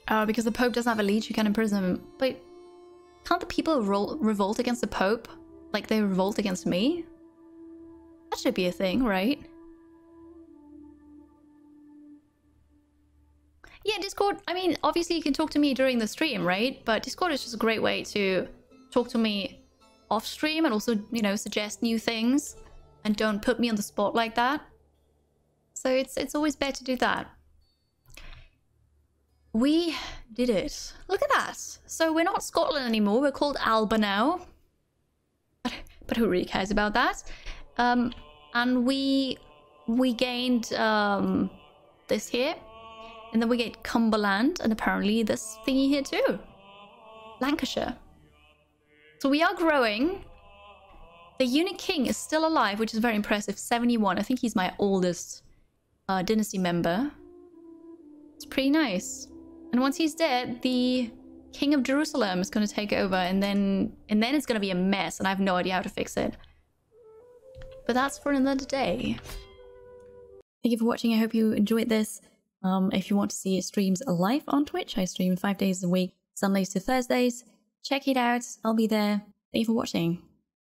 Uh, because the Pope doesn't have a liege, you can imprison him. But can't the people revolt against the Pope? Like they revolt against me? That should be a thing, right? Yeah, Discord, I mean, obviously you can talk to me during the stream, right? But Discord is just a great way to talk to me off stream and also, you know, suggest new things and don't put me on the spot like that. So it's it's always better to do that. We did it. Look at that. So we're not Scotland anymore. We're called Alba now. But, but who really cares about that? Um, and we we gained um, this here. And then we get Cumberland and apparently this thingy here too. Lancashire. So we are growing. The Eunuch King is still alive, which is very impressive. 71. I think he's my oldest uh, dynasty member. It's pretty nice. And once he's dead, the King of Jerusalem is going to take over, and then and then it's going to be a mess, and I have no idea how to fix it. But that's for another day. Thank you for watching. I hope you enjoyed this. Um, if you want to see streams live on Twitch, I stream five days a week, Sundays to Thursdays. Check it out. I'll be there. Thank you for watching.